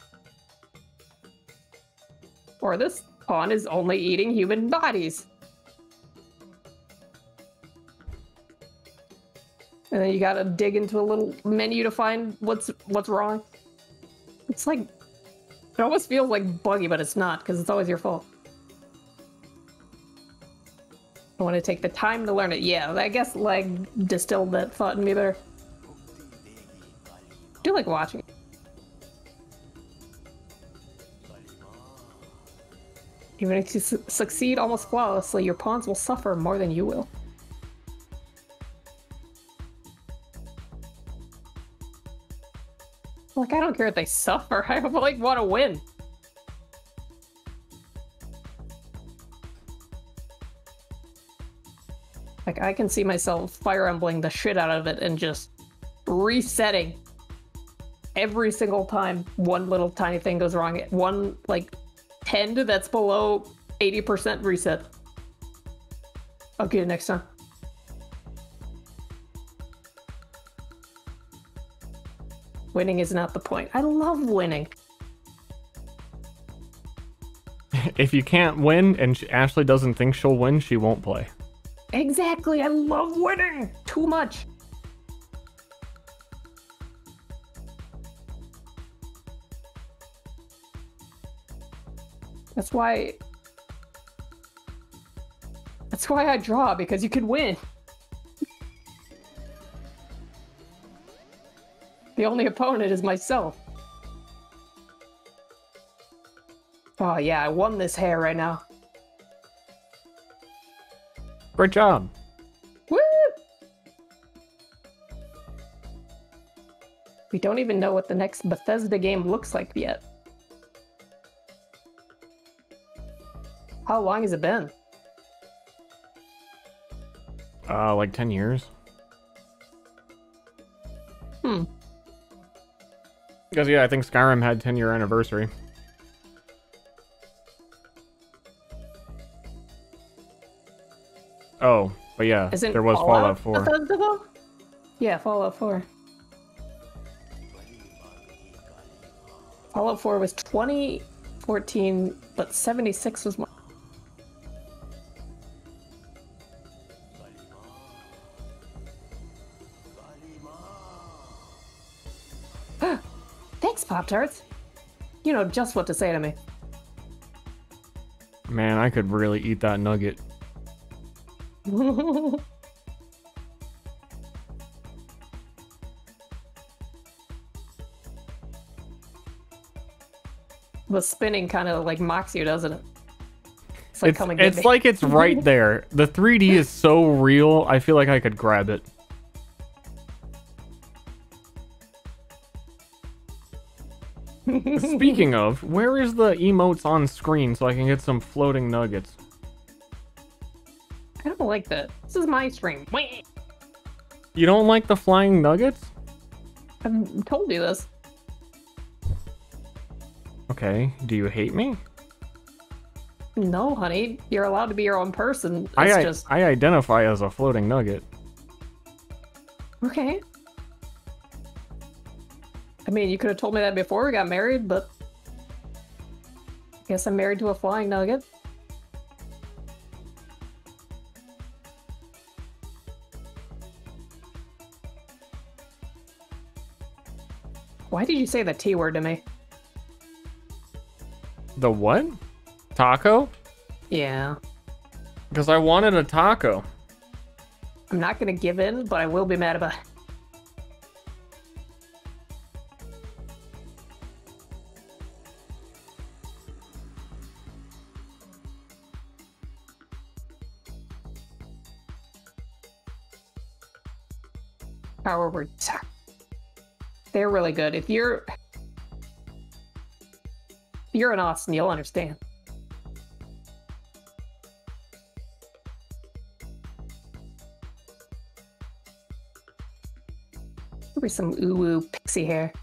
Or this pawn is only eating human bodies. And then you gotta dig into a little menu to find what's what's wrong. It's like it almost feels like buggy, but it's not because it's always your fault. I want to take the time to learn it. Yeah, I guess like distilled that thought in me better. I do like watching it. Even if you su- succeed almost flawlessly, your pawns will suffer more than you will. Like, I don't care if they suffer. *laughs* I like want to win. Like, I can see myself fire embling the shit out of it and just resetting every single time one little tiny thing goes wrong. One, like, tend that's below 80% reset. I'll get it next time. Winning is not the point. I love winning. *laughs* if you can't win and Ashley doesn't think she'll win, she won't play. Exactly. I love winning too much. That's why. That's why I draw because you can win. the only opponent is myself. Oh yeah, I won this hair right now. Great job. Woo! We don't even know what the next Bethesda game looks like yet. How long has it been? Uh, like 10 years. Hmm. Because, yeah, I think Skyrim had 10 year anniversary. Oh, but yeah, Isn't there was Fallout, Fallout 4. Bethesda? Yeah, Fallout 4. Fallout 4 was 2014, but 76 was more. Pop Tarts. You know just what to say to me. Man, I could really eat that nugget. *laughs* the spinning kind of like mocks you, doesn't it? It's like It's, come and get it's like it's right *laughs* there. The 3D is so real, I feel like I could grab it. Speaking of, where is the emotes on screen so I can get some floating nuggets? I don't like that. This is my stream. Wait, You don't like the flying nuggets? I've told you this. Okay, do you hate me? No, honey, you're allowed to be your own person. It's I, I just I identify as a floating nugget. okay. I mean, you could have told me that before we got married, but I guess I'm married to a flying nugget. Why did you say the T word to me? The what? Taco? Yeah. Because I wanted a taco. I'm not gonna give in, but I will be mad about it. Power words. They're really good. If you're if you're an Austin, you'll understand. Maybe some ooh pixie hair.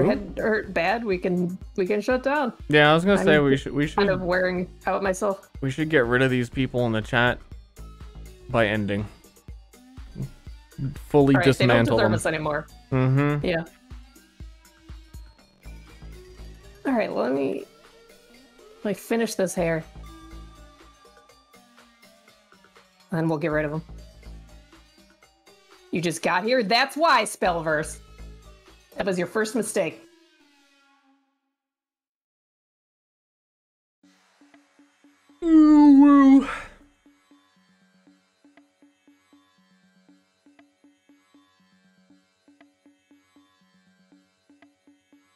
Your head hurt bad? We can we can shut down. Yeah, I was gonna say I'm we should we should kind of wearing out myself. we should get rid of these people in the chat by ending. Fully right, they don't dismantle deserve them. us anymore. Mm-hmm. Yeah. All right, let me like finish this hair, and we'll get rid of them. You just got here. That's why Spellverse. That was your first mistake. Ooh *laughs*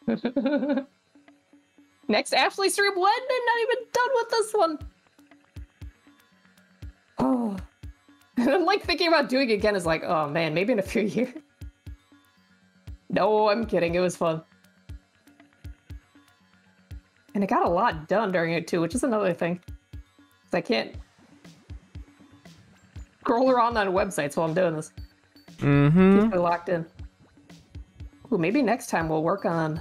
woo. Next, Ashley stream when? I'm not even done with this one. Oh. *sighs* And *laughs* I'm like thinking about doing it again is like, oh man, maybe in a few *laughs* years. No, I'm kidding. It was fun. And it got a lot done during it too, which is another thing. 'Cause I can't scroll around on websites while I'm doing this. Mm-hmm. Keep me locked in. Ooh, maybe next time we'll work on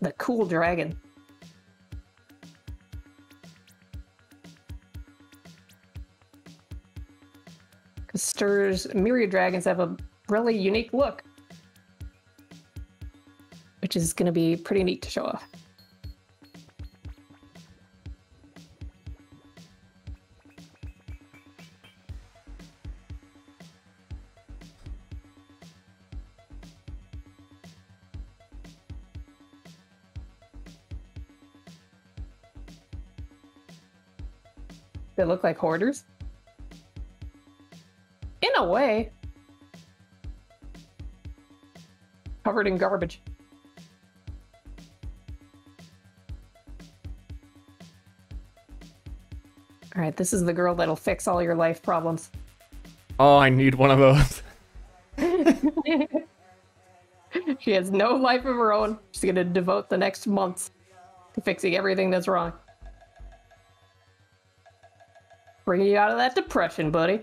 the cool dragon. Because Ster's myriad dragons have a really unique look, which is going to be pretty neat to show off. They look like hoarders. In a way. Covered in garbage. Alright, this is the girl that'll fix all your life problems. Oh, I need one of those. *laughs* she has no life of her own. She's gonna devote the next months to fixing everything that's wrong. Bringing you out of that depression, buddy.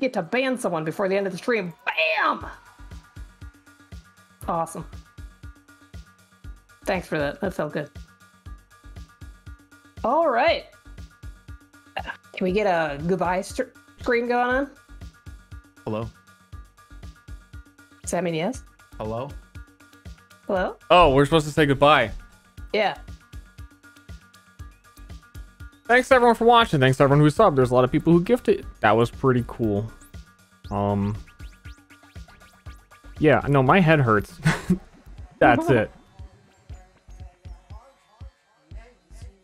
Get to ban someone before the end of the stream. Bam! Awesome. Thanks for that. That felt good. All right. Can we get a goodbye st- scream going on? Hello? Does that mean yes? Hello? Hello? Oh, we're supposed to say goodbye. Yeah. Thanks everyone for watching. Thanks everyone who subbed. There's a lot of people who gifted. That was pretty cool. Um. Yeah, no, my head hurts. *laughs* That's *laughs* it.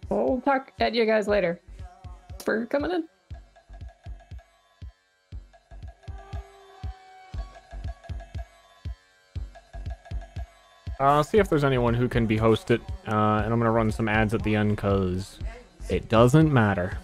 We'll talk at you guys later. For coming in. Uh, see if there's anyone who can be hosted. Uh, and I'm gonna run some ads at the end because it doesn't matter.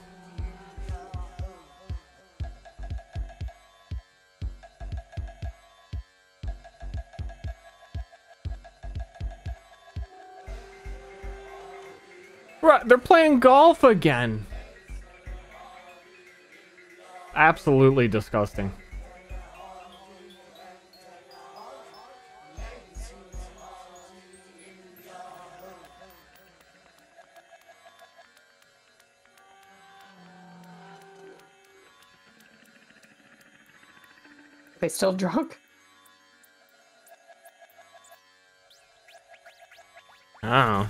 Right, they're playing golf again. Absolutely disgusting. They still drunk? Know.